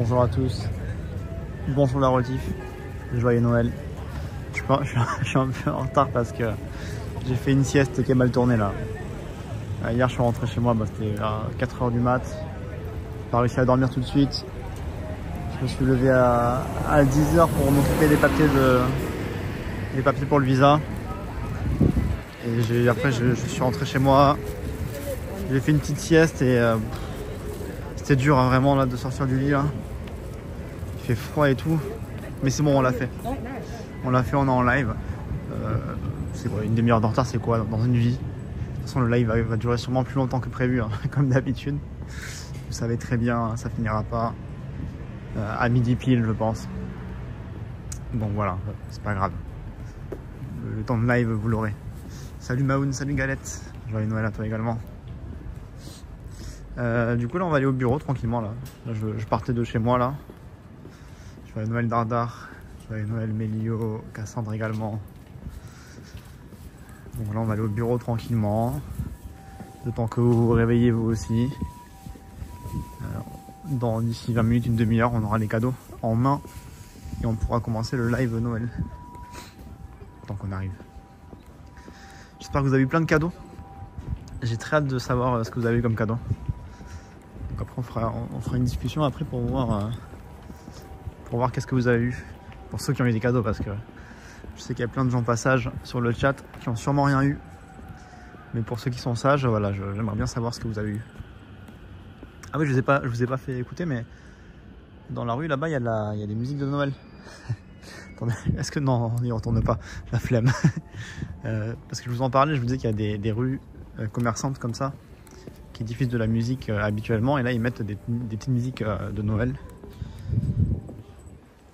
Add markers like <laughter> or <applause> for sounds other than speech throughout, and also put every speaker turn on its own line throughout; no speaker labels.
Bonjour à tous. Bonjour la relatif. Joyeux Noël. Je, je suis un peu en retard parce que j'ai fait une sieste qui est mal tournée là. Euh, Hier je suis rentré chez moi, bah, c'était à 4h du mat. J'ai pas réussi à dormir tout de suite. Je me suis levé à, 10h pour m'occuper des papiers de des papiers pour le visa. Et après je, je suis rentré chez moi. J'ai fait une petite sieste et euh, c'était dur hein, vraiment là de sortir du lit là. Froid et tout. Mais c'est bon, on l'a fait. On l'a fait, on est en live. Euh, c'est une demi-heure de retard, c'est quoi dans une vie? De toute façon, le live va, durer sûrement plus longtemps que prévu, hein, <laughs> comme d'habitude. Vous savez très bien, ça finira pas euh, à midi pile, je pense. Bon, voilà, c'est pas grave. Le, le temps de live, vous l'aurez. Salut Maoun, salut Galette. Joyeux Noël à toi également. Euh, du coup, là, on va aller au bureau tranquillement. Là, Là, je, je partais de chez moi là. Joyeux Noël Dardar. Joyeux Noël Mélio, Cassandre également. Donc là, on va aller au bureau tranquillement. Le temps que vous vous réveillez vous aussi. Alors, dans d'ici 20 minutes, une demi-heure, on aura les cadeaux en main. Et on pourra commencer le live Noël. Tant qu'on arrive. J'espère que vous avez eu plein de cadeaux. J'ai très hâte de savoir euh, ce que vous avez eu comme cadeau. Donc après on fera, on fera une discussion après pour voir, euh, pour voir qu'est-ce que vous avez eu. Pour ceux qui ont eu des cadeaux parce que je sais qu'il y a plein de gens passage sur le chat qui ont sûrement rien eu. Mais pour ceux qui sont sages, voilà, j'aimerais bien savoir ce que vous avez eu. Ah oui, je vous ai pas, je vous ai pas fait écouter, mais dans la rue là-bas, il y, a la- il y a des musiques de Noël. <laughs> Est-ce que non, on n'y retourne pas, la flemme. <laughs> Euh, parce que je vous en parlais, je vous disais qu'il y a des, des rues euh, commerçantes comme ça qui diffusent de la musique euh, habituellement et là ils mettent des, petites musiques de Noël.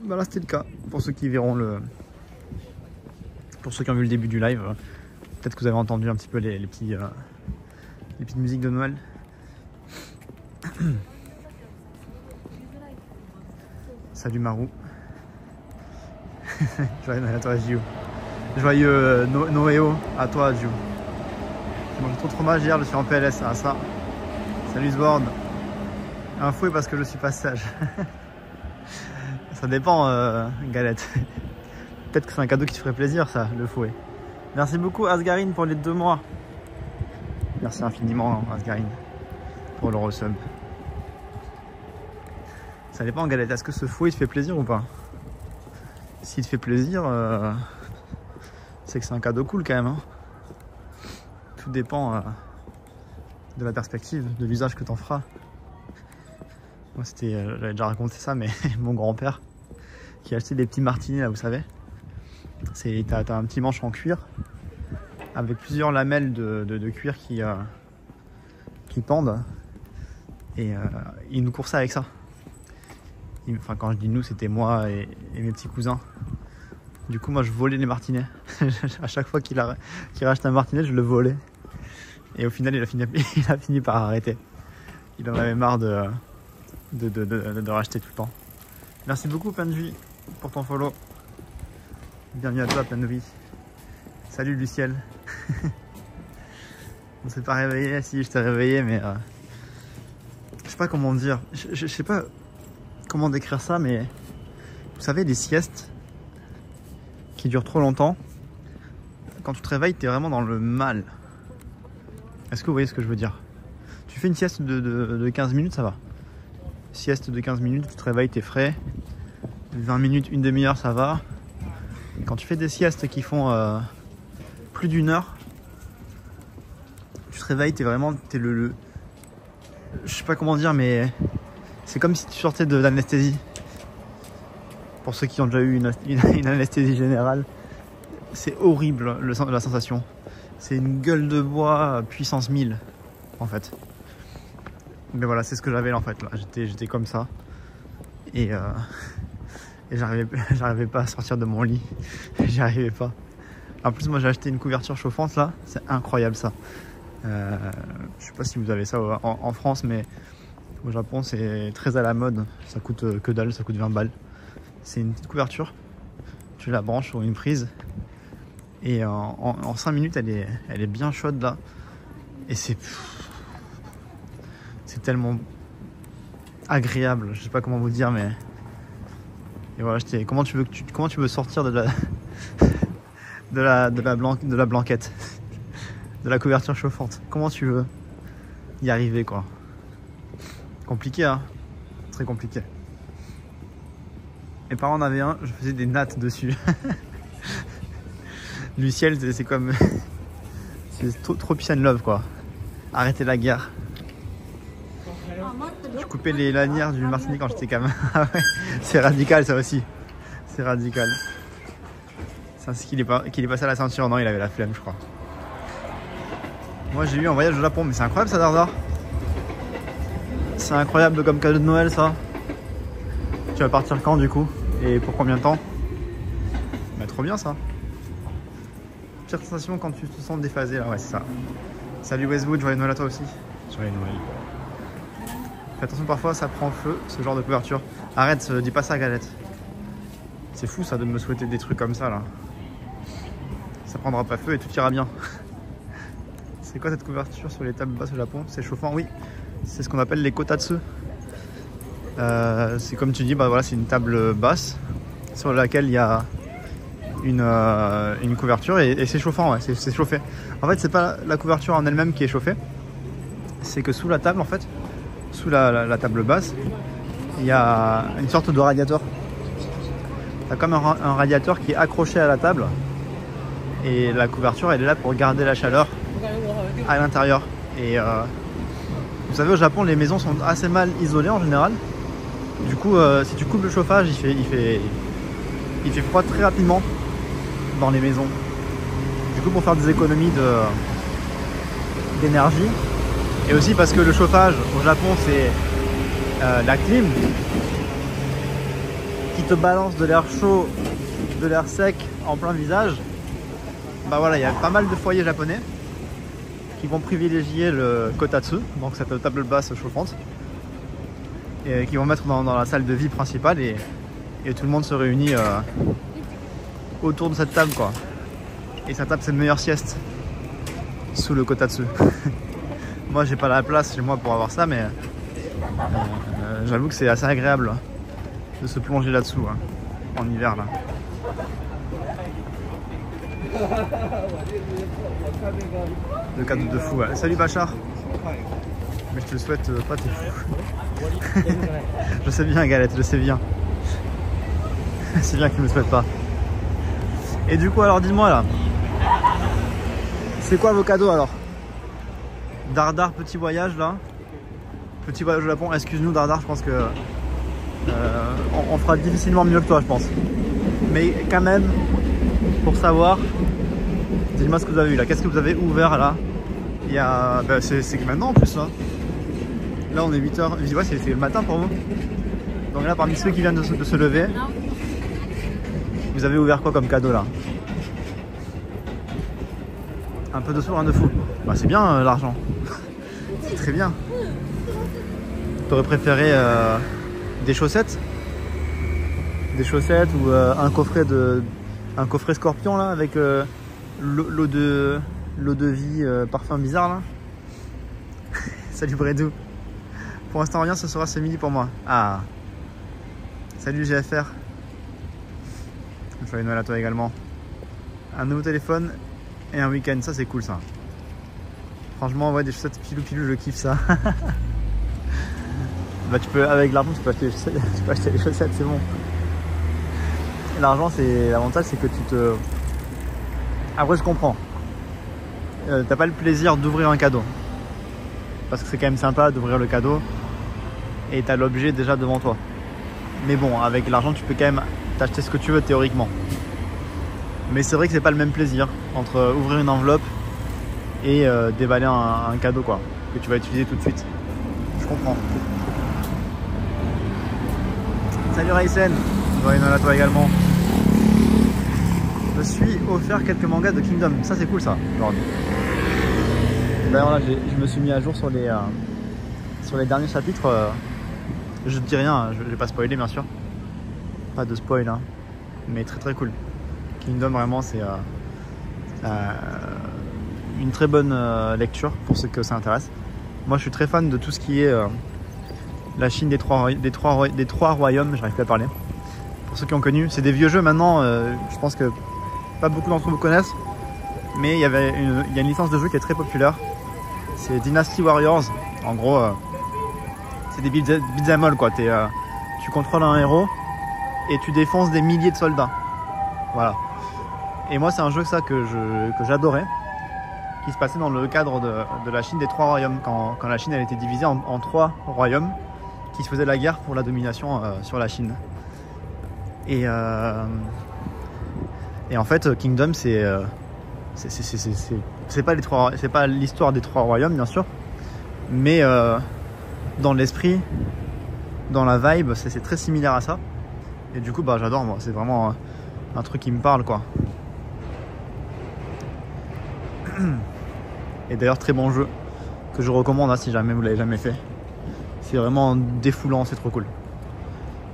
Bah là c'était le cas pour ceux qui verront le. Pour ceux qui ont vu le début du live, peut-être que vous avez entendu un petit peu les, euh, petites musiques de Noël. <clears throat> Salut Marou. <laughs> Joyeux Noël à toi Gio. Joyeux euh, No- Noéo à toi Gio. J'ai mangé trop de hier, je suis en PLS, ah ça. Salut Sword. Un fouet parce que je suis pas sage. <laughs> ça dépend, euh, Galette. <laughs> Peut-être que c'est un cadeau qui te ferait plaisir, ça, le fouet. Merci beaucoup, Asgarine, pour les deux mois. Merci infiniment, Asgarine, pour le resub. Ça dépend, Galette. Est-ce que ce fouet te fait plaisir ou pas? S'il te fait plaisir, euh, c'est que c'est un cadeau cool quand même. hein. Tout dépend euh, de la perspective, de l'usage que t'en feras. Moi, c'était, euh, j'avais déjà raconté ça, mais <laughs> mon grand-père qui a acheté des petits martinis là, vous savez. C'est, t'as, t'as un petit manche en cuir avec plusieurs lamelles de, de- cuir qui, euh, qui pendent. Et euh, il nous coursait avec ça. Enfin, quand je dis nous, c'était moi et, et mes petits cousins. Du coup, moi, je volais les martinets. <laughs> à chaque fois qu'il a, qu'il rachetait un martinet, je le volais. Et au final, il a fini, <laughs> il a fini par arrêter. Il en avait marre de, de, de, de- de racheter tout le temps. Merci beaucoup, plein de vie, pour ton follow. Bienvenue à toi, plein de vie. Salut, Luciel. <laughs> On s'est pas réveillé, si, je t'ai réveillé, mais. euh, je sais pas comment dire. Je, sais pas comment décrire ça, mais. Vous savez, des siestes qui durent trop longtemps. Quand tu te réveilles, t'es vraiment dans le mal. Est-ce que vous voyez ce que je veux dire? Tu fais une sieste de, de- de 15 minutes, ça va. Sieste de 15 minutes, tu te réveilles, t'es frais. 20 minutes, une demi-heure, ça va. Quand tu fais des siestes qui font euh, plus d'une heure, tu te réveilles, t'es vraiment, t'es le, je sais pas comment dire, mais c'est comme si tu sortais de l'anesthésie. Pour ceux qui ont déjà eu une, anesthésie générale, c'est horrible la sensation. C'est une gueule de bois puissance 1000 en fait. Mais voilà, c'est ce que j'avais là en fait. J'étais, comme ça. Et, euh, <laughs> et j'arrivais, <laughs> j'arrivais pas à sortir de mon lit. <laughs> J'y arrivais pas. En plus, moi j'ai acheté une couverture chauffante là. C'est incroyable ça. Euh, je sais pas si vous avez ça en, France, mais au Japon c'est très à la mode. Ça coûte euh, que dalle, ça coûte 20 balles. C'est une petite couverture. Tu la branches sur une prise. Et en, en, 5 minutes, elle est, elle est bien chaude là. Et c'est. C'est tellement. agréable. Je sais pas comment vous dire, mais et voilà, comment tu veux que tu, comment tu veux sortir de la <laughs> de la de la, de la blanquette, <laughs> de la couverture chauffante. Comment tu veux y arriver quoi? Compliqué, hein? Très compliqué. Mes parents en avaient un, je faisais des nattes dessus. <laughs> du ciel, c'est comme c'est trop, trop love quoi. Arrêtez la guerre. Je coupais les lanières du Martinique quand j'étais gamin. <laughs> Ah c'est radical ça aussi. C'est radical. C'est ainsi qu'il est, pas, est passé à la ceinture. Non, il avait la flemme, je crois. Moi, j'ai eu un voyage au Japon, mais c'est incroyable ça, Dardar. C'est incroyable comme cadeau de Noël, ça. Tu vas partir quand, du coup? Et pour combien de temps? Bah, trop bien, ça. Pire sensation quand tu te sens déphasé, là. Ouais, c'est ça. Salut Westwood, joyeux Noël à toi aussi. Joyeux Noël. Fais attention, parfois ça prend feu, ce genre de couverture. Arrête, dis pas ça, Galette. C'est fou ça de me souhaiter des trucs comme ça là. Ça prendra pas feu et tout ira bien. <laughs> C'est quoi cette couverture sur les tables basses au Japon? C'est chauffant, oui. C'est ce qu'on appelle les kotatsu. Euh, c'est comme tu dis, bah voilà, c'est une table basse sur laquelle il y a une, euh, couverture et, c'est chauffant, ouais, c'est chauffé. En fait, c'est pas la couverture en elle-même qui est chauffée, c'est que sous la table, en fait, sous la, table basse, il y a une sorte de radiateur. Il comme un, radiateur qui est accroché à la table et la couverture elle est là pour garder la chaleur à l'intérieur. Et euh, vous savez au Japon les maisons sont assez mal isolées en général. Du coup euh, si tu coupes le chauffage il fait, il fait, il fait froid très rapidement dans les maisons. Du coup pour faire des économies d'énergie, et aussi parce que le chauffage au Japon, c'est euh, la clim qui te balance de l'air chaud, de l'air sec en plein visage. Bah voilà, il y a pas mal de foyers japonais qui vont privilégier le kotatsu, donc cette table basse chauffante, et qui vont mettre dans, la salle de vie principale et, tout le monde se réunit euh, autour de cette table quoi. Et cette table c'est une meilleure sieste sous le kotatsu. <laughs> Moi, j'ai pas la place chez moi pour avoir ça, mais euh, j'avoue que c'est assez agréable hein, de se plonger là-dessous hein, en hiver là. Le cadeau de fou. Salut Bachar. Mais je te le souhaite euh, pas, t'es fou. <laughs> je sais bien Galette, je sais bien. <laughs> c'est bien qu'il me souhaite pas. Et du coup alors dis-moi là. C'est quoi vos cadeaux alors? Dardar, petit voyage là. Petit voyage au Japon. Excuse-nous Dardar, je pense que euh, on, fera difficilement mieux que toi, je pense. Mais quand même, pour savoir, dis-moi ce que vous avez vu là. Qu'est-ce que vous avez ouvert là? Il y a, bah, c'est que maintenant en plus là. Là on est 8h, ouais, c'est le matin pour vous. Donc là parmi ceux qui viennent de se lever, vous avez ouvert quoi comme cadeau là? Un peu de sous, rien de fou. Bah, c'est bien euh, l'argent. <laughs> c'est très bien. T'aurais préféré euh, des chaussettes? Des chaussettes ou euh, un coffret de un coffret scorpion là avec l'eau de l'eau de vie parfum bizarre là? <laughs> Salut Bredou. Pour l'instant rien, ce sera ce midi pour moi. Ah. Salut GFR. Joyeux Noël à toi également. Un nouveau téléphone et un week-end. Ça, c'est cool ça. Franchement, ouais, des chaussettes pilou pilou, je kiffe ça. <laughs> bah, tu peux, avec l'argent, tu peux acheter, les chaussettes, c'est bon. L'argent, c'est l'avantage, c'est que tu te. Après, je comprends. Euh, T'as pas le plaisir d'ouvrir un cadeau. Parce que c'est quand même sympa d'ouvrir le cadeau et t'as l'objet déjà devant toi. Mais bon, avec l'argent, tu peux quand même t'acheter ce que tu veux théoriquement. Mais c'est vrai que c'est pas le même plaisir entre ouvrir une enveloppe et euh, déballer un, cadeau quoi, que tu vas utiliser tout de suite. Je comprends. Salut Raisen, joyeux Noël à toi également. Je suis offert quelques mangas de Kingdom, ça c'est cool ça. D'ailleurs là je me suis mis à jour sur les, euh, sur les derniers chapitres. Euh, je dis rien, hein, je vais pas spoiler bien sûr. Pas de spoil hein. Mais très très cool. Kingdom vraiment c'est euh, euh, une très bonne euh, lecture pour ceux que ça intéresse. Moi je suis très fan de tout ce qui est La Chine des trois, des trois, des trois royaumes, j'arrive plus à parler. Pour ceux qui ont connu, c'est des vieux jeux maintenant, je pense que pas beaucoup d'entre vous connaissent. Mais il y avait a une licence de jeu qui est très populaire. C'est Dynasty Warriors. En gros, c'est des beat'em all quoi. Tu contrôles un héros et tu défonces des milliers de soldats. Voilà. Et moi, c'est un jeu ça que j'adorais, qui se passait dans le cadre de, la Chine des trois royaumes, quand, la Chine elle était divisée en, trois royaumes, qui se faisaient la guerre pour la domination euh, sur la Chine. Et euh, et en fait, Kingdom, c'est c'est pas l'histoire des trois royaumes, bien sûr, mais euh, dans l'esprit, dans la vibe, c'est très similaire à ça. Et du coup, bah, j'adore moi. C'est vraiment un truc qui me parle, quoi. Et d'ailleurs, très bon jeu que je recommande hein, si jamais vous l'avez jamais fait. C'est vraiment défoulant, c'est trop cool.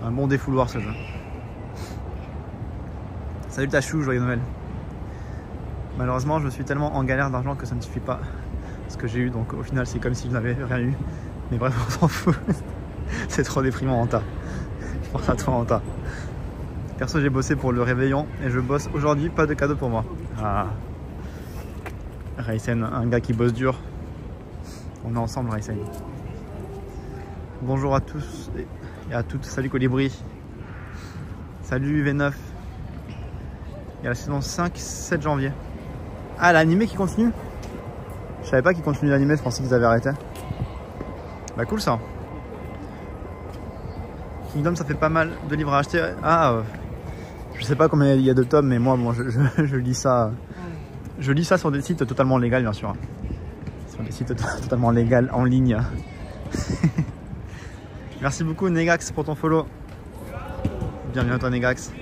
Un bon défouloir ce jeu. Salut Tachou, joyeux Noël. Malheureusement, je suis tellement en galère d'argent que ça ne suffit pas ce que j'ai eu. Donc au final, c'est comme si je n'avais rien eu. Mais bref, on s'en fout. <laughs> c'est trop déprimant, Anta. Je pense à toi, Anta. Perso, j'ai bossé pour le réveillon et je bosse aujourd'hui. Pas de cadeau pour moi. Ah. Raisen, un gars qui bosse dur. On est ensemble, Raisen. Bonjour à tous et à toutes. Salut Colibri. Salut V9. Il y a la saison 5, 7 janvier. Ah, l'animé qui continue? Je savais pas qu'il continue l'animé, je pensais qu'ils avaient arrêté. Bah cool ça. Kingdom, ça fait pas mal de livres à acheter. Ah, euh, je sais pas combien il y a de tomes, mais moi, bon, <laughs> je, lis ça. Je lis ça sur des sites totalement légaux, bien sûr. Sur des sites totalement légaux en ligne. <laughs> Merci beaucoup, Negax, pour ton follow. Bienvenue à toi, Negax.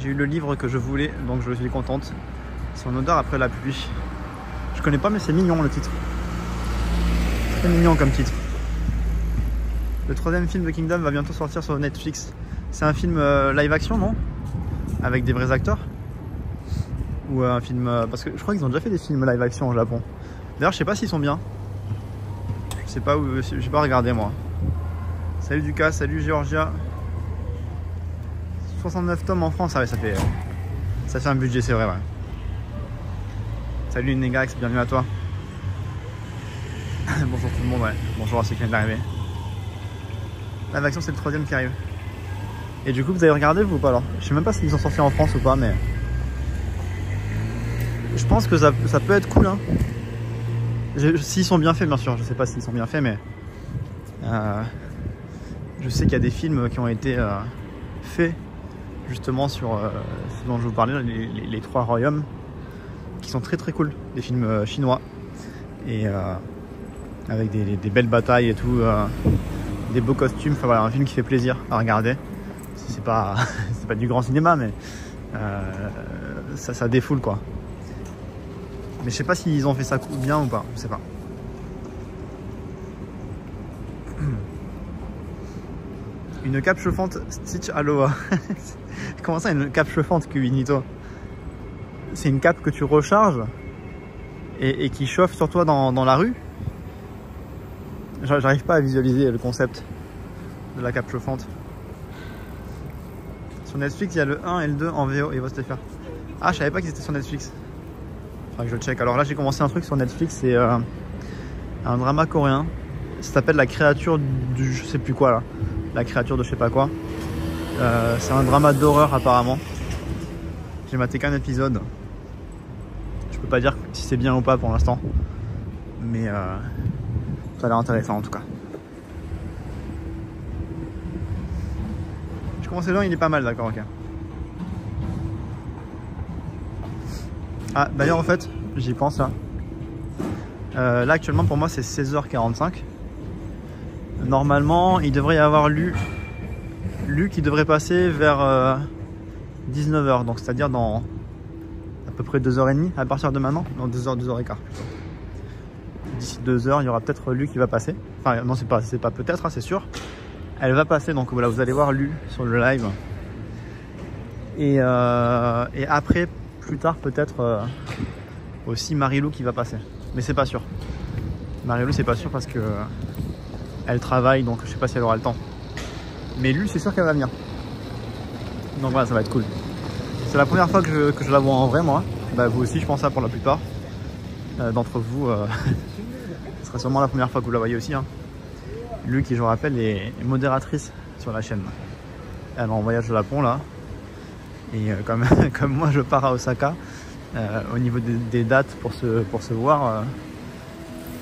J'ai eu le livre que je voulais, donc je suis contente. Son odeur après la pluie. Je connais pas, mais c'est mignon le titre. Très mignon comme titre. Le troisième film de Kingdom va bientôt sortir sur Netflix. C'est un film euh, live action, non? Avec des vrais acteurs? Ou euh, un film... Euh, parce que je crois qu'ils ont déjà fait des films live action au Japon. D'ailleurs, je sais pas s'ils sont bien. Je sais pas où... J'ai pas regardé, moi. Salut Lucas, salut Georgia. 69 tomes en France, ah ouais, ça fait, ça fait un budget, c'est vrai. Ouais. Salut Negax, bienvenue à toi. <laughs> Bonjour tout le monde, ouais. Bonjour à ceux qui viennent d'arriver. La vaccine, c'est le troisième qui arrive. Et du coup, vous avez regardé vous ou pas alors? Je sais même pas s'ils sont sortis en France ou pas, mais je pense que ça, peut être cool. Hein. S'ils sont bien faits, bien sûr. Je sais pas s'ils sont bien faits, mais euh, je sais qu'il y a des films qui ont été euh, faits justement sur euh, ce dont je vous parlais, les, trois royaumes, qui sont très très cool, des films chinois, et avec des, belles batailles et tout, des beaux costumes, enfin voilà, un film qui fait plaisir à regarder. C'est pas, <laughs> pas du grand cinéma, mais ça défoule quoi. Mais je sais pas s'ils ont fait ça bien ou pas, je sais pas. <clears throat> Une cape chauffante Stitch Aloha. <laughs> Comment ça, une cape chauffante Kubinito C'est une cape que tu recharges et, qui chauffe sur toi dans, dans la rue? J'arrive pas à visualiser le concept de la cape chauffante. Sur Netflix, il y a le 1 et le 2 en VO et faire. Ah, je savais pas qu'ils étaient sur Netflix. Check. Alors là, j'ai commencé un truc sur Netflix, c'est euh, un drama coréen. Ça s'appelle La créature du je sais plus quoi là. La créature de je sais pas quoi. Euh, c'est un drama d'horreur apparemment. J'ai maté qu'un épisode. Je peux pas dire si c'est bien ou pas pour l'instant. Mais euh, ça a l'air intéressant en tout cas. Je commence là, il est pas mal d'accord, ok. Ah d'ailleurs en fait, j'y pense là. Euh, là actuellement pour moi c'est 16h45. Normalement il devrait y avoir lu lu qui devrait passer vers euh, 19h, donc c'est-à-dire dans à peu près 2h30 à partir de maintenant, dans 2h, 2h15 D'ici 2h, il y aura peut-être Lu qui va passer. Enfin, non, c'est pas, c'est pas peut-être, hein, c'est sûr. Elle va passer, donc voilà, vous allez voir Lu sur le live. Et, euh, et après, plus tard, peut-être euh, aussi Marilou qui va passer. Mais c'est pas sûr. Marilou, c'est pas sûr parce que Elle travaille, donc je sais pas si elle aura le temps. Mais lui, c'est sûr qu'elle va venir. Donc voilà, ça va être cool. C'est la première fois que je, la vois en vrai, moi. Bah, vous aussi, je pense ça pour la plupart euh, d'entre vous. Euh, <laughs> ce sera sûrement la première fois que vous la voyez aussi. Hein. Lui, qui je vous rappelle, est modératrice sur la chaîne. Elle est en voyage au Japon là. Et euh, comme, <laughs> comme moi, je pars à Osaka, au niveau des, dates pour se, pour se voir,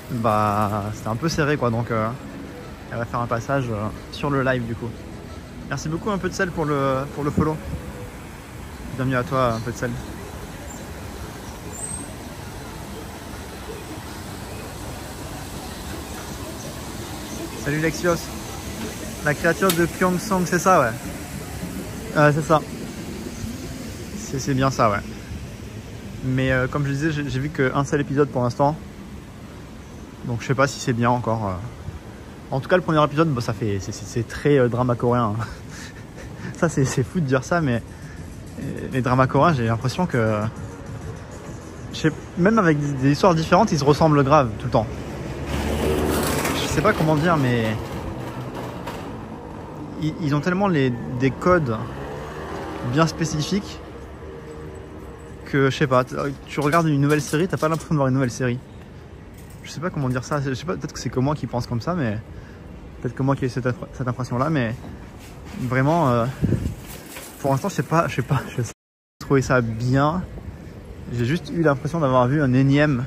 bah c'était un peu serré quoi. Donc elle va faire un passage sur le live du coup. Merci beaucoup un peu de sel pour le, pour le follow. Bienvenue à toi un peu de sel. Salut Lexios. La créature de Song, c'est ça ouais. Euh, c'est ça. C'est bien ça ouais. Mais euh, comme je disais, j'ai vu qu'un seul épisode pour l'instant. Donc je sais pas si c'est bien encore. Euh. En tout cas, le premier épisode, bah, ça fait, c'est très euh, drama coréen. <laughs> ça, c'est fou de dire ça, mais les dramas coréens, j'ai l'impression que, même avec des histoires différentes, ils se ressemblent grave tout le temps. Je sais pas comment dire, mais ils, ont tellement des codes bien spécifiques je sais pas. Tu regardes une nouvelle série, t'as pas l'impression de voir une nouvelle série. Je sais pas comment dire ça. Je sais pas. Peut-être que c'est que moi qui pense comme ça, mais peut-être que moi qui ai cette, impression-là, mais vraiment, euh, pour l'instant, je sais pas, je sais pas, <laughs> je trouvé ça bien. J'ai juste eu l'impression d'avoir vu un énième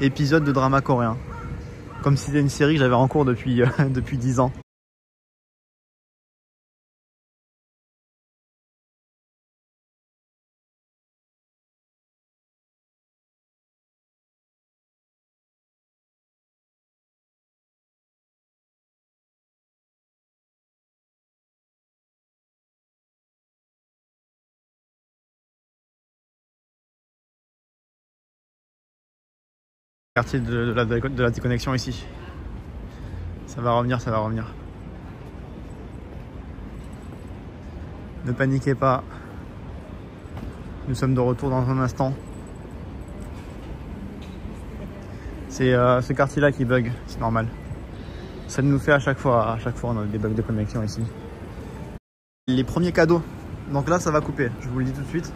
épisode de drama coréen, comme si c'était une série que j'avais en cours depuis <laughs> depuis 10 ans. Quartier de la, de la déconnexion ici. Ça va revenir, ça va revenir. Ne paniquez pas. Nous sommes de retour dans un instant. C'est euh, ce quartier-là qui bug, c'est normal. Ça nous fait à chaque fois, à chaque fois on a des bugs de connexion ici. Les premiers cadeaux. Donc là ça va couper, je vous le dis tout de suite.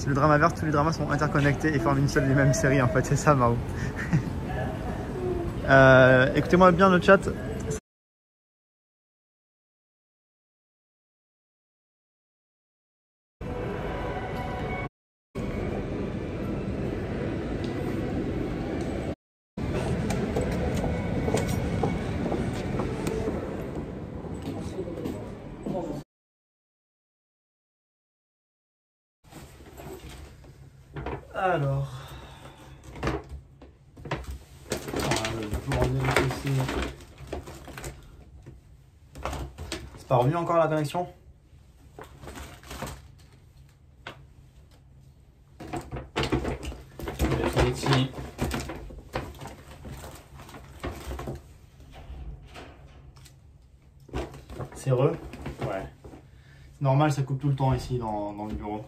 C'est le drama vert, tous les dramas sont interconnectés et forment une seule et même série en fait, c'est ça Mao. <laughs> euh, Écoutez-moi bien le chat, Alors. C'est pas revenu encore la connexion C'est re Ouais. C'est normal, ça coupe tout le temps ici dans, dans le bureau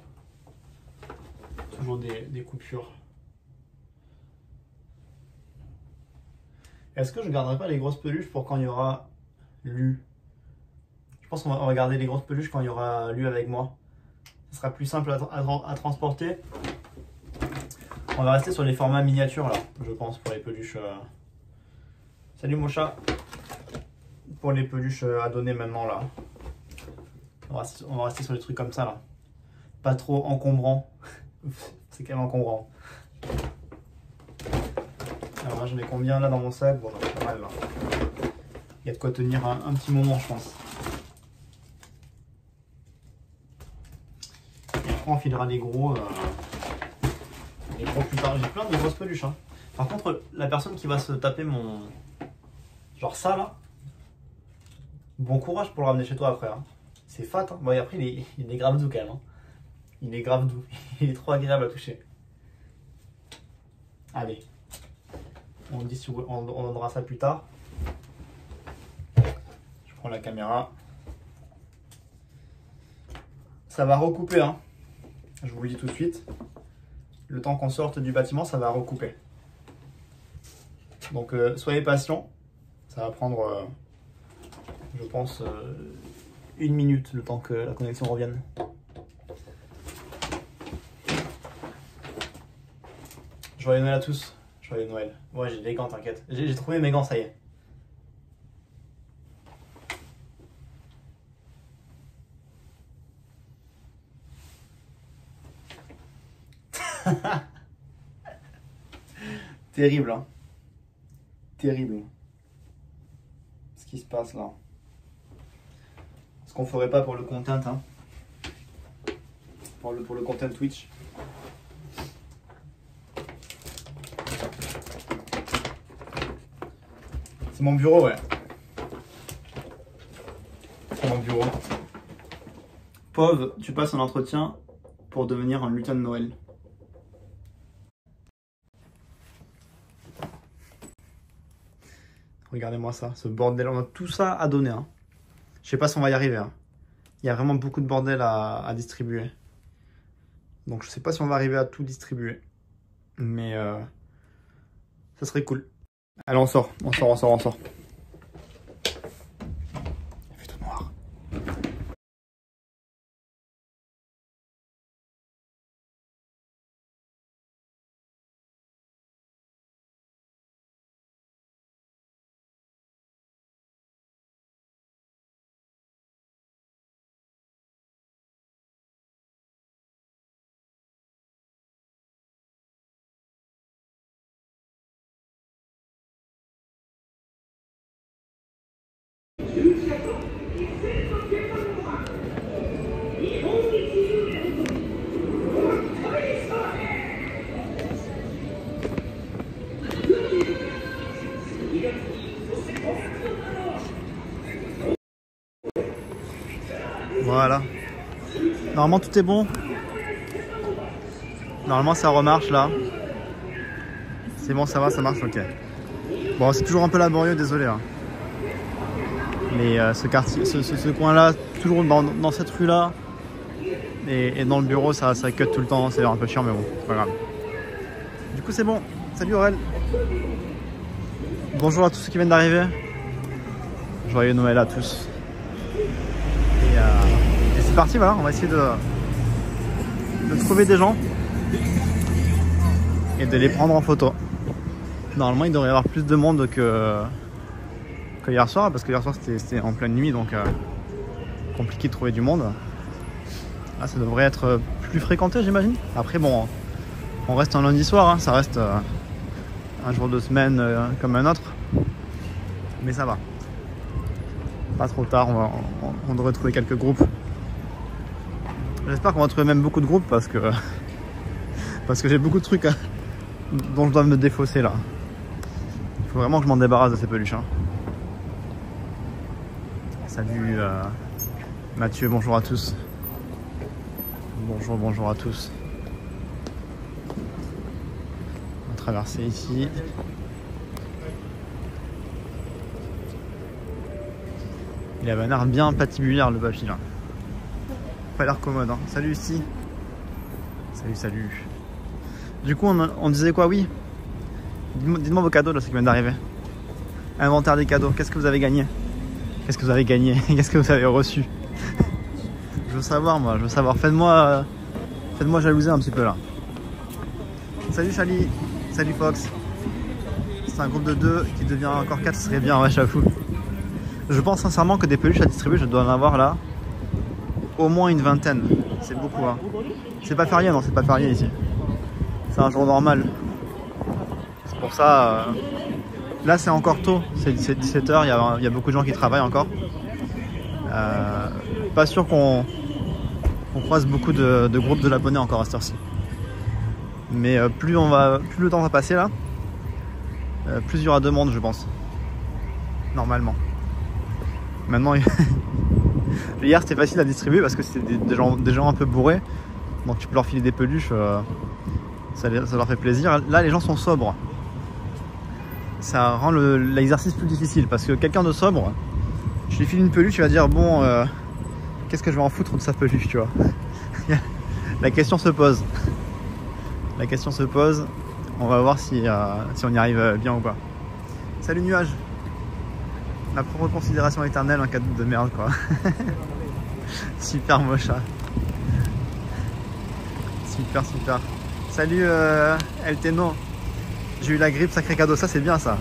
toujours des, coupures. Est-ce que je garderai pas les grosses peluches pour quand il y aura lu pense qu'on va regarder les grosses peluches quand il y aura lu avec moi. Ce sera plus simple à, transporter. On va rester sur les formats miniatures là, je pense, pour les peluches. Euh. Salut mon chat Pour les peluches euh, à donner maintenant là. On va rester sur les trucs comme ça là. Pas trop encombrant. <laughs> C'est quand même encombrant. Alors là, j'en ai combien là dans mon sac? Bon, pas mal là. Il y a de quoi tenir un, petit moment, je pense. Et après, on filera les gros, euh, les gros plus tard. J'ai plein de grosses peluches. Hein. Par contre, la personne qui va se taper mon. Genre ça là. Bon courage pour le ramener chez toi après. Hein. C'est fat. Hein. Bon, et après, il est, grave doux quand même. Hein. Il est grave doux. <laughs> Il est trop agréable à toucher. Allez. On, dit, on, donnera ça plus tard. Je prends la caméra. Ça va recouper. Hein. Je vous le dis tout de suite. Le temps qu'on sorte du bâtiment, ça va recouper. Donc euh, soyez patients. Ça va prendre, euh, je pense, euh, une minute le temps que la connexion revienne. Joyeux Noël à tous. Joyeux Noël. Moi j'ai des gants, t'inquiète. J'ai trouvé mes gants, ça y est. Terrible, hein. Terrible. Ce qui se passe là. Ce qu'on ferait pas pour le content, hein. Pour le, pour le content Twitch. C'est mon bureau, ouais. C'est mon bureau. Pauvre, tu passes un entretien pour devenir un lutin de Noël. Regardez-moi ça, ce bordel. On a tout ça à donner. Hein. Je sais pas si on va y arriver. hein. Il y a vraiment beaucoup de bordel à, distribuer. Donc je sais pas si on va arriver à tout distribuer. Mais euh, ça serait cool. Allez, on sort, on sort, on sort, on sort. Normalement tout est bon. Normalement ça remarche là. C'est bon, ça va, ça marche, ok. Bon, c'est toujours un peu laborieux, désolé. hein. Mais euh, ce quartier, ce, coin-là, toujours dans, cette rue-là, et dans le bureau, ça, ça cut tout le temps. C'est un peu chiant, mais bon, c'est pas grave. Du coup, c'est bon. Salut Aurel. Bonjour à tous ceux qui viennent d'arriver. Joyeux Noël à tous. C'est parti, voilà. On va essayer de, de trouver des gens et de les prendre en photo. Normalement, il devrait y avoir plus de monde que, que hier soir, parce que hier soir c'était en pleine nuit, donc euh, compliqué de trouver du monde. Là, ça devrait être plus fréquenté, j'imagine. Après, bon, on reste un lundi soir, hein, ça reste euh, un jour de semaine euh, comme un autre, mais ça va. Pas trop tard, on devrait trouver quelques groupes. J'espère qu'on va trouver même beaucoup de groupes parce que <laughs> parce que j'ai beaucoup de trucs dont je dois me défausser là. Il faut vraiment que je m'en débarrasse de ces peluches. hein. Salut euh, Mathieu, bonjour à tous. Bonjour, bonjour à tous. On va traverser ici. Il avait un air bien patibulaire le papy là. Pas l'air commode. Hein. Salut ici. Salut, salut. Du coup, on, disait quoi? Oui. Dites-moi vos cadeaux là, ceux qui viennent d'arriver. Inventaire des cadeaux. Qu'est-ce que vous avez gagné? Qu'est-ce que vous avez gagné? <laughs> Qu'est-ce que vous avez reçu? <laughs> Je veux savoir, moi. Je veux savoir. Faites-moi, euh, faites-moi jalouser un petit peu là. Salut Charlie. Salut Fox. C'est un groupe de deux qui devient encore quatre. Ce serait bien, ouais. Je pense sincèrement que des peluches à distribuer, je dois en avoir là au moins une vingtaine. C'est beaucoup, hein. C'est pas férié, non, c'est pas férié ici. C'est un jour normal. C'est pour ça. euh, Là, c'est encore tôt. C'est 17h. Il y, a- il y a beaucoup de gens qui travaillent encore. Euh, Pas sûr qu'on croise beaucoup de, groupes de l'abonné encore à cette heure-ci. Mais euh, plus, on va, plus le temps va passer là, plus il y aura de monde, je pense. Normalement. Maintenant, <laughs> hier c'était facile à distribuer parce que c'était des, gens, des gens un peu bourrés. Donc tu peux leur filer des peluches, euh, ça, leur fait plaisir. Là, les gens sont sobres. Ça rend le- l'exercice plus difficile parce que quelqu'un de sobre, je lui file une peluche, il va dire bon, euh, qu'est-ce que je vais en foutre de sa peluche, tu vois? <laughs> La question se pose. La question se pose. On va voir si, euh, si on y arrive bien ou pas. Salut nuage. La considération éternelle en cadeau de merde quoi. <laughs> super mocha. Super super. Salut euh. J'ai eu la grippe, sacré cadeau, ça c'est bien ça.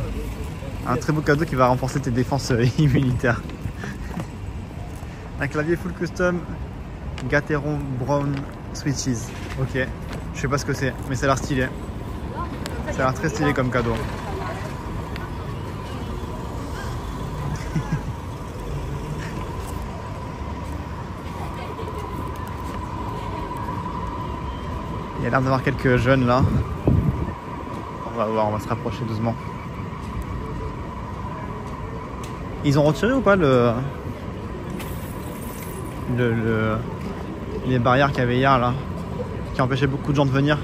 Un très beau cadeau qui va renforcer tes défenses euh, <laughs> immunitaires. Un clavier full custom Gateron Brown Switches. Ok, je sais pas ce que c'est, mais ça a l'air stylé. Ça a l'air très stylé comme cadeau. A l'air d'avoir quelques jeunes là. On va voir, on va se rapprocher doucement. Ils ont retiré ou pas le, le, le- les barrières qu'il y avait hier là, qui empêchaient beaucoup de gens de venir?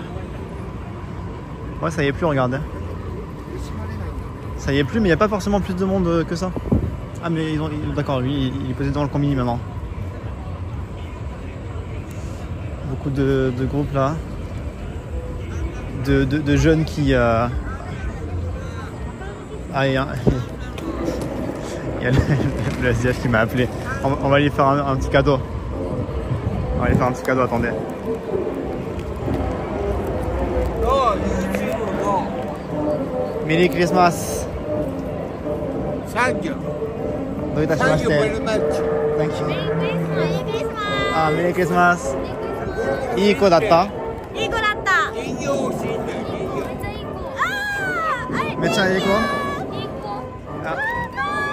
Ouais, ça y est plus, regardez. Ça y est plus, mais il n'y a pas forcément plus de monde euh, que ça. Ah, mais ils ont. D'accord, lui, il- est posé dans le combini maintenant. Beaucoup de, de groupes là de, jeunes qui. Euh, ah, <laughs> il y a, le, le qui m'a appelé. On, va lui faire un, petit cadeau. On va lui faire un petit cadeau, attendez. Merry Christmas!
Thank
you! Thank you
very much!
Thank you!
Merry Christmas! Ah, Merry Christmas!
いい子だった
ちゃ英語？あ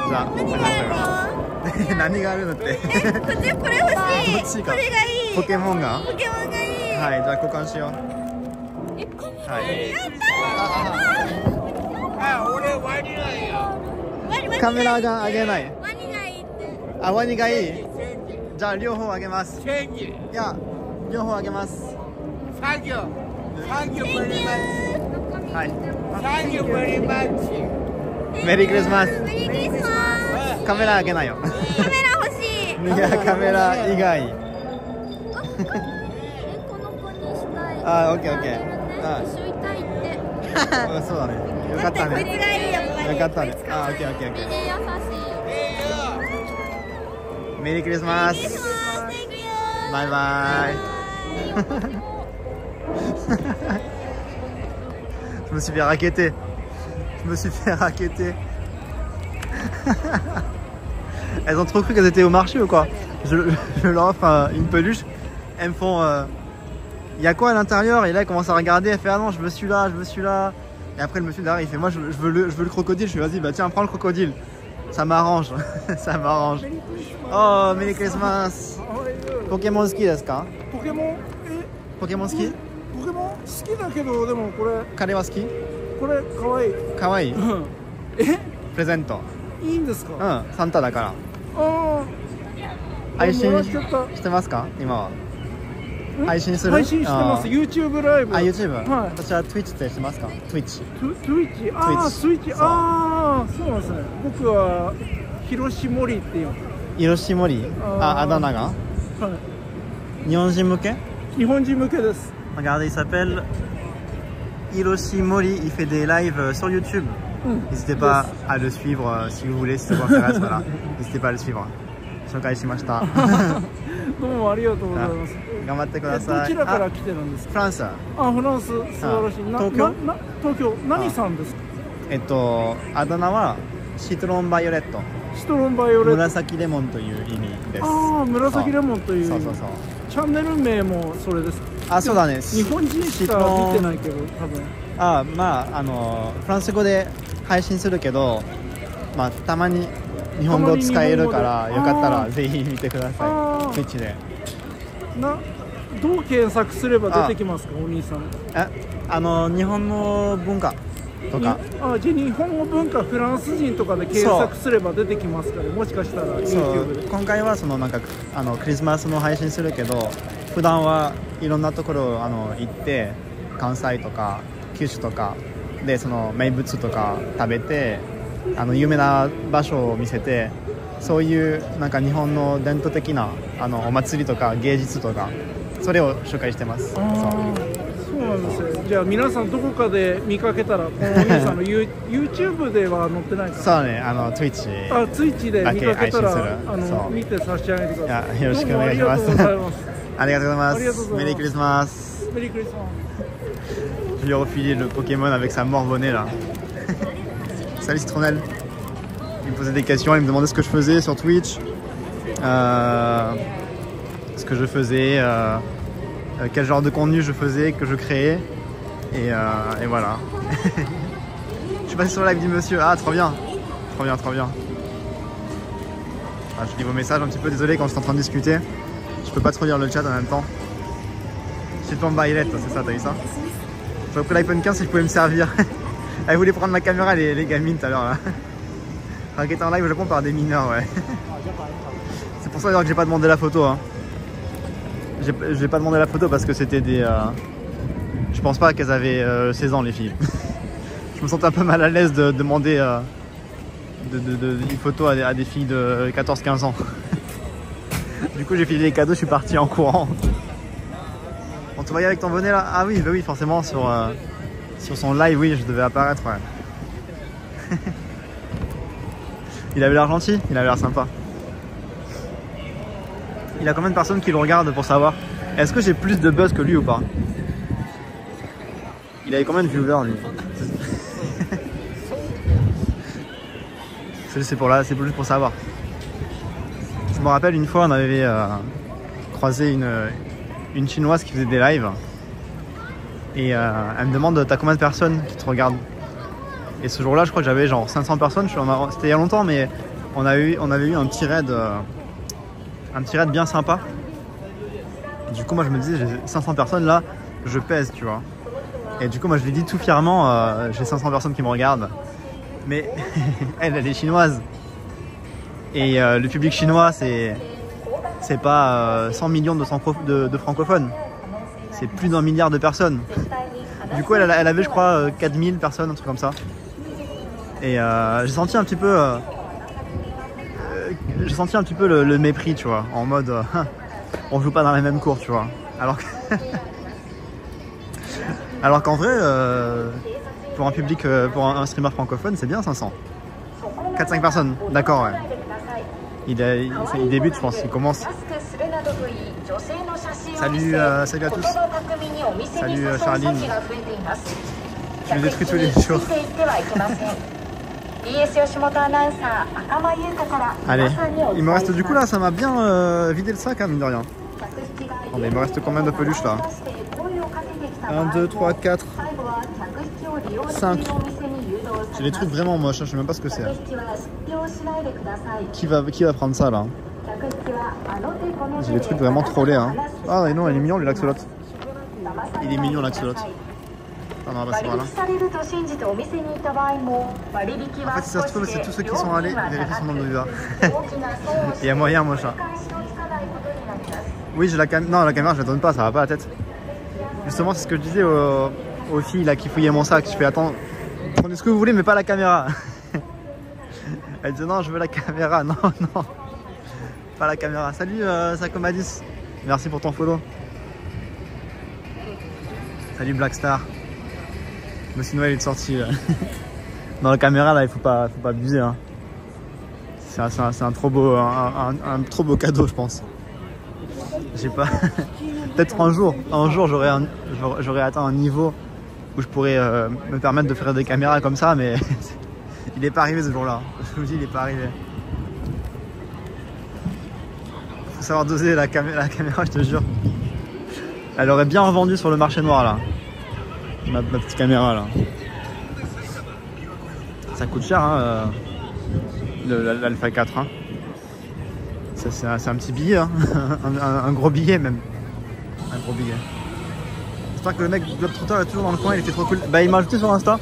じゃあ
何があ
るの？<laughs> って。
こっちこれ欲しい。これがいい。
ポケモンが？
ポケモンがいい。
はいじゃあ交換しよう。はい。カメラがあげない。あワニがいい？じゃあ両方あげます。いや両方あげます。
ます
はい。
サンキュー very much
メリークリスマス。
メリークリスマス
カメラあげないよ。
カメラ欲しい
いや、カメラ以外。
えこの子にしたい
あオッケーオッケー
一緒いたいって
うんそうだね。よかったね。
こいつがいいやっぱり
よかったねあ、オッケーオッケーオッケ
ミニ優しい
ー。メリークリスマス。
Thank you
バイバイ。<laughs> Je me suis fait raqueter. Je me suis fait raqueter. elles ont trop cru qu'elles étaient au marché ou quoi je, leur offre euh, une peluche. Elles me font. Il y a quoi à l'intérieur? Et là, elles commencent à regarder. Elles font Ah non, je veux celui-là, je veux celui-là. Et après, le monsieur derrière, il fait Moi, je, veux, le, je veux le crocodile. Je fais Vas-y, bah tiens, prends le crocodile. Ça m'arrange. <laughs> Ça m'arrange. Oh, Merry Christmas. Pokémon
ski, est-ce
hein. Pokémon. Pokémon ski 好き
だけどでもこれ
彼は好き？
これかわい。い
かわい？い
うん。え？
プレゼント。
いいんですか、あ
うん。サンタだから。
あ
配信してますか？今は。
ん
配信する？
配信してます。
あー。
YouTube ライブ。
あ YouTube、
はい。
私は Twitch ってしてますか？Twitch
Twitch ああ
Twitch
ああそうなんですね。僕は広し森っていう、
色しもり
あー。
ああだ名が？
は
日本人向け？
い、日本人向けです
Regardez, il s'appelle Hiroshi Mori, il fait des lives euh, sur YouTube.
うん
N'hésitez pas à le suivre euh, si vous voulez, si ça vous intéresse, voilà. <laughs> N'hésitez pas à le suivre. 紹介しました。
どうもありがとうございます
頑張ってく
え
ださい。
どちらから
あ
来てるんですか？
フランス。
あフランス素晴らしいな
東京？
東京何さんですか？
えっと、あだ名はシトロンバイオレット。
シトロンバイオレット
紫レモンという意味です。
ああ紫レモンという
そうそうそう。
チャンネル名もそれです
あ、そうだね。
日本人しか見てないけど多分。
あまああのフランス語で配信するけど、まあ、たまに日本語使えるからよかったらぜひ見てください。Twitch で。
などう検索すれば出てきますかお兄さん。
えあの日本の文化とか。
にあじゃあ日本語文化フランス人とかで検索すれば出てきますからもしかしたら。
そう
YouTube で
今回はそのなんかあのクリスマスの配信するけど普段はいろんなところあの行って関西とか九州とかでその名物とか食べてあの有名な場所を見せてそういうなんか日本の伝統的なあのお祭りとか芸術とかそれを紹介してます。
そう。そうなんですよじゃあ皆さんどこかで見かけたらこの <laughs> お兄さんの You- YouTube では載ってないかな？
そうね、あの、Twitch。
あツイッチで見かけたらあの見て差し上げてください。
よろしくお願いします
ありがとうございます。
メリークリスマス。
メリークリスマス。
Je lui ai refilé le Pokémon avec sa morvonnée là. <laughs> Salut Citronelle. Il me posait des questions, il me demandait ce que je faisais sur Twitch. Euh, ce que je faisais, euh, euh, quel genre de contenu je faisais, que je créais. Et, voilà. <laughs> je suis passé sur le live du monsieur. Ah, trop bien. Trop bien, trop bien. Ah, je lis vos messages un petit peu, désolé quand je suis en train de discuter. Je peux pas trop lire le chat en même temps. J'ai ton bailette, c'est ça, t'as vu ça J'aurais pris l'iPhone 15 si je pouvais me servir. <laughs> Elle voulait prendre ma caméra, les, les gamines tout à l'heure là. <laughs> Était en live au Japon par des mineurs, ouais. <laughs> C'est pour ça d'ailleurs que j'ai pas demandé la photo. Hein. J'ai pas demandé la photo parce que c'était des. euh, Je pense pas qu'elles avaient euh, 16 ans, les filles. je me sentais un peu mal à l'aise de demander euh, de, une photo à des filles de 14-15 ans. Du coup, j'ai filé les cadeaux, je suis parti en courant. On te voyait avec ton bonnet là Ah oui, bah oui, forcément sur, euh, sur son live, oui, je devais apparaître, ouais. <laughs> il avait l'air gentil, il avait l'air sympa. Il a combien de personnes qui le regardent pour savoir? Est-ce que j'ai plus de buzz que lui ou pas? Il avait combien de viewers lui? <laughs> C'est pour là, c'est juste pour savoir. Je me rappelle une fois, on avait euh, croisé une, une chinoise qui faisait des lives. Et euh, elle me demande T'as combien de personnes qui te regardent? Et ce jour-là, je crois que j'avais genre 500 personnes. C'était il y a longtemps, mais on, a eu, on avait eu un petit raid, euh, un petit raid bien sympa. Du coup, moi je me disais J'ai 500 personnes là, je pèse, tu vois. Et du coup, moi je lui dis tout fièrement J'ai 500 personnes qui me regardent. Mais <laughs> elle, elle est chinoise. Et euh, le public chinois, c'est c'est pas euh, 100 millions de, franco- de- de francophones, c'est plus d'un milliard de personnes. Du coup, elle, avait, je crois, euh, 4000 personnes, un truc comme ça. Et euh, j'ai senti un petit peu. euh, euh, j'ai senti un petit peu le, mépris, tu vois, en mode. euh, <laughs> on joue pas dans la même cour, tu vois. Alors que. <laughs> Alors qu'en vrai, euh, pour un public, euh, pour un streamer francophone, c'est bien 500. 4-5 personnes, d'accord, ouais. Il, a- il- il débute, je pense, il commence.
Salut, euh, salut à tous. Salut euh, Charline.
Je le détruis tous les jours. <laughs> Allez, il me reste du coup là, ça m'a bien euh, vidé le sac, hein, mine de rien. Attendez, il me reste combien de peluches là? 1, 2, 3, 4, 5. J'ai des trucs vraiment moches, hein, je sais même pas ce que c'est. Qui va, qui va prendre ça là J'ai des trucs vraiment trop laids. Hein. Ah et non, il est mignon le l'axolot. Il est mignon l'axolot. Ah non, c'est. En fait, si ça se trouve, c'est tous ceux qui sont allés vérifier son nombre de viewers. <laughs> Il y a moyen, mon chat. Oui, j'ai la caméra. Non, la caméra, je la donne pas, ça va pas la tête. Justement, c'est ce que je disais aux, aux filles là qui fouillaient mon sac. Je fais attends, prenez ce que vous voulez, mais pas la caméra. <laughs> Elle dit non, je veux la caméra. <laughs> Non, non, pas la caméra. Salut euh, Sakomadis, merci pour ton follow. Salut Blackstar. Monsieur Noël est sorti. là. <laughs> Dans la caméra là, il faut pas, faut pas abuser. Hein. C'est un, un- un trop beau, un, trop beau cadeau, je pense. J'ai pas. Peut-être un jour, un jour j'aurais atteint un niveau où je pourrais euh, me permettre de faire des caméras comme ça, mais <laughs> il est pas arrivé ce jour-là. Je vous dis, il est pas arrivé. Faut savoir doser la, la caméra, je te jure. Elle aurait bien revendu sur le marché noir là. Ma, petite caméra là. Ça coûte cher hein, euh, l'Alpha 4. Hein. C'est un, petit billet, hein. <laughs> un gros billet même. Un gros billet. Que le mec Globetrotter est toujours dans le coin, il était trop cool. Bah il m'a ajouté sur Insta.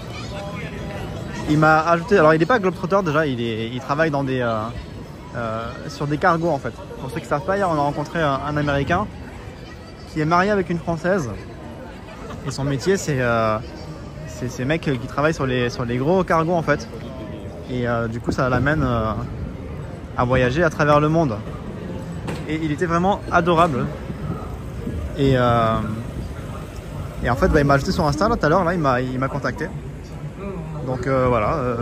Il m'a ajouté, alors il est pas Globetrotter déjà, il, est, il travaille dans des, euh, euh, sur des cargos en fait. Pour ceux qui savent pas, hier on a rencontré un, un américain qui est marié avec une française. Et son métier c'est euh, ces mecs qui travaillent sur les, sur les gros cargos en fait. Et euh, du coup ça l'amène euh, à voyager à travers le monde. Et il était vraiment adorable. Et, euh, Et en fait, bah, il m'a ajouté sur Insta là tout à l'heure, là, il m'a, contacté. Donc euh, voilà, euh,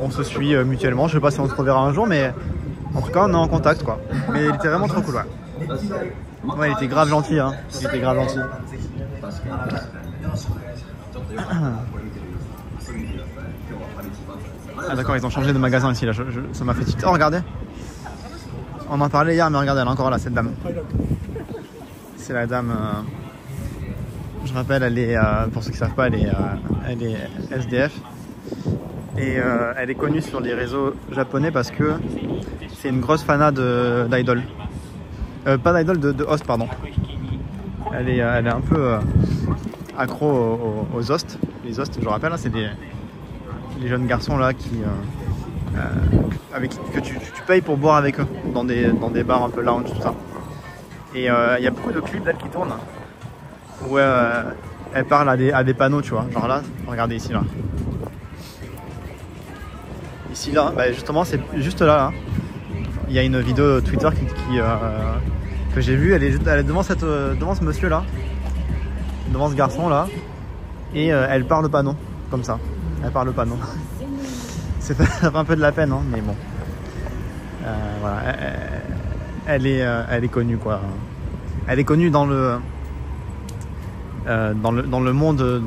on se suit euh, mutuellement. Je sais pas si on se reverra un jour, mais en tout cas, on est en contact quoi. Mais il était vraiment trop cool, ouais. Il était grave gentil, hein. Il était grave gentil. Ah d'accord, ils ont changé de magasin ici là. Je- ça m'a fait tilt. Oh regardez. On en parlait hier, mais regardez, elle est encore là, cette dame. C'est la dame. euh, je rappelle, elle est, euh, pour ceux qui ne savent pas, elle est, euh, SDF. Et euh, elle est connue sur les réseaux japonais parce que c'est une grosse fanade de- d'idol. Pas d'idol, de, host, pardon. Elle est, elle est un peu accro aux, hosts. Les hosts, je rappelle, hein, c'est des les jeunes garçons là qui. avec, que tu, tu payes pour boire avec eux dans des, dans des bars un peu lounge, tout ça. Et il y a beaucoup de clips d'elle qui tournent où euh, elle parle à des, à des panneaux, tu vois. Genre là, regardez ici là. Ici là, bah, justement, c'est juste là. là. Il y a une vidéo Twitter qui, euh, que j'ai vue. Elle est, elle est devant, cette, euh, devant ce monsieur là, devant ce garçon là, et euh, elle parle au panneau, comme ça. Elle parle au panneau. <laughs> Ça fait <laughs> un peu de la peine, hein, mais bon. Voilà, elle, est, elle est connue quoi. Elle est connue dans le, euh, dans le, dans le monde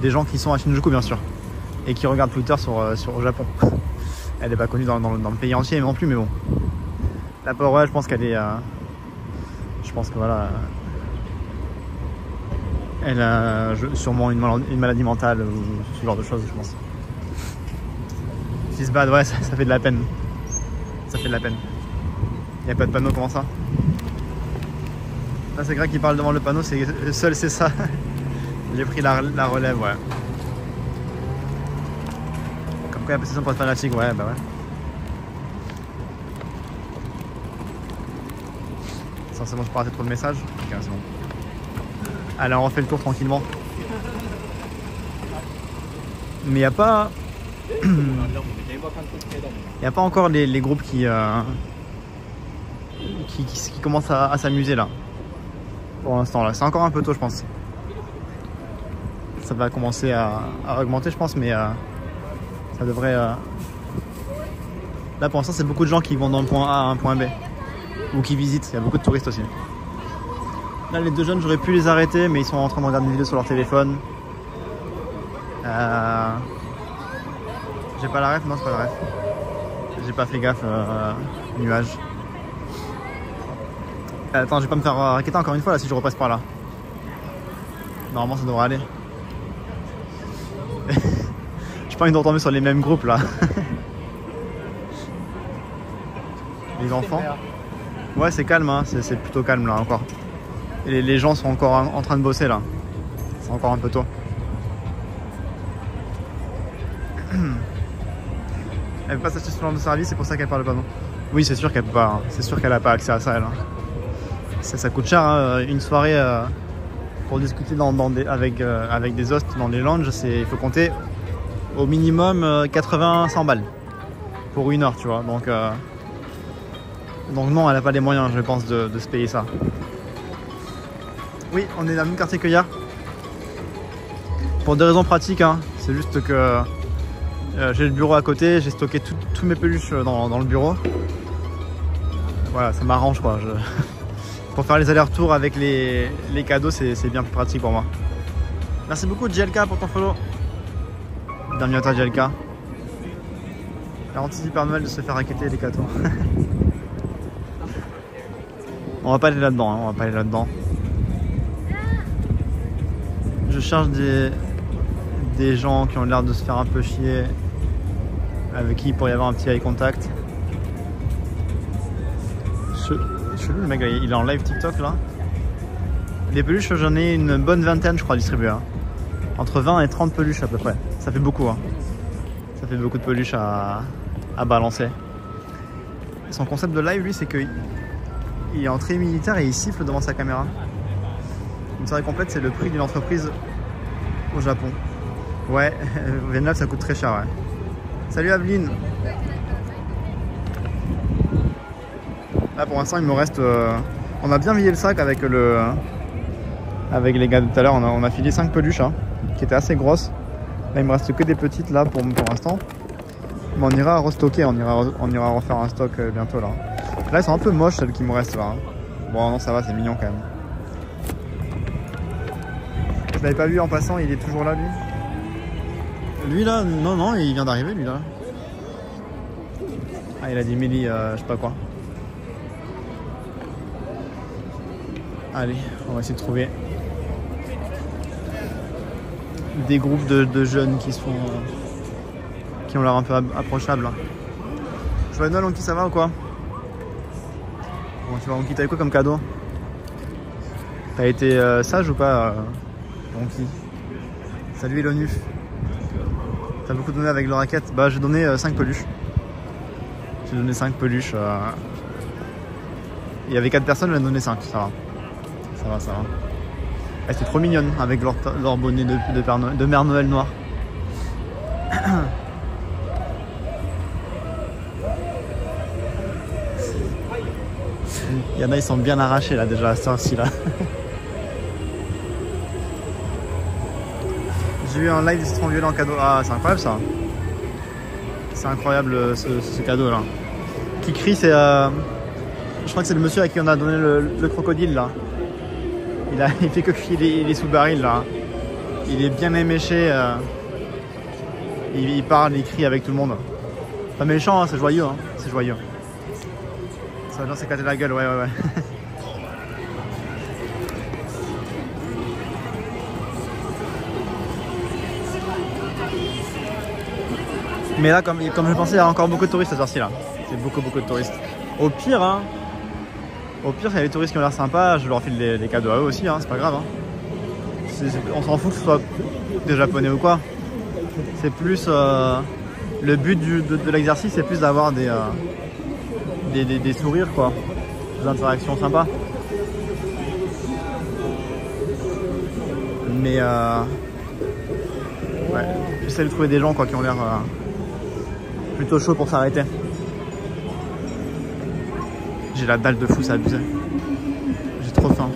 des gens qui sont à Shinjuku bien sûr et qui regardent Twitter sur, euh, sur le Japon. <laughs> Elle n'est pas connue dans, dans- le pays entier non plus, mais bon. La ouais, je pense qu'elle est, euh, je pense que voilà, elle a sûrement une maladie, mentale ou ce genre de choses, je pense. She's bad, ouais, <laughs> ça, fait de la peine. Ça fait de la peine. Il a pas de panneau, comment ça? Là, c'est Greg qui parle devant le panneau, c'est seul, c'est ça. J'ai pris la, relève, ouais. Comme quoi, la possession pour être fanatique, ouais, bah ouais. Censément, je peux rater trop de messages. Ok, c'est bon. Allez, on refait le tour tranquillement. Mais il a pas. <clears throat> Il n'y a pas encore les, groupes qui, euh, qui, commencent à s'amuser là. Pour l'instant là. C'est encore un peu tôt je pense. Ça va commencer à, augmenter je pense mais euh, ça devrait... euh, Là pour l'instant c'est beaucoup de gens qui vont d'un point A à un point B. Ou qui visitent. Il y a beaucoup de touristes aussi. Là les deux jeunes j'aurais pu les arrêter mais ils sont en train de regarder une vidéo sur leur téléphone. Euh... J'ai pas la ref, non c'est pas la ref. J'ai pas fait gaffe, nuage. Attends, je vais pas me faire raqueter encore une fois là si je repasse par là. Normalement ça devrait aller. <laughs> J'ai pas envie de retomber sur les mêmes groupes là. <laughs> les enfants. Ouais c'est calme, hein. c'est plutôt calme là encore. Et les, gens sont encore en, train de bosser là. C'est encore un peu tôt. <clears throat> Elle peut pas s'acheter ce genre de service, c'est pour ça qu'elle parle pas non? Oui, c'est sûr qu'elle peut pas. hein. C'est sûr qu'elle a pas accès à ça, elle. hein. Ça, ça coûte cher, hein, une soirée euh, pour discuter dans, euh, avec des hostes dans les lounges, il faut compter au minimum 80-100 balles pour une heure, tu vois. Donc, euh, donc non, elle a pas les moyens, je pense, de, se payer ça. Oui, on est dans le même quartier que hier. Pour des raisons pratiques, hein. c'est juste que euh, j'ai le bureau à côté, j'ai stocké tous mes peluches dans, dans le bureau. Voilà, ça m'arrange quoi. Je- <laughs> pour faire les allers-retours avec les, les cadeaux, c'est bien plus pratique pour moi. Merci beaucoup JLK pour ton follow. Bienvenue à toi JLK. La anticipe Père Noël de se faire raqueter les cadeaux. <laughs> on va pas aller là-dedans, hein, on va pas aller là-dedans. Je cherche des, des gens qui ont l'air de se faire un peu chier, avec qui il pourrait y avoir un petit eye contact. Chelou le mec, il est en live TikTok là. Les peluches, j'en ai une bonne vingtaine, je crois, distribuées. hein. Entre 20 et 30 peluches à peu près. Ça fait beaucoup. hein. Ça fait beaucoup de peluches à, balancer. Son concept de live, lui, c'est que il est entré militaire et il siffle devant sa caméra. Une soirée complète, c'est le prix d'une entreprise au Japon. Ouais, <laughs> V9 ça coûte très cher. Salut Aveline Là pour l'instant il me reste... euh, On a bien vidé le sac avec le... avec les gars de tout à l'heure. On a, on a filé 5 peluches hein, qui étaient assez grosses. Là, il me reste que des petites là pour, pour l'instant. Mais on ira restocker, on ira, on ira refaire un stock euh, bientôt là. Là, elles sont un peu moches celles qui me restent là. hein. Bon, non, ça va, c'est mignon quand même. Je l'avais pas vu en passant, il est toujours là lui? Lui là, non, non, il vient d'arriver lui là. Ah, il a dit Millie, euh, je sais pas quoi. Allez, on va essayer de trouver des groupes de, jeunes qui sont euh, qui ont l'air un peu ab- approchables. là. Joyeux Noël, Anki, ça va ou quoi? Bon, tu vois, Anki, t'as quoi comme cadeau? T'as été euh, sage ou pas, euh, Anki? Salut Elonu. T'as beaucoup donné avec le raquette Bah, j'ai donné 5 peluches. J'ai donné 5 peluches. euh, Il y avait 4 personnes, j'en ai donné 5, ça va. Ça va, ça va. Elles étaient trop mignonnes avec leur, bonnet de, Père Noël- de Mère Noël noir. Il <coughs> y en a, ils sont bien arrachés là déjà à cette heure-ci là. <laughs> J'ai eu un live citron violet en cadeau. Ah, c'est incroyable ça. C'est incroyable euh, ce, cadeau là. Qui crie, c'est. euh, Je crois que c'est le monsieur à qui on a donné le crocodile là. Il, fait que crier, il est, il est sous baril là. Il est bien éméché. euh, Il, parle, il crie avec tout le monde. Pas méchant, hein, c'est joyeux. hein, C'est joyeux. Ça va bien s'éclater la gueule, ouais, ouais, ouais. <laughs> Mais là, comme, comme je pensais, il y a encore beaucoup de touristes cette heure-ci là. C'est beaucoup, beaucoup de touristes. Au pire, hein, au pire, il y a les touristes qui ont l'air sympas, je leur file des, cadeaux à eux aussi, hein, c'est pas grave. hein. On s'en fout que ce soit des japonais ou quoi. C'est plus. euh, le but de, l'exercice, c'est plus d'avoir des, euh, des, des- sourires, quoi. Des interactions sympas. Mais. Euh, ouais, j'essaie de trouver des gens quoi, qui ont l'air plutôt chauds pour s'arrêter. J'ai la dalle de fou, c'est abusé. J'ai trop faim.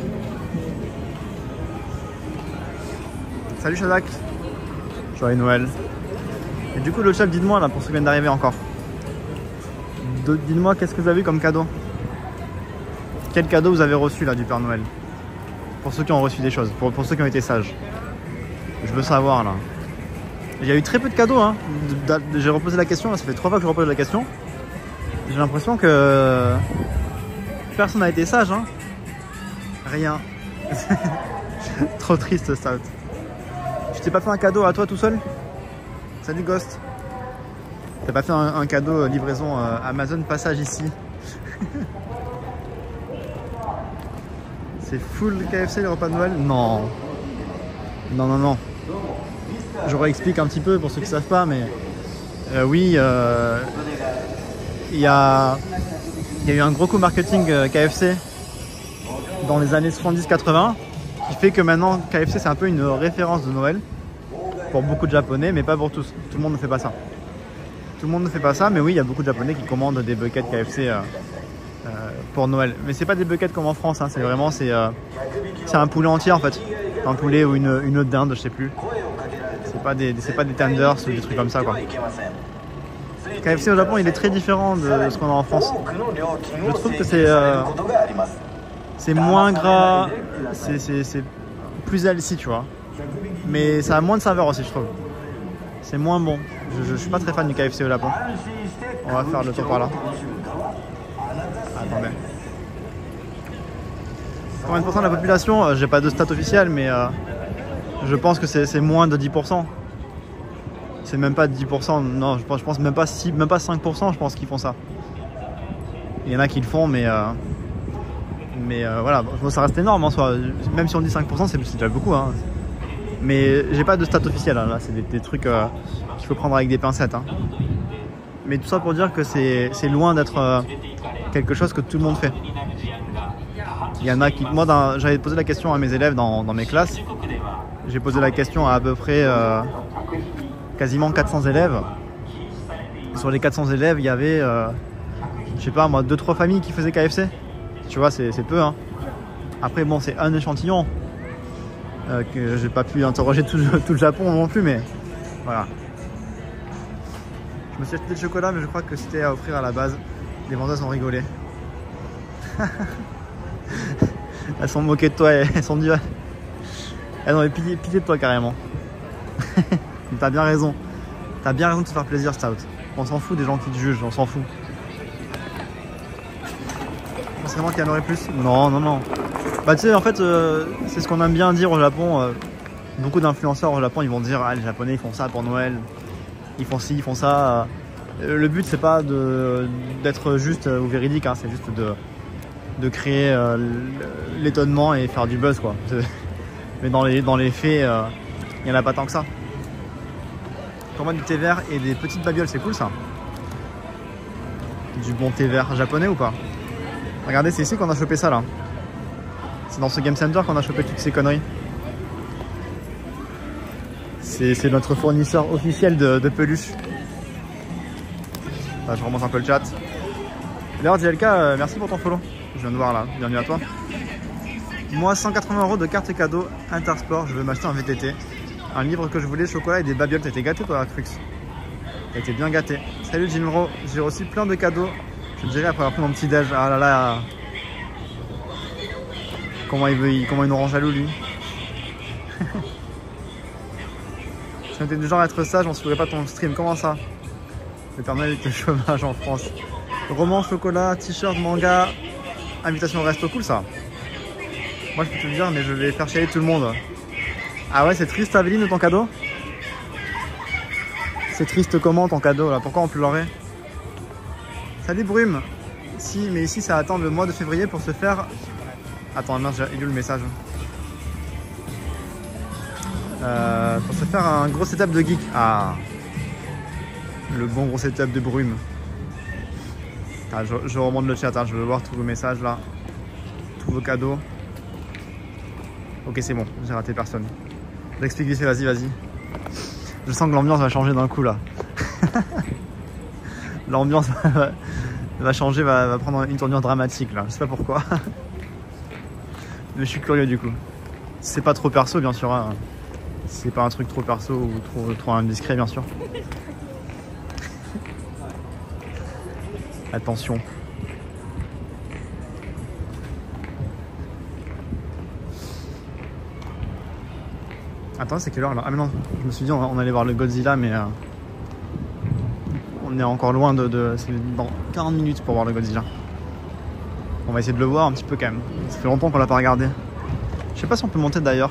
Salut Shazak Joyeux Noël. Et du coup, le chef, dites-moi là, pour ceux qui viennent d'arriver encore. Dites-moi, qu'est-ce que vous avez comme cadeau? Quel cadeau vous avez reçu là du Père Noël? Pour ceux qui ont reçu des choses, pour, pour ceux qui ont été sages. Je veux savoir là. Il y a eu très peu de cadeaux. Hein. J'ai reposé la question, là, ça fait trois fois que je repose la question. J'ai l'impression que personne n'a été sage. Hein. Rien. <laughs> Trop triste ça. Tu t'es pas fait un cadeau à toi tout seul? Salut Ghost. T'as pas fait un, cadeau euh, livraison euh, Amazon passage ici? <laughs> C'est full KFC le repas Noël? Non. Non, non, non. Je réexplique un petit peu pour ceux qui savent pas, mais euh, oui, il y, a, il y a eu un gros coup marketing euh, KFC dans les années 70-80 qui fait que maintenant KFC c'est un peu une référence de Noël pour beaucoup de japonais, mais pas pour tous. Tout le monde ne fait pas ça. Tout le monde ne fait pas ça, mais oui, il y a beaucoup de japonais qui commandent des buckets KFC euh, euh, pour Noël. Mais c'est pas des buckets comme en France, hein, c'est vraiment c'est un poulet entier en fait, un poulet ou une, une dinde, je sais plus. C'est pas pas des tenders ou des trucs comme ça quoi. KFC au Japon, il est très différent de ce qu'on a en France. Je trouve que c'est euh, moins gras, c'est plus healthy, tu vois. Mais ça a moins de saveur aussi, je trouve. C'est moins bon. Je, je suis pas très fan du KFC au Japon. On va faire le tour par là. Attendez. Combien de pourcents de la population Euh, J'ai pas de stat officiel, mais euh, je pense que c'est moins de 10%. C'est même pas 10%, non, je pense, même, pas 6, même pas 5%, je pense qu'ils font ça. Il y en a qui le font, mais. euh, mais euh, voilà, ça reste énorme en soi. Même si on dit 5%, c'est déjà beaucoup. Hein. Mais j'ai pas de stat officiel, hein, là, c'est des, trucs euh, qu'il faut prendre avec des pincettes. hein. Mais tout ça pour dire que c'est loin d'être quelque chose que tout le monde fait. Il y en a qui. Moi, j'avais posé la question à mes élèves dans, dans mes classes. J'ai posé la question à à peu près quasiment 400 élèves. Sur les 400 élèves, il y avait, euh, je sais pas moi, 2-3 familles qui faisaient KFC. Tu vois, c'est peu. Hein. Après, bon, c'est un échantillon. euh, que j'ai pas pu interroger tout, le Japon non plus, mais voilà. Je me suis acheté du chocolat, mais je crois que c'était à offrir à la base. Les vendeuses ont rigolé. <laughs> elles sont moquées de toi, elles sont dit. Elles ont pitié de toi carrément. <laughs> T'as bien raison. T'as bien raison de te faire plaisir, Stout. On s'en fout des gens qui te jugent, on s'en fout. Vraiment qu'il y en aurait plus. Non, non, non. Bah tu sais, en fait, euh, c'est ce qu'on aime bien dire au Japon. euh, beaucoup d'influenceurs au Japon, ils vont dire, ah, les Japonais, ils font ça pour Noël. Ils font ci, ils font ça. Euh, Le but, c'est pas d'être juste ou véridique, hein, c'est juste de, de créer l'étonnement et faire du buzz, quoi. <laughs> Mais dans les, dans les faits, il y en a pas tant que ça. Moi, du thé vert et des petites babioles, c'est cool ça. Du bon thé vert japonais ou pas Regardez, c'est ici qu'on a chopé ça là. C'est dans ce game center qu'on a chopé toutes ces conneries. C'est notre fournisseur officiel de, de peluches. Je remonte un peu le chat. D'ailleurs, JLK, euh, merci pour ton follow. Je viens de voir là, bienvenue à toi. Moi, 180 euros de carte cadeau Intersport, je veux m'acheter un VTT. Un livre que je voulais, chocolat et des babioles. T'as été gâté toi, Crux T'as été bien gâté. Salut Jinro, j'ai reçu plein de cadeaux. Je te dirai après avoir pris mon petit déj. Ah là là. Comment il veut, il- comment il nous rend jaloux lui? <laughs> Si on était du genre à être sage, on suivrait pas ton stream. Comment ça? L'éternel est le chômage en France. Roman, chocolat, t-shirt, manga, invitation au resto, cool ça. Moi je peux te le dire, mais je vais faire chialer tout le monde. Ah ouais, c'est triste, Aveline, ton cadeau C'est triste comment ton cadeau là Pourquoi on pleurait Salut Brume Si, mais ici ça attend le mois de février pour se faire. Attends, mince, j'ai- où le message Euh, Pour se faire un gros setup de geek. Ah Le bon gros setup de Brume. Je, je remonte le chat, hein, je veux voir tous vos messages là. Tous vos cadeaux. Ok, c'est bon, j'ai raté personne. J'explique vite vas-y, vas-y. Je sens que l'ambiance va changer d'un coup là. <laughs> l'ambiance va, changer, va, va prendre une tournure dramatique là. Je sais pas pourquoi. <laughs> Mais je suis curieux du coup. C'est pas trop perso, bien sûr. hein. C'est pas un truc trop perso ou trop, trop indiscret, bien sûr. <laughs> Attention. Attends, c'est quelle heure là Ah mais non, je me suis dit on, allait voir le Godzilla mais euh, on est encore loin de... c'est dans 40 minutes pour voir le Godzilla. On va essayer de le voir un petit peu quand même. Ça fait longtemps qu'on l'a pas regardé. Je sais pas si on peut monter d'ailleurs.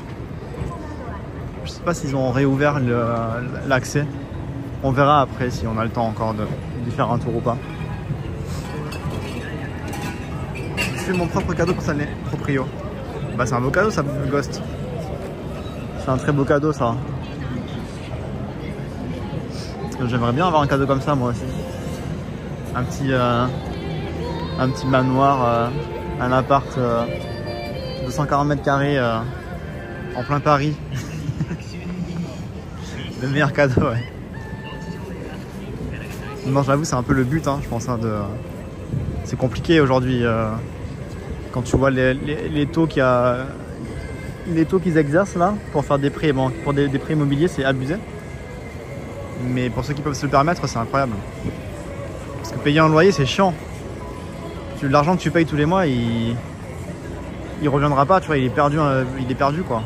Je sais pas s'ils ont réouvert l'accès. On verra après si on a le temps encore de, de faire un tour ou pas. Je fais mon propre cadeau pour année, proprio. Bah c'est un beau cadeau ça, Ghost. C'est un très beau cadeau ça. J'aimerais bien avoir un cadeau comme ça moi aussi. Un petit, euh, un petit manoir, euh, un appart euh, de 140 mètres carrés euh, en plein Paris. <laughs> le meilleur cadeau, ouais. Non, j'avoue, c'est un peu le but, hein, je pense. hein. C'est compliqué aujourd'hui. quand tu vois les taux qu'il y a, les taux qu'ils exercent là pour faire des prêts, bon, pour des, immobiliers, c'est abusé. Mais pour ceux qui peuvent se le permettre, c'est incroyable. Parce que payer un loyer, c'est chiant. L'argent que tu payes tous les mois, il, reviendra pas. Tu vois, il est perdu, euh, quoi.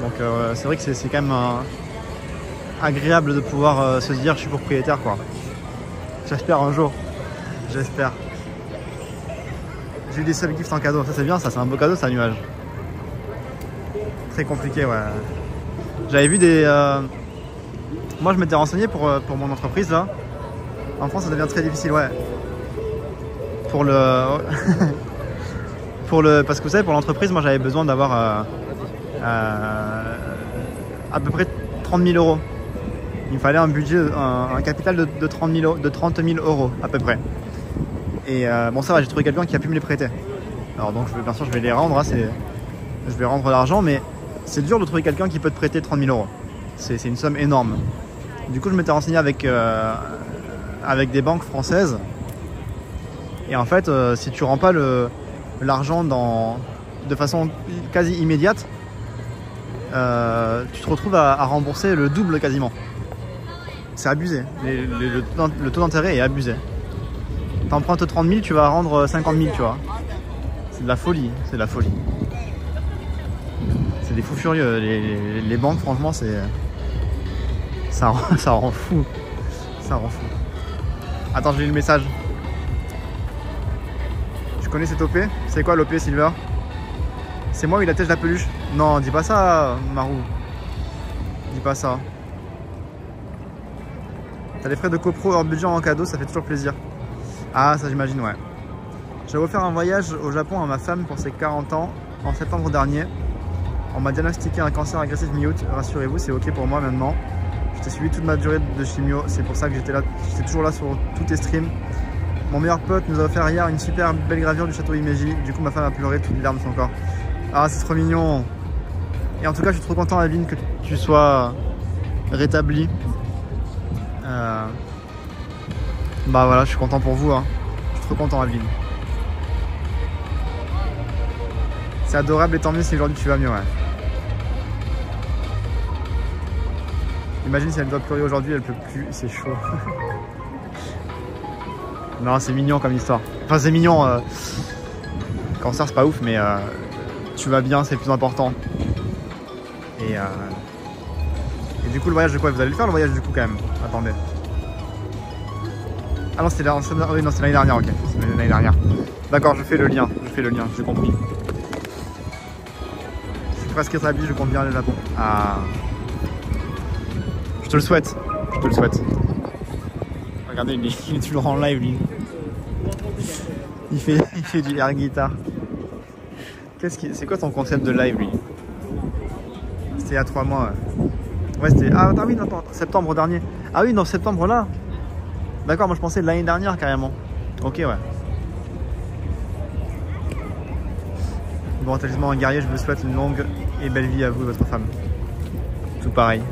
Donc euh, c'est vrai que c'est quand même agréable de pouvoir euh, se dire je suis propriétaire quoi. J'espère un jour. J'espère. J'ai eu des subgifts en cadeau, ça c'est bien, ça c'est un beau cadeau, ça nuage. Très compliqué, ouais. J'avais vu des. euh, Moi je m'étais renseigné pour, euh, pour mon entreprise là. En France ça devient très difficile, ouais. Pour le. <laughs> pour le. Parce que vous savez, pour l'entreprise, moi j'avais besoin d'avoir euh, à peu près 30 000 euros. Il me fallait un budget, un, capital de, de 30 000, euros- de 30 000 euros à peu près. Et bon, ça va, j'ai trouvé quelqu'un qui a pu me les prêter. Alors, donc, je vais- bien sûr, je vais les rendre. hein, je vais rendre l'argent, mais c'est dur de trouver quelqu'un qui peut te prêter 30 000 euros. C'est, une somme énorme. Du coup, je m'étais renseigné avec, euh, avec des banques françaises. Et en fait, euh, si tu rends pas l'argent de façon quasi immédiate, euh, tu te retrouves à, rembourser le double quasiment. C'est abusé. Le, le taux d'intérêt est abusé. T'empruntes 30 000, tu vas rendre 50 000, tu vois. C'est de la folie, c'est de la folie. Des fous furieux. Les, les- les banques, franchement, c'est. Ça rend, <laughs> fou. Ça rend fou. Attends, j'ai eu le message. Tu connais cette OP C'est quoi l'OP, Silver? C'est moi ou il attèche la peluche? Non, dis pas ça, Marou. Dis pas ça. T'as les frais de copro hors budget en cadeau, ça fait toujours plaisir. Ah, ça j'imagine, ouais. J'ai offert un voyage au Japon à ma femme pour ses 40 ans en septembre dernier. On m'a diagnostiqué un cancer agressif mi-août. Rassurez-vous, c'est ok pour moi maintenant. Je t'ai suivi toute ma durée de chimio. C'est pour ça que j'étais là, j'étais toujours là sur tous tes streams. Mon meilleur pote nous a offert hier une super belle gravure du château Imeji. Du coup, ma femme a pleuré toutes les larmes de son corps. Ah, c'est trop mignon. Et en tout cas, je suis trop content, Aline, que tu sois rétabli. Euh, Bah voilà, je suis content pour vous. hein. Je suis trop content, Aline. C'est adorable et tant mieux si aujourd'hui tu vas mieux, ouais. Imagine si elle doit pleurer aujourd'hui, elle peut plus, c'est chaud. <laughs> non, c'est mignon comme histoire. Enfin, c'est mignon. Euh... Cancer, c'est pas ouf, mais euh, tu vas bien, c'est le plus important. Et, euh, et du coup, le voyage de quoi? Vous allez le faire le voyage du coup, quand même? Attendez. Ah non, c'était c'est l'année dernière, ok. C'est l'année dernière. D'accord, je fais le lien. Je fais le lien, j'ai compris. Je suis presque établi, je compte bien au Japon. Ah. Je te le souhaite. Je te le souhaite. Regardez, il est, il toujours en live, lui. Il fait, il fait du air guitar. Qu'est-ce c'est quoi ton concept de live, lui? C'était il y a trois mois. Ouais, Ouais, c'était. Ah, oui, non, attends, septembre dernier. Ah oui, non, septembre là. D'accord, moi je pensais l'année dernière carrément. Ok, ouais. Bon, talisman un guerrier, je vous souhaite une longue et belle vie à vous et votre femme. Tout pareil.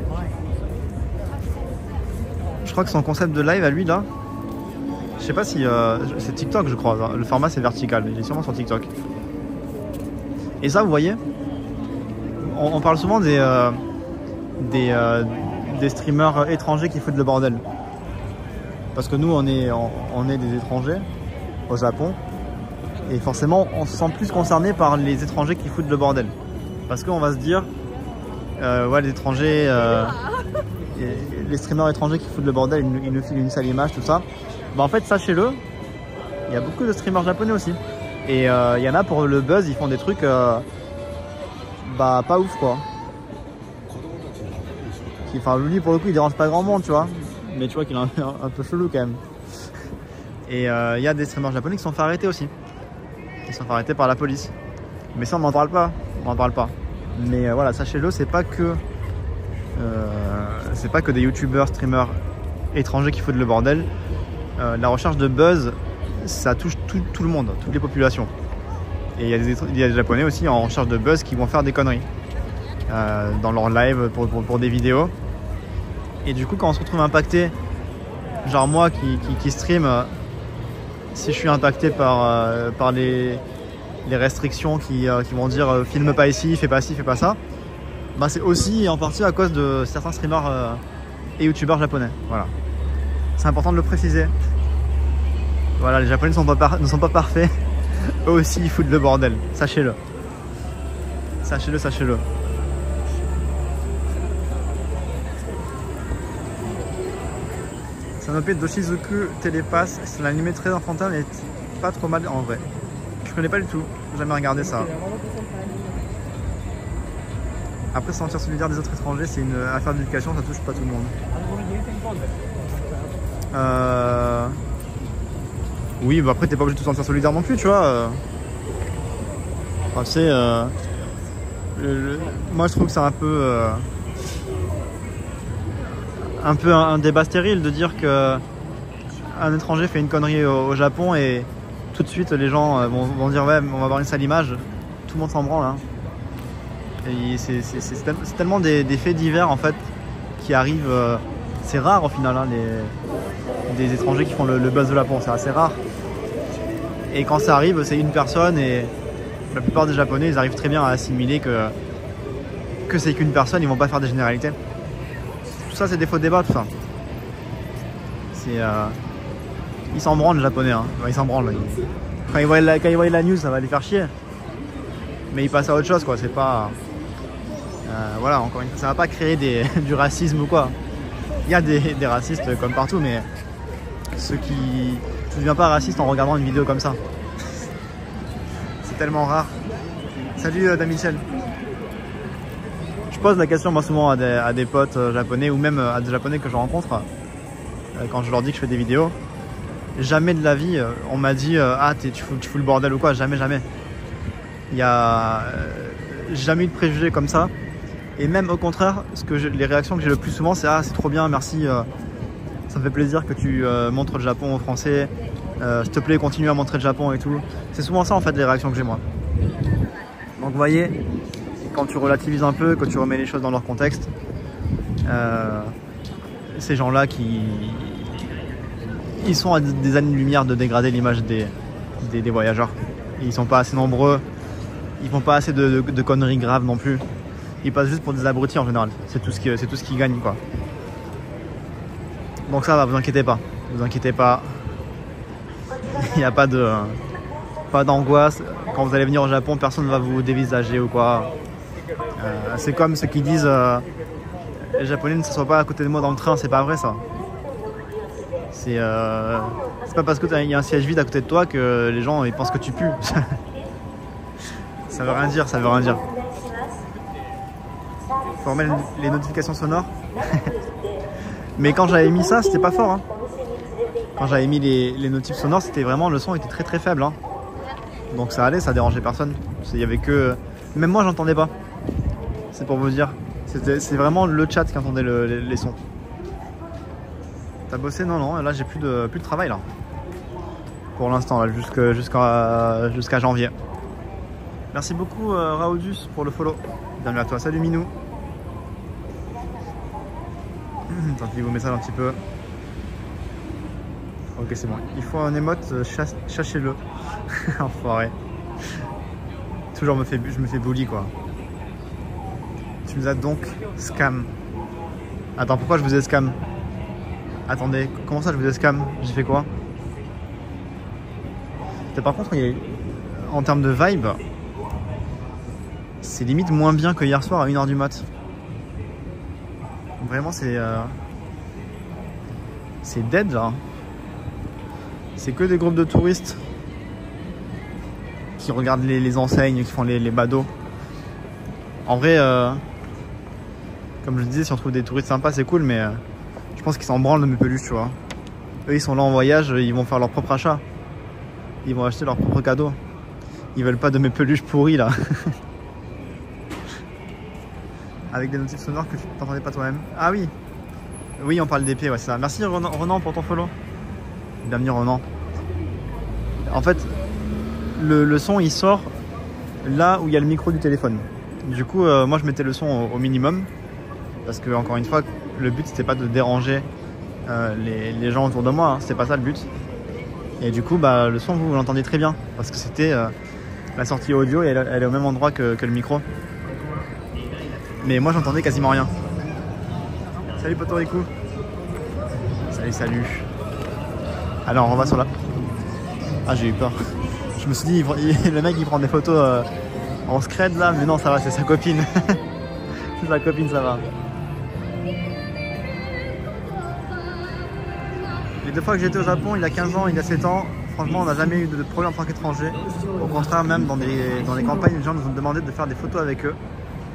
Je crois que son concept de live à lui là, je sais pas si euh, c'est TikTok, je crois. Le format c'est vertical, il est sûrement sur TikTok. Et ça, vous voyez, on, on parle souvent des euh, des, euh, des streamers étrangers qui foutent le bordel. Parce que nous, on est on, on est des étrangers au Japon. Et forcément, on se sent plus concerné par les étrangers qui foutent le bordel. Parce qu'on va se dire, ouais, les étrangers, et les streamers étrangers qui foutent le bordel, ils, nous- filent une sale image, tout ça. Bah en fait, sachez-le, il y a beaucoup de streamers japonais aussi. Et euh, il y en a pour le buzz, ils font des trucs, euh, bah pas ouf quoi. Enfin, lui pour le coup, il dérange pas grand monde, tu vois. Mais tu vois qu'il est un, peu chelou quand même. Et euh, il y a des streamers japonais qui sont fait arrêter aussi. Ils sont fait arrêter par la police. Mais ça, on n'en parle pas. On n'en parle pas. Mais voilà, sachez-le, c'est pas que. C'est pas que des youtubeurs, streamers étrangers qui foutent le bordel. Euh, la recherche de buzz, ça touche tout, le monde, toutes les populations. Et il y, a des, japonais aussi en recherche de buzz qui vont faire des conneries euh, dans leur live pour, des vidéos. Et du coup, quand on se retrouve impacté, genre moi qui, stream, euh, si je suis impacté par, les, restrictions qui, vont dire filme pas ici, fais pas ci, fais pas ça, bah c'est aussi en partie à cause de certains streamers euh, et youtubeurs japonais. Voilà. C'est important de le préciser. Voilà, les japonais ne sont pas, parfaits. <laughs> Eux aussi, ils foutent le bordel. Sachez-le. Sachez-le, sachez-le. Sanope Doshizuku Télépass, c'est un animé très enfantin mais pas trop mal en vrai. Je connais pas du tout, jamais regardé ça. Après, se sentir solidaire des autres étrangers, c'est une affaire d'éducation, ça touche pas tout le monde. Euh... Oui, bah après, t'es pas obligé de te sentir solidaire non plus, tu vois. euh. Sais, euh, le- moi je trouve que c'est un peu. euh, un peu un, débat stérile de dire que un étranger fait une connerie au, Japon et tout de suite les gens euh, vont, vont dire ouais on va avoir une sale image tout le monde s'en branle hein. C'est- c'est c'est tel- c'est tellement des, faits divers en fait qui arrivent euh, c'est rare au final hein, les, des étrangers qui font le, buzz de Japon c'est assez rare et quand ça arrive c'est une personne et la plupart des japonais ils arrivent très bien à assimiler que c'est qu'une personne, ils vont pas faire des généralités. Tout ça, c'est des faux débats, tout. Euh... Ils s'en branlent, les japonais. Hein. Ils s'en branlent. Quand, ils voient la... quand ils voient la news, ça va les faire chier. Mais ils passent à autre chose, quoi. C'est pas. Euh, voilà, encore une fois, ça va pas créer des... <laughs> du racisme ou quoi. Il y a des, des racistes comme partout, mais ceux qui. Tu deviens pas raciste en regardant une vidéo comme ça. C'est tellement rare. Salut euh, Damichel. Je pose la question moi souvent à des, à des potes euh, japonais ou même euh, à des japonais que je rencontre quand je leur dis que je fais des vidéos. Jamais de la vie on m'a dit ah tu fous, tu fous le bordel ou quoi. Jamais jamais. Il y a jamais eu de préjugés comme ça. Et même au contraire, ce que les réactions que j'ai le plus souvent c'est ah c'est trop bien merci. euh, ça me fait plaisir que tu euh, montres le Japon aux Français. Euh, S'il te plaît continue à montrer le Japon et tout. C'est souvent ça en fait les réactions que j'ai moi. Donc vous voyez, quand tu relativises un peu, quand tu remets les choses dans leur contexte, euh, ces gens-là qui... Ils sont à des années-lumière de dégrader l'image des, des, voyageurs. Ils sont pas assez nombreux, ils font pas assez de conneries graves non plus. Ils passent juste pour des abrutis en général. C'est tout ce qui, c'est tout ce qu'ils gagnent quoi. Donc ça va, vous inquiétez pas. Vous inquiétez pas. <laughs> Il n'y a pas de pas d'angoisse. Quand vous allez venir au Japon, personne ne va vous dévisager ou quoi. Euh, c'est comme ceux qui disent euh, les Japonais ne s'assoient pas à côté de moi dans le train, c'est pas vrai ça. C'est euh, pas parce que il y a un siège vide à côté de toi que les gens ils pensent que tu pues. <laughs> ça veut rien dire, ça veut rien dire. Les notifications sonores. <laughs> Mais quand j'avais mis ça, c'était pas fort. hein. Quand j'avais mis les, notifs sonores, c'était vraiment le son était très très faible. hein. Donc ça allait, ça dérangeait personne. Il y avait que. Même moi j'entendais pas. C'est pour vous dire. C'est vraiment le chat qui entendait le- les, sons. T'as bossé? Non, non, là j'ai plus de, plus de travail là. Pour l'instant, jusqu'à janvier. Merci beaucoup euh, pour le follow. Bienvenue à toi. Salut Minou. Tant pis, vous message un petit peu. Ok, c'est bon. Il faut un émote, euh, cherchez-le. <laughs> Enfoiré. Toujours me fait, je me fais bully quoi. Tu nous as donc scam. Attends, pourquoi je vous ai scam? Attendez, comment ça je vous ai scam? J'ai fait quoi? Par contre, en termes de vibe, c'est limite moins bien que hier soir à 1h du mat. Vraiment, c'est. euh, C'est dead là. C'est que des groupes de touristes qui regardent les, enseignes, qui font les, les badauds. En vrai, euh, comme je disais, si on trouve des touristes sympas, c'est cool, mais euh, je pense qu'ils s'en branlent de mes peluches, tu vois. Eux, ils sont là en voyage, ils vont faire leur propre achat. Ils vont acheter leur propre cadeau. Ils veulent pas de mes peluches pourries là. <laughs> Avec des notifs sonores que tu t'entendais pas toi-même. Ah oui Oui, on parle d'épée, ouais, c'est ça. Merci Renan, Renan pour ton follow. Bienvenue Renan. En fait, le, son il sort là où il y a le micro du téléphone. Du coup, euh, moi je mettais le son au, minimum parce que encore une fois, le but c'était pas de déranger euh, les, gens autour de moi, hein. c'était pas ça le but. Et du coup, bah, le son vous, l'entendez très bien parce que c'était euh, la sortie audio et elle, est au même endroit que le micro. Mais moi j'entendais quasiment rien. Salut Potorico. Salut, salut. Alors on va sur la. Ah j'ai eu peur. Je me suis dit, le mec il prend des photos euh, en scred là, mais non ça va, c'est sa copine. <laughs> c'est sa copine, ça va. Les deux fois que j'étais au Japon, il a 15 ans, il a 7 ans, franchement on n'a jamais eu de problème en tant qu'étranger. Au contraire, même dans les campagnes, les gens nous ont demandé de faire des photos avec eux.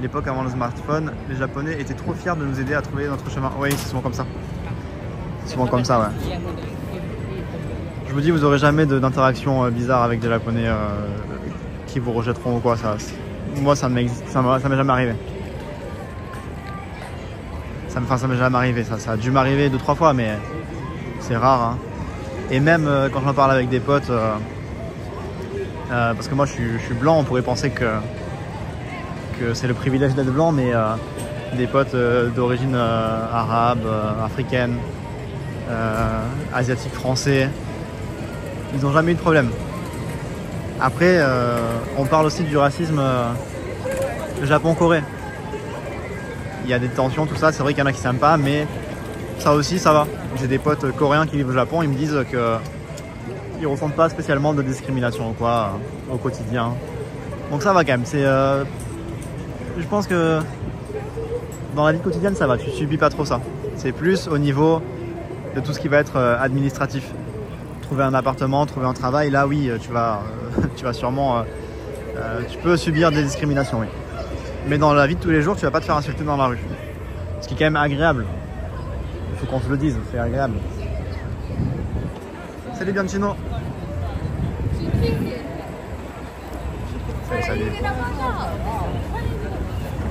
L'époque avant le smartphone, les Japonais étaient trop fiers de nous aider à trouver notre chemin. Oui, c'est souvent comme ça. Souvent comme ça, ouais. Je vous dis, vous aurez jamais d'interaction euh, bizarre avec des Japonais euh, qui vous rejetteront ou quoi. Ça, moi, ça m'est jamais arrivé. Ça m'est jamais arrivé. Ça, ça a dû m'arriver deux trois fois, mais c'est rare. hein. Et même euh, quand j'en parle avec des potes, parce que moi, je suis blanc, on pourrait penser que c'est le privilège d'être blanc, mais euh, des potes euh, d'origine euh, arabe, africaine, asiatique, français, ils n'ont jamais eu de problème. Après, on parle aussi du racisme Japon-Corée. il y a des tensions, tout ça. C'est vrai qu'il y en a qui s'aiment pas, mais ça aussi, ça va. J'ai des potes coréens qui vivent au Japon, ils me disent que ils ressentent pas spécialement de discrimination quoi au quotidien. Donc ça va quand même. C'est, euh, je pense que dans la vie quotidienne, ça va. Tu subis pas trop ça. C'est plus au niveau de tout ce qui va être euh, administratif. Trouver un appartement, trouver un travail, là oui, tu vas, euh, <laughs> tu vas sûrement, euh, euh, tu peux subir des discriminations, oui. Mais dans la vie de tous les jours, tu vas pas te faire insulter dans la rue. Ce qui est quand même agréable. Il faut qu'on se le dise, c'est agréable. Salut Bianchino. Salut, salut.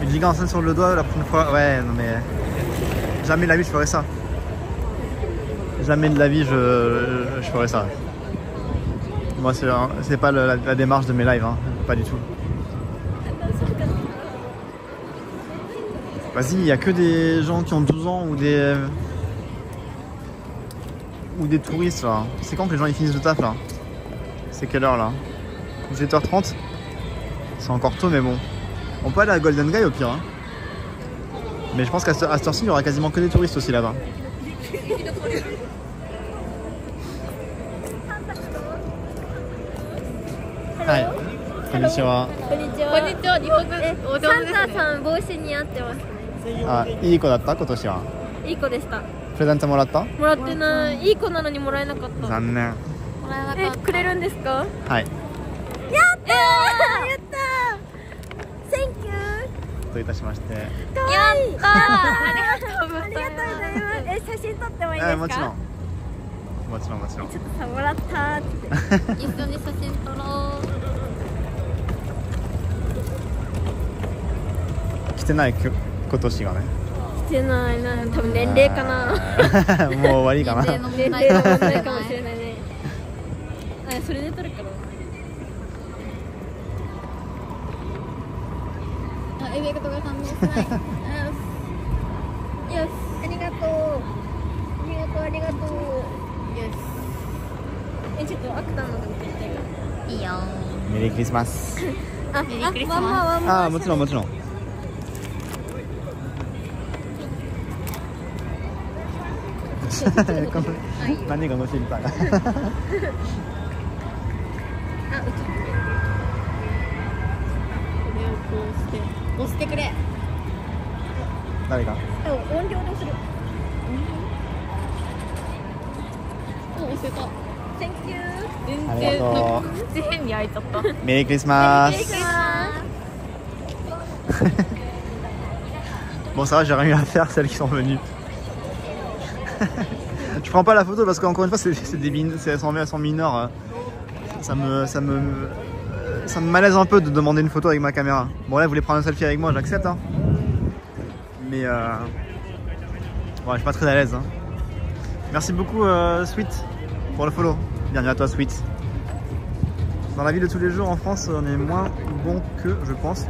Une giga enceinte sur le doigt la prochaine fois. Ouais, non mais. Jamais de la vie je ferais ça. Jamais de la vie je, je ferais ça. Moi, c'est pas la, démarche de mes lives, hein. pas du tout. Vas-y, il a que des gens qui ont 12 ans ou des. ou des touristes là. C'est quand que les gens ils finissent le taf là? C'est quelle heure là? 17h30 C'est encore tôt, mais bon. On peut aller à Golden Guy au pire. hein. Mais je pense qu'à ce- à cette heure-ci, il y aura quasiment que des touristes aussi là-bas. Hi. こんにちは。
こんにちは。
こんにちは日本語
え
お上手ですね
サンタさん帽子似合ってますね。
あ、いい子だった今年は。
いい子でした。
プレゼントもらった
もらってない。いい子なのにもらえなかった。
残念。
え、くれるんですか？やった
はい。
ー。やったー。
いたしまして。
やったー。ありがとうございます。え、写真撮ってもいいですか？
えもちろん。もちろんもちろん。
ちょっとさもらったーって。
一緒に写真撮ろう <laughs>
来てないきょ今年がね。
してないな。多分年齢かな。<laughs>
もう終わりかな。
年齢の
年齢の問題かもしれないね。あ、それで撮るから。
あエビがとがさんです。はい
よし、ありがとう。ありがとう、ありがとう。よし。え、ちょっとアクターのでも撮りたいか
いいよ
メリークリスマス。
あ、
メリークリスマス
あワンマンワンマン
あ、もちろんもちろん。何がのしりたい。
あ、うち。
これをこうして押してくれ
誰が？
でも音量でする。
お押せた
Thank you。
全
ありが
然
と
口変に開いちゃった
メリークリスマス。 Bon, ça va, j'ai rien eu à faire, celles qui sont venues. <laughs> Je prends pas la photo parce qu'encore une fois, c'est c'est des min- c'est- elles sont, elles sont mineures. euh. Ça me, ça me, euh, ça me malaise un peu de demander une photo avec ma caméra. Bon, là, vous voulez prendre un selfie avec moi, j'accepte. Hein. Mais, euh, ouais, je suis pas très à l'aise. hein. Merci beaucoup, euh, Sweet, pour le follow. Bienvenue à toi, Sweet. Dans la vie de tous les jours en France, on est moins bon que, je pense.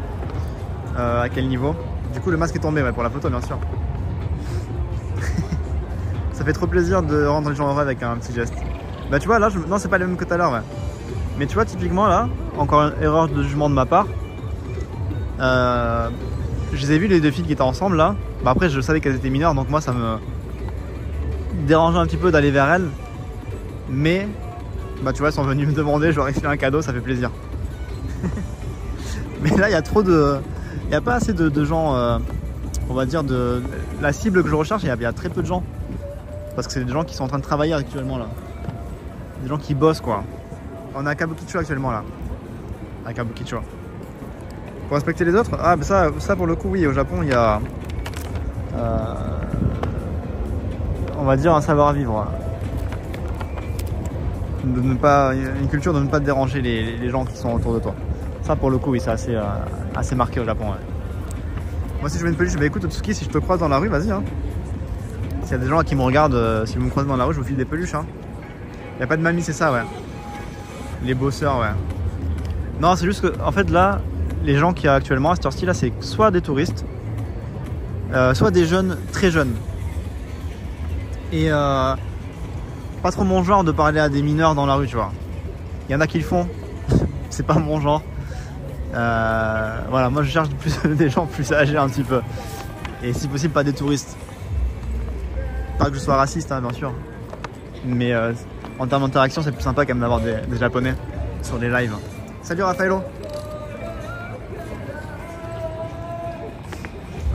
Euh, à quel niveau? Du coup, le masque est tombé ouais, pour la photo, bien sûr. <laughs> Ça fait trop plaisir de rendre les gens heureux avec un petit geste. Bah, tu vois, là, je... non, c'est pas le même que tout à l'heure, ouais. Mais tu vois, typiquement, là, encore une erreur de jugement de ma part. Euh, je les ai vus, les deux filles qui étaient ensemble, là. Bah, après, je savais qu'elles étaient mineures, donc moi, ça me dérangeait un petit peu d'aller vers elles. Mais, bah, tu vois, elles sont venues me demander, je leur ai fait un cadeau, ça fait plaisir. <laughs> Mais là, il y a trop de. Il n'y a pas assez de, gens, euh, on va dire, de la cible que je recherche, il y, il y a très peu de gens. Parce que c'est des gens qui sont en train de travailler actuellement là. Des gens qui bossent quoi. On est à Kabukicho actuellement là. À Kabukicho. Pour respecter les autres Ah, mais ça, ça pour le coup, oui, au Japon, il y a. euh, on va dire un savoir-vivre. De ne pas, une culture de ne pas déranger les, gens qui sont autour de toi. Ça pour le coup oui c'est assez, euh, marqué au Japon. Moi si je veux une peluche, bah écoute Otsuki si je te croise dans la rue vas-y hein. S'il y a des gens qui me regardent, euh, si vous me croisez dans la rue je vous file des peluches hein. Y a pas de mamie c'est ça ouais. Les bosseurs ouais. Non c'est juste que en fait là les gens qui y a actuellement à cette heure-ci là c'est soit des touristes, euh, soit des jeunes très jeunes. Et euh, pas trop mon genre de parler à des mineurs dans la rue tu vois. Il y en a qui le font, <laughs> c'est pas mon genre. Euh, voilà, moi je cherche <laughs> des gens plus âgés un petit peu. Et si possible, pas des touristes. Pas que je sois raciste, hein, bien sûr. Mais euh, en termes d'interaction, c'est plus sympa quand même d'avoir des, japonais sur les lives. Salut Raffaello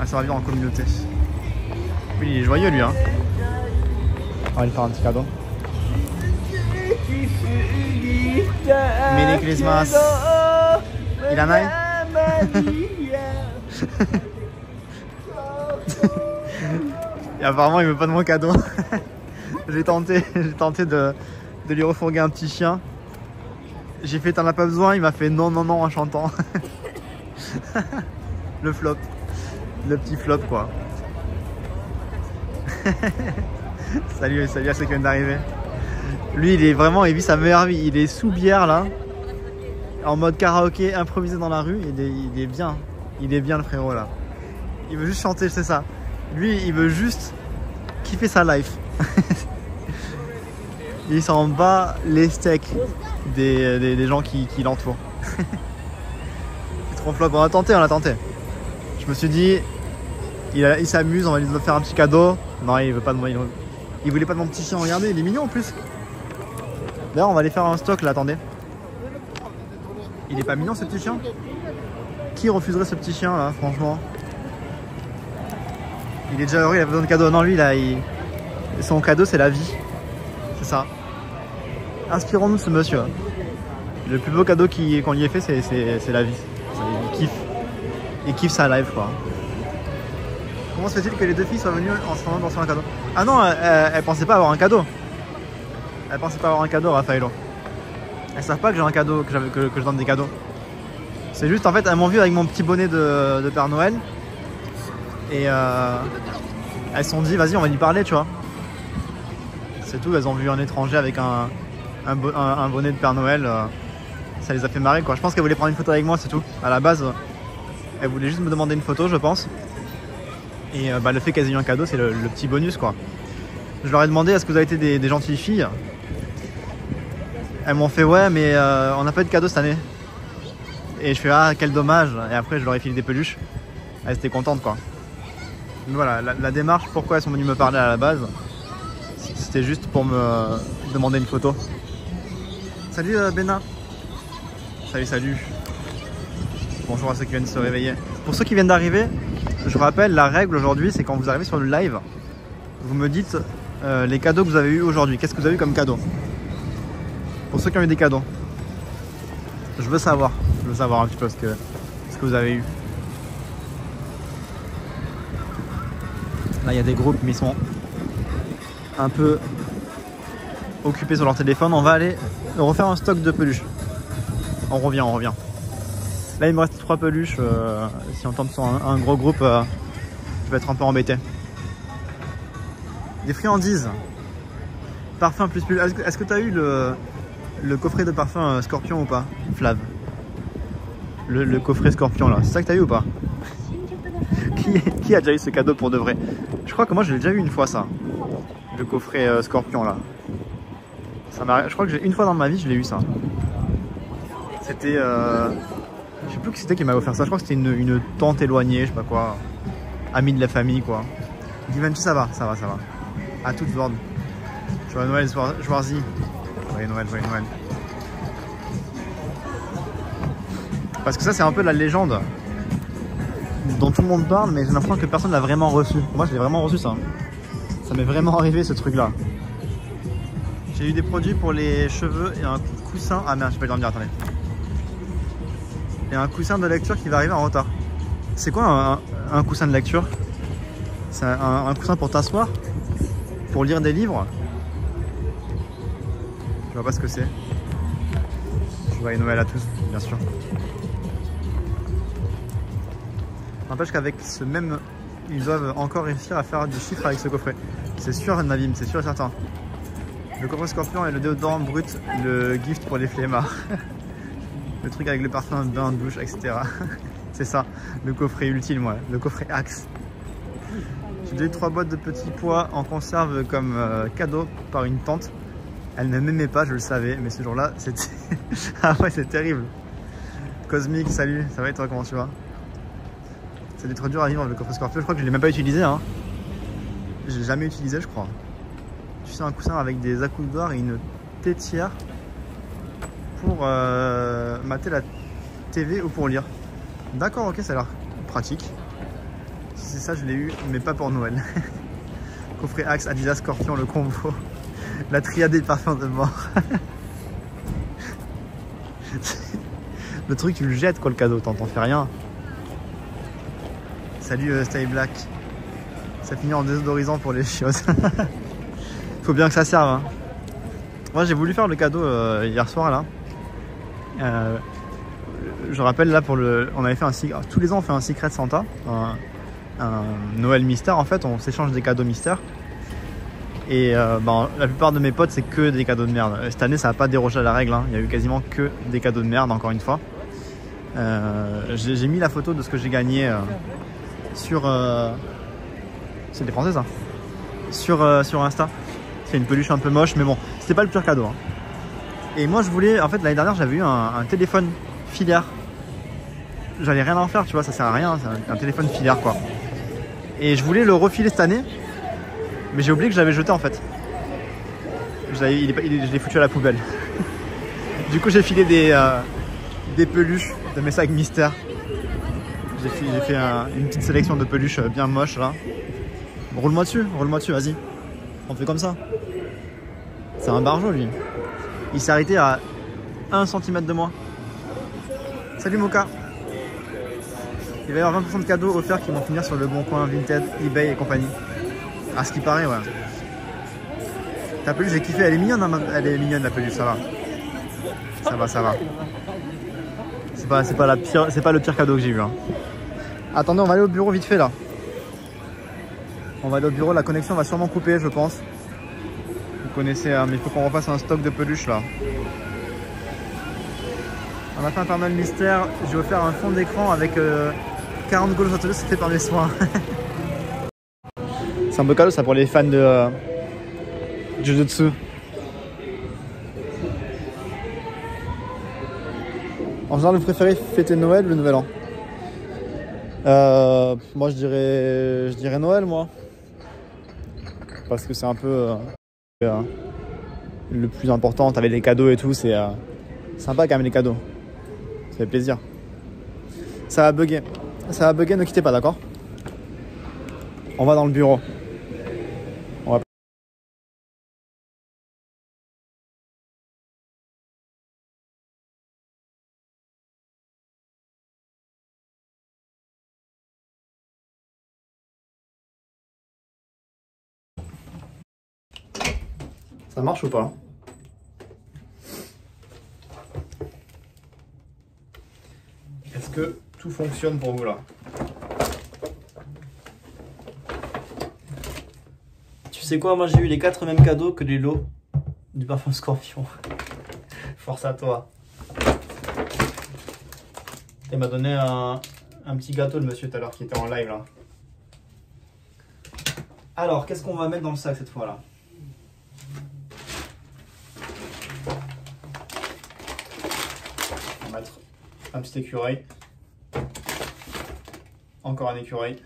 Ah, ça va vivre en communauté. Oui, il est joyeux lui, hein. On va lui faire un petit cadeau. Merry Christmas. A <laughs> Et apparemment, il veut pas de mon cadeau. <laughs> j'ai tenté, j'ai tenté de, de lui refourguer un petit chien. J'ai fait t'en as pas besoin, il m'a fait non non non en chantant. <laughs> le flop. Le petit flop quoi. <laughs> salut, salut à ceux qui viennent d'arriver. Lui il est vraiment, il vit sa meilleure vie. Il est sous bière là. En mode karaoké improvisé dans la rue. Il est, il est bien. Il est bien le frérot là. Il veut juste chanter, c'est ça. Lui il veut juste kiffer sa life. <laughs> il s'en bat les steaks des, des, des gens qui, qui l'entourent. <laughs> C'est trop flop. On a tenté, on a tenté. Je me suis dit, il, s'amuse, on va lui faire un petit cadeau. Non, il veut pas de moi. Il, il voulait pas de mon petit chien. Regardez, il est mignon en plus. D'ailleurs, on va aller faire un stock là. Attendez. Il est pas mignon ce petit chien? Qui refuserait ce petit chien là, franchement? Il est déjà heureux, il a besoin de cadeau. Non, lui, là, il... son cadeau, c'est la vie. Ça. Inspirons-nous ce monsieur. Le plus beau cadeau qu'on lui ait fait, c'est- la vie. Il kiffe. Il kiffe sa life, quoi. Comment se fait-il que les deux filles soient venues en ce moment dans un cadeau? Ah non, elles, elles- elles pensaient pas avoir un cadeau. Elles pensaient pas avoir un cadeau, Raffaello. Elles savent pas que j'ai un cadeau, que, je donne des cadeaux. C'est juste, en fait, elles m'ont vu avec mon petit bonnet de, de Père Noël. Et euh, elles se sont dit, vas-y, on va lui parler, tu vois. C'est tout, elles ont vu un étranger avec un, un, bo- un- un bonnet de Père Noël. euh, ça les a fait marrer, quoi. Je pense qu'elles voulaient prendre une photo avec moi, c'est tout. À la base, elles voulaient juste me demander une photo, je pense. Et euh, bah, le fait qu'elles aient eu un cadeau, c'est le, petit bonus, quoi. Je leur ai demandé, est-ce que vous avez été des, gentilles filles? Elles m'ont fait, ouais, mais euh, on n'a pas eu de cadeau cette année. Et je fais, ah, quel dommage. Et après, je leur ai filé des peluches. Elles étaient contentes, quoi. Voilà, la démarche, pourquoi elles sont venues me parler à la base, c'était juste pour me demander une photo. Salut euh, Bena. Salut, salut. Bonjour à ceux qui viennent se réveiller. Pour ceux qui viennent d'arriver, je rappelle, la règle aujourd'hui, c'est quand vous arrivez sur le live, vous me dites euh, les cadeaux que vous avez eu aujourd'hui. Qu'est-ce que vous avez eu comme cadeau? Pour ceux qui ont eu des cadeaux. Je veux savoir. Je veux savoir un petit peu ce que, ce que vous avez eu. Là, il y a des groupes, mais ils sont un peu occupés sur leur téléphone. On va aller refaire un stock de peluches. On revient, on revient. Là, il me reste trois peluches. euh, si on tombe sur un, un gros groupe, euh, je vais être un peu embêté. Des friandises. Parfum plus plus. Est-ce que- tu as eu le, le coffret de parfum euh, Scorpion ou pas Flav? Le, le coffret Scorpion là. C'est ça que tu as eu ou pas? Qui, qui a déjà eu ce cadeau pour de vrai? Je crois que moi je l'ai déjà eu une fois ça. Le coffret euh, Scorpion là. Je crois que j'ai une fois dans ma vie je l'ai eu ça. C'était euh, je sais plus qui c'était qui m'a offert ça. Je crois que c'était une, une tante éloignée, je sais pas quoi. Amie de la famille quoi. Givenchy ça va, ça va, ça va. À toutes ordres. Joyeux Noël, Schwarzy. Joyeux Noël, joyeux Noël. Parce que ça c'est un peu la légende dont tout le monde parle, mais j'ai l'impression que personne l'a vraiment reçu. Moi je l'ai vraiment reçu ça. Ça m'est vraiment arrivé ce truc là. J'ai eu des produits pour les cheveux et un coussin. Ah merde, je peux pas dire, attendez. Et un coussin de lecture qui va arriver en retard. C'est quoi un, un coussin de lecture? C'est un, un coussin pour t'asseoir? Pour lire des livres? Je vois pas ce que c'est. Joyeux Noël à tous, bien sûr. N'empêche qu'avec ce même... Ils doivent encore réussir à faire du chiffre avec ce coffret. C'est sûr Navim, c'est sûr et certain. Le coffret scorpion et le déodorant brut, le gift pour les flemmards. <laughs> le truc avec le parfum, bain, douche, etc. <laughs> c'est ça, le coffret ultime, ouais, le coffret Axe. J'ai eu trois boîtes de petits pois en conserve comme euh, cadeau par une tante. Elle ne m'aimait pas, je le savais, mais ce jour-là, c'était... <laughs> ah ouais, c'est terrible. Cosmic, salut, ça va et toi, comment tu vas? Ça doit dur à vivre le coffre Scorpio. Je crois que je l'ai même pas utilisé. Hein. Je l'ai jamais utilisé, je crois. Tu sais, un coussin avec des accoudoirs et une tétière pour euh, mater la TV ou pour lire. D'accord, ok, ça a l'air pratique. Si c'est ça, je l'ai eu, mais pas pour Noël. <laughs> Coffret Axe, Adidas, Scorpion, le combo. <laughs> La triade des parfums de mort. <laughs> le truc, tu le jettes quoi, le cadeau, t'en fais rien. Salut euh, Stay Black. Ça finit en désodorisant pour les choses. <laughs> Faut bien que ça serve. Hein. Moi, j'ai voulu faire le cadeau euh, hier soir là. Euh, je rappelle là pour le, on avait fait un tous les ans on fait un secret Santa, un, Noël mystère en fait, on s'échange des cadeaux mystères. Et euh, ben, la plupart de mes potes, c'est que des cadeaux de merde. Cette année, ça n'a pas dérogé à la règle. hein. Il y a eu quasiment que des cadeaux de merde, encore une fois. J'ai mis la photo de ce que j'ai gagné sur. euh, C'est des Français, ça sur, euh, sur Insta. C'est une peluche un peu moche, mais bon, c'était pas le pire cadeau. hein. Et moi, je voulais. En fait, l'année dernière, j'avais eu un, téléphone filaire. J'allais rien en faire, tu vois, ça sert à rien. C'est un, téléphone filaire, quoi. Et je voulais le refiler cette année. Mais j'ai oublié que je l'avais jeté en fait. Je l'ai foutu à la poubelle. <laughs> du coup j'ai filé des, euh, des peluches de mes sacs mystères. J'ai fait, une petite sélection de peluches bien moches là. Roule-moi dessus, roule-moi dessus, vas-y. On fait comme ça. C'est un barjot lui. Il s'est arrêté à 1 cm de moi. Salut Moka. Il va y avoir 20% de cadeaux offerts qui vont finir sur le bon coin, Vinted, eBay et compagnie. À ce qui paraît, ouais. Ta peluche, j'ai kiffé. Elle est mignonne, hein, elle est mignonne la peluche, ça va. Ça va, ça va. C'est pas, la pire, pas le pire cadeau que j'ai eu. hein. Attendez, on va aller au bureau vite fait là. On va aller au bureau, la connexion va sûrement couper, je pense. Vous connaissez, hein, mais il faut qu'on repasse un stock de peluches là. On a fait un Père Noël mystère. J'ai offert un fond d'écran avec euh, 40 goals autour, c'est fait par mes soins. <laughs> C'est un beau cadeau ça pour les fans de euh, Jujutsu. En général, vous préférez fêter Noël ou le Nouvel An Euh, Moi, je dirais, je dirais Noël, moi. Parce que c'est un peu euh, euh, le plus important. Avec les cadeaux et tout, c'est euh, sympa quand même les cadeaux. Ça fait plaisir. Ça va bugger. Ça va bugger, ne quittez pas, d'accord? On va dans le bureau. Ça marche ou pas Est-ce que tout fonctionne pour vous là Tu sais quoi, moi j'ai eu les quatre mêmes cadeaux que les lots du parfum Scorpion. <laughs> Force à toi. Il m'a donné un, un petit gâteau le monsieur tout à l'heure qui était en live là. Alors, qu'est-ce qu'on va mettre dans le sac cette fois là On va mettre un petit écureuil. Encore un écureuil.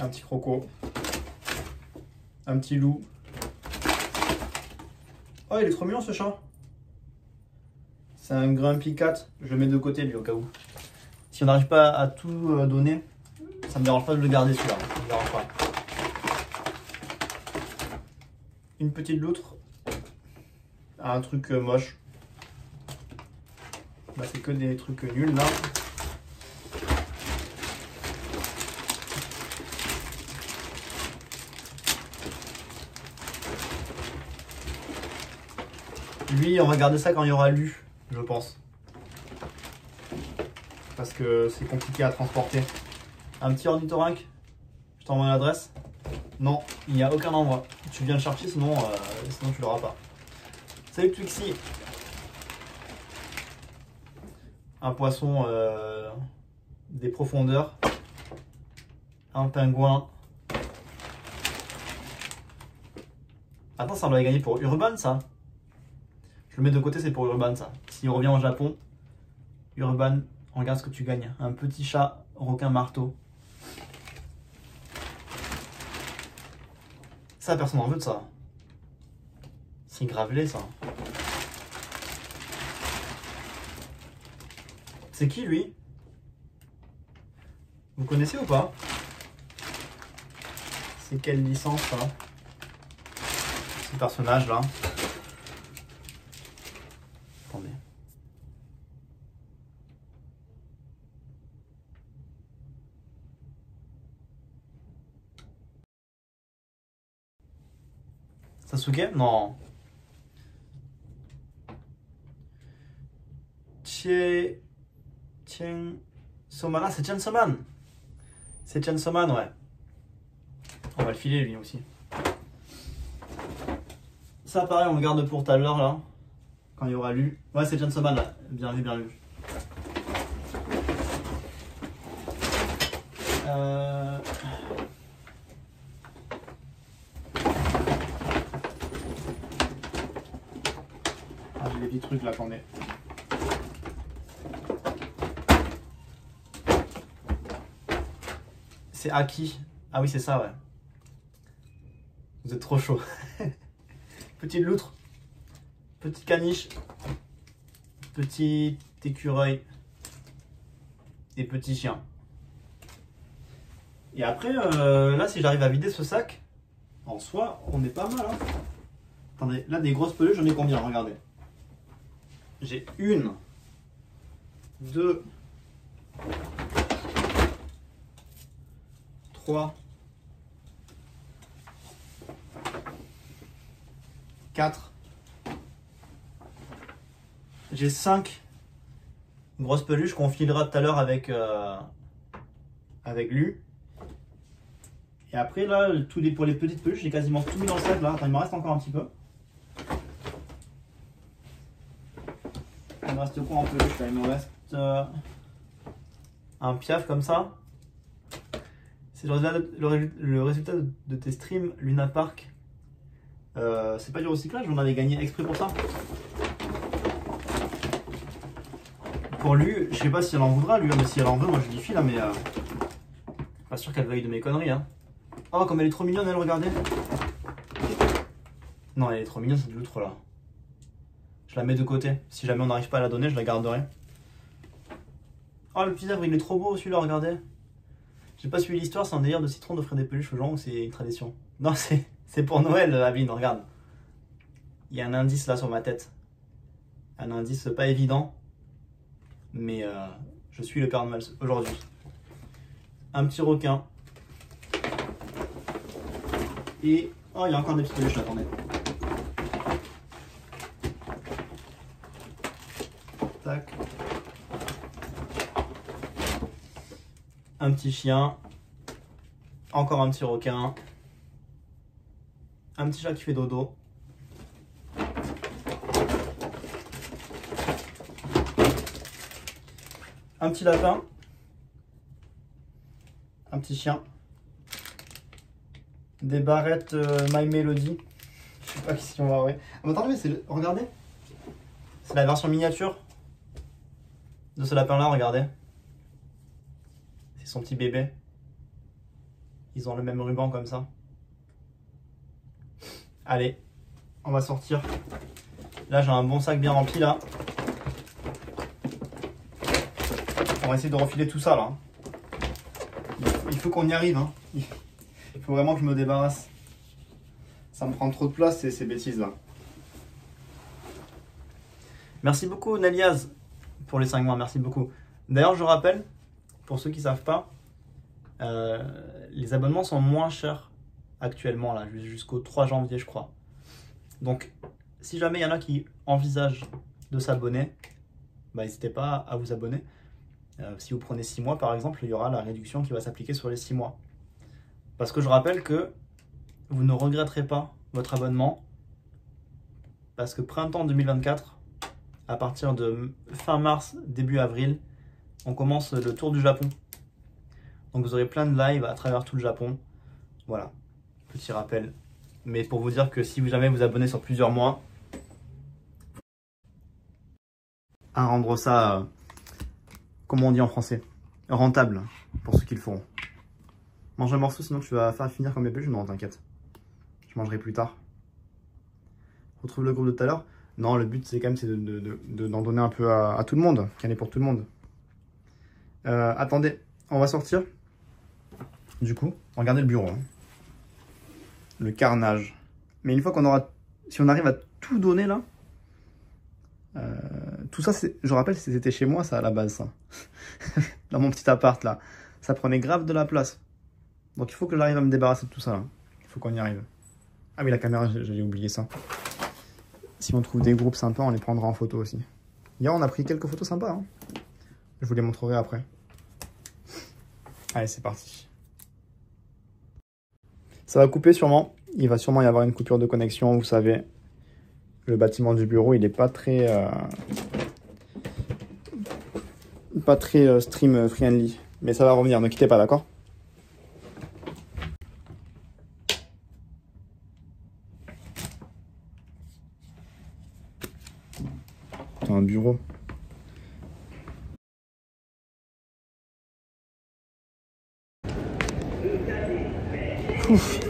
Un petit croco. Un petit loup. Oh, il est trop mignon ce chat. C'est un Grumpy Cat. Je le mets de côté lui au cas où. Si on n'arrive pas à tout euh, donner, ça me dérange pas de le garder celui-là. Une petite loutre. Un truc euh, moche. Bah, c'est que des trucs nuls là. Lui, on va garder ça quand il y aura lu, je pense. Parce que c'est compliqué à transporter. Un petit ornithorynque Je t'envoie l'adresse Non, il n'y a aucun envoi. Tu viens le chercher, sinon, euh, sinon tu l'auras pas. Salut Twixy Un poisson euh, des profondeurs. Un pingouin. Attends, ça on l'avait gagné pour Urban ça Je le mets de côté, c'est pour Urban ça. S'il revient au Japon, Urban, regarde ce que tu gagnes. Un petit chat requin marteau. Ça, personne n'en veut de ça. C'est gravelé ça. C'est qui lui? Vous connaissez ou pas? C'est quelle licence Ce personnage là Attendez. Sasuke? Non. Chie... Chien... Soman. Ah, c'est Chen Soman. C'est Chen Soman, ouais. On va le filer lui aussi. Ça, pareil, on le garde pour tout à l'heure là. Quand il y aura lu. Ouais, c'est Chen Soman là. Bien vu, bien lu. Euh... Ah, j'ai des petits trucs là qu'on est. C'est Aki. Ah oui, c'est ça, ouais. Vous êtes trop chaud. <laughs> Petite loutre. Petit caniche. Petit écureuil. Et petit chien. Et après, euh, là, si j'arrive à vider ce sac, en soi, on est pas mal. Hein. Attendez, là, des grosses peluches, j'en ai combien Regardez. J'ai une, deux, trois, quatre. J'ai cinq grosses peluches qu'on filera tout à l'heure avec, euh, avec Lu. Et après, là, les, pour les petites peluches, j'ai quasiment tout mis dans le sac là. Il me reste encore un petit peu. Il me reste quoi en peluche Il me reste euh, un piaf comme ça. C'est le résultat, de, tes streams Luna Park. Euh, c'est pas du recyclage, on avait gagné exprès pour ça. Pour lui, je sais pas si elle en voudra, lui, mais si elle en veut, moi je lui file, là, mais euh, pas sûr qu'elle veuille de mes conneries. Hein. Oh, comme elle est trop mignonne, elle, regardez. Non, elle est trop mignonne, cette loutre là. Je la mets de côté. Si jamais on n'arrive pas à la donner, je la garderai. Oh, le petit zèbre, il est trop beau celui-là, regardez. J'ai pas suivi l'histoire, c'est un délire de citron d'offrir des peluches aux gens ou c'est une tradition <laughs> Non, c'est pour Noël, Avine, regarde. Il y a un indice là sur ma tête. Un indice pas évident. Mais euh, je suis le Père Noël aujourd'hui. Un petit requin. Et. Oh, il y a encore des petites peluches, attendez. Tac. Un petit chien. Encore un petit requin. Un petit chat qui fait dodo. Un petit lapin. Un petit chien. Des barrettes euh, My Melody. Je sais pas si on va attendez, mais c'est le... regardez. C'est la version miniature de ce lapin là, regardez. Son petit bébé. Ils ont le même ruban comme ça. Allez, on va sortir. Là, j'ai un bon sac bien rempli là. On va essayer de refiler tout ça là. Il faut qu'on y arrive. Hein. Il faut vraiment que je me débarrasse. Ça me prend trop de place ces, ces bêtises là. Merci beaucoup Naliaz pour les 5 mois, merci beaucoup. D'ailleurs, je rappelle, pour ceux qui ne savent pas, euh, les abonnements sont moins chers actuellement, jusqu'au 3 janvier, je crois. Donc, si jamais il y en a qui envisagent de s'abonner, bah, n'hésitez pas à vous abonner. Euh, si vous prenez 6 mois, par exemple, il y aura la réduction qui va s'appliquer sur les 6 mois. Parce que je rappelle que vous ne regretterez pas votre abonnement. Parce que printemps 2024, à partir de fin mars, début avril, on commence le tour du Japon. Donc vous aurez plein de lives à travers tout le Japon. Voilà, petit rappel. Mais pour vous dire que si vous jamais vous abonnez sur plusieurs mois, à rendre ça comment on dit en français? Rentable, pour ceux qui le feront. Mange un morceau, sinon tu vas faire finir comme bébé. Non, t'inquiète. Je mangerai plus tard. Retrouve le groupe de tout à l'heure. Non, le but, c'est quand même d'en de, donner un peu à, à tout le monde. En ait pour tout le monde. Euh, attendez, on va sortir. Du coup, regardez le bureau. hein. Le carnage. Mais une fois qu'on aura... Si on arrive à tout donner, là... euh, tout ça, je rappelle, c'était chez moi, ça, à la base. <laughs> Dans mon petit appart, là. Ça prenait grave de la place. Donc il faut que j'arrive à me débarrasser de tout ça, là. Il faut qu'on y arrive. Ah oui, la caméra, j'ai oublié ça. Si on trouve des groupes sympas, on les prendra en photo aussi. Hier, on a pris quelques photos sympas. hein. Je vous les montrerai après. Allez, c'est parti. Ça va couper sûrement. Il va sûrement y avoir une coupure de connexion, vous savez. Le bâtiment du bureau, il n'est pas très... euh, Pas très euh, stream friendly. Mais ça va revenir, ne quittez pas, d'accord? Un bureau. Ouf.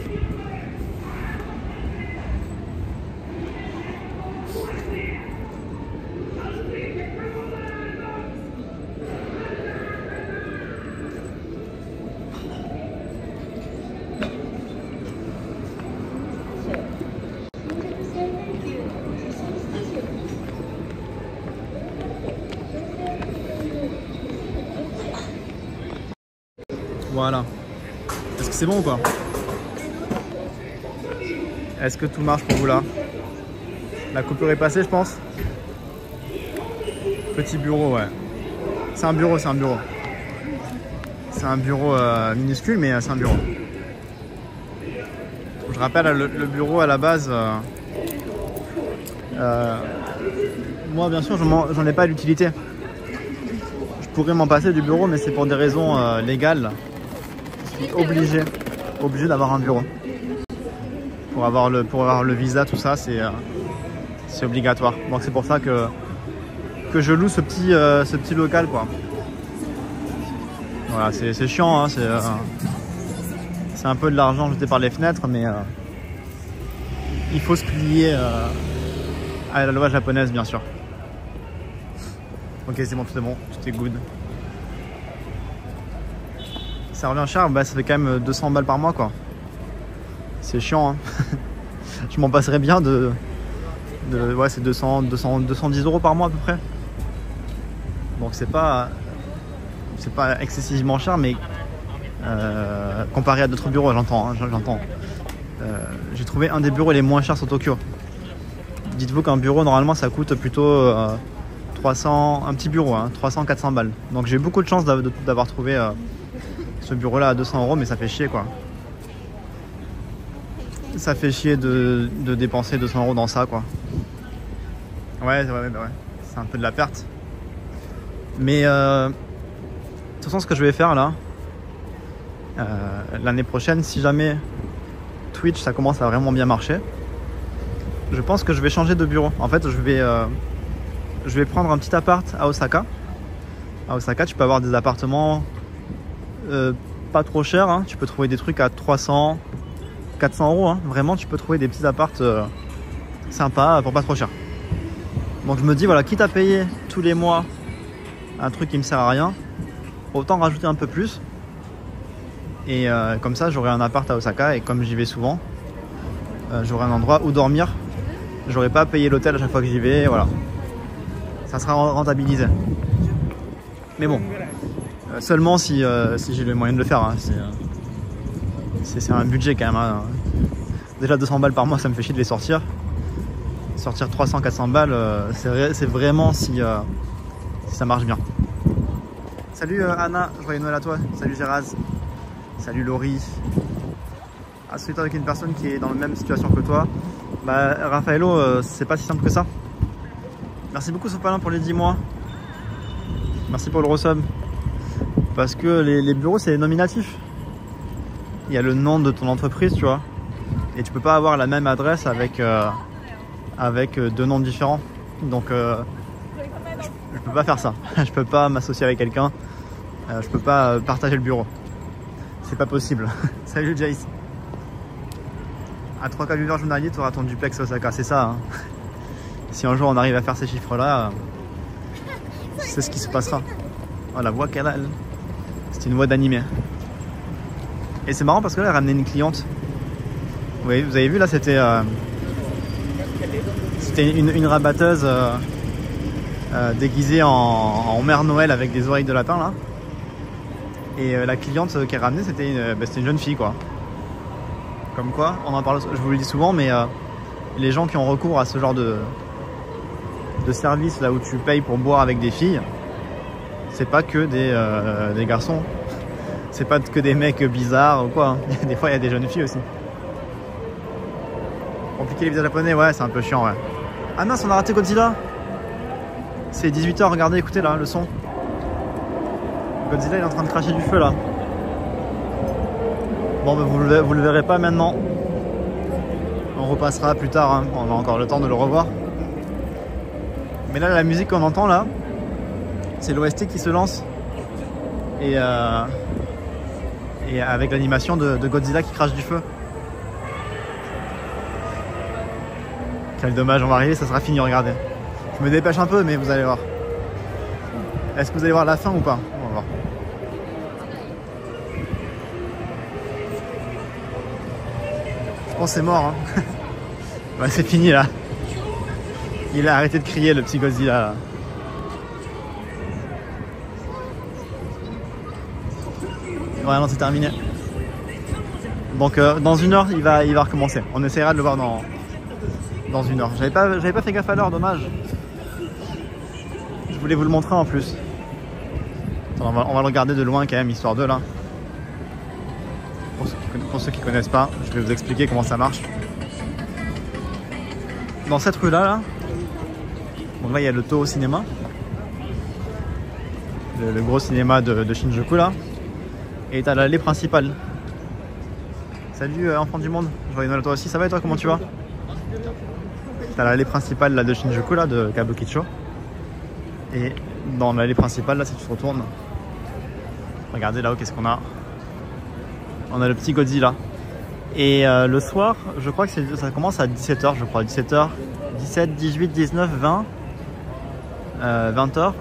Voilà. Est-ce que c'est bon ou pas Est-ce que tout marche pour vous là La coupure est passée, je pense Petit bureau, ouais. C'est un bureau, c'est un bureau. C'est un bureau euh, minuscule, mais euh, c'est un bureau. Je rappelle, le, bureau à la base, euh, moi bien sûr, j'en ai pas l'utilité. Je pourrais m'en passer du bureau, mais c'est pour des raisons légales. Obligé, obligé d'avoir un bureau. Pour avoir le, pour avoir le visa, tout ça, c'est euh, obligatoire. Donc c'est pour ça que, que je loue ce petit, euh, ce petit local, quoi. Voilà, c'est chiant, hein, c'est euh, c'est un peu de l'argent jeté par les fenêtres, mais il faut se plier à la loi japonaise, bien sûr. Ok, c'est bon, tout est bon, tout est good. Ça revient cher, bah ça fait quand même 200 balles par mois quoi. C'est chiant hein. <laughs> Je m'en passerais bien de, de ouais c'est 200, 200, 210 euros par mois à peu près. Donc c'est pas c'est pas excessivement cher mais euh, comparé à d'autres bureaux j'entends hein, j'entends. Euh, J'ai trouvé un des bureaux les moins chers sur Tokyo. Dites-vous qu'un bureau normalement ça coûte plutôt euh, 300 un petit bureau hein, 300 400 balles. Donc j'ai eu beaucoup de chance d'av- d'avoir trouvé euh, ce bureau là à 200 euros mais ça fait chier quoi. Ça fait chier de, dépenser 200 euros dans ça quoi. Ouais ouais, ouais, bah ouais. c'est un peu de la perte. Mais euh, de toute façon ce que je vais faire là euh, l'année prochaine si jamais Twitch ça commence à vraiment bien marcher je pense que je vais changer de bureau. En fait je vais euh, je vais prendre un petit appart à Osaka. À Osaka tu peux avoir des appartements euh, pas trop cher. hein. Tu peux trouver des trucs à 300, 400 euros. hein. Vraiment, tu peux trouver des petits apparts euh, sympas pour pas trop cher. Donc je me dis, voilà, quitte à payer tous les mois un truc qui me sert à rien, autant rajouter un peu plus. Et euh, comme ça, j'aurai un appart à Osaka et comme j'y vais souvent, j'aurai un endroit où dormir. J'aurai pas à payer l'hôtel à chaque fois que j'y vais. Voilà, ça sera rentabilisé. Mais bon, seulement si, euh, si j'ai les moyens de le faire. hein. C'est, euh, c'est, un budget quand même. hein. Déjà 200 balles par mois, ça me fait chier de les sortir. Sortir 300-400 balles, euh, c'est, vrai- c'est vraiment si, euh, ça marche bien. Salut euh, Anna, joyeux Noël à toi. Salut Géraz. Salut Laurie. C'est avec une personne qui est dans la même situation que toi. Bah, Raffaello, euh, c'est pas si simple que ça. Merci beaucoup Sopalin pour les 10 mois. Merci pour le resub. Parce que les, bureaux, c'est nominatif. Il y a le nom de ton entreprise, tu vois. Et tu peux pas avoir la même adresse avec, euh, avec euh, deux noms différents. Donc, euh, je Je peux pas faire ça. <laughs> Je peux pas m'associer avec quelqu'un. Euh, je peux pas euh, partager le bureau. C'est pas possible. <laughs> Salut Jace. À 3 cas viveurs journaliers, tu auras ton duplex Osaka. C'est ça. hein. <laughs> Si un jour on arrive à faire ces chiffres-là, euh, c'est ce qui se passera. Oh, la voix qu'elle a. C'est une voix d'animé. Et c'est marrant parce que là, elle a ramené une cliente. Vous avez vu là, c'était euh, une, rabatteuse euh, euh, déguisée en, mère Noël avec des oreilles de lapin là. Et la cliente qu'elle ramenait, c'était une, bah, une jeune fille quoi. Comme quoi, on en parle, je vous le dis souvent, mais les gens qui ont recours à ce genre de de service là où tu payes pour boire avec des filles, c'est pas que des, euh, des garçons. C'est pas que des mecs bizarres ou quoi. hein. <laughs> Des fois, il y a des jeunes filles aussi. Compliqué les visages japonais, ouais, c'est un peu chiant, ouais. Ah mince, on a raté Godzilla C'est 18h, regardez, écoutez là, le son. Godzilla il est en train de cracher du feu là. Bon, bah, vous, le, le verrez pas maintenant. On repassera plus tard, hein. on a encore le temps de le revoir. Mais là, la musique qu'on entend là, c'est l'OST qui se lance. Et, euh, avec l'animation de, Godzilla qui crache du feu. Quel dommage, on va arriver, ça sera fini, regardez. Je me dépêche un peu, mais vous allez voir. Est-ce que vous allez voir la fin ou pas? On va voir. Je pense c'est mort. Hein. <laughs> c'est fini là. Il a arrêté de crier, le petit Godzilla. Non, c'est terminé. Donc, euh, dans une heure, il va, il va recommencer. On essaiera de le voir dans, dans une heure. J'avais pas, pas fait gaffe à l'heure, dommage. Je voulais vous le montrer en plus. Attends, on, va, on va le regarder de loin quand même, histoire de là. Pour ceux, qui, pour connaissent pas, je vais vous expliquer comment ça marche. Dans cette rue là, là là il y a le Toho Cinéma. Le, gros cinéma de Shinjuku là. Et t'as l'allée principale. Salut euh, enfant du monde, je vois Noël toi aussi, ça va et toi comment tu vas T'as l'allée principale là de Shinjuku là, de Kabukicho. Et dans l'allée principale là, si tu te retournes, regardez là-haut qu'est-ce qu'on a. On a le petit Godzilla. Et euh, le soir, je crois que ça commence à 17h, je crois. 17h, 17, 18, 19, 20, euh, 20h.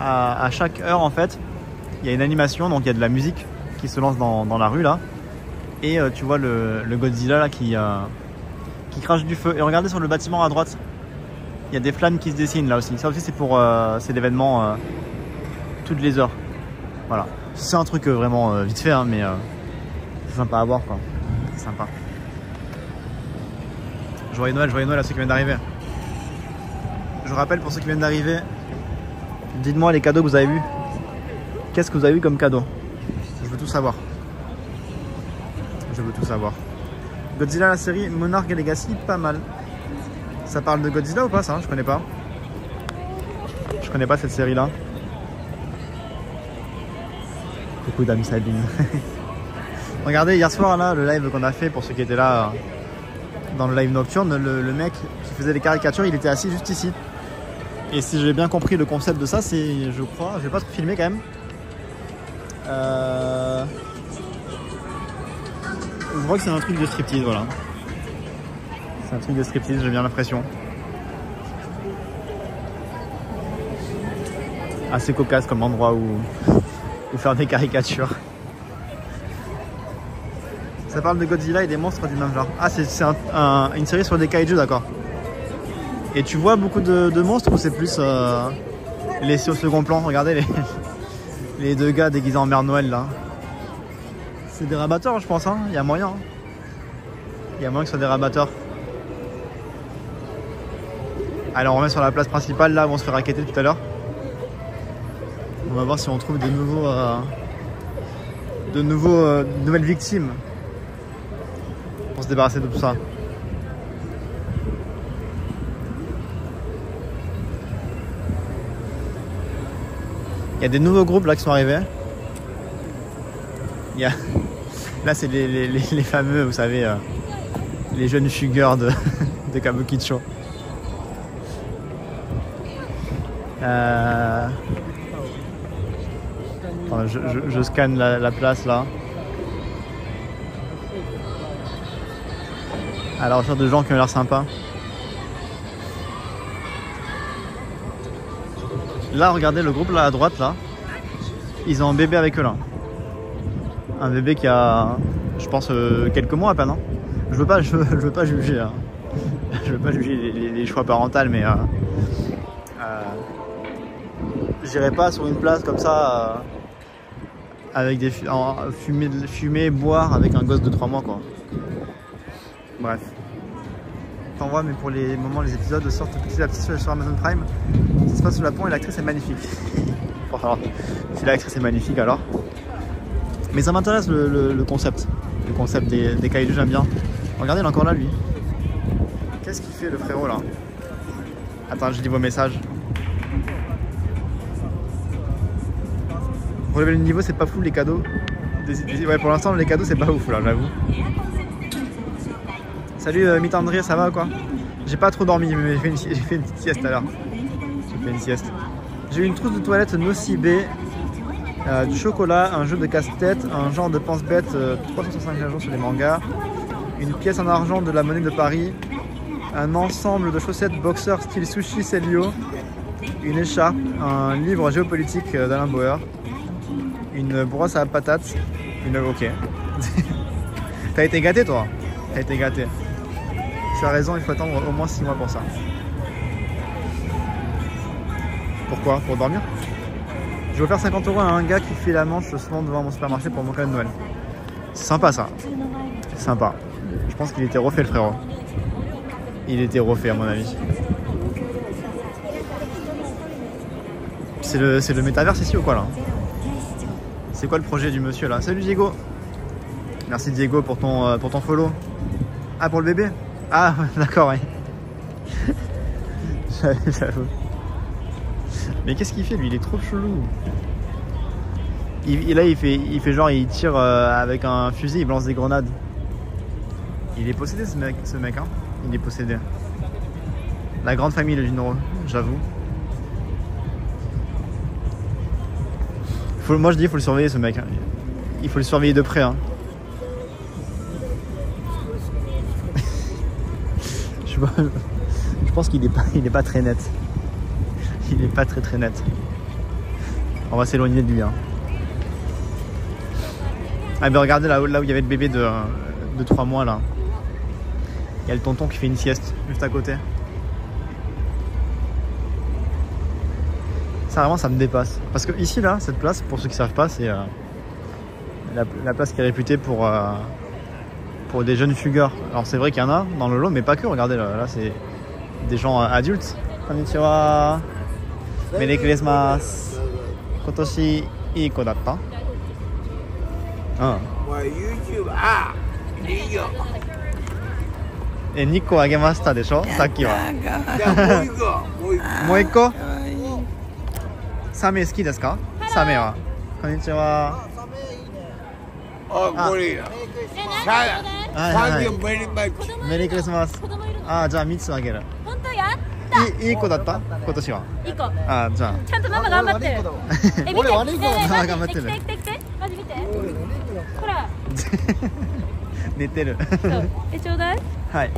À, à chaque heure en fait, il y a une animation, donc il y a de la musique qui se lance dans, la rue là. Et euh, tu vois le, Godzilla là qui, euh, qui crache du feu. Et regardez sur le bâtiment à droite, il y a des flammes qui se dessinent là aussi. Ça aussi c'est pour euh, c'est l'événement toutes les heures. Voilà. C'est un truc vraiment vite fait, hein, mais c'est sympa à voir quoi. C'est sympa. Joyeux Noël, joyeux Noël à ceux qui viennent d'arriver. Je rappelle pour ceux qui viennent d'arriver, dites-moi les cadeaux que vous avez vus. Qu'est-ce que vous avez eu comme cadeau? Savoir. Je veux tout savoir. Godzilla la série Monarch Legacy, pas mal. Ça parle de Godzilla ou pas ça Je connais pas. Je connais pas cette série là. Coucou Dame Sabine. <laughs> Regardez hier soir là le live qu'on a fait pour ceux qui étaient là euh, dans le live nocturne, le, le mec qui faisait les caricatures, il était assis juste ici. Et si j'ai bien compris le concept de ça, c'est, je crois, je vais pas trop filmer quand même. Euh... Je crois que c'est un truc de striptease, voilà. C'est un truc de striptease, j'ai bien l'impression. Assez cocasse comme endroit où, faire des caricatures. Ça parle de Godzilla et des monstres du même genre. Ah, c'est c'est un- un- une série sur des kaiju, d'accord. Et tu vois beaucoup de, de monstres ou c'est plus euh, laissé au second plan? Regardez les, les deux gars déguisés en Mère Noël là. C'est des rabatteurs, je pense. hein. Il y a moyen. hein. Il y a moyen que ce soit des rabatteurs. Allez, on remet sur la place principale là où on se fait raqueter tout à l'heure. On va voir si on trouve de nouveaux, euh, de nouveaux, euh, de nouvelles victimes pour se débarrasser de tout ça. Il y a des nouveaux groupes là qui sont arrivés. Y a... Là, c'est les, les- les- fameux, vous savez, euh, les jeunes fugueurs de, <laughs> de Kabukicho. Euh... je, je- scanne la, la place là. La recherche de gens qui ont l'air sympas. Là, regardez le groupe là à droite là. Ils ont un bébé avec eux là. Un bébé qui a, je pense, euh, quelques mois à peine. hein. Je veux pas, je veux, pas juger. hein. Je veux pas juger les, choix parentaux, mais euh, euh, j'irai pas sur une place comme ça euh, avec des en- fumer, fumer, boire avec un gosse de 3 mois quoi. Bref. Mais pour les moments, les épisodes sortent petit à petit sur, sur Amazon Prime. Ça se passe au Japon et l'actrice est magnifique. Bon, alors, si l'actrice est magnifique alors. Mais ça m'intéresse le, le- le concept. Le concept des, des kaiju, j'aime bien. Regardez, il est encore là lui. Qu'est-ce qu'il fait le frérot là? Attends, je lis vos messages. Relever le niveau, c'est pas fou les cadeaux. Des- des- ouais, pour l'instant, les cadeaux, c'est pas ouf là, j'avoue. Salut euh, Mitandré, ça va quoi J'ai pas trop dormi, mais j'ai fait, une, petite sieste l'heure. J'ai fait une sieste. J'ai eu une trousse de toilette nocibé, euh, du chocolat, un jeu de casse-tête, un genre de pense-bête, euh, 365 jours sur les mangas, une pièce en argent de la monnaie de Paris, un ensemble de chaussettes boxer style sushi Celio, une écharpe, un livre géopolitique euh, d'Alain Bauer, une brosse à patates, une... ok. <laughs> T'as été gâté toi? T'as été gâté. Tu as raison, il faut attendre au moins 6 mois pour ça. Pourquoi? Pour dormir? Je vais offert 50 euros à un gars qui fait la manche souvent devant mon supermarché pour mon cadeau de Noël. C'est sympa ça. Sympa. Je pense qu'il était refait le frérot. Il était refait à mon avis. C'est le, le métaverse ici ou quoi là? C'est quoi le projet du monsieur là? Salut Diego Merci Diego pour ton, euh, pour ton follow. Ah pour le bébé? Ah <laughs> d'accord ouais. <laughs> J'avoue. Mais qu'est-ce qu'il fait lui? Il est trop chelou. Il, là il fait, il fait genre il tire euh, avec un fusil, il balance des grenades. Il est possédé ce mec, ce mec hein? Il est possédé. La grande famille de Junro, j'avoue. Faut- moi je dis il faut le surveiller ce mec. hein. Il faut le surveiller de près. Hein. <laughs> je pense qu'il est pas, il est pas très net. Il est pas très très net. On va s'éloigner de lui. Hein. Ah ben regardez là, là où il y avait le bébé de, de 3 mois là. Il y a le tonton qui fait une sieste juste à côté. Ça vraiment ça me dépasse. Parce que ici là, cette place, pour ceux qui savent pas, c'est euh, la, la place qui est réputée pour, euh, pour des jeunes fugueurs. Alors c'est vrai qu'il y en a dans le lot, mais pas que. Regardez là, là c'est des gens euh, adultes. Konnichiwa. Merry Christmas. Kotoshi ii ko datta? うん。
もう YouTube あいいよ
え、2個あげましたでしょさっきは。
じゃあもう一 個もう一個
もう1個サメ好きですかサメは。こんにちは。
あこれいいよさ
はいはいはい
サンキューベリーマッチ
メリークリスマス。
子供いるの
あー、じゃあ3つあげる。
本当や
いいいい子だった今年は。
いい子
あー、じゃ
ちゃんとママ頑張ってるえ見て
俺悪い子だ
ねえねえマジ
頑張ってる
来て来て来てマジ見てほら
あ。<laughs> 寝てる。
そうえちょうだいい
はい。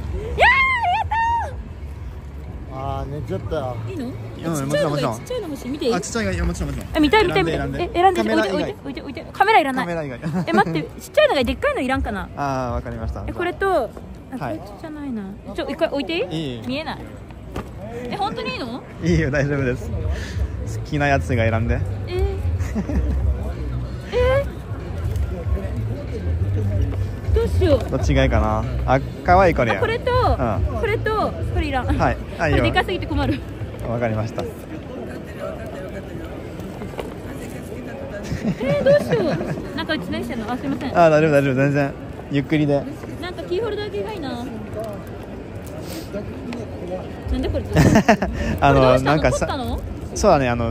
あり
あー、寝ちゃった
いいの？
うん
ちっちゃいの
もちろん
がいいちっちゃいの欲しい見ていい？
あ、ちっちゃいがいいよ、もちろんもちろん。
え見たい見たい。見たい
選んで。
え選んで
カメラ以外。
置いて置いて置いて置いて。カメラいらない。
カメラ以外。
え待ってちっちゃいのがいいでっかいのいらんかな？<laughs>
あー、わかりました。
えこれとあ
い。
れちっちゃないな。ちょ一回置いていい？
いい。
見えない？え本当にいいの？
いいよ、大丈夫です。好きなやつが選んで。
えー、ー、ど
っちがいいかな。あ、かわいいこれ
これと、
う
これとこれいらん、
はい。あいいよ。
これでかすぎて困る。
わかりました。
えー、どうしよう。なんかうち何してんの？あすいません。
あー、大丈夫、大丈夫、全然。ゆっくりで。
なんかキーホルダー系がいいな。なんでこれ？<laughs>
あの、なんかさ、そうだね、あの、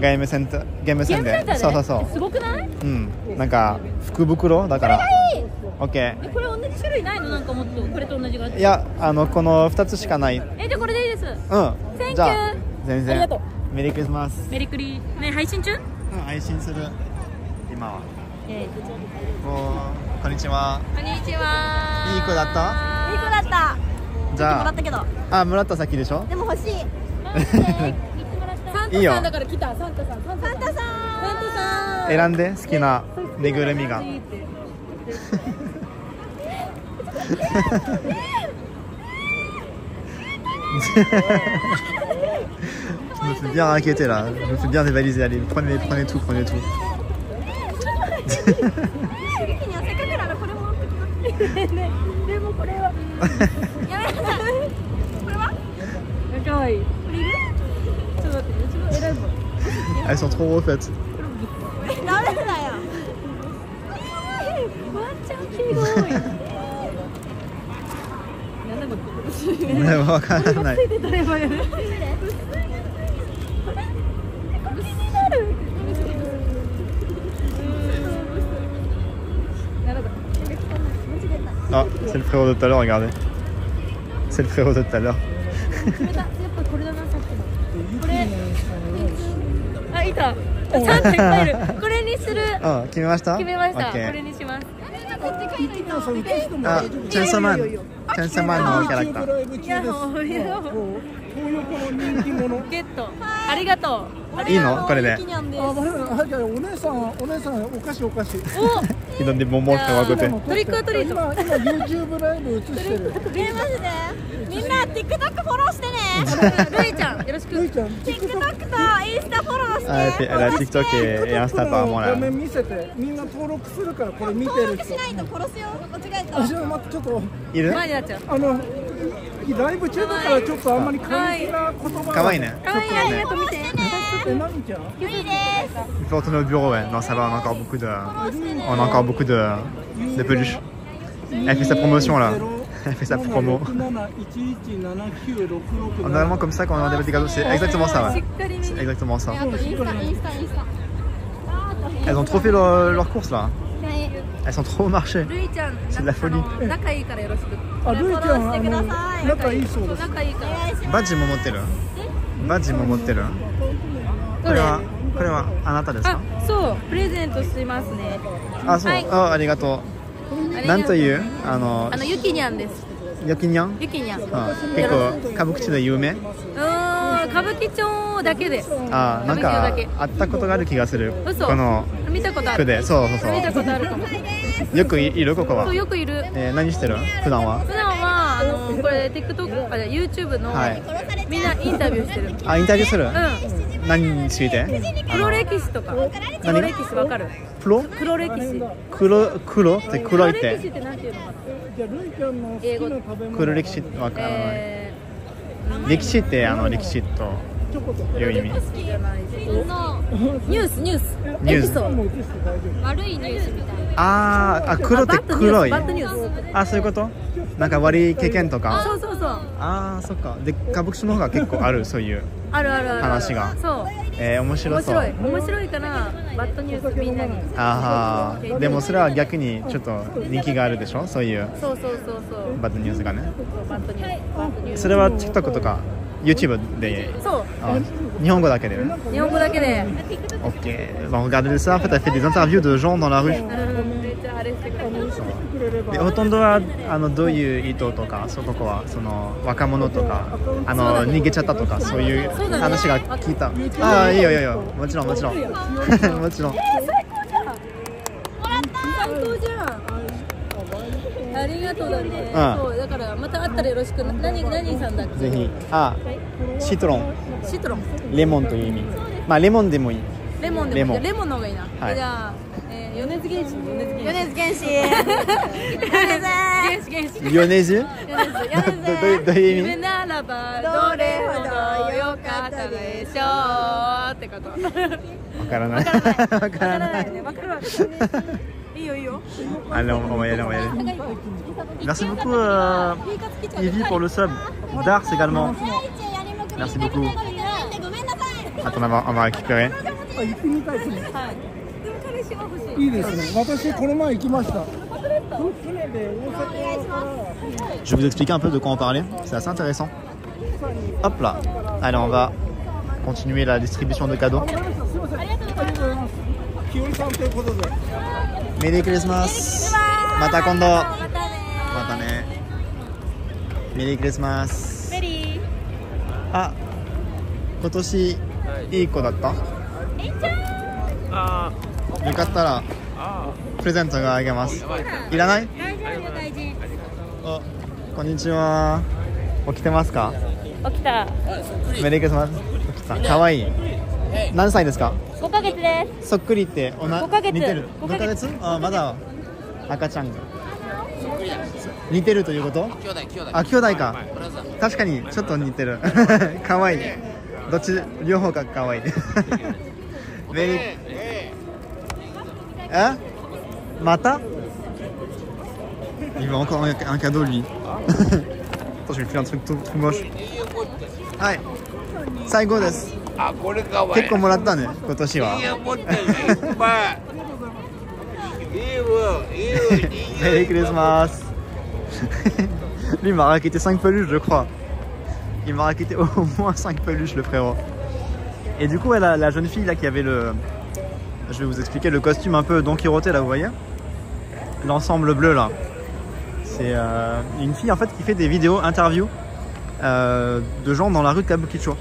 ゲームセンター、ゲームセンターそうそうそう。
すごくない？
うん。なんか、福袋？だから。
いい
オッケ
えこれ同じ種類ないの？なんかもっとこれと同じが
いや、あの、この2つしかない。うん。
えじゃあこれでいいです。
じ
Thank
ゃあ
you、
全然。
ありがとう。
メリークリスマス。
メリクリね配信中？
うん配信する。今は。
え
おこんにちは。
こんにちは。い
い子だった？
いい子だった。
じゃあ
もらったけど。
あもらった先でしょ？
でも欲しい。<laughs>
サンタさん。だから来たサンタさんサンタさん。
サンタさん。
選んで好きなぬいぐるみが je me fais bien inquiéter là, je me fais bien dévaliser, allez, prenez, prenez tout, prenez tout. <laughs> Elles sont trop refaites. わからない。Ah, c'est le frérot de tout à l'heure, regardez. C'est le frérot de tout à l'heure.
ah, 3点入る。これにする。
うん、決めました。
決めました。これにします。
あチェンソーマン。チェンソーマンのキャラクター。
ありがとう
いいの？これで
お姉さん、お姉さん、お菓子お菓子。
Ils donnent des bonbons frérot à côté.
トリックオアトリート
今、今 YouTube ライブ映してる。
えマジでみんな TikTok フォローしてね <laughs>
ルイちゃんよろしく
ルイちゃん、
TikTok とインスタフォローして
あ TikTok et, et Insta apparemment
画
là.
面見せて、みんな登録するから、これ見て
登
る人。
録しないと殺すよ間違えた
あ、じゃあ、待って、ちょっと、
いる？
前になっちゃう
あの。ライブ中だから、ちょっとあんまり過激な言葉は。
かわいいね。
かわいいありがとう見て
Il faut retourner au bureau, ouais. Non, ça va, on a encore beaucoup de, on a encore beaucoup de, peluches. Elle fait sa promotion là. <laughs> Elle fait sa promo. On comme ça quand on a des cadeaux. C'est exactement ça. C'est exactement ça. Elles ont trop fait leur, course là. Elles sont trop au marché. C'est de la folie. Badge, ils m'ont monté là. Badge, ils m'ont monté là. これ。はこれはあなたですか？
あそうプレゼントしますね。
あそう、
はい。
あありがとう。なんという？あの
あのゆきにゃんです。
ヨキニャン？
ゆきにゃん
結構歌舞伎町で有名？
ーん歌舞伎町だけで。
あなんか会ったことがある気がする。
嘘。
この
見たことある。
そうそうそ
見たことあるかも。
うよくいいる？ここは？
よくいる。
えー何してる？普段は？
普段はあのこれ TikTok あ YouTube の、
はい。
みんなインタビューしてる。
あインタビューする？
うん
何について？
黒歴史とか。黒歴史わかる？
プロ
黒歴史。
黒黒？って黒いって？
歴史ってなんていうのかな。
じゃあ、ルイちゃんの好きな食べ物。
黒歴史？わからない。
え
歴史ってあの歴史と。いう意味。
の
ニュースニュース。
ニュース。
悪いニュースみたいな。
あーあ黒って黒い。あそういうこと？なんか悪い経験とか？
そうそうそう。
ああそっか。で歌舞伎町の方が結構ある <laughs> そういう
あるある
話が。
そう。
えー、面白そう。
面白い。面白いからバッドニュースみんなに。
ああでもそれは逆にちょっと人気があるでしょ？そういう。
そうそうそうそう。
バッドニュースがね。
バッドニュースバッドニュース。
それは TikTok とか？YouTube で
そう。
あ日本語だけで。
日本語だけで。
Ok, bah, regardez ça, en fait elle fait des interviews de gens dans la rue. でほとんどはあのどういう意図とかそこはその若者とかあの逃げちゃったとかそういう話が聞いたああいいよ。いいよ。もちろんもちろん。<laughs> もちろん。
最高じゃんありがとうだね、
うん。
そうだからまた会ったらよろしくな。何何さんだっけ？
ぜひ。あシトロン。
シトロン。
レモンという意味。まあレモンでもいい。
レモンでもいい。
レモン。
の方がいいな、
はい。
じゃあ、えー、米津玄師。米津玄師。
米津玄師。
玄師。玄師。
ヨネジュ
米津
どどういう意味？
夢ならばどれほどよかったでしょう？ってこと。
わからない。
わからない。
わ
わから
な
ないわかるわかるい
Allez, on, va y aller, on va y aller. Merci beaucoup, euh, Evie, pour le sub. Dars également. Merci beaucoup. Attends, on va, on va récupérer. Je vais vous expliquer un peu de quoi on parlait. C'est assez intéressant. Hop là. Allez, on va continuer la distribution de cadeaux.
きよりさんということで
Merry Christmas! また今度
またね
またね。Merry Christmas!
メリー
あ、今年いい子だった？
えんちゃん
あ
よかったら
あ
プレゼントがあげます。いらない？
大丈夫大臣
あ、こんにちは。起きてますか？
起きた
メリークリスマス。起きた。かわいい。何歳ですか
？5ヶ月です。
そっくりっておな
五ヶ月。
似てる？
五
5ヶ
ヶ月？
月あまだ。赤ちゃんが。似てるということ？
兄弟兄弟。
あ兄弟か。確かにちょっと似てる。<laughs> かわい。いどっち？両方がかわいい。<laughs> メリー
え
？Hein Mata Il veut encore un, un cadeau lui. Attends, je vais lui faire un truc tout, tout moche. はい。最後です。
あこれかわいい
結構もらったね、今年は。
いや持ってるいっぱいいいわいいわいいわ
Merry Christmas Lui il m'a raquetté 5 peluches je crois. Il m'a raquetté au moins 5 peluches le frérot. Et du coup ouais, la, la jeune fille là qui avait le... Je vais vous expliquer le costume un peu Don Quirote là vous voyez L'ensemble bleu là. C'est euh, une fille en fait qui fait des vidéos interviews euh, de gens dans la rue de Kabukicho.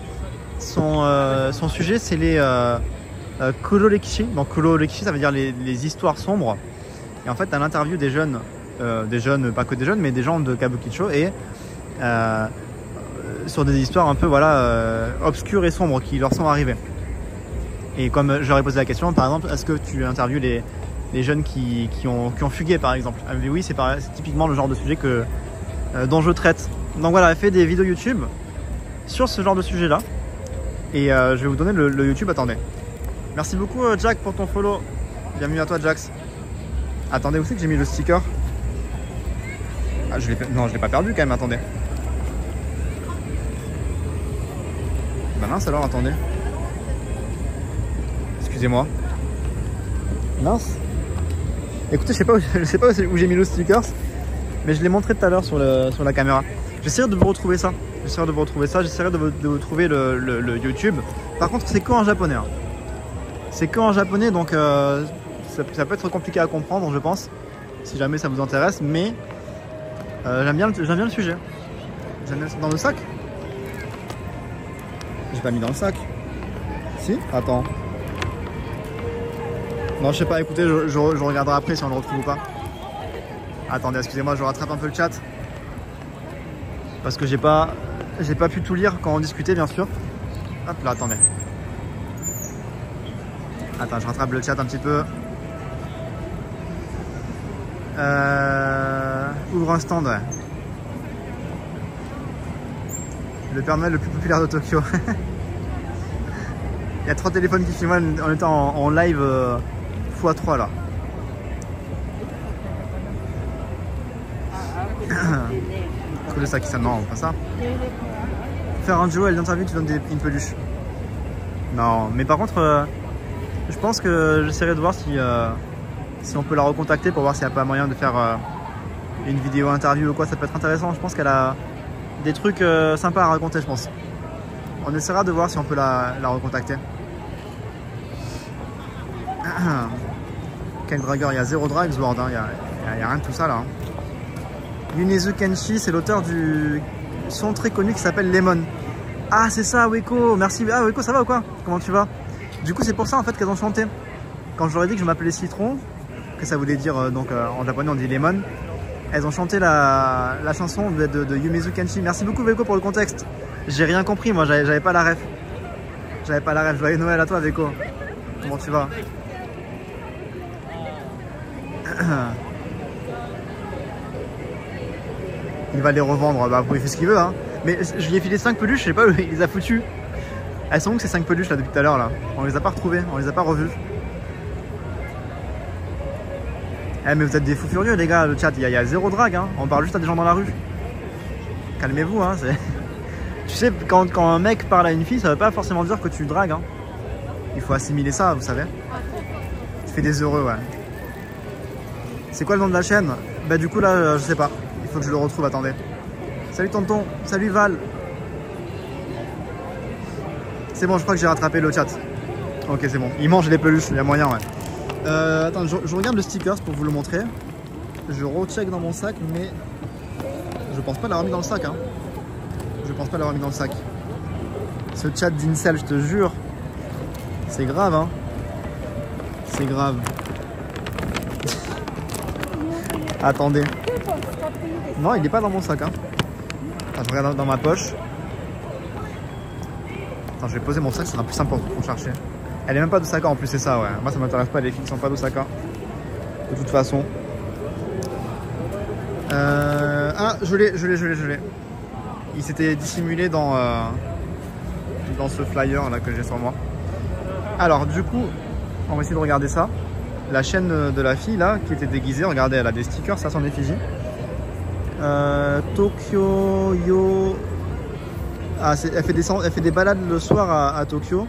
Son, euh, son sujet c'est les euh, euh, Kurorekishi. Donc ça veut dire les, histoires sombres. Et en fait, à l'interview des jeunes, euh, des jeunes, pas que des jeunes, mais des gens de Kabukicho et sur des histoires un peu voilà obscures et sombres qui leur sont arrivées. Et comme je leur ai posé la question, par exemple, est-ce que tu interviews les, jeunes qui, ont, fugué, par exemple? Elle me dit oui, c'est typiquement le genre de sujet que, dont je traite. Donc voilà, elle fait des vidéos YouTube sur ce genre de sujet-là. Et euh, je vais vous donner le, YouTube. Attendez. Merci beaucoup, euh, Jack, pour ton follow. Bienvenue à toi, Jax. Attendez, où c'est que j'ai mis le sticker? Ah, je Non, je l'ai pas perdu quand même, attendez. Bah mince alors, attendez. Excusez-moi. Mince. Écoutez, je sais pas où, <laughs> je sais pas où j'ai mis le sticker, mais je l'ai montré tout à l'heure sur, sur la caméra. J'essaierai de vous retrouver ça. J'essaierai de vous retrouver ça, j'essaierai de, vous- trouver le, YouTube. Par contre, c'est que en japonais. hein. C'est que en japonais, donc euh, ça, peut être compliqué à comprendre, je pense, si jamais ça vous intéresse, mais euh, j'aime bien, le- sujet. Bien- Dans le sac J'ai pas mis dans le sac. Si? Attends. Non, je sais pas, écoutez, je- je regarderai après si on le retrouve ou pas. Attendez, excusez-moi, je rattrape un peu le chat. Parce que j'ai pas, j'ai pas pu tout lire quand on discutait, bien sûr. Hop là, attendez. Attends, je rattrape le chat un petit peu. Euh, ouvre un stand, ouais. Le Père Noël le plus populaire de Tokyo. <laughs> Il y a trois téléphones qui filment en étant en, live euh, x3 là. Cool ça qui non pas ça. Faire un duo et l'interview tu donnes des, une peluche. Non, mais par contre, euh, je pense que j'essaierai de voir si, euh, si on peut la recontacter pour voir s'il n'y a pas moyen de faire euh, une vidéo interview ou quoi. Ça peut être intéressant. Je pense qu'elle a des trucs sympas à raconter, je pense. On essaiera de voir si on peut la, recontacter. <clears throat> Quel dragueur Il y a zéro drag, Sword. hein. Il n'y a, y a rien de tout ça là. hein. Yunezu Kenshi, c'est l'auteur du son très connu qui s'appelle Lemon. Ah, c'est ça, Weko. Merci. Ah, Weko, ça va ou quoi? Comment tu vas? Du coup, c'est pour ça en fait qu'elles ont chanté. Quand ai dit que je m'appelais Citron, que ça voulait dire euh, donc euh, en japonais on dit Lemon, elles ont chanté la, chanson de, de, Yumezu Kenshi. Merci beaucoup, Weko, pour le contexte. J'ai rien compris, moi, j'avais pas la ref. J'avais pas la ref. Joyeux Noël à toi, Weko. Comment tu vas? <clears throat> Il va les revendre, bah il fait ce qu'il veut hein. Mais je lui ai filé 5 peluches, je sais pas où il les a foutues. Elles sont où ces 5 peluches là depuis tout à l'heure là? On les a pas retrouvées, on les a pas revues. Eh mais vous êtes des fous furieux les gars, le chat, il y, a- zéro drague hein. On parle juste à des gens dans la rue. Calmez-vous hein. <laughs> Tu sais, quand, un mec parle à une fille, ça veut pas forcément dire que tu dragues hein. Il faut assimiler ça, vous savez. Tu fais des heureux, ouais. C'est quoi le nom de la chaîne? Bah du coup là, euh, je sais pas. Que je le retrouve, attendez. Salut tonton, salut Val. C'est bon, je crois que j'ai rattrapé le chat. Ok, c'est bon. Il mange les peluches, il y a moyen, ouais. Euh, attends, je, je regarde le stickers pour vous le montrer. Je recheck dans mon sac, mais je pense pas l'avoir mis dans le sac. Hein. Je pense pas l'avoir mis dans le sac. Ce chat d'Incel, je te jure, c'est grave, hein. C'est grave. <laughs> Attendez. Non, il est pas dans mon sac, hein. Attends, regarde dans ma poche. Attends, je vais poser mon sac, ça sera plus simple pour, chercher. Elle est même pas d'Osaka en plus, c'est ça, ouais. Moi, ça m'intéresse pas les filles qui sont pas d'Osaka. De toute façon. Euh, Ah, je l'ai, je l'ai, je l'ai, je l'ai. Il s'était dissimulé dans, euh, dans ce flyer là que j'ai sur moi. Alors, du coup, on va essayer de regarder ça. La chaîne de la fille là, qui était déguisée, regardez, elle a des stickers, ça, son effigie. Euh, Tokyo Yo. Ah, elle, fait des, balades le soir à, Tokyo.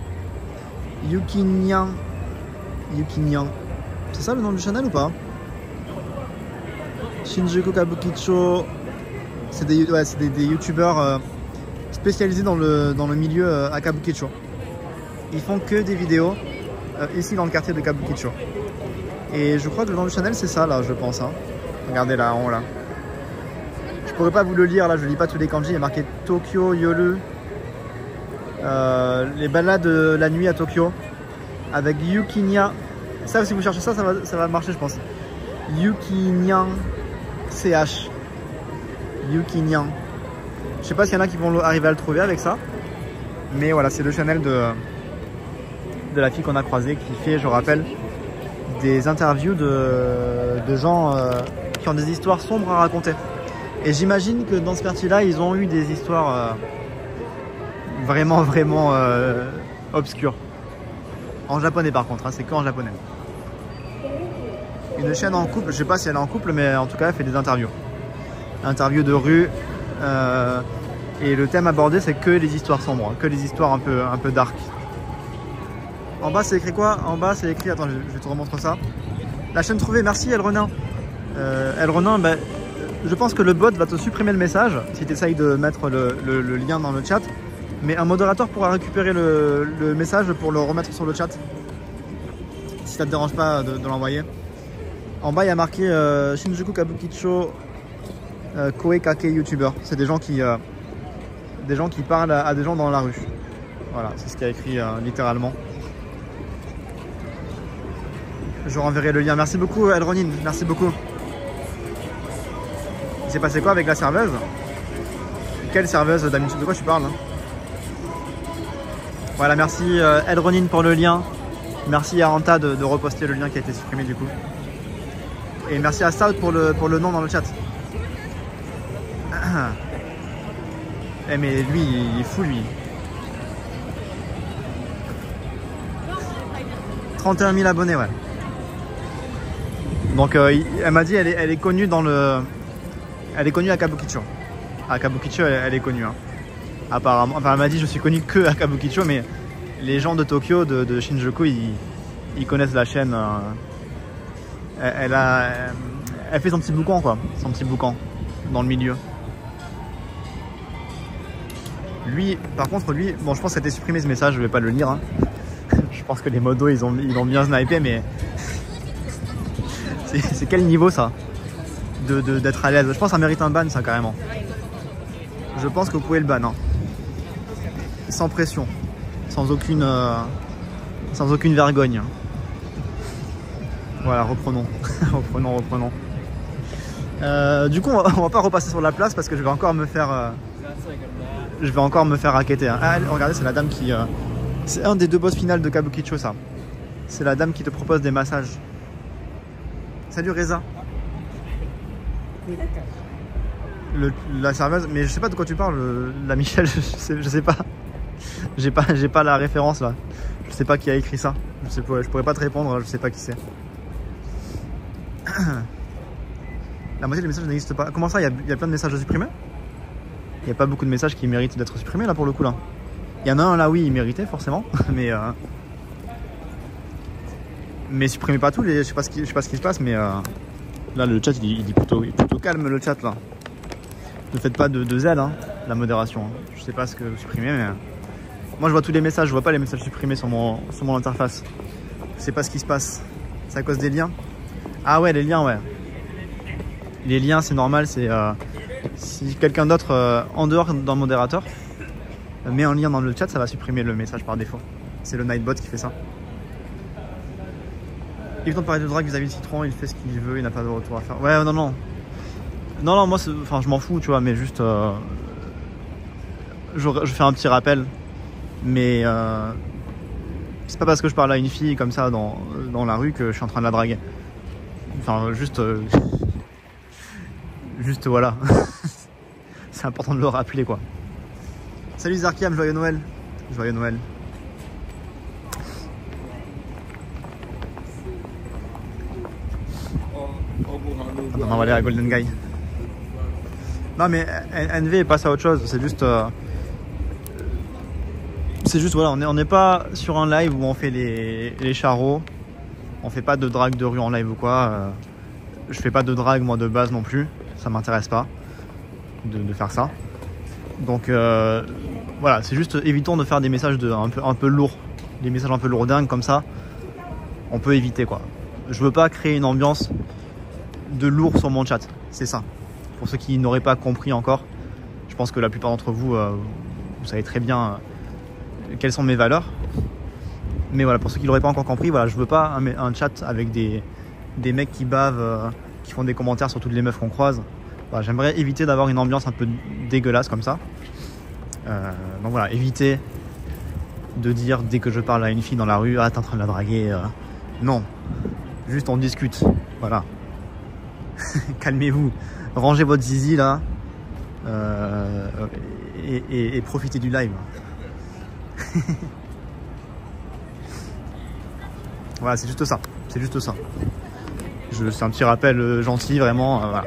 Yukinyan. Yukinyan. C'est ça le nom du channel ou pas? Shinjuku Kabukicho. C'est des, ouais, des, youtubeurs euh, spécialisés dans le, milieu euh, à Kabukicho. Ils font que des vidéos ici dans le quartier de Kabukicho. Et je crois que le nom du channel c'est ça là, je pense. hein. Regardez là en haut là. Je pourrais pas vous le lire là, je lis pas tous les kanji. Il y a marqué Tokyo Yolu. Euh, les balades de la nuit à Tokyo avec Yukinya. Ça, si vous cherchez ça, ça va, ça va marcher, je pense. Yukinyan CH. Yukinyan. Je sais pas s'il y en a qui vont arriver à le trouver avec ça. Mais voilà, c'est le channel de, de la fille qu'on a croisée qui fait, je rappelle, des interviews de, de gens euh, qui ont des histoires sombres à raconter. Et j'imagine que dans ce quartier-là, ils ont eu des histoires euh, vraiment, vraiment euh, obscures. En japonais par contre, hein, c'est que en japonais. Une chaîne en couple, je sais pas si elle est en couple, mais en tout cas elle fait des interviews. Interviews de rue. euh, et le thème abordé c'est que les histoires sombres, que les histoires un peu, un peu dark. En bas c'est écrit quoi? En bas c'est écrit, attends je, te remontre ça. La chaîne trouvée, merci El Renin. El Renin, ben, je pense que le bot va te supprimer le message si tu essayes de mettre le, lien dans le chat. Mais un modérateur pourra récupérer le, message pour le remettre sur le chat. Si ça te dérange pas de, l'envoyer. En bas, il y a marqué euh, Shinjuku Kabukicho euh, Koekake YouTuber. C'est des gens qui euh, des gens qui parlent à, à des gens dans la rue. Voilà, c'est ce qu'il y a écrit euh, littéralement. Je renverrai le lien. Merci beaucoup, Elronin. Merci beaucoup. S'est passé quoi avec la serveuse Quelle serveuse d'habitude De quoi tu parles hein Voilà, merci euh, Elronin pour le lien. Merci à Anta de, reposter le lien qui a été supprimé du coup. Et merci à Stout pour le, pour le nom dans le chat. <coughs> Eh mais lui, il est fou lui. 31 000 abonnés, ouais. Donc euh, elle m'a dit elle est, elle est connue dans le. Elle est connue à Kabukicho. À Kabukicho elle, est connue. hein. Apparemment. Enfin elle m'a dit je suis connue que à Kabukicho mais les gens de Tokyo, de, Shinjuku, ils, connaissent la chaîne. euh, elle, fait son petit boucan quoi. Son petit boucan dans le milieu. Lui, par contre, lui, bon, je pense que a été supprimé ce message, je vais pas le lire. hein. <laughs> Je pense que les modos, ils ont, ils ont bien snipé, mais <laughs> c'est quel niveau ça? De de- d'être à l'aise Je pense que ça mérite un ban, ça carrément. Je pense que vous pouvez le ban, hein. sans pression, sans aucune, euh, sans aucune vergogne. Voilà, reprenons, <laughs> reprenons, reprenons. Euh, du coup, on va, va pas repasser sur la place parce que je vais encore me faire. euh, je vais encore me faire raqueter. hein. Ah, regardez, c'est la dame qui. c'est un des deux boss finales de Kabukicho, ça. C'est la dame qui te propose des massages. Salut Reza. La serveuse, mais je sais pas de quoi tu parles, le- la Michel, <laughs> je sais, pas. J'ai pas, pas la référence là. Je sais pas qui a écrit ça. Je pourrais pas te répondre, je sais pas qui c'est. <clears throat> La moitié des messages n'existent pas. Comment ça, il y a, plein de messages à supprimer? Il n'y a pas beaucoup de messages qui méritent d'être supprimés là pour le coup là. Il y en a un là, oui, il méritait forcément, <laughs> mais euh, mais supprimez pas les. Je sais pas ce qui, je sais pas ce qui se passe, mais euh, là le chat il, il est plutôt calme le chat là. Ne faites pas de, de Z, hein, la modération. hein. Je sais pas ce que vous supprimez, mais Moi je vois tous les messages, je vois pas les messages supprimés sur mon, interface. Je sais pas ce qui se passe. C'est à cause des liens? Ah ouais, les liens, ouais. Les liens, c'est normal, c'est euh, si quelqu'un d'autre euh, en dehors d'un modérateur euh, met un lien dans le chat, ça va supprimer le message par défaut. C'est le Nightbot qui fait ça. Évident de parler de drague vis-à-vis de Citron, il fait ce qu'il veut, il n'a pas de retour à faire. Ouais, non, non. Non, non, moi, enfin, je m'en fous, tu vois, mais juste. euh, je, je fais un petit rappel. Mais euh, c'est pas parce que je parle à une fille comme ça dans, dans la rue que je suis en train de la draguer. Enfin, juste. euh, juste voilà. <laughs> c'est important de le rappeler, quoi. Salut Zarkiam, joyeux Noël. Joyeux Noël. On va aller à Golden Guy. Non mais NV passe à autre chose, c'est juste... euh, C'est juste, voilà, on n'est pas sur un live où on fait les, les charros. On fait pas de drague de rue en live ou quoi. euh, Je fais pas de drague moi de base non plus. Ça m'intéresse pas de, de faire ça. Donc euh, voilà, c'est juste évitons de faire des messages de, un, peu, un peu lourds. Des messages un peu lourdingues comme ça. On peut éviter quoi. Je veux pas créer une ambiance de lourd sur mon chat. C'est ça. Pour ceux qui n'auraient pas compris encore, je pense que la plupart d'entre vous, euh, vous savez très bien euh, quelles sont mes valeurs. Mais voilà, pour ceux qui l'auraient pas encore compris, voilà, je veux pas un, chat avec des, des mecs qui bavent, euh, qui font des commentaires sur toutes les meufs qu'on croise. Voilà, J'aimerais éviter d'avoir une ambiance un peu dégueulasse comme ça. Donc voilà, éviter de dire dès que je parle à une fille dans la rue, ah t'es en train de la draguer. Non, juste on discute. Voilà. <laughs> Calmez-vous, rangez votre zizi là euh, et, et- profitez du live. <laughs> voilà, c'est juste ça. C'est juste ça. C'est un petit rappel euh, gentil, vraiment. euh.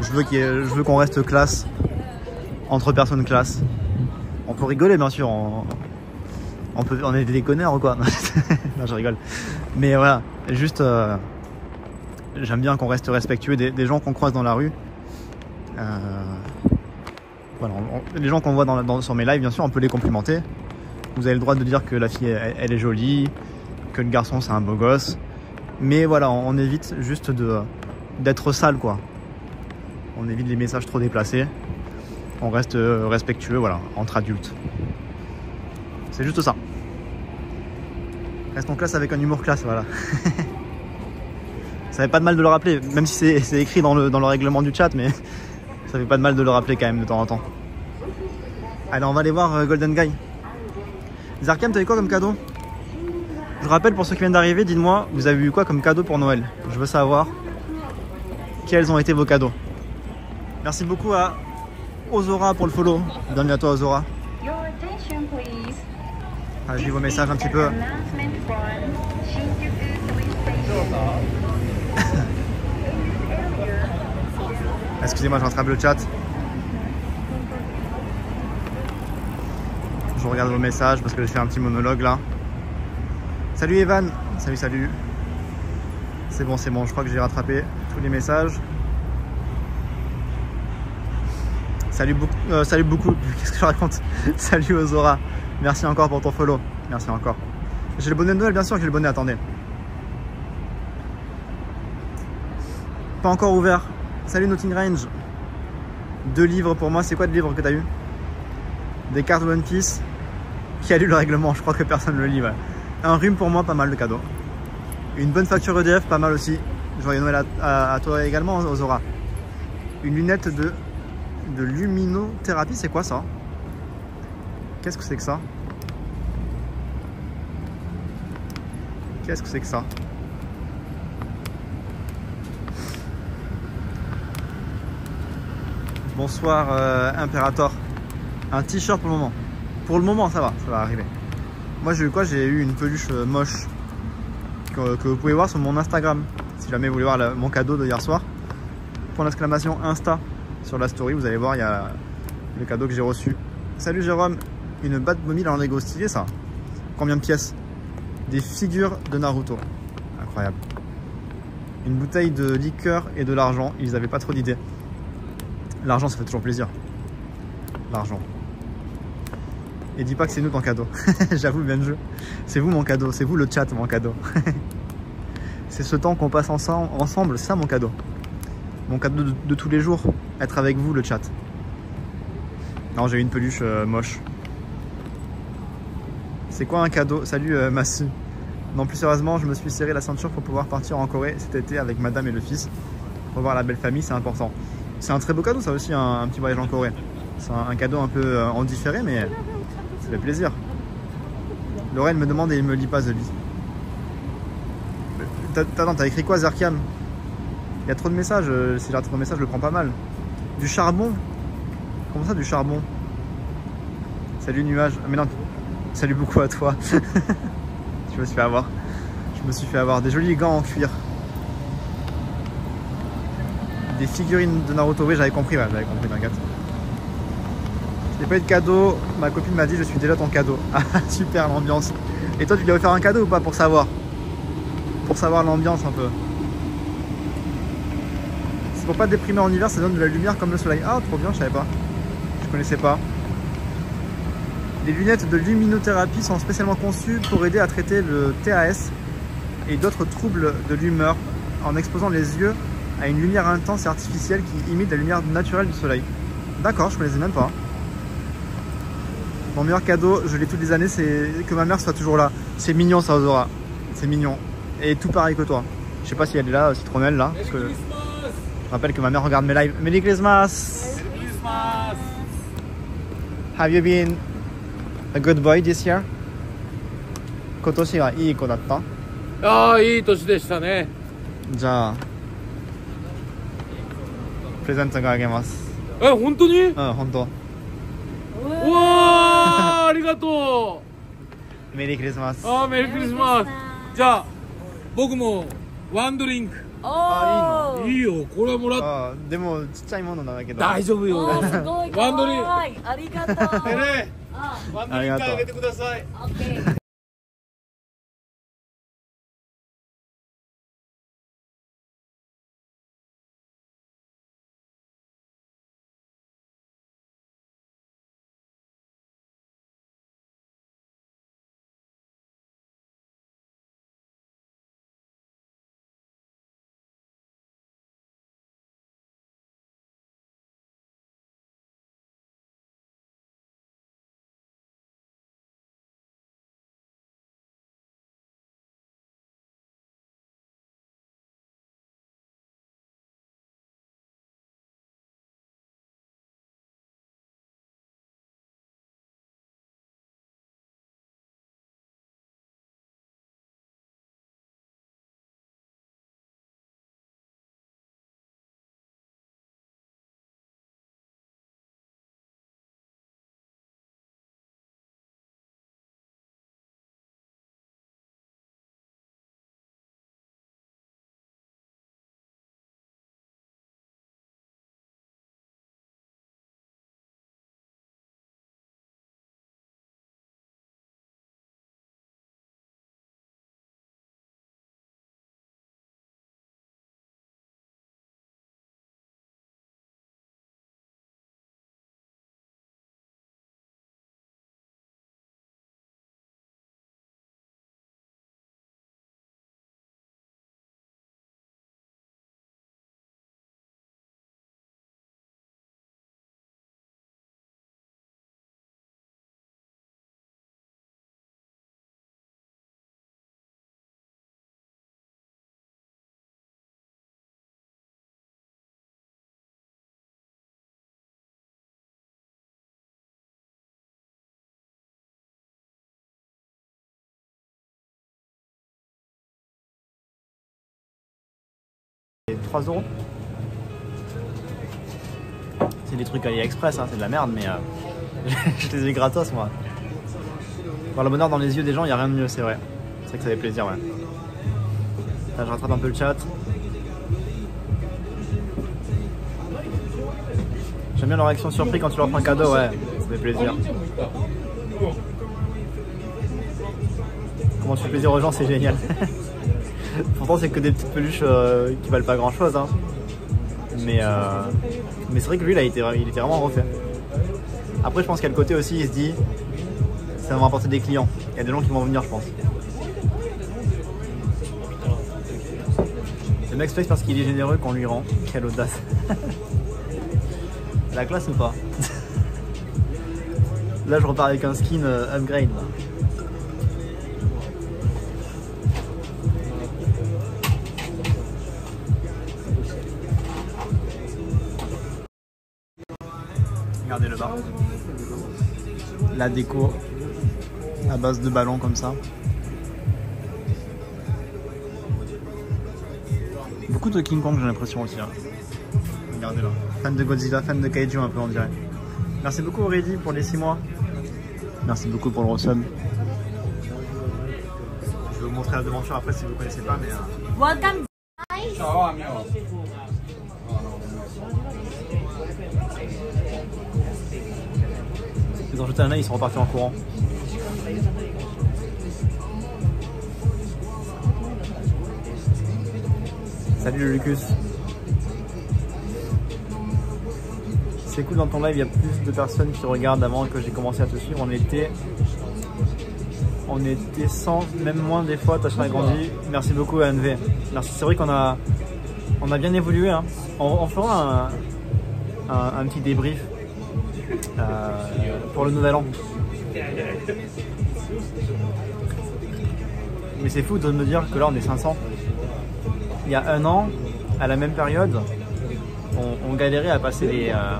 Je veux qu'on reste classe entre personnes classe. On peut rigoler bien sûr. On, peut, est des connards ou quoi <laughs> Non, je rigole. Mais voilà, juste. J'aime bien qu'on reste respectueux des, gens qu'on croise dans la rue. Euh, voilà, les gens qu'on voit sur mes lives, bien sûr, on peut les complimenter. Vous avez le droit de dire que la fille, elle, est jolie, que le garçon, c'est un beau gosse. Mais voilà, on, évite juste d'être sale, quoi. On évite les messages trop déplacés. On reste euh, respectueux, voilà, entre adultes. C'est juste ça. Reste en classe avec un humour classe, voilà. <laughs> Ça fait pas de mal de le rappeler, même si c'est- écrit dans le, dans le règlement du chat, mais <laughs> ça fait pas de mal de le rappeler quand même de temps en temps. Allez, on va aller voir euh, Golden Guy. Zarkam, t'as eu quoi comme cadeau? Je rappelle pour ceux qui viennent d'arriver, dites-moi, vous avez eu quoi comme cadeau pour Noël? Je veux savoir quels ont été vos cadeaux. Merci beaucoup à Ozora pour le follow. Bienvenue à toi Ozora. Ah, je lis vos messages un petit peu. Excusez-moi, je rattrape le chat. Je regarde vos messages parce que j'ai fait un petit monologue là. Salut Evan. Salut, salut. C'est bon, c'est bon. Je crois que j'ai rattrapé tous les messages. Salut beaucoup. euh, salut beaucoup. <laughs> Qu'est-ce que je raconte? <laughs> Salut Ozora. Merci encore pour ton follow. Merci encore. J'ai le bonnet de Noël, bien sûr j'ai le bonnet. Attendez. Pas encore ouvert. Salut Notting Range. Deux livres pour moi. C'est quoi de livres que t'as eu? Des cartes One Piece. Qui a lu le règlement Je crois que personne ne le lit. Un rhume pour moi, pas mal de cadeaux. Une bonne facture EDF, pas mal aussi. Joyeux Noël à, à- toi également, Ozora. Une lunette de, de luminothérapie, c'est quoi ça? Qu'est-ce que c'est que ça? Qu'est-ce que c'est que ça? Bonsoir euh, Imperator. Un t-shirt pour le moment. Pour le moment ça va, ça va arriver. Moi j'ai eu quoi? J'ai eu une peluche euh, moche que, vous pouvez voir sur mon Instagram. Si jamais vous voulez voir mon cadeau de hier soir. Pour l'exclamation Insta sur la story, vous allez voir, il y a le cadeau que j'ai reçu. Salut Jérôme, une batte momie en Lego stylé ça. Combien de pièces? Des figures de Naruto. Incroyable. Une bouteille de liqueur et de l'argent. Ils n'avaient pas trop d'idées. L'argent, ça fait toujours plaisir. L'argent. Et dis pas que c'est nous ton cadeau. <laughs> J'avoue, bien jeu. C'est vous mon cadeau. C'est vous le chat mon cadeau. <laughs> c'est ce temps qu'on passe ensemble, ça mon cadeau. Mon cadeau de, de tous les jours. Être avec vous le chat. Non, j'ai eu une peluche euh, moche. C'est quoi un cadeau? Salut euh, Massu. Non, plus sérieusement, je me suis serré la ceinture pour pouvoir partir en Corée cet été avec madame et le fils. Revoir la belle famille, c'est important. C'est un très beau cadeau, ça aussi, un, petit voyage en Corée. C'est un, cadeau un peu euh, en différé, mais ça fait plaisir. Lorraine me demande et il me lit pas The Attends, t'as écrit quoi, Zerkian Il y a trop de messages. euh, Si j'ai trop de messages, je le prends pas mal. Du charbon? Comment ça, du charbon? Salut, nuage. Ah, mais non, salut beaucoup à toi. <laughs> je me suis fait avoir. Je me suis fait avoir. Des jolis gants en cuir. Des figurines de Naruto. Oui, j'avais compris, ouais, j'avais compris, t'inquiète. Je n'ai pas eu de cadeau. Ma copine m'a dit je suis déjà ton cadeau. <laughs> Ah, super l'ambiance. Et toi, tu lui as offert un cadeau ou pas pour savoir? Pour savoir l'ambiance un peu. C'est pour pas déprimer en hiver, ça donne de la lumière comme le soleil. Ah, trop bien, je savais pas. Je connaissais pas. Les lunettes de luminothérapie sont spécialement conçues pour aider à traiter le TAS et d'autres troubles de l'humeur en exposant les yeux à une lumière intense et artificielle qui imite la lumière naturelle du soleil. D'accord, je connaissais même pas. Mon meilleur cadeau, je l'ai toutes les années, c'est que ma mère soit toujours là. C'est mignon ça, Ozora. C'est mignon. Et tout pareil que toi. Je sais pas si elle est là, euh, Citronnelle là. Parce que je rappelle que ma mère regarde mes lives. Merry Christmas! Have you been a good boy this year? 今年はいい子だった
ああいい年でしたね
じゃあ プレゼントがあげます。
え本当に？
うん本当。
うわー <laughs> ありがと
メリークリスマス。
うあーメリークリスマス。じゃあ僕もワンドリンク。
あ
お
いいよこれもらっ
でもちっちゃいものなんだけど。
大丈夫よ。ワンドリン
わいい。ありがとう。<laughs> あ
ワンドリンクあげてください <laughs>
3 euros C'est des trucs AliExpress, hein, c'est de la merde, mais euh, <laughs> je les ai gratos moi. Voir le bonheur dans les yeux des gens, il n'y a rien de mieux, c'est vrai. C'est vrai que ça fait plaisir, ouais. Je rattrape un peu le chat. J'aime bien leur réaction surprise quand tu leur prends un cadeau, ouais, ça fait plaisir. Comment tu fais plaisir aux gens, c'est génial. <laughs> Pourtant, c'est que des petites peluches euh, qui valent pas grand chose. Hein. Mais, euh, mais c'est vrai que lui, là, il était, il vraiment refait. Après, je pense a le côté aussi, il se dit Ça va me rapporter des clients. Il y a des gens qui vont venir, je pense. Le mec se parce qu'il est généreux qu'on lui rend. Quelle audace. <laughs> La classe ou pas? <laughs> Là, je repars avec un skin euh, upgrade. La déco à base de ballons comme ça. Beaucoup de King Kong j'ai l'impression aussi. hein. Regardez là. Fan de Godzilla, fan de Kaiju un peu on dirait. Merci beaucoup Aurélie pour les 6 mois. Merci beaucoup pour le resub. Je vais vous montrer la devanture après si vous ne connaissez pas mais... euh,
Welcome.
Ils un œil, ils sont repartis en courant. Salut Lucas. C'est cool dans ton live, il y a plus de personnes qui regardent avant que j'ai commencé à te suivre. On était, on était 100, même moins des fois. Ta chaîne a grandi. Merci beaucoup ANV. Merci. C'est vrai qu'on a, on a bien évolué. hein. On, on fera un, un- un petit débrief pour le nouvel an. Mais c'est fou de me dire que là on est 500. Il y a un an, à la même période, on, galérait à passer les, euh,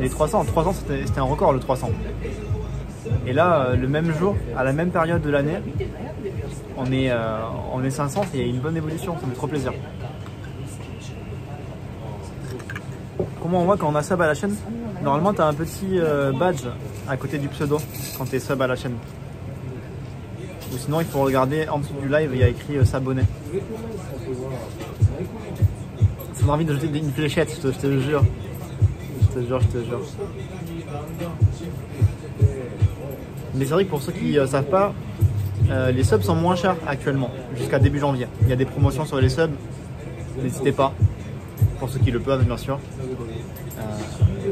les 300. 300 c'était c'était un record le 300. Et là, euh, le même jour, à la même période de l'année, on est, euh, on est 500, il y a une bonne évolution, ça me fait trop plaisir. Comment on voit quand on a sub à la chaîne? Normalement, tu as un petit euh, badge à côté du pseudo quand tu es sub à la chaîne. Ou sinon, il faut regarder en dessous du live, il y a écrit euh, s'abonner. Ça m'a envie de jeter une fléchette, je te, je jure. Je te jure, je te jure. Mais c'est vrai que pour ceux qui ne savent pas, euh, les subs sont moins chers actuellement, jusqu'à début janvier. Il y a des promotions sur les subs, n'hésitez pas, pour ceux qui le peuvent bien sûr. Euh,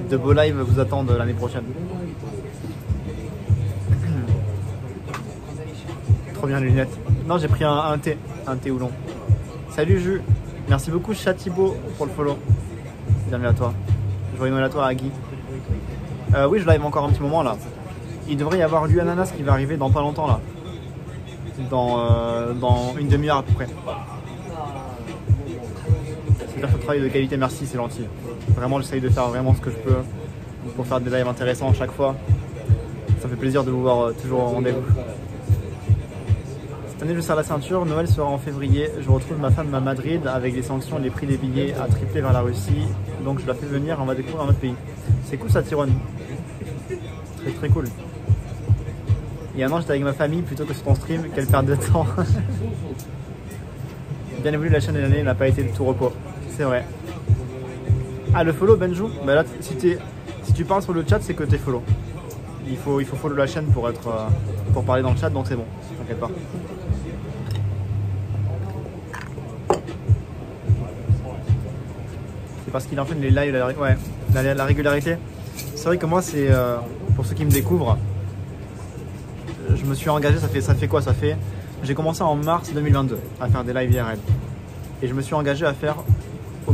de beaux lives vous attendent l'année prochaine. <coughs> Trop bien les lunettes. Non, j'ai pris un, un thé, un thé oulon. Salut Jus, merci beaucoup Chatibo pour le follow. Bienvenue à toi. Joyeux Noël à toi, Agui. Euh, oui, je live encore un petit moment là. Il devrait y avoir du ananas qui va arriver dans pas longtemps là. Dans, euh, dans une demi-heure à peu près. Le travail de qualité, merci, c'est gentil. Vraiment, j'essaye de faire vraiment ce que je peux pour faire des lives intéressants à chaque fois. Ça fait plaisir de vous voir euh, toujours au rendez-vous. Cette année, je serre la ceinture. Noël sera en février. Je retrouve ma femme à Madrid avec les sanctions, les prix des billets à tripler vers la Russie. Donc, je la fais venir. On va découvrir un autre pays. C'est cool, ça, Tyrone. Très, très cool. Il y a un an, j'étais avec ma famille plutôt que sur ton stream. Quelle perte de temps. <laughs> Bien évolué la chaîne de l'année n'a pas été de tout repos. C'est vrai. Ah, le follow, Benjou bah là, si, si tu parles sur le chat, c'est que t'es follow. Il faut, il faut follow la chaîne pour, être, euh, pour parler dans le chat, donc c'est bon. T'inquiète pas. C'est parce qu'il enchaîne les lives, la, ouais, la, la régularité. C'est vrai que moi, c'est euh, pour ceux qui me découvrent, euh, je me suis engagé, ça fait, ça fait quoi Ça fait. J'ai commencé en mars 2022 à faire des lives IRL. Et je me suis engagé à faire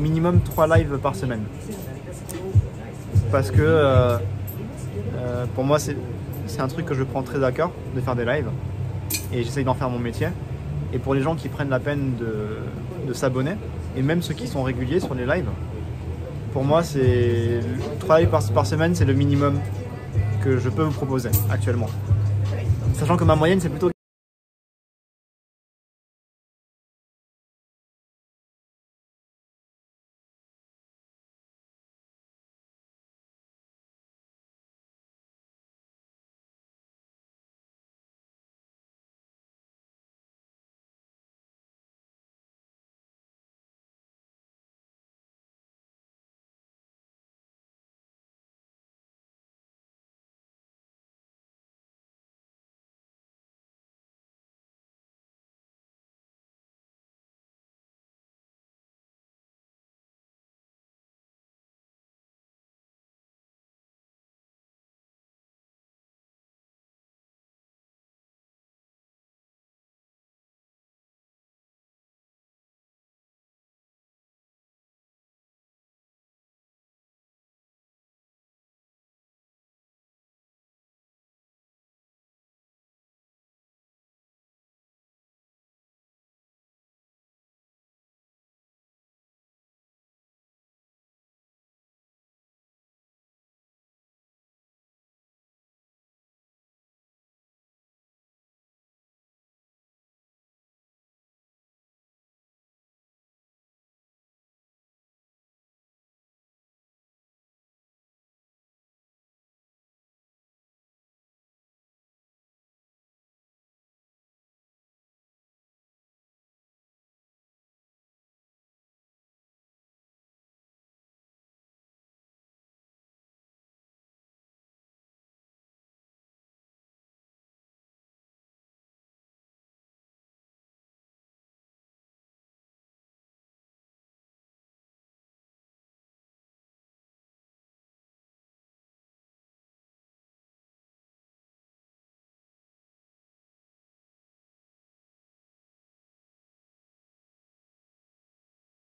minimum 3 lives par semaine. Parce que euh, euh, pour moi, c'est un truc que je prends très à cœur de faire des lives. Et j'essaye d'en faire mon métier. Et pour les gens qui prennent la peine de, de s'abonner, et même ceux qui sont réguliers sur les lives, pour moi, c'est 3 lives par, par semaine, c'est le minimum que je peux vous proposer actuellement. Sachant que ma moyenne, c'est plutôt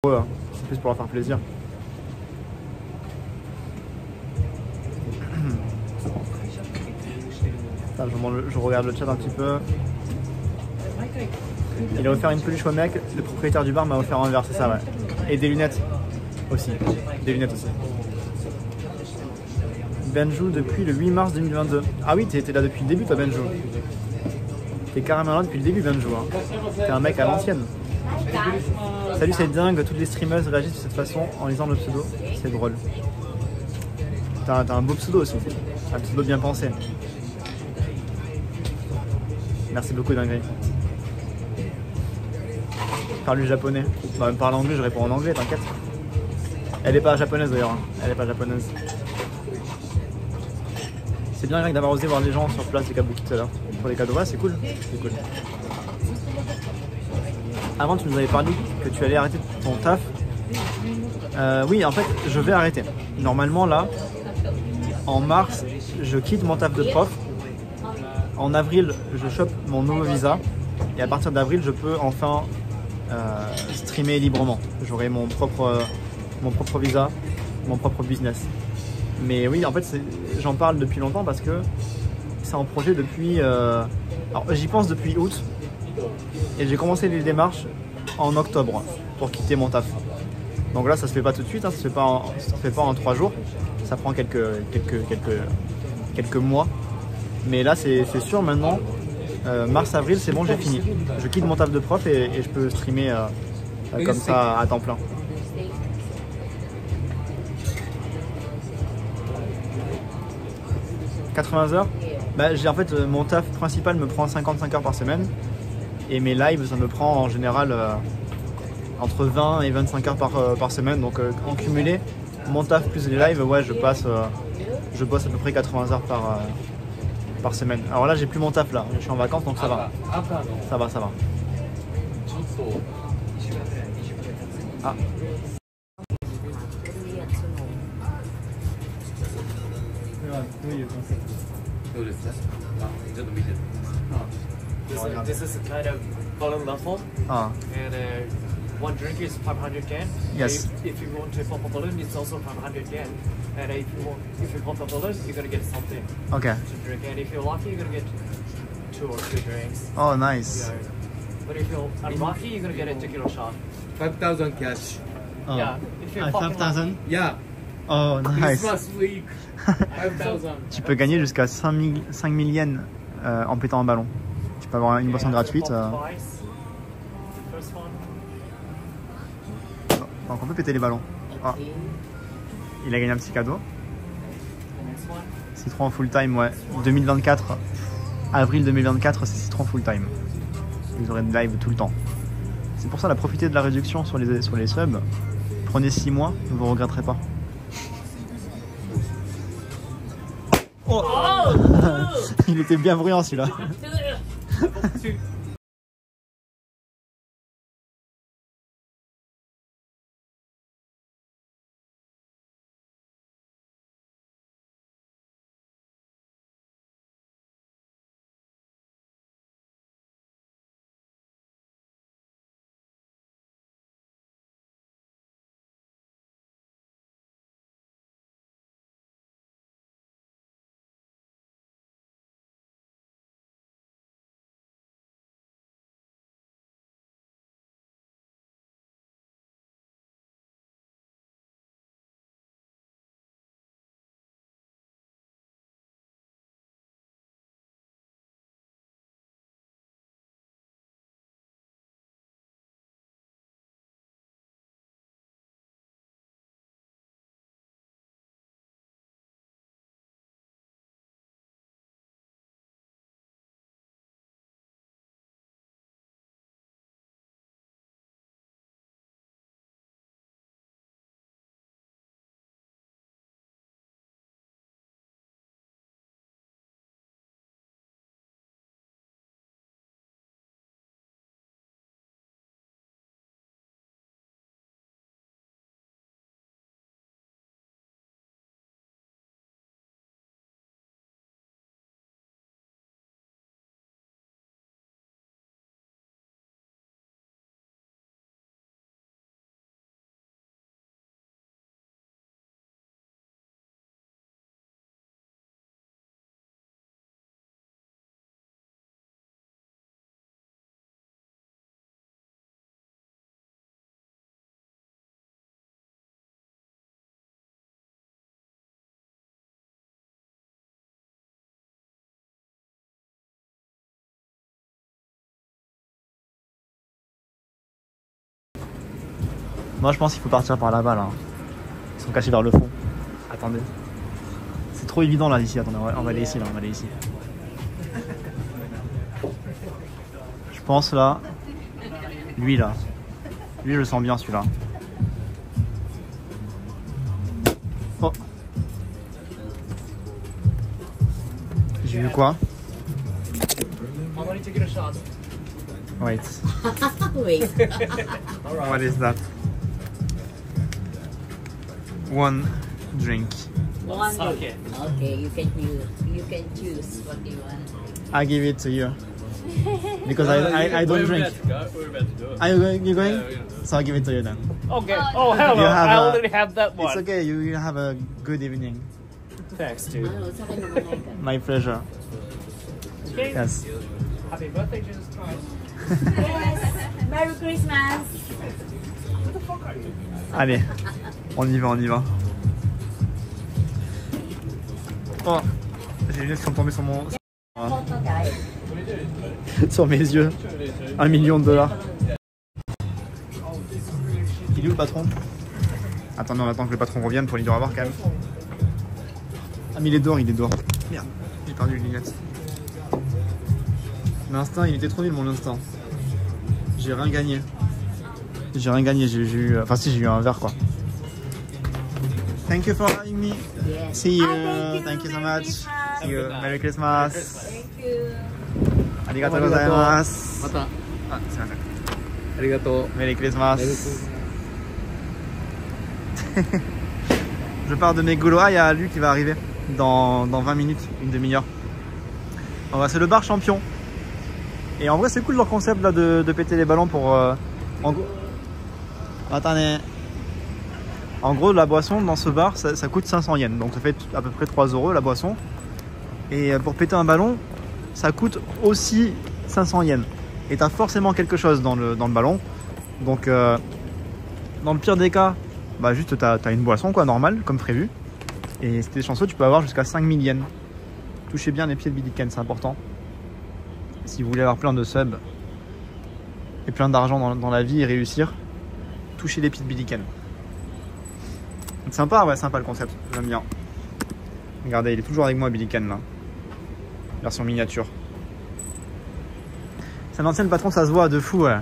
eux, hein. c'est plus pour leur faire plaisir. <coughs> Je, regarde le chat un petit peu. Il a offert une peluche au mec, le propriétaire du bar m'a offert un verre, c'est ça, ouais. Et des lunettes aussi. Des lunettes aussi. Benjou depuis le 8 mars 2022. Ah oui, t'es t'es là depuis le début, toi, Benjou. T'es carrément là depuis le début, Benjou. Hein. T'es un mec à l'ancienne. Salut, c'est dingue, toutes les streameuses réagissent de cette façon en lisant le pseudo. C'est drôle. T'as un beau pseudo aussi. Un pseudo bien pensé. Merci beaucoup, dinguerie. Parle japonais. Bah, même parle anglais, je réponds en anglais, t'inquiète. Elle est pas japonaise d'ailleurs. hein. Elle est pas japonaise. C'est bien d'avoir osé voir les gens sur place des Kabuki tout à l'heure. Pour les cadeaux, c'est cool. C'est cool. Avant, tu nous avais parlé que tu allais arrêter ton taf. Euh, oui, en fait, je vais arrêter. Normalement, là, en mars, je quitte mon taf de prof. En avril, je chope mon nouveau visa. Et à partir d'avril, je peux enfin euh, streamer librement. J'aurai mon propre, mon propre visa, mon propre business. Mais oui, en fait, j'en parle depuis longtemps parce que c'est un projet depuis. euh, alors, j'y pense depuis août. Et j'ai commencé les démarches en octobre pour quitter mon taf. Donc là, ça se fait pas tout de suite, hein, ça se fait pas en, ça se fait pas en trois jours. Ça prend quelques, quelques, quelques, quelques mois. Mais là, c'est sûr maintenant. euh, Mars-avril, c'est bon, j'ai fini. Je quitte mon taf de prof et, et je peux streamer euh, euh, comme ça à temps plein. « 80 heures bah, En fait, mon taf principal me prend 55 heures par semaine. Et mes lives, ça me prend en général euh, entre 20 et 25 heures par, euh, par semaine. Donc euh, en cumulé, mon taf plus les lives, ouais, je passe, euh, je bosse à peu près 80 heures par, euh, par semaine. Alors là, j'ai plus mon taf là, je suis en vacances donc ça va. Ça va, ça va. Ah.
そ
This, this is kind of bottle level,
Ah.
and uh, one drink is 500 yen.
Yes.
If, if you want to pop a balloon, it's also 500 yen. And if you want, if you pop a balloon, you're gonna get something
Ok.
to drink. And if you're lucky, you're gonna get two or three drinks.
Oh, nice.
Yeah. But if you're unlucky, you're gonna get a tequila shot.
5,000 cash.
Oh.
Yeah. If you're
Ah,
fucking
5000
Yeah.
Oh, nice.
Christmas week. <laughs> 5,000.
Tu peux gagner jusqu'à 5000 5000 yens euh, en pétant un ballon. Tu peux avoir une boisson gratuite. euh. Donc on peut péter les ballons. Ah. Il a gagné un petit cadeau. Citron full time, ouais. 2024. Avril 2024, c'est Citron full time. Vous aurez de live tout le temps. C'est pour ça, la profitez de la réduction sur les, sur les subs. Prenez 6 mois, vous regretterez pas. Oh <laughs> Il était bien bruyant celui-là. <laughs> two. Moi, je pense qu'il faut partir par là-bas, là. Ils sont cachés vers le fond. Attendez. C'est trop évident, là, ici. Attendez, on va, on va aller ici, là. On va aller ici. Je pense, là. Lui, là. Lui, je le sens bien, celui-là. Oh. J'ai vu quoi? Wait. <laughs>
Wait.
What is that? One drink.
One.
Okay.
Okay, you can choose. You can choose what you want.
I give it to you. Because I, I, I don't drink.
We're about to do it.
Are you going? You going?
Yeah, we're gonna
So I'll give it to you then.
Okay. Oh, oh hello.
You have
I
a-
already have that one.
It's okay. You, you have a good evening.
Thanks, dude.
Ano, sa akin naman ay ka.
My pleasure.
Okay.
Yes.
Happy birthday, Jesus Christ. yes.
Merry Christmas!
what the fuck are you Allez, on y va, on y va. Oh, j'ai les lunettes qui sont tombées sur mon, <laughs> sur mes yeux. Un million de dollars. Il est où le patron? Attends, non, on attend que le patron revienne pour lui dire au revoir quand même. Ah, mais il est dehors, il est dehors. Merde, j'ai perdu les lunettes. L'instinct, il était trop nul mon instinct. J'ai rien gagné. J'ai rien gagné, j'ai eu. Enfin, si, j'ai eu un verre quoi. Thank you for having me.
Yes.
See you.
Ah, thank
thank
you.
you so
Merry
much.
Christmas.
See you. Merry Christmas.
Thank you.
ありがとうございます。
また
あ、すいません。
ありがとう
Merry Christmas.
Merry Christmas.
Je pars <laughs> de mes goulots. Ah, il y a lui qui va arriver dans, dans 20 minutes, une demi-heure. On va, c'est le bar champion. Et en vrai, c'est cool leur concept là de, de péter les ballons pour. euh, en gros. Attendez. En gros, la boisson dans ce bar, ça, coûte 500 yens. Donc ça fait à peu près 3 euros la boisson. Et euh, pour péter un ballon, ça coûte aussi 500 yens. Et t'as forcément quelque chose dans le, ballon. Donc, euh, dans le pire des cas, bah juste t'as as une boisson quoi, normale, comme prévu. Et si t'es chanceux, tu peux avoir jusqu'à 5000 yens. Touchez bien les pieds de Billiken, c'est important. Si vous voulez avoir plein de subs et plein d'argent dans, dans la vie et réussir, touchez les pieds de Billiken. Sympa, ouais, sympa le concept, j'aime bien. Regardez, il est toujours avec moi, Billiken là. Version miniature. C'est un ancien patron, ça se voit de fou, ouais.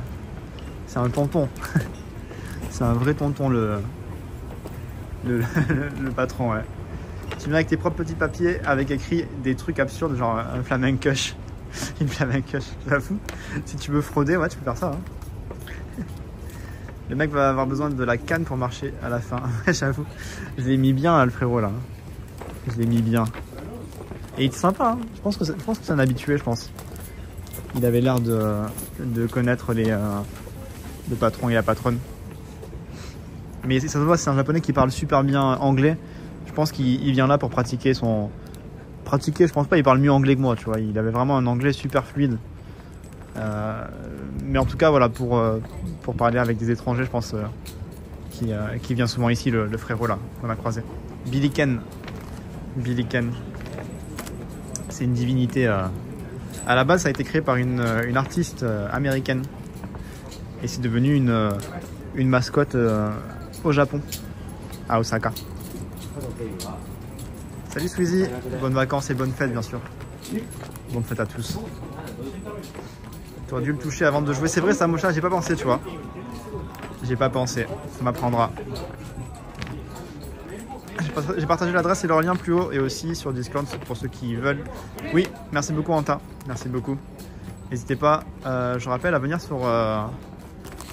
C'est un tonton. <laughs> C'est un vrai tonton, le, le, <laughs> le patron, ouais. Tu viens avec tes propres petits papiers avec écrit des trucs absurdes, genre un flamencush. <laughs> Une flamencush, j'avoue. Si tu veux frauder, ouais, tu peux faire ça. hein. Le mec va avoir besoin de la canne pour marcher à la fin. <laughs> J'avoue. Je l'ai mis bien, le frérot, là. Je l'ai mis bien. Et il est sympa, hein. je pense que c'est un habitué, je pense. Il avait l'air de, connaître les, euh, le patron et la patronne. Mais ça se voit, c'est un japonais qui parle super bien anglais. Je pense qu'il il vient là pour pratiquer son. Pratiquer, je pense pas, il parle mieux anglais que moi, tu vois. Il avait vraiment un anglais super fluide. Euh, mais en tout cas, voilà, pour, euh, pour parler avec des étrangers, je pense, euh, qui, qui vient souvent ici, le, frérot là, qu'on a croisé. Billy Ken. Billy Ken. C'est une divinité. À la base, ça a été créé par une, une artiste américaine. Et c'est devenu une, une mascotte au Japon, à Osaka. Salut Squeezie, bonnes vacances et bonnes fêtes bien sûr. Bonne fête à tous. Tu aurais dû le toucher avant de jouer. C'est vrai, Samocha, j'ai pas pensé, tu vois. J'ai pas pensé, ça m'apprendra. J'ai partagé l'adresse et leur lien plus haut et aussi sur Discord pour ceux qui veulent. Oui, merci beaucoup Anta, merci beaucoup. N'hésitez pas, euh, je rappelle, à venir sur, euh,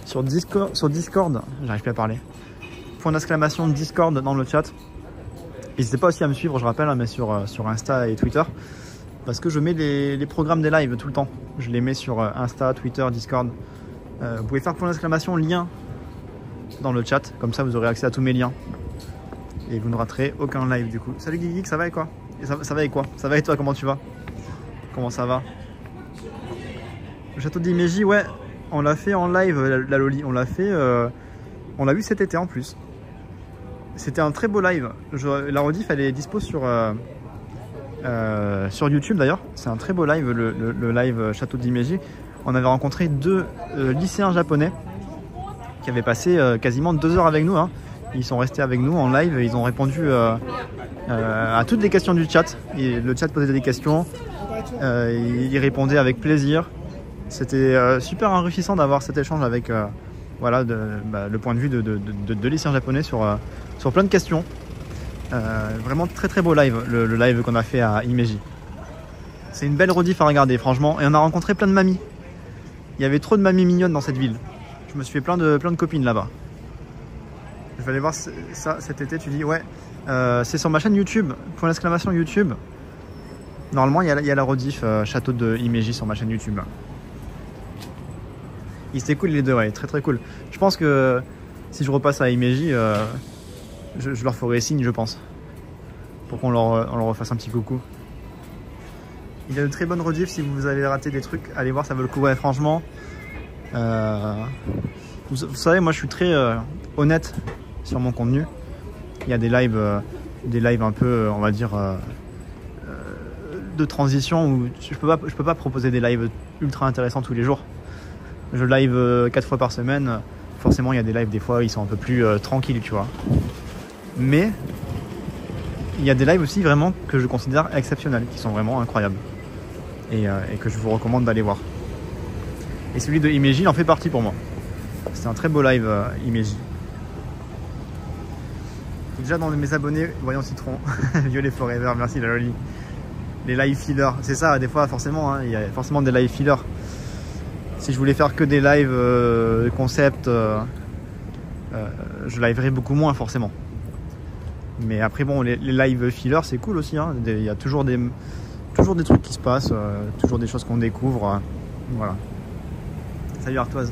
sur, Discord, sur Discord, j'arrive plus à parler. Point d'exclamation Discord dans le chat. N'hésitez pas aussi à me suivre, je rappelle, hein, mais sur, euh, sur Insta et Twitter. Parce que je mets les, programmes des lives tout le temps. Je les mets sur euh, Insta, Twitter, Discord. Euh, vous pouvez faire point d'exclamation lien dans le chat. Comme ça, vous aurez accès à tous mes liens. Et vous ne raterez aucun live du coup. Salut Guigui, ça va et quoi? Et ça, va et quoi? Ça va et toi, comment tu vas? Comment ça va? Le château d'Imeji, ouais, on l'a fait en live, la, la Loli. On l'a fait, euh, on l'a vu cet été en plus. C'était un très beau live. La rediff, elle est dispo sur, euh, sur YouTube d'ailleurs. C'est un très beau live, le, live Château d'Imeji. On avait rencontré deux euh, lycéens japonais qui avaient passé euh, quasiment deux heures avec nous. hein. Ils sont restés avec nous en live ils ont répondu euh, euh, à toutes les questions du chat. Le chat posait des questions, euh, ils répondaient avec plaisir. C'était euh, super enrichissant d'avoir cet échange avec euh, voilà, bah, le point de vue de, de, lycéens japonais sur, euh, sur plein de questions. Euh, vraiment très très beau live, le, live qu'on a fait à Imeji. C'est une belle rediff à regarder, franchement. Et on a rencontré plein de mamies. Il y avait trop de mamies mignonnes dans cette ville. Je me suis fait plein de, plein de copines là-bas. Je vais aller voir ça cet été. Tu dis, ouais, euh, c'est sur ma chaîne YouTube. Point d'exclamation YouTube. Normalement, il y a, la- rediff euh, Château de Imeji sur ma chaîne YouTube. Ils étaient cool les deux, ouais, très très cool. Je pense que si je repasse à Imeji, euh, je, leur ferai signe, je pense. Pour qu'on leur, refasse un petit coucou. Il y a de très bonnes rediffs si vous avez raté des trucs. Allez voir, ça vaut le coup. Ouais, franchement. euh, vous, savez, moi je suis très euh, honnête sur mon contenu. Il y a des lives, euh, des lives un peu, on va dire, de transition où je peux peux pas proposer des lives ultra intéressants tous les jours. Je live euh, quatre fois par semaine. Forcément, il y a des lives des fois, ils sont un peu plus tranquilles, tu vois. Mais il y a des lives aussi vraiment que je considère exceptionnels, qui sont vraiment incroyables et, euh, et que je vous recommande d'aller voir. Et celui de Imeji il en fait partie pour moi. C'est un très beau live euh, Imeji. Déjà dans mes abonnés, voyons citron, <laughs> violet forever, merci la jolie. Les live fillers, c'est ça, des fois forcément, hein, il y a forcément des live fillers. Si je voulais faire que des lives euh, concept, euh, euh, je liverais beaucoup moins forcément. Mais après bon, les, live fillers c'est cool aussi, hein. Il y a toujours des, trucs qui se passent, euh, toujours des choses qu'on découvre. euh, voilà. Salut Artoise.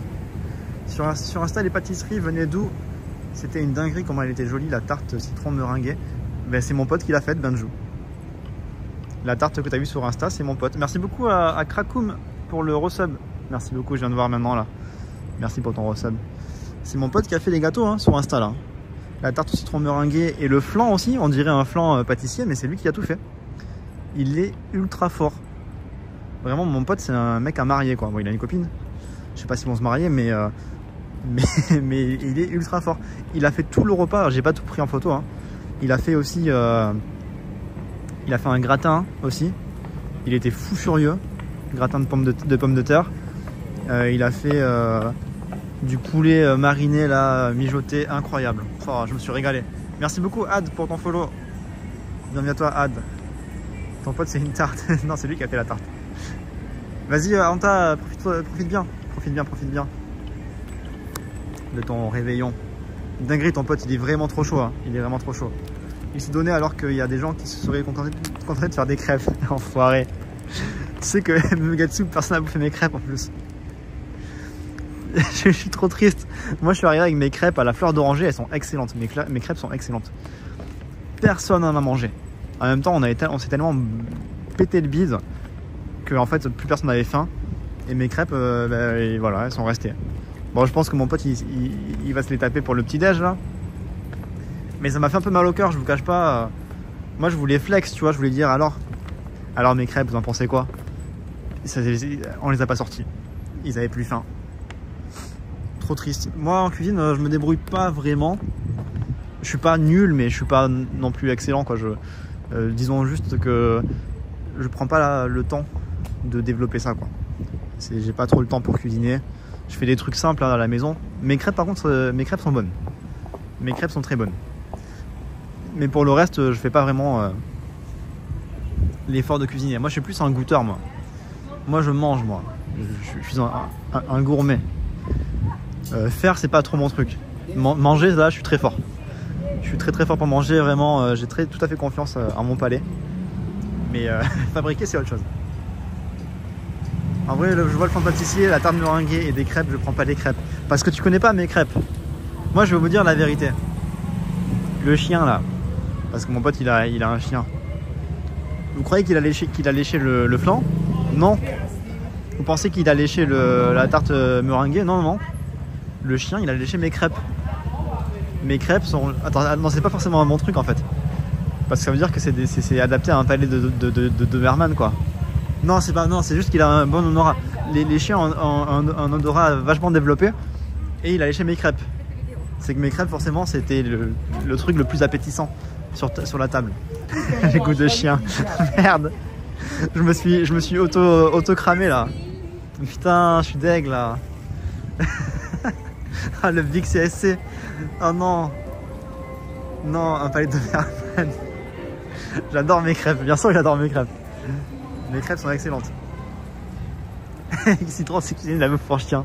Sur, Insta, les pâtisseries venaient d'où? C'était une dinguerie comment elle était jolie, la tarte citron meringuée. Ben, c'est mon pote qui l'a faite, Benjou. La tarte que tu as vue sur Insta, c'est mon pote. Merci beaucoup à, à Krakoum pour le resub. Merci beaucoup, je viens de voir maintenant là. Merci pour ton resub. C'est mon pote qui a fait les gâteaux hein, sur Insta là. La tarte au citron meringuée et le flan aussi, on dirait un flan euh, pâtissier, mais c'est lui qui a tout fait. Il est ultra fort. Vraiment, mon pote, c'est un mec à marier quoi. Bon, il a une copine. Je sais pas s'ils vont se marier, mais, euh, <laughs> mais, mais il est ultra fort. Il a fait tout le repas. J'ai pas tout pris en photo. hein. Il a fait aussi. euh, il a fait un gratin aussi. Il était fou furieux. Gratin de pommes de, terre. Il a fait du poulet euh, mariné là, mijoté, incroyable. Oh, je me suis régalé. Merci beaucoup Ad pour ton follow. Bienvenue à toi Ad. Ton pote c'est une tarte. <laughs> non, c'est lui qui a fait la tarte. Vas-y euh, Anta, profite, profite bien. Profite bien, profite bien. De ton réveillon. Dinguerie, ton pote, il est vraiment trop chaud. hein. Il est vraiment trop chaud. Il s'est donné alors qu'il y a des gens qui se seraient contentés, contentés de faire des crêpes. <laughs> Enfoiré. Tu sais que <laughs> Mugatsu, personne n'a bouffé mes crêpes en plus. <laughs> je suis trop triste. Moi, je suis arrivé avec mes crêpes à la fleur d'oranger. Elles sont excellentes. Mes, crêpes sont excellentes. Personne n'en a mangé. En même temps, on, s'est tellement pété le bide que en fait, plus personne n'avait faim. Et mes crêpes, euh, bah, voilà, elles sont restées. Bon, je pense que mon pote, il, va se les taper pour le petit déj là. Mais ça m'a fait un peu mal au cœur, je vous cache pas. Moi, je voulais flex, tu vois, je voulais dire alors. Alors mes crêpes, vous en pensez quoi? Ça, On les a pas sortis. Ils avaient plus faim. Trop triste. Moi, en cuisine, euh, je me débrouille pas vraiment. Je suis pas nul, mais je suis pas non plus excellent, quoi. Je, euh, disons juste que je prends pas le temps de développer ça, quoi. J'ai pas trop le temps pour cuisiner. Je fais des trucs simples hein, à la maison. Mes crêpes, par contre, euh, mes crêpes sont bonnes. Mes crêpes sont très bonnes. Mais pour le reste, je fais pas vraiment l'effort de cuisiner. Moi, je suis plus un goûteur, moi. Moi, je mange, moi. Je, suis un gourmet. Euh, faire, c'est pas trop mon truc. Man- manger, là, je suis très fort. Je suis très très fort pour manger, vraiment. euh, J'ai tout à fait confiance euh, en mon palais. Mais euh, <laughs> fabriquer, c'est autre chose. En vrai, je vois le de pâtissier, la tarte meringuée et des crêpes, je prends pas des crêpes. Parce que tu connais pas mes crêpes. Moi, je vais vous dire la vérité. Le chien, là. Parce que mon pote, il a, il a un chien. Vous croyez qu'il a léché, le, le flan? Non. Vous pensez qu'il a léché la tarte euh, meringuée? Non, non. Le chien, il a léché mes crêpes. Mes crêpes sont... Attends, ah, non, c'est pas forcément bon truc, en fait. Parce que ça veut dire que c'est adapté à un palais de, de, de, quoi. Non, c'est pas... Non, c'est juste qu'il a un bon odorat. Les, les chiens ont, un, odorat vachement développé. et il a léché mes crêpes. C'est que mes crêpes, forcément, c'était le, truc le plus appétissant sur, la table. <laughs> J'ai goût de chien. <laughs> Merde. Je me suis, je me suis auto, auto cramé là. Putain, je suis deg là. <laughs> <laughs> ah, le Big CSC. Oh non. Non, un palais de merde. <laughs> J'adore mes crêpes. Bien sûr j'adore mes crêpes. Mes crêpes sont excellentes. <laughs> Citron, c'est cuisiner de la meuf pour chien.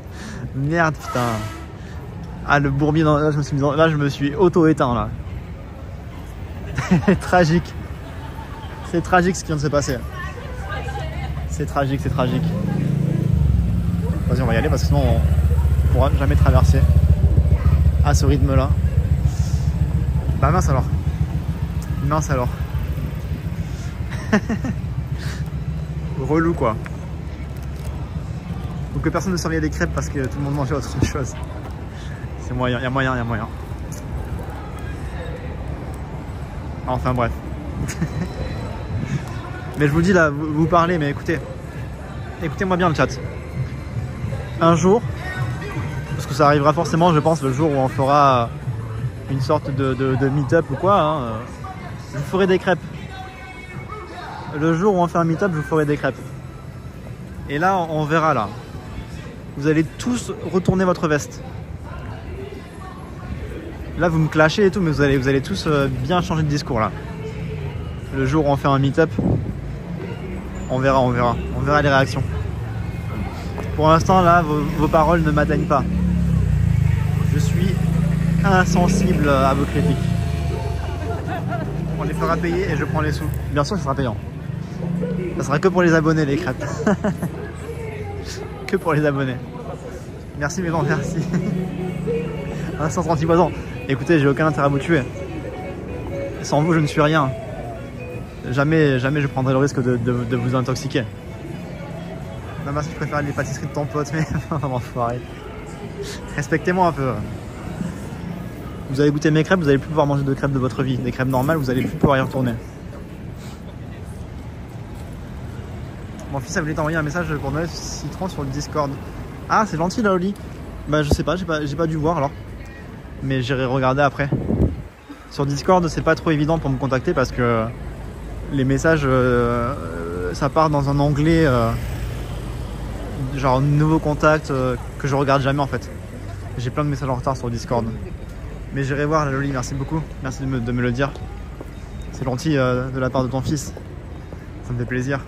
Merde, putain. Ah, le bourbier, là, je me suis, là, je me suis auto-éteint, là. tragique. C'est tragique ce qui vient de se passer. C'est tragique, c'est tragique. Vas-y, on va y aller parce que sinon on pourra jamais traverser à ce rythme-là. Bah mince alors. Mince alors. <laughs> Relou quoi. Ou que personne ne surveillait des crêpes parce que tout le monde mangeait autre chose. C'est moyen, il y a moyen, il y a moyen. Enfin bref. <laughs> mais je vous dis là, vous, parlez, mais écoutez. Écoutez-moi bien le chat. Un jour, ça arrivera forcément, je pense, le jour où on fera une sorte de, meet-up ou quoi, hein, je vous ferai des crêpes. Le jour où on fait un meet-up, je vous ferai des crêpes. Et là, on verra là. Vous allez tous retourner votre veste. Là, vous me clashez et tout, mais vous allez, vous allez tous euh, bien changer de discours là. Le jour où on fait un meet-up, on verra, on verra. On verra les réactions. Pour l'instant, là, vos paroles ne m'atteignent pas. Insensible à vos critiques. On les fera payer et je prends les sous. Bien sûr, ça sera payant. Ça sera que pour les abonnés, les crêpes. <laughs> que pour les abonnés. Merci, mais non, merci. <laughs> Un sens antipoison. Écoutez, j'ai aucun intérêt à vous tuer. Sans vous, je ne suis rien. Jamais, jamais je prendrai le risque de, vous intoxiquer. Non, merci, je préfère les pâtisseries de ton pote, mais <laughs> enfoiré. Respectez-moi un peu. Vous allez goûter mes crêpes, vous allez plus pouvoir manger de crêpes de votre vie. Des crêpes normales, vous allez plus pouvoir y retourner. Mon fils a voulu t'envoyer un message pour Noël Citron sur le Discord. Ah, c'est gentil là, Oli. Bah, je sais pas, j'ai pas, dû voir alors. Mais j'irai regarder après. Sur Discord, c'est pas trop évident pour me contacter parce que les messages, euh, euh, ça part dans un onglet euh, genre nouveau contact que je regarde jamais en fait. J'ai plein de messages en retard sur Discord. Mais j'irai voir la Loli, merci beaucoup. Merci de me, de me le dire. C'est gentil euh, de la part de ton fils. Ça me fait plaisir.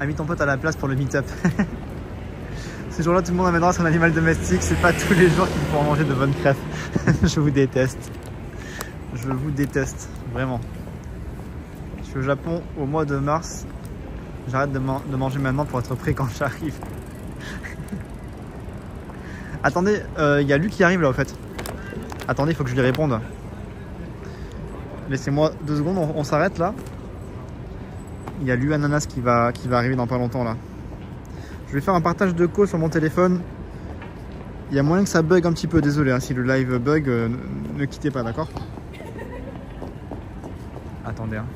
A mis ton pote à la place pour le meet-up. <laughs> Ce jour-là, tout le monde amènera son animal domestique. C'est pas tous les jours qu'ils pourront manger de bonnes crêpes. <laughs> Je vous déteste. Je vous déteste, vraiment. Je suis au Japon au mois de mars. J'arrête de, man- de manger maintenant pour être prêt quand <laughs> j'arrive. Attendez, euh, il y a lui qui arrive là au fait. Attendez, il faut que je lui réponde. Laissez-moi deux secondes, on, s'arrête là. Il y a lui Ananas qui va, qui va arriver dans pas longtemps là. Je vais faire un partage de call sur mon téléphone. Il y a moyen que ça bug un petit peu, désolé hein, si le live bug, euh, ne, quittez pas, d'accord Attendez. Hein.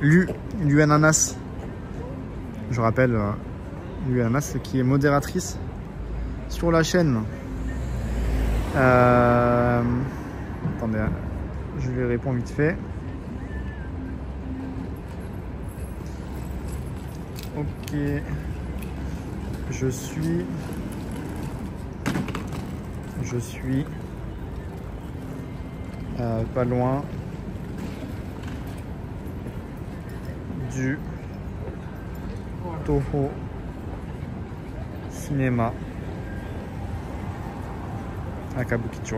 Lu, Lu Ananas, je rappelle, euh, Lu Ananas qui est modératrice sur la chaîne. Euh, attendez, je lui réponds vite fait. Ok. Je suis. Je suis. euh, pas loin du Toho Cinéma à Kabukicho.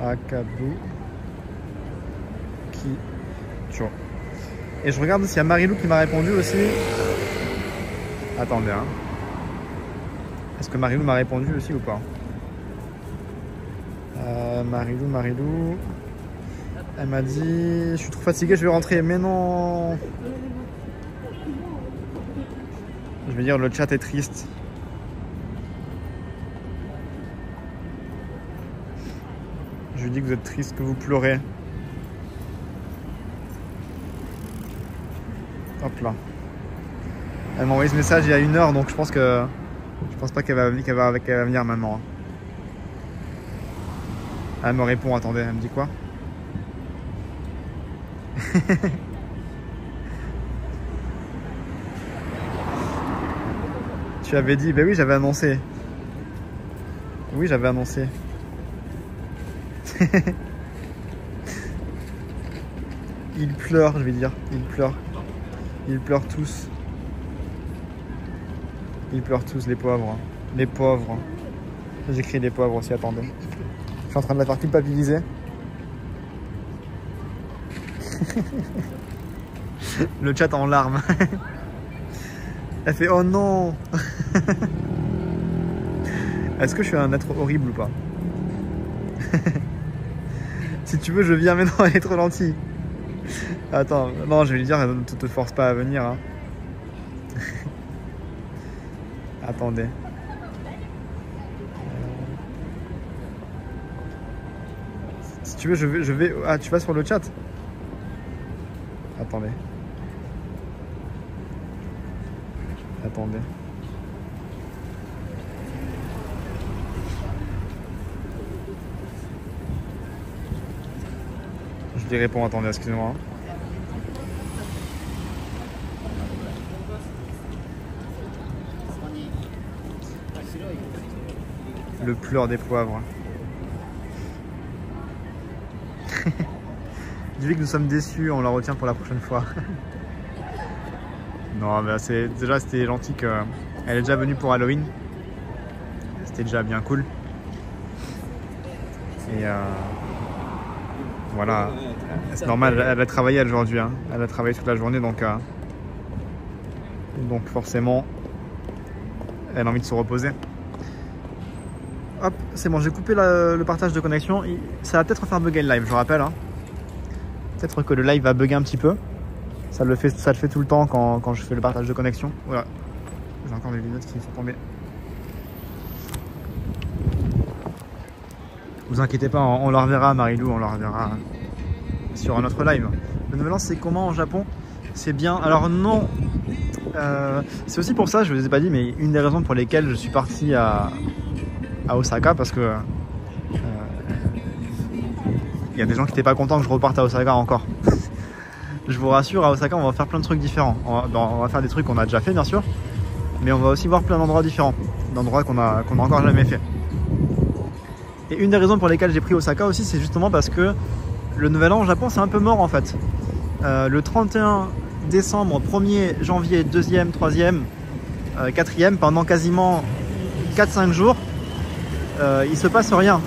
À Kabukicho. Et je regarde s'il y a Marilou qui m'a répondu aussi. Attendez, hein. Est-ce que Marilou m'a répondu aussi ou pas? Euh, Marilou, Marilou. Elle m'a dit Je suis trop fatigué, je vais rentrer. Mais non Je vais dire le chat est triste. Je lui dis que vous êtes triste, que vous pleurez. Hop là. Elle m'a envoyé ce message il y a une heure, donc je pense que je pense pas qu'elle va, va, va venir maintenant. Elle me répond, attendez, elle me dit quoi? <laughs> Tu avais dit, ben oui, j'avais annoncé. Oui, j'avais annoncé. <laughs> Ils pleurent, je vais dire. Ils pleurent. Ils pleurent tous. Ils pleurent tous, les pauvres. Les pauvres. J'écris les pauvres aussi, attendez. Je suis en train de la faire culpabiliser. <laughs> Le chat en larmes. <laughs> Elle fait oh non Est-ce que je suis un être horrible ou pas? Si tu veux, je viens, elle est trop gentille. Attends, non, je vais lui dire, ne te force pas à venir. Hein. <laughs> Attendez. Si tu veux, je vais, je vais. Ah, tu vas sur le chat Attendez. Attendez. Je lui réponds, attendez, excusez-moi. Le pleur des poivres. <laughs> Dis-lui que nous sommes déçus, on la retient pour la prochaine fois. <laughs> non, mais c'est déjà c'était gentil qu'elle est déjà venue pour Halloween. C'était déjà bien cool. Et euh, voilà, c'est normal, elle a travaillé aujourd'hui. Hein. Elle a travaillé toute la journée, donc, euh, donc forcément, elle a envie de se reposer. Hop, c'est bon, j'ai coupé la- le partage de connexion. Ça va peut-être faire bugger le live, je rappelle. hein. Peut-être que le live va bugger un petit peu. Ça le fait, ça le fait tout le temps quand, quand je fais le partage de connexion. Voilà. J'ai encore des lunettes qui sont tombées. Vous inquiétez pas, on, on leur verra, Marilou, on leur verra sur un autre live. Le nouvel an, c'est comment en Japon? C'est bien. Alors non, euh, c'est aussi pour ça, je vous ai pas dit, mais une des raisons pour lesquelles je suis parti à, Osaka, parce que euh, il y a des gens qui n'étaient pas contents que je reparte à Osaka encore. <laughs> je vous rassure, à Osaka, on va faire plein de trucs différents. On va, faire des trucs qu'on a déjà fait, bien sûr, mais on va aussi voir plein d'endroits différents, d'endroits qu'on a, qu'on a encore jamais fait. Et une des raisons pour lesquelles j'ai pris Osaka aussi, c'est justement parce que le nouvel an au Japon, c'est un peu mort en fait. Euh, le 31 décembre, 1er janvier, 2e, 3e, 4e, pendant quasiment 4-5 jours, euh, il se passe rien.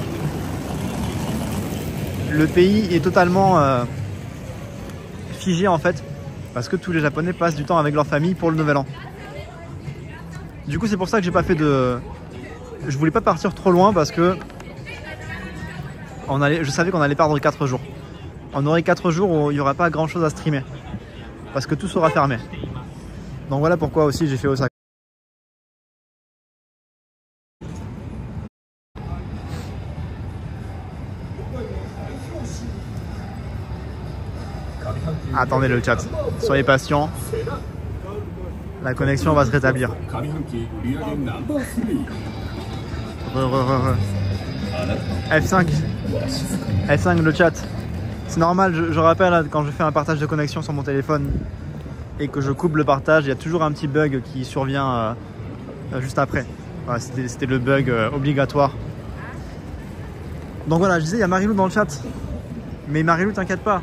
Le pays est totalement euh, figé en fait, parce que tous les Japonais passent du temps avec leur famille pour le nouvel an. Du coup, c'est pour ça que j'ai pas fait de. Je voulais pas partir trop loin parce que je savais qu'on allait perdre 4 jours. On aurait 4 jours où il n'y aura pas grand chose à streamer. Parce que tout sera fermé. Donc voilà pourquoi aussi j'ai fait Osaka. Attendez le chat. Soyez patients. La connexion va se rétablir. Re, re, re. F5. F5 le chat. C'est normal, je, rappelle hein, quand je fais un partage de connexion sur mon téléphone et que je coupe le partage, il y a toujours un petit bug qui survient euh, euh, juste après. Voilà, C'était le bug euh, obligatoire. Donc voilà, je disais, il y a Marilou dans le chat. Mais Marilou, t'inquiète pas.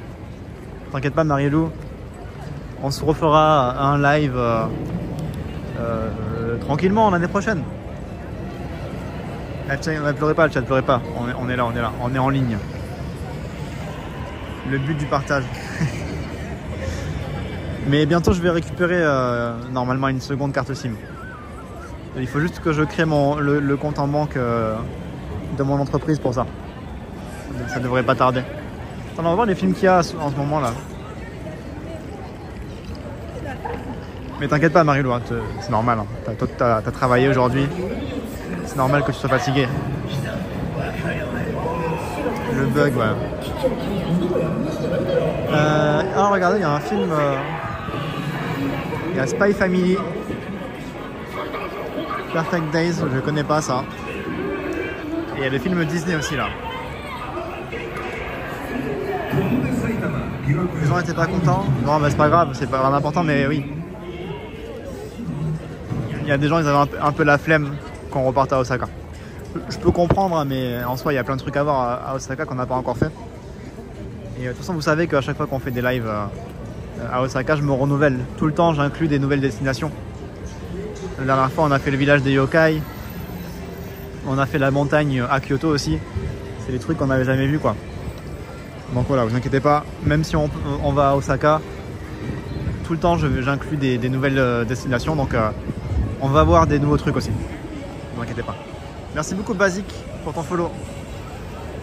T'inquiète pas, Marilou. On se refera un live tranquillement l'année prochaine. Tiens, ne pleurez pas, le chat, pleurez pas. On est là, on est là, on est en ligne. Le but du partage. Mais bientôt, je vais récupérer euh, normalement une seconde carte SIM. Il faut juste que je crée mon, le, compte en banque euh, de mon entreprise pour ça. Ça devrait pas tarder. On va voir les films qu'il y a en ce moment là. Mais t'inquiète pas, te- c'est normal. hein. T'as- t'as travaillé aujourd'hui. C'est normal que tu sois fatigué. Le bug, ouais. Euh, alors regardez, il y a un film. euh, Il y a Spy Family. Perfect Days, je connais pas ça. Et il y a le film Disney aussi là. Les gens étaient pas contents. Non, mais c'est pas grave, c'est pas vraiment important, mais oui. Il y a des gens, ils avaient un peu, la flemme qu'on reparte à Osaka. Je peux comprendre, hein, mais en soi, il y a plein de trucs à voir à Osaka qu'on n'a pas encore fait. Et euh, de toute façon, vous savez qu'à chaque fois qu'on fait des lives euh, à Osaka, je me renouvelle. Tout le temps, j'inclus des nouvelles destinations. La dernière fois, on a fait le village des yokai. On a fait la montagne à Kyoto aussi. C'est des trucs qu'on n'avait jamais vus, quoi. Donc voilà, vous inquiétez pas. Même si on, va à Osaka, tout le temps, j'inclus des, nouvelles euh, destinations. Donc euh, on va voir des nouveaux trucs aussi. Ne vous inquiétez pas. Merci beaucoup, Basic, pour ton follow.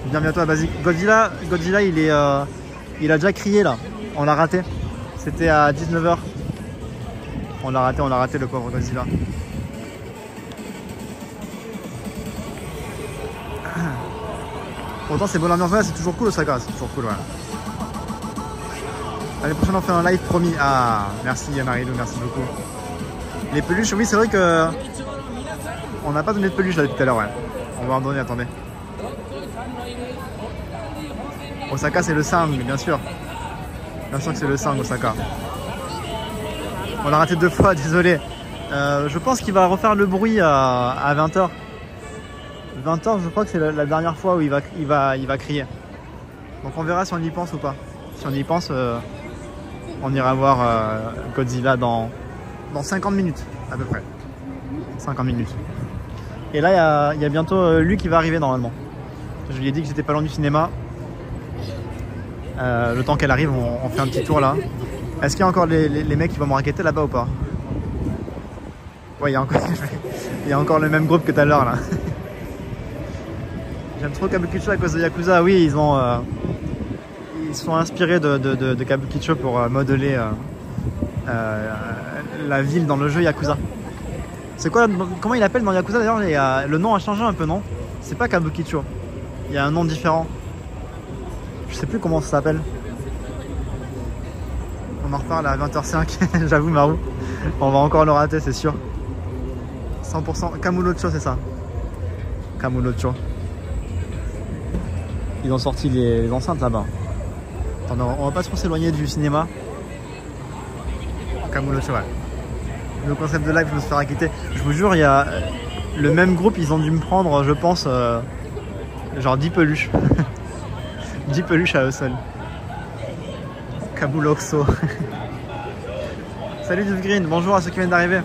Bienvenue à toi, Basic. Godzilla, Godzilla il, est, euh, il a déjà crié là. On l'a raté. C'était à 19h. On l'a raté, on l'a raté, le pauvre Godzilla. Pourtant, c'est bonne ambiance. Ouais, c'est toujours cool, Osaka. C'est toujours cool, ouais. L'année prochaine, on fait un live promis. Ah, merci Marilou, merci beaucoup. Les peluches, oui, c'est vrai que. On n'a pas donné de peluches là tout à l'heure, ouais. On va en donner, attendez. Osaka, c'est le sang, bien sûr. Bien sûr que c'est le sang, Osaka. On l'a raté deux fois, <laughs> désolé. Euh, je pense qu'il va refaire le bruit à, à 20h. 20h, je crois que c'est la, dernière fois où il va, crier. Donc on verra si on y pense ou pas. Si on y pense, euh, on ira voir euh, Godzilla dans, dans 50 minutes à peu près. 50 minutes. Et là, il y a- bientôt Luc qui va arriver normalement. Je lui ai dit que j'étais pas loin du cinéma. Euh, le temps qu'elle arrive, on, fait un petit tour là. Est-ce qu'il y a encore les, mecs qui vont me raqueter là-bas ou pas Ouais, il y, a encore, <laughs> le même groupe que tout à l'heure là. <laughs> J'aime trop Kabukicho à cause de Yakuza. Oui, ils ont. euh, ils sont inspirés de, Kabukicho pour euh, modeler la ville dans le jeu Yakuza. C'est quoi Comment il appelle dans Yakuza d'ailleurs Le nom a changé un peu, non? C'est pas Kabukicho. Il y a un nom différent. Je sais plus comment ça s'appelle. On en reparle à 20h05. <laughs> J'avoue, Marou. On va encore le rater, c'est sûr. 100% Kamurocho, c'est ça. Kamurocho. Ils ont sorti les, enceintes là-bas. Attends, on va pas trop s'éloigner du cinéma. Kamurocho, ouais. Le concept de live, je me suis fait raqueter. Je vous jure, il y a le même groupe, ils ont dû me prendre, je pense, euh, genre 10 peluches. <laughs> 10 peluches à eux seuls. Kabuloxo. Salut Duve Green, bonjour à ceux qui viennent d'arriver.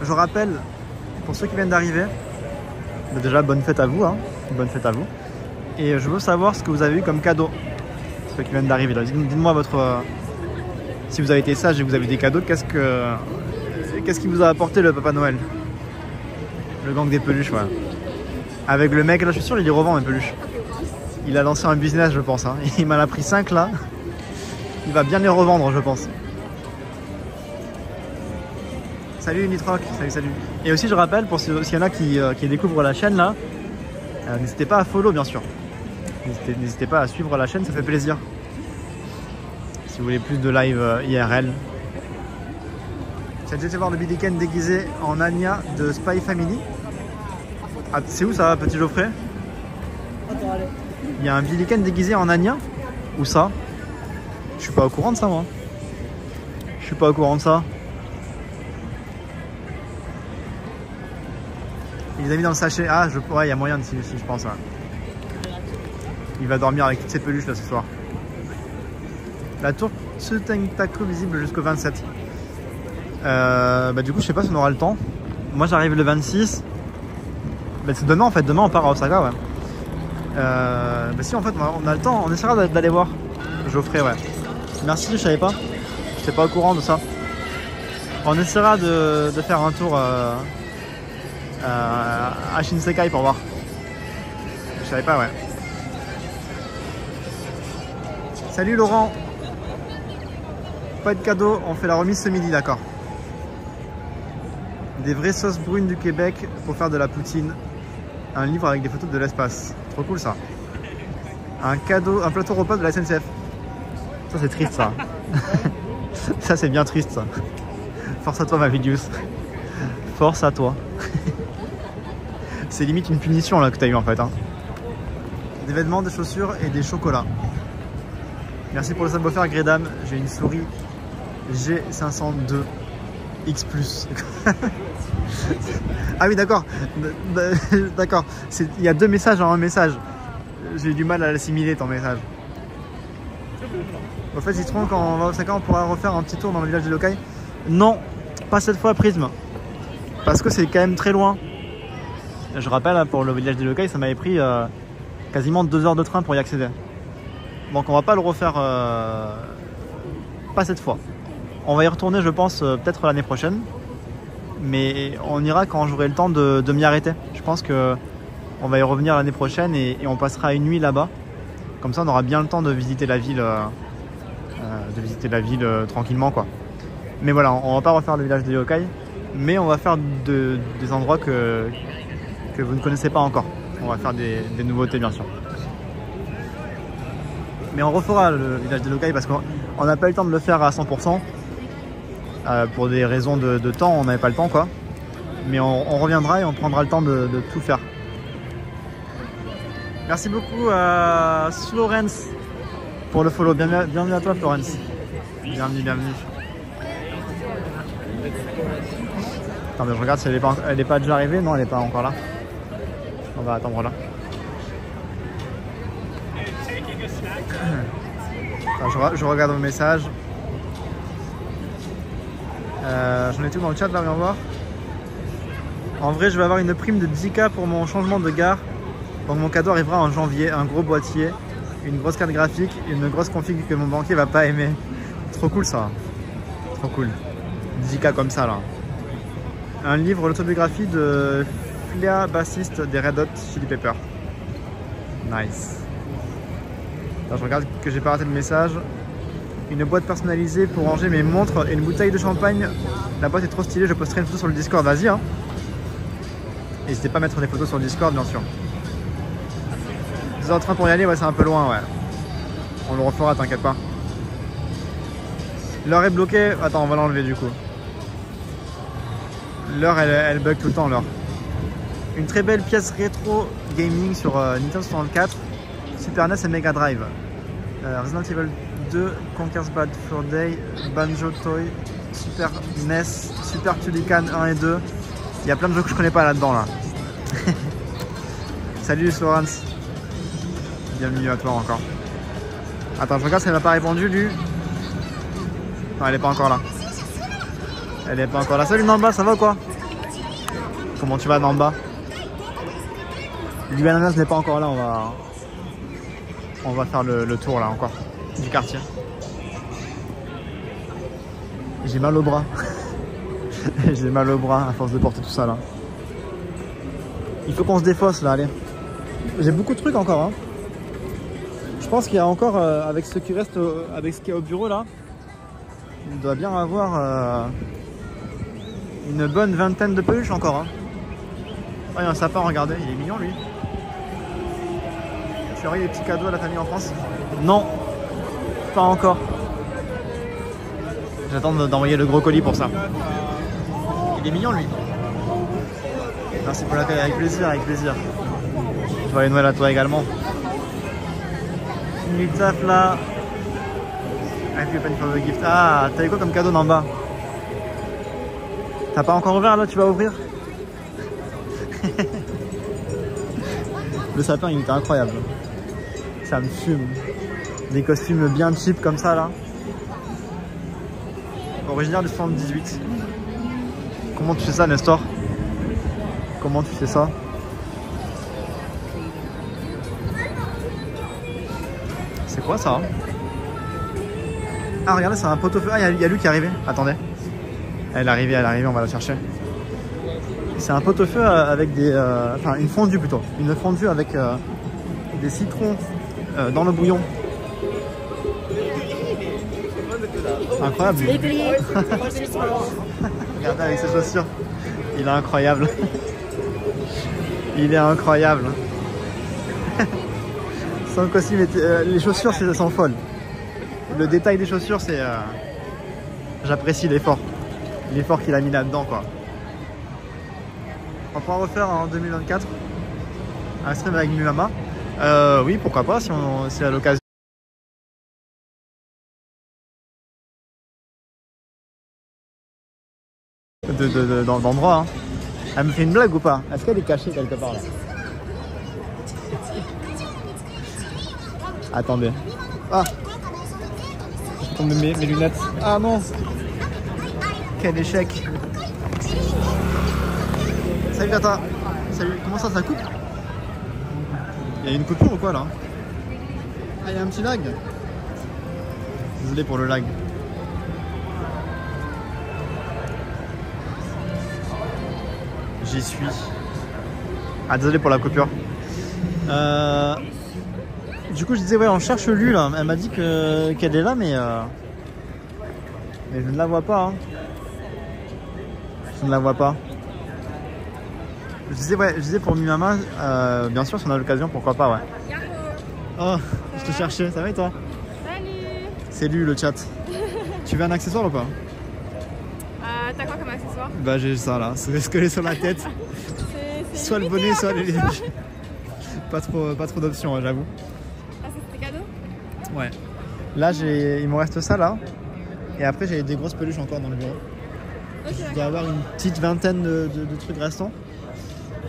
Je rappelle, pour ceux qui viennent d'arriver, déjà bonne fête à vous, hein. bonne fête à vous. Et je veux savoir ce que vous avez eu comme cadeau, ceux qui viennent d'arriver. Dites-moi votre, si vous avez été sage et vous avez eu des cadeaux, qu'est-ce que, qu'est-ce qui vous a apporté le Papa Noël? Le gang des peluches, ouais. Avec le mec, là, je suis sûr, il les revend mes peluches. Il a lancé un business, je pense. hein. <laughs> Il m'en a pris 5 là. Il va bien les revendre, je pense. Salut Unitrock, salut, salut. Et aussi, je rappelle, pour ceux- s'il y en a qui, euh, découvrent la chaîne là, euh, n'hésitez pas à follow, bien sûr. N'hésitez- pas à suivre la chaîne, ça fait plaisir. Si vous voulez plus de live euh, IRL. As déjà voir le Billiken déguisé en Anya de Spy Family Ah, C'est où ça, petit Geoffrey? Il y a un Billiken déguisé en Anya Où ça Je suis pas au courant de ça, moi. Je suis pas au courant de ça. Il les a mis dans le sachet. Ah, je... ouais, il y a moyen de si, je pense. Il va dormir avec toutes ses peluches là ce soir. La tour Tsutenkaku visible jusqu'au 27. Euh, bah du coup, je sais pas si on aura le temps. Moi, j'arrive le 26. Bah, c'est demain en fait. Demain, on part à Osaka, ouais. Euh, bah si, en fait, on a, le temps. On essaiera d'a- d'aller voir. Geoffrey, ouais. Merci, je savais pas. J'étais pas au courant de ça. On essaiera de, de faire un tour euh, euh, à Shinsekai pour voir. Je savais pas, ouais. Salut Laurent. Pas de cadeau, on fait la remise ce midi, d'accord. Des vraies sauces brunes du Québec pour faire de la poutine. Un livre avec des photos de l'espace. Trop cool ça. Un cadeau, un plateau repas de la SNCF. Ça c'est triste ça. <laughs> ça c'est bien triste ça. Force à toi, ma Vidius. Force à toi. <laughs> C'est limite une punition là que t'as eu en fait. Hein. Des vêtements, des chaussures et des chocolats. Merci pour le subwoofer Gredam. J'ai une souris G502 X+. <laughs> ah oui, d'accord. <laughs> D'accord. C'est- Il y a deux messages en un message. J'ai du mal à l'assimiler ton message. Au fait, Citron, quand on va au Osaka, on pourra refaire un petit tour dans le village de Lokai Non, pas cette fois, Prisme. Parce que c'est quand même très loin. Je rappelle, hein, pour le village des Lokai, ça m'avait pris euh, quasiment deux heures de train pour y accéder. Donc on va pas le refaire, euh, pas cette fois. On va y retourner, je pense, euh, peut-être l'année prochaine. Mais on ira quand j'aurai le temps de, de m'y arrêter. Je pense que on va y revenir l'année prochaine et, on passera une nuit là-bas. Comme ça, on aura bien le temps de visiter la ville, euh, euh, de visiter la ville euh, tranquillement, quoi. Mais voilà, on va pas refaire le village des yokai, mais on va faire de- des endroits que, que vous ne connaissez pas encore. On va faire des, des nouveautés, bien sûr. Mais on refera le village des yokai parce qu'on on n'a pas eu le temps de le faire à 100%. Euh, pour des raisons de, temps, on n'avait pas le temps, quoi. Mais on, reviendra et on prendra le temps de, tout faire. Merci beaucoup à Florence pour le follow. Bienvenue, à toi, Florence. Bienvenue, bienvenue. Attends, mais je regarde si elle est pas, pas déjà arrivée. Non, elle est pas encore là. On va attendre là. <coughs> Je, re- je regarde vos messages. Euh, J'en ai tout dans le chat là, viens voir. En vrai, je vais avoir une prime de 10k pour mon changement de gare. Donc mon cadeau arrivera en janvier, un gros boîtier, une grosse carte graphique, une grosse config que mon banquier va pas aimer. Trop cool ça. Trop cool. 10k comme ça là. Un livre, l'autobiographie de Flea, bassiste des Red Hot Chili Pepper. Nice. Je regarde que j'ai pas raté le message. Une boîte personnalisée pour ranger mes montres et une bouteille de champagne. La boîte est trop stylée, je posterai une photo sur le Discord. Vas-y hein. N'hésitez pas à mettre des photos sur le Discord bien sûr. 2 heures de train pour y aller, ouais, c'est un peu loin, ouais. On le refera, t'inquiète pas. L'heure est bloquée. Attends, on va l'enlever du coup. L'heure, elle, elle bug tout le temps, l'heure. Une très belle pièce rétro gaming sur euh, Nintendo 64, Super NES et Mega Drive. Euh, Resident Evil 2, Conker's Bad Fur Day, Banjo Toy, Super NES, Super Tulican 1 et 2. Il y a plein de jeux que je connais pas là-dedans là. <laughs> Salut Florence. Bienvenue à toi encore. Attends, je regarde si elle m'a pas répondu, lui. Non, elle est pas encore là. Elle est pas encore là. Salut Namba, ça va ou quoi? Comment tu vas Namba? Lui Ananas n'est pas encore là, on va. On va faire le tour là encore du quartier. J'ai mal au bras. <laughs> J'ai mal au bras à force de porter tout ça là. Il faut qu'on se défausse là, allez. J'ai beaucoup de trucs encore. Hein. Je pense qu'il y a encore, euh, avec ce qui reste, au- avec ce qu'il y a au bureau là, il doit bien avoir euh, une bonne vingtaine de peluches encore. Hein. Oh, il y a un sapin, regardez, il est mignon lui. Tu as envoyé des petits cadeaux à la famille en France? Non, pas encore. J'attends de- d'envoyer le gros colis pour ça. Il est mignon lui. Merci pour l'accueil, avec plaisir, avec plaisir. Joyeux Noël à toi également. Nuit de taf là. Feel pain for the gift. Ah, t'as eu quoi comme cadeau d'en bas? T'as pas encore ouvert là, tu vas ouvrir? <laughs> Le sapin il était incroyable. Ça me fume. Des costumes bien cheap comme ça là. Originaire du 78. Comment tu fais ça Nestor? Comment tu fais ça? C'est quoi ça Ah regardez c'est un pot-au-feu. Ah il y, a- il y a lui qui est arrivé. Attendez. Elle est arrivée, elle est arrivée, on va la chercher. C'est un pot-au-feu euh, avec des... euh, Enfin une fondue plutôt. Une fondue avec euh, des citrons dans le bouillon. Incroyable. Regardez avec ses chaussures. Il est incroyable. Il est incroyable. Son costume était... euh, les chaussures c'est- sont folles. Le détail des chaussures c'est... euh, J'apprécie l'effort. l'effort qu'il a mis là-dedans, quoi. On pourra refaire en 2024 un stream avec Mulama. Euh, oui, pourquoi pas, si on si à l'occasion. De, de, de- d'endroit. hein. Elle me fait une blague ou pas? Est-ce qu'elle est cachée quelque part là? Attendez. Ah Je mes, mes lunettes. Ah non Quel échec Salut Tata Salut, comment ça, ça coupe? Il y a une coupure ou quoi là? Ah, il y a un petit lag Désolé pour le lag. J'y suis. Ah, désolé pour la coupure. Euh, Du coup, je disais, ouais, on cherche Lu là. Elle m'a dit que qu'elle est là, mais. euh, Mais je ne la vois pas. hein. Je ne la vois pas. Je disais, ouais, je disais pour Mimama, euh, bien sûr, si on a l'occasion, pourquoi pas, ouais. Oh, je te cherchais, ça va et toi
Salut
C'est lui le chat. <laughs> tu veux un accessoire ou pas?
Quoi
Bah, j'ai ça là, c'est ce que j'ai sur la tête. <laughs> Soit le bonnet,
hein,
soit les. <laughs> pas trop, pas trop d'options, hein, j'avoue.
Ah, ça c'était cadeau
Ouais. Là, j'ai, il me reste ça là. Et après, j'ai des grosses peluches encore dans le bureau. Je dois avoir une petite vingtaine de, de- de trucs restants.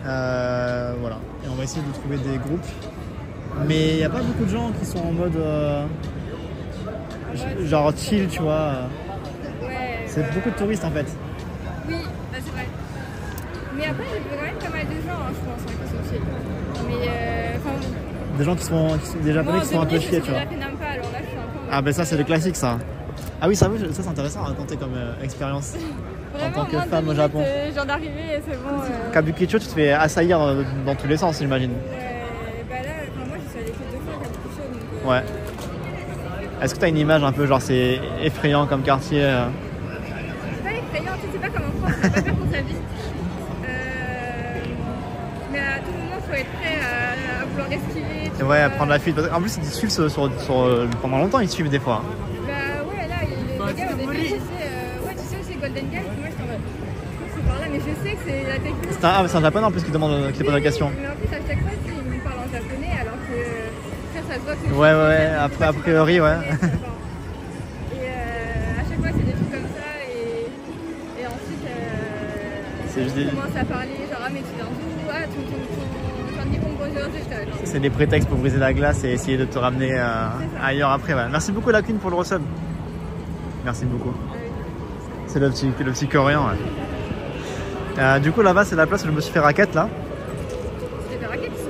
Euh, voilà. Et on va essayer de trouver des groupes. Mais il n'y a pas beaucoup de gens qui sont en mode. euh, genre chill, tu vois. C'est beaucoup de touristes en fait.
Oui, bah c'est vrai. Mais après, j'ai vu quand même pas mal de gens, hein, je pense, hein, qui sont chill. Mais euh, enfin,
Des gens qui sont, qui sont- des japonais
moi,
qui sont un peu chiés, tu vois.
La Penampa, alors là, je suis un peu. en
Ah, ben ça, c'est le
euh,
classique ça. Ah oui, ça, oui, ça c'est intéressant à raconter comme euh, expérience. <laughs>
Vraiment,
tant que femme au Japon.
euh, Je viens d'arriver c'est bon. euh,
Kabukicho, tu te fais assaillir euh, dans tous les sens, j'imagine.
Ouais, bah là, moi, je suis allée que deux fois à Kabukicho, donc. euh,
Ouais. Est-ce que tu as une image un peu genre c'est effrayant comme quartier Ouais, prendre la fuite. Parce qu'en plus, ils suivent sur, sur- sur, pendant longtemps, ils suivent des fois.
Bah ouais, là, il- les gars au début, c'est euh, ouais, tu sais, c'est Golden Gate. Moi, j'étais en mode, c'est par là, mais je sais que c'est la technique.
C'est un, ah, c'est un japonais en plus qui, demande, qui te pose la question.
Mais en plus, à chaque fois, ils me parlent en japonais, alors que ça, ça se voit que.
Ouais, ouais, ouais, après- a priori, ouais.
Et euh, à chaque fois, c'est des trucs comme ça, et, et ensuite, euh,
C'est juste des-
ils commencent à parler, genre, ah, mais tu viens d'où? Ah, ton, ton, ton,
C'est des prétextes pour briser la glace et essayer de te ramener euh, ailleurs après. Merci beaucoup, Lacune, pour le resub. Merci beaucoup. C'est le petit, le petit coréen. ouais. Euh, du coup, là-bas, c'est la place où je me suis fait raquette là.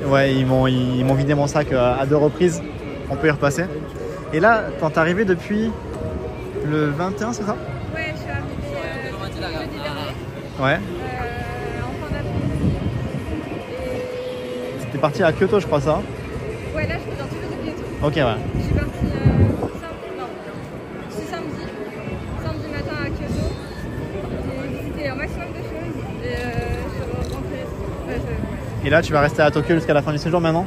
Ouais, ils m'ont ils, m'ont vidé mon sac euh, à deux reprises. On peut y repasser. Et là, quand t'es arrivé depuis le 21, c'est ça?
Ouais, je suis arrivée euh, jeudi dernier.
Ouais. Parti à Kyoto, je crois ça.
ouais, là je suis dans tous les autres bientôt.
Ok, ouais.
Je suis partie euh, sam- non, je suis samedi, samedi matin à Kyoto. J'ai visité un maximum de choses et euh, je suis rentrée. Ouais, je-
Et là, tu vas rester à Tokyo jusqu'à la fin du séjour maintenant?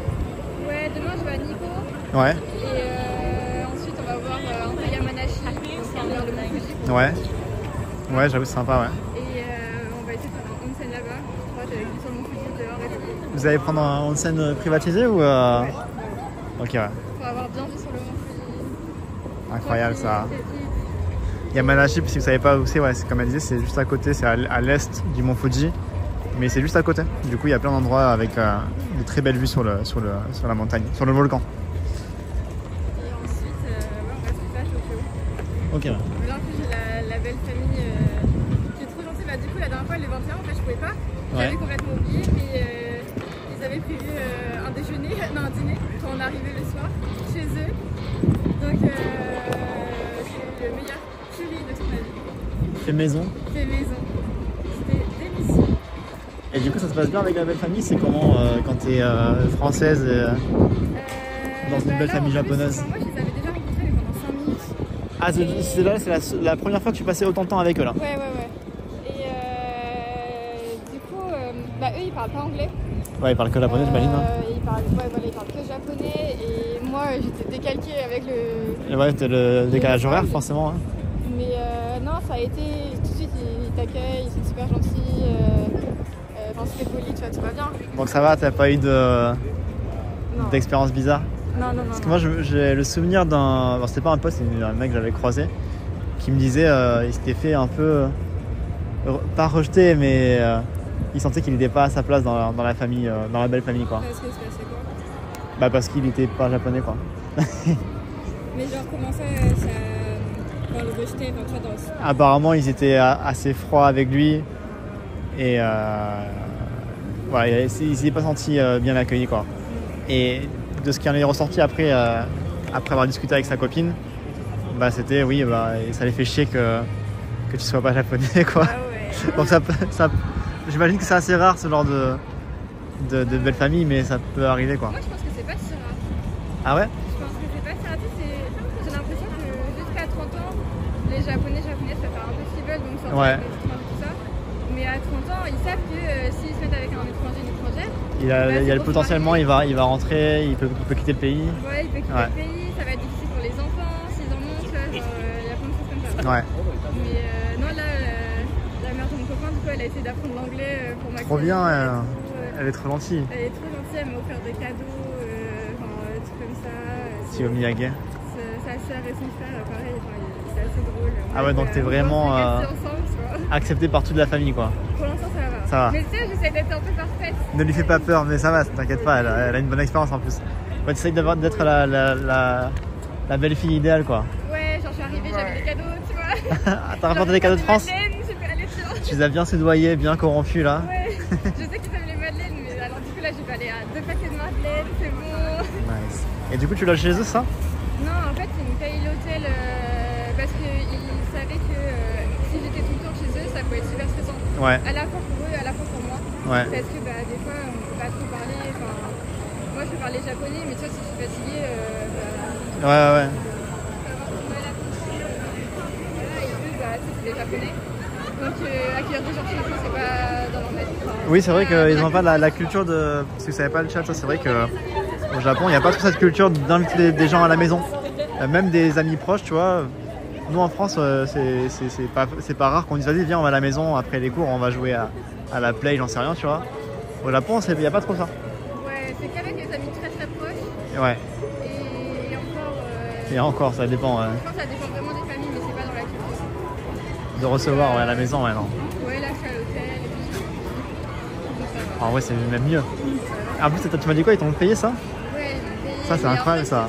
Ouais, demain je vais à Nikko
Ouais.
et euh, ensuite on va voir euh, un peu Yamanashi, on va voir le.
Ouais. Ouais, j'avoue, c'est sympa, ouais.
Et euh, on va essayer de faire un onsen là-bas. Je crois j'avais vu sur le Mont Fuji dehors et tout.
Vous allez prendre un onsen privatisé ou. euh, Ok, ouais.
Pour avoir bien vu sur le Mont Fuji.
Incroyable ça. Yamanashi, si vous savez pas où c'est, ouais, comme elle disait, c'est juste à côté, c'est à, l'est du mont Fuji. Mais c'est juste à côté. Du coup, il y a plein d'endroits avec euh, de très belles vues sur, le, sur, le, sur la montagne, sur le volcan.
Et ensuite, euh, on plus à Tokyo.
Ok, ouais. Maison.
Fait maison. C'était délicieux.
Et du coup, ça se passe bien avec la belle famille C'est comment euh, quand t'es euh, française et, euh, Dans une belle
là,
famille japonaise.
moi, je les avais déjà rencontrés pendant 5 minutes.
Ah, c'est c'est là, c'est la, la première fois que tu passais autant de temps avec eux là
Ouais, ouais, ouais. Et du coup, bah, eux, ils parlent pas anglais.
Ouais, ils parlent que japonais, j'imagine. hein.
Ils, parlent, ouais, voilà, ils parlent que japonais. Et moi, j'étais décalquée avec le.
Et ouais, le décalage horaire forcément. hein.
Mais euh, non, ça a été. L'accueil, ils sont super gentils. Euh, euh, enfin, c'était poli, tu vois, tout va bien.
Donc ça va, t'as pas eu de d'expérience bizarre
Non, non, non.
Parce que moi j'ai le souvenir d'un. bon, c'était pas un pote, c'est un mec que j'avais croisé qui me disait euh, il s'était fait un peu. euh, pas rejeté, mais euh, il sentait qu'il n'était pas à sa place dans la, dans la famille, dans la belle famille quoi.
Parce que c'est passé quoi?
Bah parce qu'il était pas japonais quoi. <laughs>
Mais genre, comment ça, ça. Le rejeter.
Apparemment ils étaient a- assez froids avec lui et euh, voilà, il s'est pas senti euh, bien accueilli quoi. Et de ce qui en est ressorti après, euh, après avoir discuté avec sa copine, bah c'était oui, bah, ça les fait chier que, que tu sois pas japonais quoi.
Ah ouais. <laughs>
Donc ça, peut- ça j'imagine que c'est assez rare ce genre de, de, de belle famille, mais ça peut arriver quoi.
Moi, je pense que c'est pas si rare.
Ah ouais? Ouais.
tout ça. Mais à 30 ans, ils savent que euh, s'ils se mettent avec un étranger, une étrangère,
Il a,
Bah,
il a le potentiellement, il va, il va rentrer, il peut, il peut quitter le pays.
ouais, il peut quitter
Ouais.
le pays, ça va être difficile pour les enfants, s'ils en ont, tu vois, genre, euh, il y a plein de choses comme ça.
Ouais,
Mais euh, non, là, la mère de mon copain, du coup, elle a essayé d'apprendre l'anglais pour m'accueillir.
trop bien, elle, elle est trop gentille.
Elle est trop gentille, elle m'a offert des cadeaux, enfin, euh, trucs comme ça.
Si au Miyagi.
c'est- Sa sœur et son frère, pareil, enfin, c'est assez drôle.
Ah ouais, donc t'es vraiment,
tu.
Accepté par toute la famille quoi.
Pour l'instant, ça va.
Ça va.
Mais tu sais, j'essaie d'être un peu parfaite.
Ne lui fais pas peur, mais ça va, t'inquiète pas, elle, a- elle a une bonne expérience en plus. Ouais, tu d'être d'être la, la, la, la belle fille idéale quoi.
Ouais, genre, je suis arrivée, j'avais des cadeaux, tu vois. <laughs>
Ah, T'as rapporté des cadeaux de France
Madeleine, j'ai fait aller tiens.
Tu les as bien soudoyés, bien corrompus là.
Ouais, <laughs> je sais qu'ils aiment les madeleines, mais alors du coup, là, j'ai pas aller à deux paquets de madeleines, c'est bon.
Nice. Et du coup, tu l'as chez eux ça? Ouais,
À la fois pour eux, à la fois pour moi.
ouais.
Parce que bah, des fois, on peut pas trop parler. Enfin, moi, je peux parler japonais, mais tu vois, si je suis fatiguée, euh, bah,
Ouais, ouais,
et japonais. Donc, euh, accueillir des gens chez eux, c'est pas dans leur nature.
Oui, c'est vrai qu'ils n'ont pas la, la culture de. Si vous savez pas le chat, ça, c'est vrai que au Japon, il n'y a pas trop cette culture d'inviter des, des gens à la maison. Euh, Même des amis proches, tu vois. Nous en France, euh, c'est pas, pas rare qu'on dise vas-y, viens, on va à la maison après les cours, on va jouer à, à la play, j'en sais rien, tu vois. Au Japon, il n'y a pas trop ça.
Ouais, c'est qu'avec les amis très très proches.
Ouais,
Et encore, euh,
et encore, ça dépend ouais.
je pense que ça dépend vraiment des familles, mais c'est pas dans la culture.
de recevoir ouais, à la maison, ouais, non.
Ouais, là, je suis à l'hôtel.
En vrai, c'est même mieux. En plus, tu m'as dit quoi Ils t'ont payé ça?
Ouais, ils m'ont payé,
Ça, c'est
en
incroyable,
fait,
ça.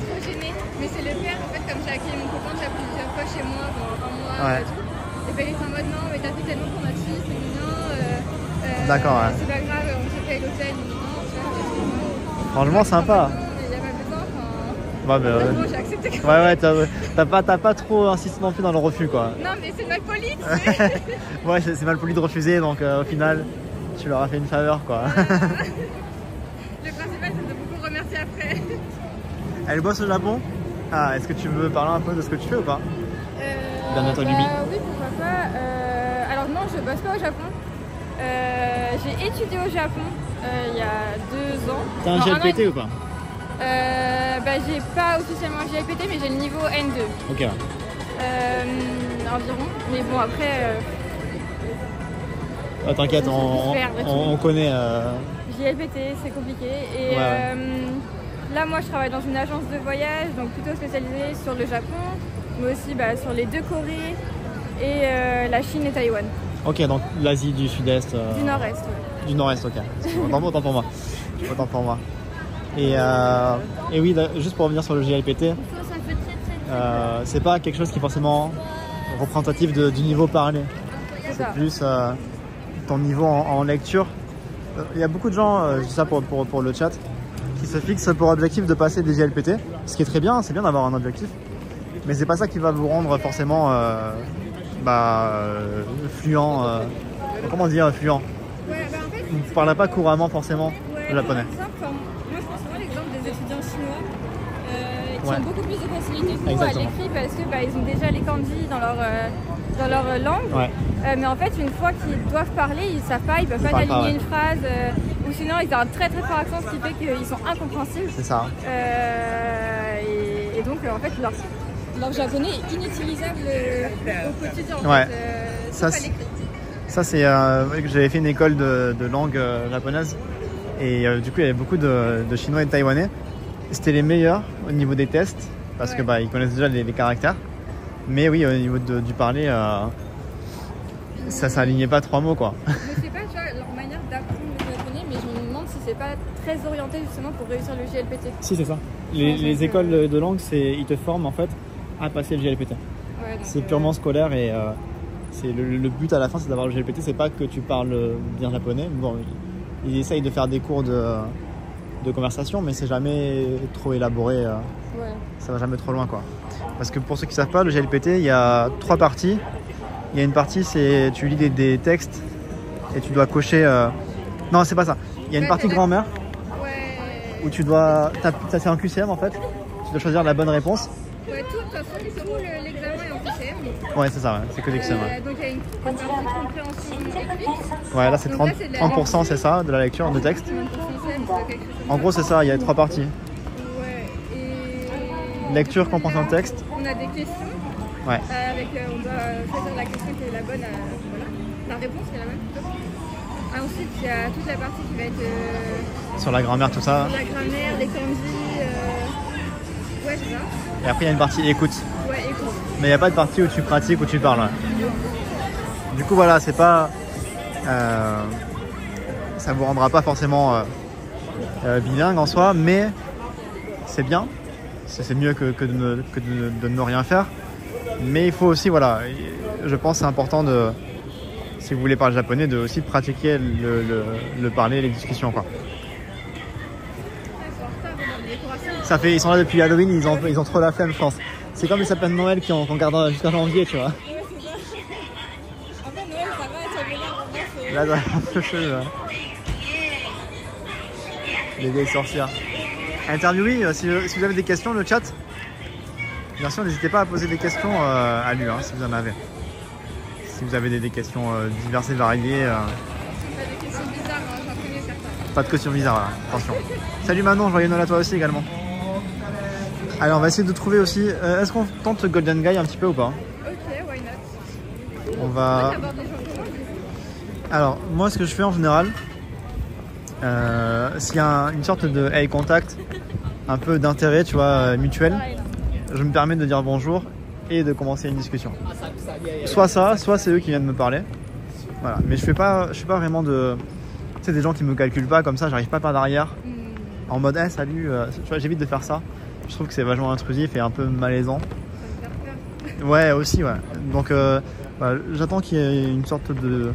Ouais.
et est en mode non, mais t'as fait tellement pour notre fille, c'est mignon. euh, euh,
D'accord, ouais.
C'est pas grave, on se l'hôtel, tu vois. mais-
Franchement, sympa.
Mais il y a pas besoin, enfin.
Ouais, mais, ouais.
Bon, j'ai accepté.
Ouais, ouais, t'as pas, pas trop insisté non plus dans le refus, quoi.
Non, mais c'est mal poli, tu <laughs> sais.
ouais, c'est c'est mal poli de refuser, donc euh, au final, tu leur as fait une faveur, quoi. <laughs>
Le principal, c'est de beaucoup remercier après.
Elle bosse au Japon? Ah, est-ce que tu veux parler un peu de ce que tu fais ou pas?
Euh,
Lumi.
Oui, pourquoi pas. Euh, alors non, je bosse pas au Japon. Euh, j'ai étudié au Japon il y a deux ans.
T'as un
et
GLPT ou pas
Euh, bah, j'ai pas officiellement un JLPT, mais j'ai le niveau N2
Ok.
euh, environ. Mais bon, après, euh,
Ah, T'inquiète, on, on, on connaît.
JLPT, c'est compliqué. Et
Ouais,
là, moi, je travaille dans une agence de voyage, donc plutôt spécialisée sur le Japon, mais aussi bah, sur les deux Corées et euh, la Chine et Taïwan.
Ok, donc l'Asie du Sud-Est. euh,
Du Nord-Est, ouais.
Du Nord-Est, ok. Autant, autant pour moi. Autant pour moi. Et, euh, et oui, là, juste pour revenir sur le GLPT, euh, c'est pas quelque chose qui est forcément représentatif de- du niveau parlé.
C'est
plus euh, ton niveau en, en lecture. Euh, Il y a beaucoup de gens, euh, je dis ça pour, pour, pour le chat, qui se fixent pour objectif de passer des GLPT, ce qui est très bien, c'est bien d'avoir un objectif, mais c'est pas ça qui va vous rendre forcément euh, bah, euh, fluent. euh, comment dire fluent?
Ouais, bah, en fait,
Vous ne parlez pas couramment forcément
Ouais,
le japonais.
par exemple, moi je pense souvent à l'exemple des étudiants chinois euh, qui
Ouais.
ont beaucoup plus de facilité que nous à l'écrit parce que bah, ils ont déjà les kanji dans leur, euh, dans leur euh, langue.
Ouais.
Euh, mais en fait, une fois qu'ils doivent parler, ils savent pas, ils peuvent pas
parlent pas,
aligner
ouais.
une phrase euh, ou sinon ils ont un très très fort accent ce qui fait qu'ils sont incompréhensibles.
C'est ça.
Euh, et, et donc euh, en fait leur, leur japonais est inutilisable euh, au quotidien. en
Ouais.
fait, euh,
Ça, c'est-
l'écrit.
Ça, c'est. euh, J'avais fait une école de, de langue euh, japonaise. Et euh, du coup, il y avait beaucoup de, de chinois et de taïwanais. C'était les meilleurs au niveau des tests. Parce que
Ouais.
bah, ils connaissent déjà les, les caractères. Mais oui, au niveau de- du parler, euh, ça s'alignait pas trois mots quoi.
Je sais pas, tu vois, leur manière d'apprendre le japonais, mais je me demande si c'est pas très orienté justement pour réussir le JLPT.
Si, c'est ça.
Les- les écoles
de langue, ils te forment en fait à passer le GLPT.
Ouais,
C'est
euh,
purement scolaire et euh, c'est le, le but à la fin c'est d'avoir le GLPT. C'est pas que tu parles bien japonais. Bon, ils ils essayent de faire des cours de, de conversation, mais c'est jamais trop élaboré. euh,
Ouais.
ça va jamais trop loin quoi. Parce que pour ceux qui savent pas, le GLPT il y a trois parties. Il y a une partie c'est tu lis des, des textes et tu dois cocher. euh, Non, c'est pas ça. Il y a une partie grand-mère où tu dois. c'est un QCM en fait. Tu dois choisir la bonne réponse.
Ouais, tout, de toute façon, tout l'examen est en QCM.
Ouais, c'est ça, ouais. c'est que ouais.
Euh, donc il y a une, compréhension écrite.
Ouais, là c'est
Donc
30%,
là, c'est de la
30% c'est ça, de la lecture, de texte.
De
En gros, c'est ça, il y a trois parties.
Ouais. Et.
Lecture, compréhension de texte.
On a des questions.
Ouais.
Euh, avec, euh, on doit choisir la question qui est la bonne. voilà. La réponse qui est la bonne. Ah, ensuite, il y a toute la partie qui va être
Sur la grammaire, tout ça.
la grammaire, les kanji. Ouais, c'est ça.
Et après, il y a une partie écoute.
Ouais, écoute.
Mais il n'y a pas de partie où tu pratiques, où tu parles. ouais. Du coup, voilà, c'est pas. euh, ça vous rendra pas forcément euh, euh, bilingue en soi, mais c'est bien. C'est mieux que, que de, ne, que de- de ne rien faire. Mais il faut aussi, voilà, je pense que c'est important de, si vous voulez parler japonais, de aussi pratiquer le, le- le parler, les discussions. Quoi.
Ah, ils sont en retard dans les décorations.
Ça fait, ils sont là depuis Halloween, ils ont, ils ont trop la flemme, je pense. C'est comme les sapins de Noël qu'on garde jusqu'à janvier, tu vois.
Ça ça
Là, c'est un peu chelou. là. Les vieilles sorcières. Interviewé, euh, si, si vous avez des questions, le chat, bien sûr, n'hésitez pas à poser des questions euh, à lui, hein, si vous en avez. Si vous avez des, des questions euh, diverses et variées, euh,
Pas des questions bizarres, hein, j'en connais certains.
pas de questions bizarres, voilà, attention. Salut Manon, joyeux Noël à toi aussi également. Allez, on va essayer de trouver aussi. euh, Est-ce qu'on tente Golden Guy un petit peu ou pas
Ok, why not
On va. Alors, moi, ce que je fais en général, euh, s'il y a un- une sorte de eye contact, un peu d'intérêt, tu vois, euh, mutuel, je me permets de dire bonjour et de commencer une discussion. Soit ça, soit c'est eux qui viennent me parler. Voilà. Mais je fais pas, je fais pas vraiment de. Tu sais, des gens qui me calculent pas comme ça, j'arrive pas par derrière
Hmm,
en mode, hey, salut, tu vois, j'évite de faire ça. Je trouve que c'est vachement intrusif et un peu malaisant. Ouais, aussi, ouais. Donc, euh, voilà, j'attends qu'il y ait une sorte de,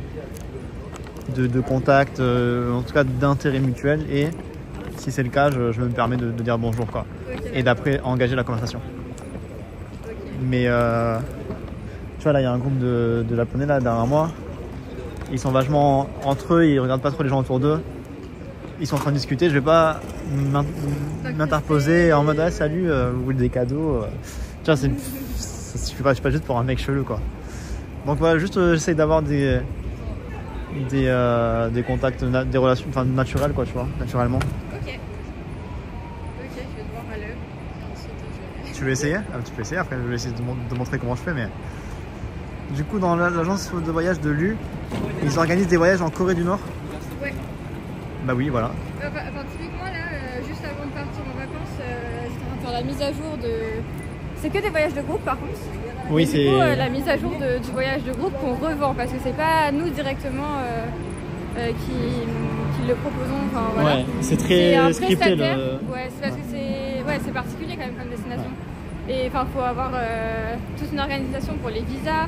de, de contact, euh, en tout cas d'intérêt mutuel. Et si c'est le cas, je, je me permets de, de dire bonjour, quoi. Et d'après engager la conversation. Mais, euh, tu vois, là, il y a un groupe de, de Japonais, là, derrière moi. Ils sont vachement entre eux, ils regardent pas trop les gens autour d'eux. Ils sont en train de discuter, je vais pas m'in- m'interposer en mode ah, salut, euh, vous voulez des cadeaux euh. Tu vois, c'est, je suis pas juste pour un mec chelou quoi. Donc voilà, juste euh, j'essaye d'avoir des, des, euh, des contacts, des relations enfin, naturelles quoi, tu vois, naturellement.
Ok. Ok, je vais devoir à l'heure. Ensuite, je vais.
Tu veux essayer? Ah, Tu peux essayer, après je vais essayer de, mon- de montrer comment je fais. Mais Du coup, dans la- l'agence de voyage de LU, ils organisent des voyages en Corée du Nord. Bah oui, voilà.
Enfin, enfin, typiquement, là, euh, juste avant de partir en vacances, euh, train de faire la mise à jour de. C'est que des voyages de groupe par contre.
Oui, c'est.
euh, la mise à jour de- du voyage de groupe qu'on revend parce que c'est pas nous directement euh, euh, qui, qui le proposons. Enfin, voilà.
Ouais, c'est
C'est un
très scripté.
prestataire.
Le...
Ouais, c'est parce que c'est ouais, particulier quand même comme destination. Et enfin, faut avoir euh, toute une organisation pour les visas.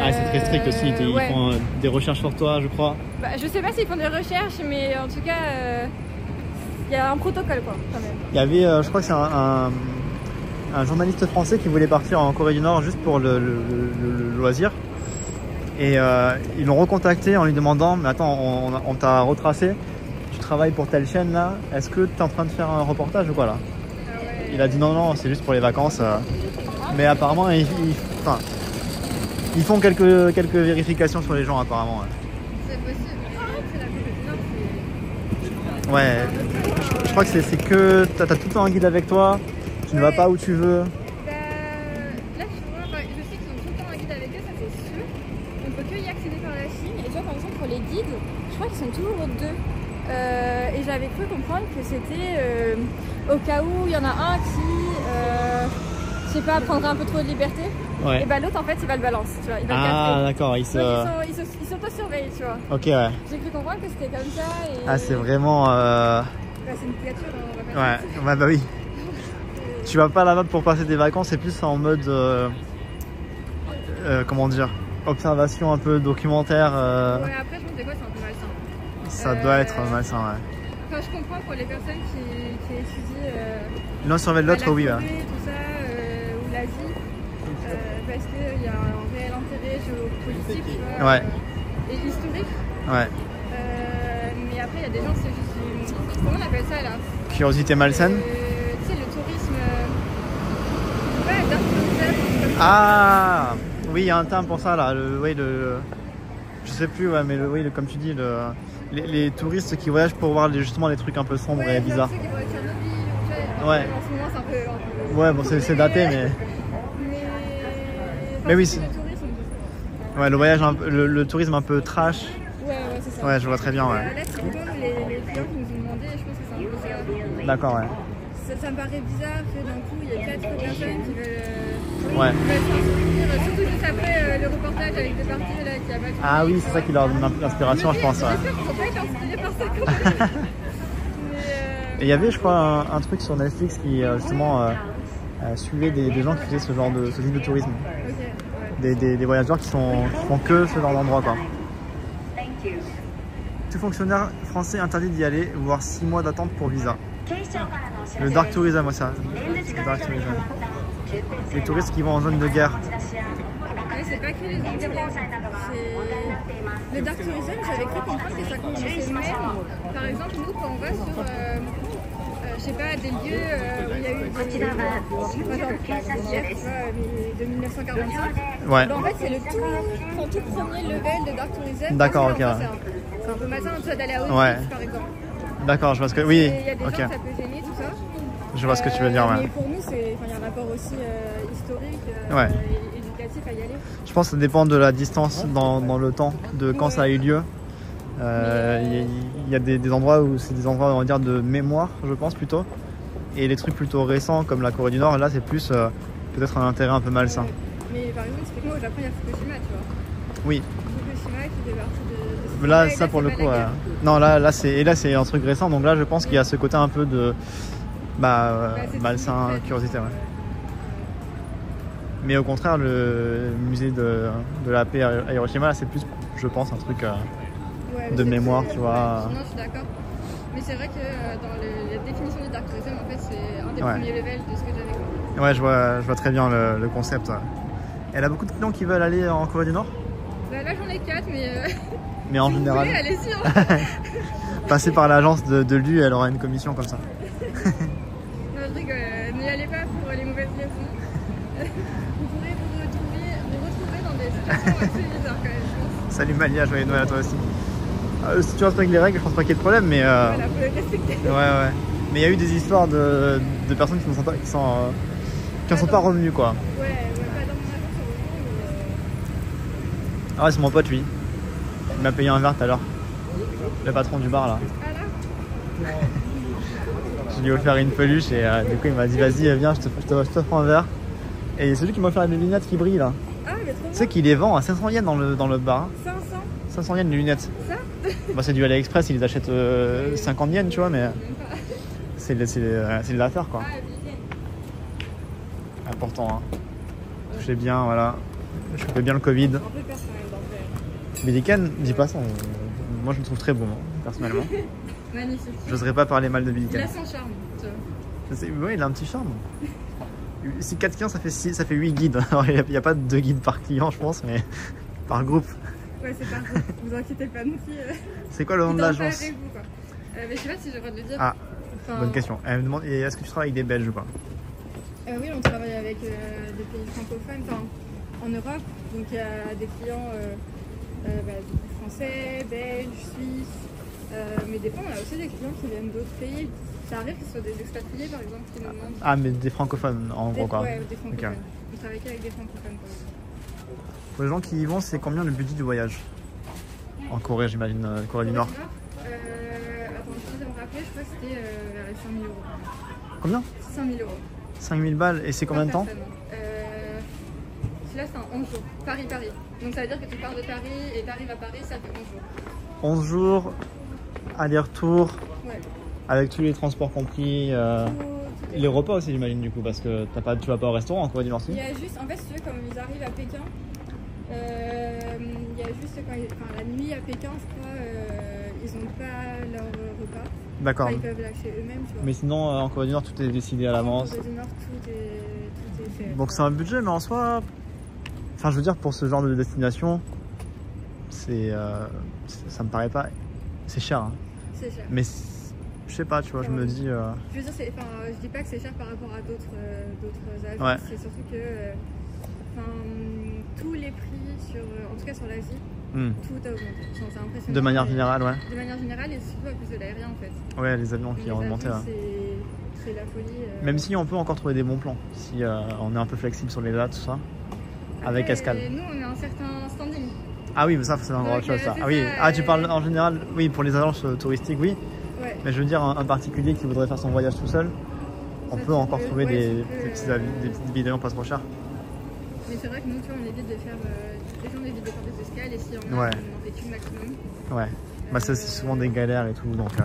Ah, c'est très strict aussi. Ils
Euh, ouais.
font euh, des recherches sur toi, je crois.
Bah, je sais pas s'ils font des recherches, mais en tout cas, euh, il y a un protocole quoi, quand même.
Il y avait, euh, je crois que c'est un, un- un journaliste français qui voulait partir en Corée du Nord juste pour le, le- le- le loisir. Et euh, ils l'ont recontacté en lui demandant Mais attends, on, t'a retracé, tu travailles pour telle chaîne là, est-ce que tu es en train de faire un reportage ou quoi là?
Ah ouais.
Il a dit non, non, c'est juste pour les vacances. Mais apparemment, enfin, ils font quelques, quelques vérifications sur les gens, apparemment.
C'est possible. C'est-
Ouais, je, je crois que c'est que t'as as tout le temps un guide avec toi, tu ne vas pas où tu veux.
Bah, là, je, vois, je sais qu'ils ont tout le temps un guide avec eux, ça c'est sûr. On peut que y accéder par la Chine. Et Je crois qu'ils sont toujours deux. Euh, et j'avais cru comprendre que c'était euh, au cas où il y en a un qui, euh, je sais pas, prendrait un peu trop de liberté.
Ouais.
Et bah l'autre en fait il va le balance, tu vois, il va
Ah, d'accord, il se.
Donc ils s'auto-surveillent, tu vois.
Ok, ouais.
J'ai cru comprendre que c'était comme ça et...
Ah, c'est vraiment. euh,
Bah, c'est une créature, hein, on va pas
Ouais, bah oui. <laughs> Tu vas pas là-bas pour passer des vacances, c'est plus en mode. euh, euh, comment dire Observation un peu documentaire. euh,
Ouais, après je pense que fois c'est un peu malsain.
Ça doit être malsain, ouais.
Enfin je comprends pour les personnes qui, qui étudient
L'un surveille l'autre,
la
oui. ouais.
Tout ça, ou l'Asie, parce qu'il y a un réel intérêt géopolitique vois,
Ouais.
euh, et historique.
Ouais.
Euh, mais après il y a des gens, c'est juste une- Comment on appelle ça là
Curiosité malsaine.
Euh, Tu sais, le tourisme... euh, Ouais.
Ah Oui, il y a un terme pour ça là. Le, oui, le, je sais plus, ouais, mais le, oui, le- comme tu dis, le, les, les touristes qui voyagent pour voir les- justement les trucs un peu sombres
Ouais,
et bizarres.
qui vont
Ouais.
En ce moment c'est un peu... un peu-
Ouais, bon, c'est daté. Mais, <laughs>
Mais
oui,
c'est.
Ouais, le voyage, un peu- le, le tourisme un peu trash.
Ouais, ouais, c'est ça.
Ouais, je vois très bien, ouais.
Euh, Là, typiquement, les, les clients qui nous ont demandé, je pense que c'est un peu ça.
D'accord, ouais.
ça. Ça me paraît bizarre que d'un coup, il y ait quatre personnes qui veulent, euh,
Ouais.
qui veulent s'inscrire, surtout juste après euh, le reportage avec des parties là, qui a
Ah oui, c'est ça qui leur donne l'inspiration, je pense. Ouais.
J'espère qu'ils sont pas été inspirés par ça <laughs> quand même. Mais, euh,
Et il y avait, je crois, un, un truc sur Netflix qui euh, justement euh, euh, suivait des, des gens qui faisaient ce genre de ce type de tourisme.
ok.
Des, des- des voyageurs qui, sont, qui font que ce genre d'endroit. Tout fonctionnaire français interdit d'y aller, voire 6 mois d'attente pour visa. Le dark tourism, moi, ça. Le dark tourism. Les touristes qui vont en zone de guerre.
Ouais, c'est pas que les Indiens. C'est- Le dark tourism, j'avais cru comprendre que ça commençait même. Par exemple, nous, quand on va sur, euh, sais pas, des lieux euh, où il y a eu des. Place de Dieppe, tu vois, mais de 1945.
Ouais.
Bah, en fait, c'est le tout, son tout premier level de dark tourism.
D'accord, ok,
enfin. C'est un, peu malsain, tu vois, d'aller à Auschwitz,
Ouais.
par exemple.
D'accord, je vois ce que. Oui,
Il y a des gens, ça peut gêner, tout ça.
Je vois ce que tu veux dire,
Euh,
ouais.
Mais pour nous, c'est- enfin, il y a un rapport aussi euh, historique euh,
Ouais.
et éducatif à y aller.
Je pense que ça dépend de la distance dans, dans le temps, de quand ça a eu lieu. Euh, Il y a- il y, a des, des endroits où c'est des endroits on va dire de mémoire, je pense plutôt. Et les trucs plutôt récents comme la Corée du Nord, là c'est plus euh, peut-être un intérêt un peu malsain.
Mais par exemple, typiquement au Japon, il y a Fukushima, tu vois.
Oui,
Fukushima qui fait partie de.
là ça pour le coup. euh. Non, là, là c'est et là c'est un truc récent, donc là je pense qu'il y a ce côté un peu de bah, euh,
Bah, c'est
malsain, curiosité. Ouais. Mais au contraire, le musée de, de la paix à Hiroshima, là c'est plus, je pense, un truc.
Ouais,
de mémoire, tu vois.
Non, je suis d'accord. Mais c'est vrai que euh, dans le- la définition du dark tourism, en fait, c'est un des
Ouais.
premiers levels de ce que j'avais compris.
Ouais, je vois, je vois très bien le, le concept. Elle a beaucoup de clients qui veulent aller en Corée du Nord,
Bah, là, j'en ai 4, mais. euh, <laughs>
mais <laughs> en
si vous
général,
voulez, allez-y. hein. <laughs>
passer par l'agence de, de l'U, elle aura une commission comme ça.
non, je rigole. euh, N'y allez pas pour les mauvaises raisons. vous pourrez vous retrouver, vous retrouver dans des situations assez bizarres, quand même.
Salut Malia, joyeux Noël à toi aussi. Euh, si tu respectes les règles, je pense pas qu'il y ait de problème, mais euh,
Voilà, faut les respecter.
ouais, ouais. Mais il y a eu des histoires de, de personnes qui ne sont pas, qui sont, euh, qui en sont pas revenues quoi.
Ouais, ouais, pas dans mon agence, euh,
Ah ouais, c'est mon pote lui. Il m'a payé un verre tout à l'heure. Le patron du bar là.
Ah là
Je lui ai offert une peluche et du coup il m'a dit vas-y viens je te, je te, je t'offre un verre. Et celui qui m'a offert les lunettes qui brillent là.
Ah, mais trop
Tu sais qu'il les vend à 500 yens dans le, dans le bar.
500
500 yens les lunettes.
Ça <laughs>
Bah c'est du AliExpress, ils les achètent euh, 50 yens tu vois mais c'est de l'affaire quoi.
Ah.
Important hein. Touchez bien voilà. Je fais bien le Covid. Ken, dis pas ça. Moi je le trouve très bon hein, personnellement. <laughs>
Magnifique.
J'oserais pas parler mal de Billy
Il a son charme. tu vois.
C'est- Ouais, il a un petit charme. Si 4 clients, ça fait, six- ça fait 8 guides. <laughs> Alors, il n'y a, pas de 2 guides par client, je pense, mais par groupe.
Ouais, c'est parfait. vous inquiétez pas non plus. euh,
C'est quoi le nom de
pas
l'agence
quoi. Euh, mais je sais pas si j'ai le droit de le dire.
Ah,
Enfin,
Bonne question. Elle me demande est-ce que tu travailles avec des Belges ou pas
euh, oui, on travaille avec euh, des pays francophones, en Europe. Donc il y a des clients bah, français, belges, suisses. Mais des fois, on a aussi des clients qui viennent d'autres pays. Ça arrive que ce soit des expatriés, par exemple, qui nous demandent.
Ah, mais des francophones en
des,
gros quoi.
ouais, des francophones. On travaille qu'avec des francophones. exemple.
Pour les gens qui y vont, c'est combien le budget du voyage En Corée, j'imagine, euh, Corée du Nord.
Euh, attends, je me rappeler, je crois que c'était euh, vers les 100 000 euros.
Combien
100 000 euros.
5000 balles et c'est combien de temps
euh, Celui-là, c'est un 11 jours. Paris-Paris. Donc ça veut dire que tu pars de Paris et tu arrives à Paris, ça fait 11 jours.
11 jours, aller-retour,
Ouais.
avec tous les transports compris. euh, les repas aussi, j'imagine, du coup, parce que pas, tu vas pas au restaurant en Corée du Nord,
Il y a juste, en fait, si tu veux, comme ils arrivent à Pékin, il y a juste quand ils- enfin, la nuit à Pékin, je crois, euh, ils ont pas leur repas.
D'accord.
Enfin, ils peuvent l'acheter eux-mêmes, tu vois.
Mais sinon, euh, en Corée du Nord, tout est décidé à l'avance.
En Corée du Nord, tout est, tout est fait.
Donc c'est un budget, mais en soi, enfin, je veux dire, pour ce genre de destination, c'est, euh, ça me paraît pas, c'est cher. hein.
C'est cher.
Mais je sais pas, tu vois, je me dis, euh,
Je veux dire, c'est- enfin, je dis pas que c'est cher par rapport à d'autres euh, d'autres agences,
Ouais.
c'est surtout que euh, tous les prix, sur, euh, en tout cas sur l'Asie,
hmm,
tout a augmenté. Enfin, c'est impressionnant.
de manière générale, ouais.
De manière générale et surtout à cause de l'aérien en fait.
Ouais, les avions qui
Les
ont augmenté.
avions, c'est- la folie. euh.
Même si on peut encore trouver des bons plans, si euh, on est un peu flexible sur les dates, tout ça. avec escale.
Nous, on a un certain standing.
Ah oui, mais ça, c'est
Donc,
autre chose. Ça. Ah oui,
ça,
ah, tu parles en général, oui, pour les agences touristiques, oui.
Ouais.
Mais je veux dire, un, un particulier qui voudrait faire son voyage tout seul, on
Ça,
peut encore trouver
ouais,
des, petits avis, des petites billets d'avion pas trop chers.
Mais c'est vrai que nous, tu vois, on évite de faire. euh, les gens évitent de faire des escales et si on a,
Ouais.
on en fait une maximum.
Ouais. Bah, ça, c'est souvent des galères et tout, donc. euh,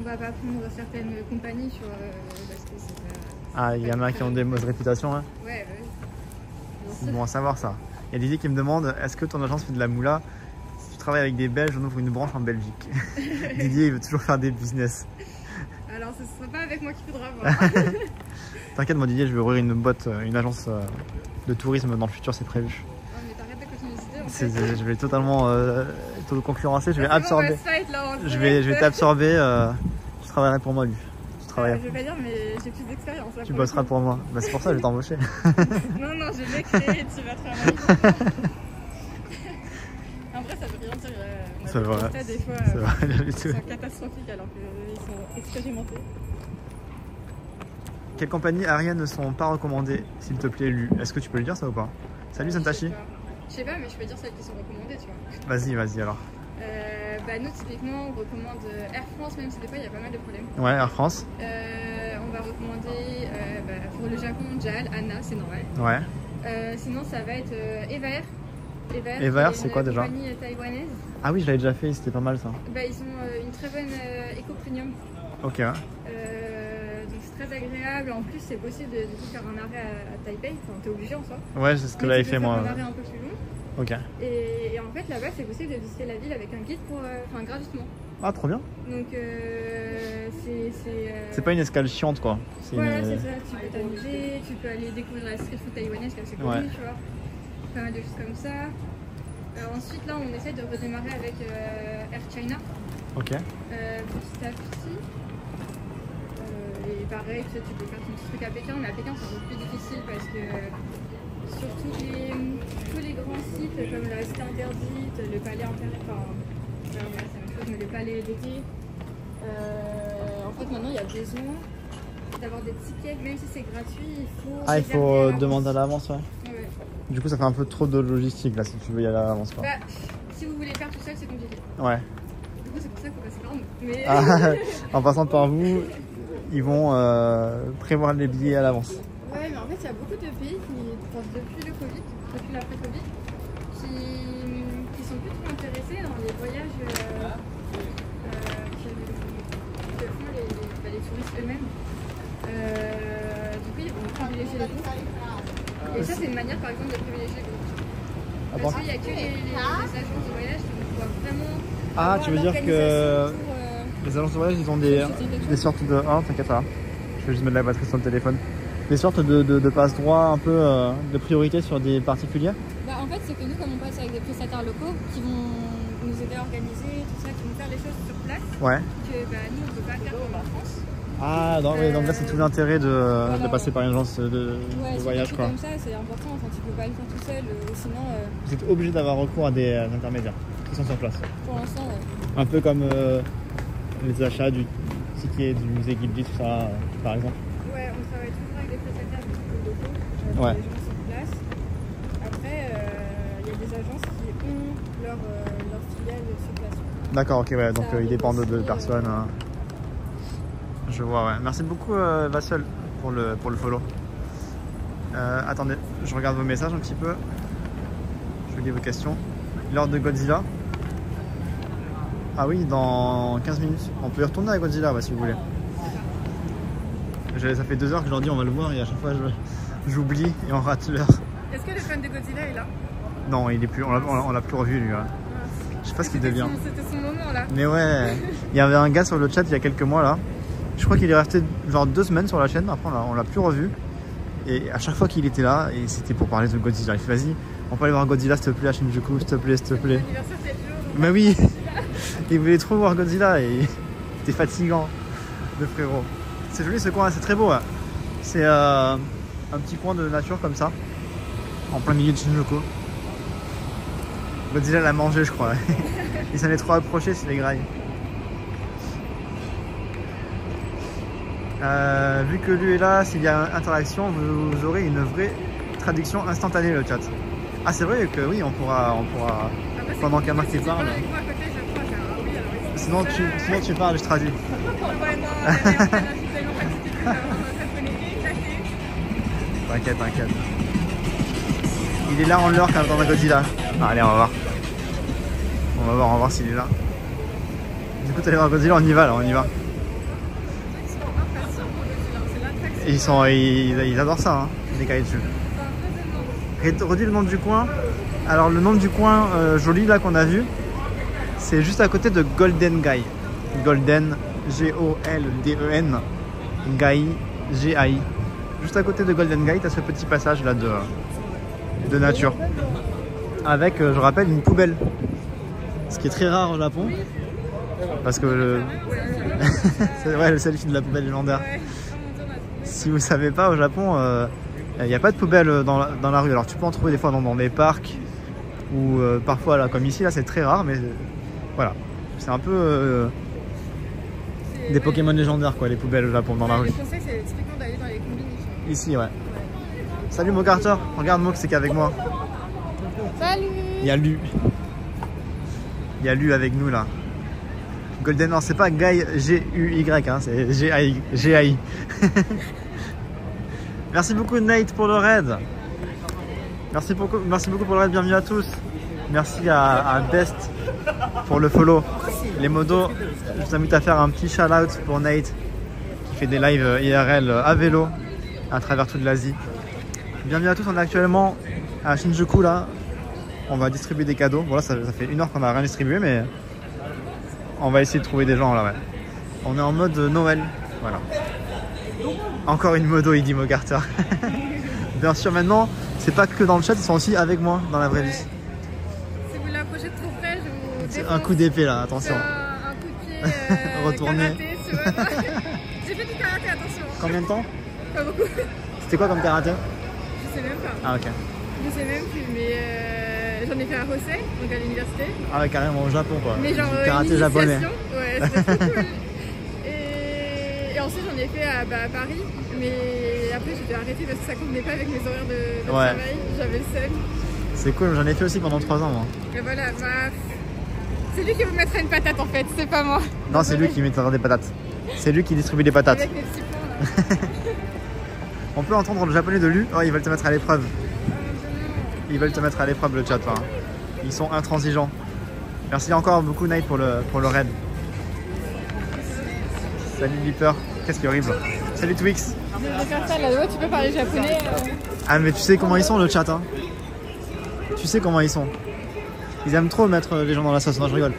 On va pas prendre certaines compagnies sur. euh, parce que c'est pas.
Ah, il y en a qui ont des mauvaises réputations, hein.
Ouais, ouais.
C'est bon à savoir ça. Il y a Didier qui me demande est-ce que ton agence fait de la moula? Si tu travailles avec des Belges, on ouvre une branche en Belgique. <laughs> <laughs> Didier, il veut toujours faire des business.
Alors, ce sera pas avec moi qu'il faudra voir. <laughs>
T'inquiète, moi Didier, je vais ouvrir une boîte, une agence de tourisme dans le futur, c'est prévu.
idées. en
C'est-
fait.
Je vais totalement euh, te concurrencer, je vais absorber. Je vais, je vais t'absorber. euh, je travaillerai pour moi, lui. Je
Euh,
travaillerai.
Je vais pas dire, mais j'ai plus d'expérience.
Tu
pour
bosseras pour moi. Bah, c'est pour ça que je vais t'embaucher. <laughs>
Non, non, je l'ai créé et tu vas travailler. <laughs> En vrai, ça veut rien dire. euh, on a
vrai.
des fois,
C'est
euh,
vrai, du
ils
tout.
sont catastrophiques alors qu'ils sont expérimentés.
Quelles compagnies aériennes ne sont pas recommandées, s'il te plaît, Lu? Est-ce que tu peux le dire ça ou pas? Salut
sais
Santachi.
Je sais pas, mais je peux dire celles qui sont recommandées, tu vois.
Vas-y, vas-y alors.
Euh, bah, nous, typiquement, on recommande euh, Air France, même si des fois il y a pas mal de problèmes.
Ouais, Air France.
Euh, on va recommander euh, bah, pour le Japon, JAL, ANA, c'est normal.
Ouais.
Euh, sinon, ça va être euh, Eva Air. Est
c'est quoi, déjà?
compagnie euh, taïwanaise.
Ah oui, je l'avais déjà fait, c'était pas mal ça.
Bah, ils ont euh, une très bonne euh, éco-premium.
Ok. ouais.
Euh, très agréable. En plus, c'est possible de, faire un arrêt à, à Taipei. Enfin, t'es obligé en soi.
Ouais, c'est ce que j'avais fait moi.
un arrêt un peu plus long.
Ok.
Et, et en fait, là-bas, c'est possible de visiter la ville avec un guide pour, euh, enfin, gratuitement.
Ah, trop bien.
Donc, euh, c'est. C'est euh,
pas une escale chiante quoi.
Voilà,
une-
c'est ça. Tu peux t'amuser, tu peux aller découvrir la street food taïwanaise qui est assez connue,
Ouais.
tu vois. Pas mal de choses comme ça. Euh, ensuite, là, on essaie de redémarrer avec Air China.
Ok.
Petit à petit. Et pareil, tu, sais, tu peux faire ton petit truc à Pékin, mais à Pékin c'est un peu plus difficile parce que sur tous les, tous les grands sites comme la cité interdite, le palais impérial, enfin, voilà, c'est la même chose, mais le palais d'été, euh, en fait maintenant il y a besoin d'avoir des tickets, même si c'est gratuit, il faut.
Ah, il faut
à
euh, demander à l'avance, ouais.
Ouais.
Du coup, ça fait un peu trop de logistique là si tu veux y aller à l'avance quoi.
Bah, si vous voulez faire tout seul, c'est compliqué.
Ouais.
Du coup, c'est pour ça qu'il faut passer par nous. Mais...
Ah, <laughs> en passant par vous, ils vont euh, prévoir les billets à l'avance.
Ouais, mais en fait, il y a beaucoup de pays qui, enfin, depuis le Covid, depuis l'après-Covid, qui, qui sont plus trop intéressés dans les voyages euh, euh, que, que font les, les, bah, les touristes eux-mêmes. Euh, du coup, ils vont privilégier les groupes. Et ça, c'est une manière, par exemple, de privilégier les groupes.
Ah
Parce qu'il n'y a que les, les- les agences de voyage qui vont pouvoir vraiment.
Ah, tu veux dire que
euh,
les agences de voyage, ils ont des, sortes de... Ah, t'inquiète pas. Je vais juste mettre la batterie sur le téléphone. Des sortes de, de, de passe-droit un peu euh, de priorité sur des particuliers
Bah, en fait, c'est que nous, comme on passe avec des prestataires locaux qui vont nous aider à organiser tout ça, qui vont faire les choses sur place,
Ouais.
que bah, nous, on ne peut pas faire comme en France.
Ah, donc, oui, donc là, c'est tout l'intérêt de, de passer par une agence de, de
Ouais, c'est
voyage quoi.
comme ça, c'est important. Enfin, tu peux pas le faire tout seul, euh, sinon, euh,
Vous êtes obligé d'avoir recours à des euh, intermédiaires qui sont sur place.
pour l'instant, ouais.
Un peu comme euh, les achats du ticket du musée Ghibli, tout ça, euh, par exemple.
Ouais, on travaille toujours avec des prestataires locaux, euh,
Ouais.
des gens sur place. Après, euh, il y a des agences qui ont leur, euh, leur filiale sur place.
D'accord, ok, ouais, donc
Ça
euh, il dépend de personnes. hein. Je vois, ouais. Merci beaucoup, euh, Vassel, pour le, pour le follow. Euh, attendez, je regarde vos messages un petit peu. Je lis vos questions. L'heure de Godzilla. Ah oui, dans 15 minutes. On peut y retourner à Godzilla, ouais, si vous voulez. Ça fait deux heures que je leur dis on va le voir et à chaque fois j'oublie et on rate l'heure.
Est-ce que le fan de Godzilla est là?
Non, il est plus, on l'a- plus revu lui. ouais. Je sais pas ce qu'il devient.
C'était son moment là.
Mais ouais, il y avait un gars sur le chat il y a quelques mois là. Je crois qu'il est resté genre deux semaines sur la chaîne, après on l'a- on l'a plus revu. Et à chaque fois qu'il était là, et c'était pour parler de Godzilla, il fait vas-y, on peut aller voir Godzilla s'il te plaît à Shinjuku, s'il te plaît, s'il te plaît. Mais oui, <laughs> il voulait trop voir Godzilla et <laughs> c'était fatigant, le frérot. C'est joli ce coin, c'est très beau. ouais. C'est euh, un petit coin de nature comme ça, en plein milieu de Shinjuku. Godzilla l'a mangé, je crois. <laughs> il s'en est trop approché, c'est les grailles. Euh, vu que lui est là, s'il y a interaction, vous aurez une vraie traduction instantanée le chat. Ah c'est vrai que oui, on pourra, on pourra
c'est
pendant qu'un marque parle. Sinon tu, sinon tu parles, je traduis. <laughs> T'inquiète, t'inquiète. Il est là en l'heure quand même dans la Godzilla. Ah, allez, on va voir. On va voir, on va voir s'il est là. Du coup, t'allais voir Godzilla, on y va là, on y va.
Ils sont
ils, ils, adorent ça, hein, les
vraiment.
Ré- Redis le nom du coin. Alors, le nom du coin euh, joli là qu'on a vu, c'est juste à côté de Golden Guy. Golden, G-O-L-D-E-N, Guy, G-A-I. Juste à côté de Golden Guy, t'as ce petit passage là de, nature. Avec, euh, je rappelle, une poubelle. Ce qui est très rare au Japon. Parce que <laughs> c'est ouais, le selfie de la poubelle légendaire. Si vous savez pas, au Japon, il n'y a pas de poubelle dans la, rue. Alors tu peux en trouver des fois dans, dans des parcs ou euh, parfois là, comme ici, là c'est très rare, mais euh, voilà. C'est un peu euh, des Pokémon légendaires quoi, les poubelles au Japon dans la rue.
Le conseil, c'est typiquement d'aller dans les.
Ici, ouais. Salut Mo Carter, regarde Mo c'est qu'avec moi.
Salut
Il y a Lu. Il y a Lu avec nous là. Golden, non, c'est pas Guy G-U-Y, hein, c'est G-A-I. G-A-I. <laughs> Merci beaucoup Nate pour le raid. Merci beaucoup, merci beaucoup pour le raid, bienvenue à tous. Merci à, à Best pour le follow. Les modos, je vous invite à faire un petit shout out pour Nate qui fait des lives IRL à vélo à travers toute l'Asie. Bienvenue à tous, on est actuellement à Shinjuku là. On va distribuer des cadeaux. Voilà, ça, ça fait une heure qu'on n'a rien distribué, mais on va essayer de trouver des gens là, ouais. On est en mode Noël, voilà. Encore une modo, il <laughs> dit. Bien sûr, maintenant, c'est pas que dans le chat, ils sont aussi avec moi dans la vraie vie.
Si vous l'approchez de trop près, je vous
C'est
défonce.
Un coup d'épée là, attention.
un, un coup de pied <laughs> euh,
Retourné. <laughs>
J'ai fait du karaté, attention.
Combien de temps
Pas beaucoup.
C'était quoi comme karaté
Je sais même pas.
Ah ok.
Je sais même plus, mais euh, j'en ai fait à Hosei, donc à l'université.
Ah ouais, carrément au Japon quoi.
Mais genre
Du
euh,
karaté japonais.
Ouais, c'était cool. <laughs> Et, et ensuite j'en ai fait à, bah, à Paris, mais après j'ai dû arrêter parce que ça convenait pas avec mes horaires de, de
Ouais.
travail. J'avais le seum.
C'est cool, j'en ai fait aussi pendant 3 ans moi.
Et voilà, bah, c'est lui qui vous mettra une patate en fait, c'est pas moi.
Non, c'est lui qui mettra des patates. C'est lui qui distribue des patates.
Avec mes petits points là. <laughs>
On peut entendre le japonais de lui. Oh, ils veulent te mettre à l'épreuve. Ils veulent te mettre à l'épreuve le chat là. Ils sont intransigeants. Merci encore beaucoup Nate pour le, pour le raid. Salut Leaper. Qu'est-ce qui est horrible? Salut Twix.
Tu peux parler japonais. euh.
Ah mais tu sais comment ils sont le chat hein. Tu sais comment ils sont. Ils aiment trop mettre les gens dans la sauce. Non je rigole.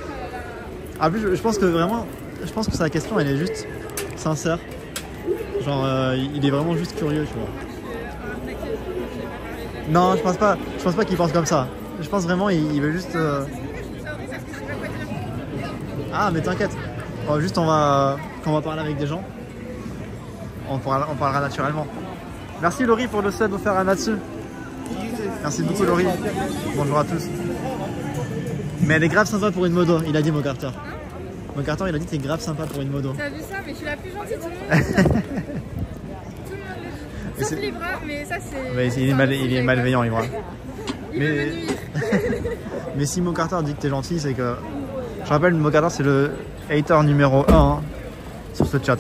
En plus je, pense que vraiment, je pense que sa question elle est juste sincère. Genre euh, il est vraiment juste curieux tu vois. Non je pense pas. Je pense pas qu'il pense comme ça. Je pense vraiment il, veut juste. euh, Ah mais t'inquiète. Oh, juste on va quand on va parler avec des gens. On parlera, on parlera naturellement. Merci Laurie pour le sub offert à Natsu. Merci beaucoup Laurie. Bonjour à tous. Mais elle est grave sympa pour une modo, il a dit Mo Carter. Mo Carter il a dit t'es grave sympa pour une modo.
T'as vu ça, mais je suis la plus gentille, <laughs> tout le monde. tout le monde le. Sauf Libra, mais ça c'est.
Il est,
un
mal- il est malveillant
veut <laughs>
Mais- si Mo Carter dit que t'es gentil, c'est que. Je rappelle, Mo Carter, c'est le hater numéro 1 sur ce chat.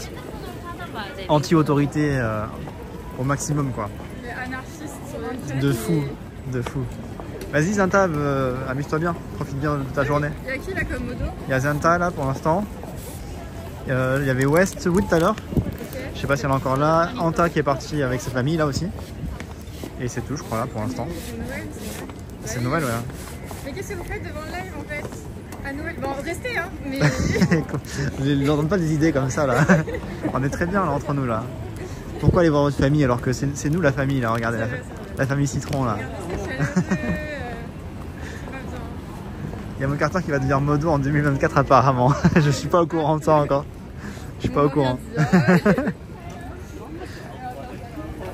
Anti-autorité euh, au maximum, quoi.
Les anarchistes sur le chat.
De fou, de fou. Vas-y, Zanta, euh, amuse-toi bien, profite bien de ta journée.
Il y a qui là comme modo
Il y a Zanta là pour l'instant. Euh, Il y avait Westwood tout à l'heure. Je sais pas si elle est encore là. Anta qui est partie avec sa famille là aussi. Et c'est tout, je crois, là pour l'instant.
C'est Noël,
ouais.
Mais qu'est-ce que vous faites devant le live en fait À Noël Bon, restez hein, mais. <laughs>
Je n'entends pas des idées comme ça là. <laughs> On est très bien là entre nous là. Pourquoi aller voir votre famille alors que c'est c'est nous la famille là Regardez la, la famille Citron là.
C'est chaleureux, euh, pas besoin.
Il y a mon qui va devenir modo en 2024 apparemment. <laughs> Je suis pas au courant de ça encore. Je suis pas au courant. <laughs>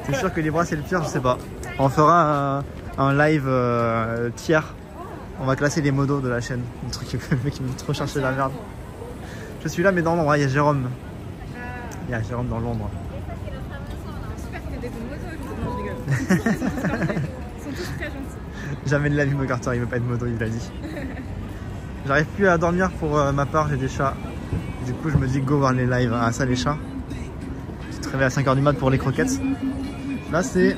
C'est sûr que les bras c'est le pire, je sais pas. On fera un, un live euh, tiers. On va classer les modos de la chaîne. Le truc qui veut <laughs> trop chercher la merde. Je suis là mais dans l'ombre, il y a Jérôme. Il y a Jérôme dans l'ombre. Jamais de la vie Mo Carter, il veut pas être moto, il l'a dit. J'arrive plus à dormir pour euh, ma part, j'ai des chats. Du coup je me dis go voir les lives. Ah ça les chats. Tu te réveilles à 5h du mat pour les croquettes. Là c'est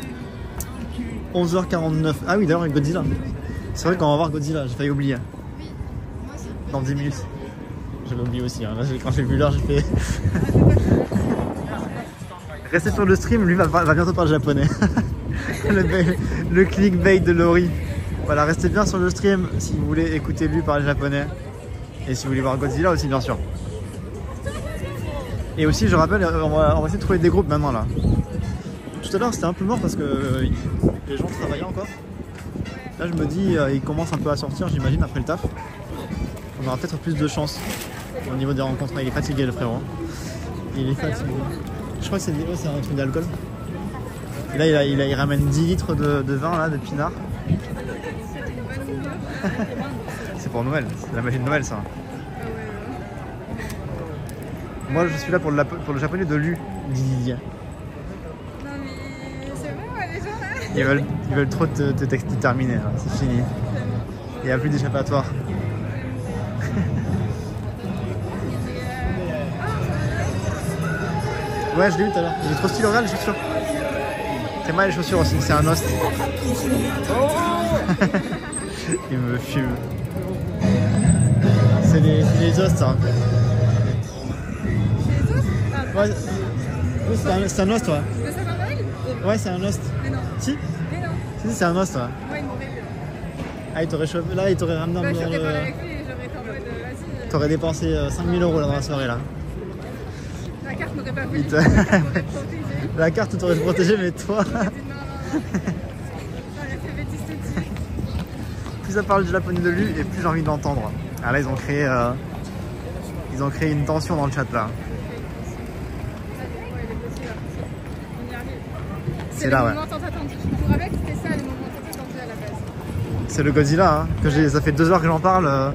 11h49. Ah oui d'ailleurs avec Godzilla. C'est vrai qu'on va voir Godzilla, j'ai failli oublier. Dans 10 minutes. J'avais oublié aussi, hein. Là, j'ai- quand j'ai vu l'heure j'ai fait... <laughs> Restez sur le stream, lui va, bientôt parler japonais. <laughs> le, le clickbait de Laurie. Voilà, restez bien sur le stream si vous voulez écouter lui parler japonais. Et si vous voulez voir Godzilla aussi, bien sûr. Et aussi, je rappelle, on va, essayer de trouver des groupes maintenant là. Tout à l'heure, c'était un peu mort parce que euh, les gens travaillaient encore. Là, je me dis, euh, ils commencent un peu à sortir, j'imagine, après le taf. On aura peut-être plus de chance au niveau des rencontres. Il est fatigué, le frérot. Il est fatigué. Je crois que c'est un truc d'alcool. Là, il ramène 10 litres de, de vin là, de pinard.
C'était une bonne humeur.
C'est pour Noël, c'est la magie de Noël ça. Moi je suis là pour le, pour le japonais de Lu.
Non mais c'est bon les gens là
Ils veulent, ils veulent trop te, te, te terminer, là, c'est fini. Il n'y a plus d'échappatoire. <laughs> Ouais, je l'ai eu tout à l'heure. Il est trop stylé, regarde les chaussures. T'es mal les chaussures aussi, c'est un host. <laughs> Il me fume. C'est les, les hosts, ça. Ouais, oui, c'est un, c'est un host, ouais.
Le sapin Noël
Ouais, c'est un host.
Mais non,
Si
mais non.
Si, c'est un host, ouais.
Moi il m'aurait eu.
Ah, il t'aurait chauffé. Là, il t'aurait ramené un
Bah,
dans
j'aurais parlé
le-
avec lui et j'aurais été en mode euh, vas-y. euh,
T'aurais dépensé euh, 5000 euros là dans la soirée là.
La carte m'aurait pas <laughs> protégé.
La carte t'aurait protégé, mais toi,
J'ai dit non, non, non. J'aurais fait bêtise tout de suite.
Plus ça parle du japonais de lui et plus j'ai envie de l'entendre. Ah là, ils ont créé, euh, ils ont créé une tension dans le chat là. C'est
le
là, ouais. C'est le Godzilla, hein, que j'ai. Ça fait deux heures que j'en parle, euh,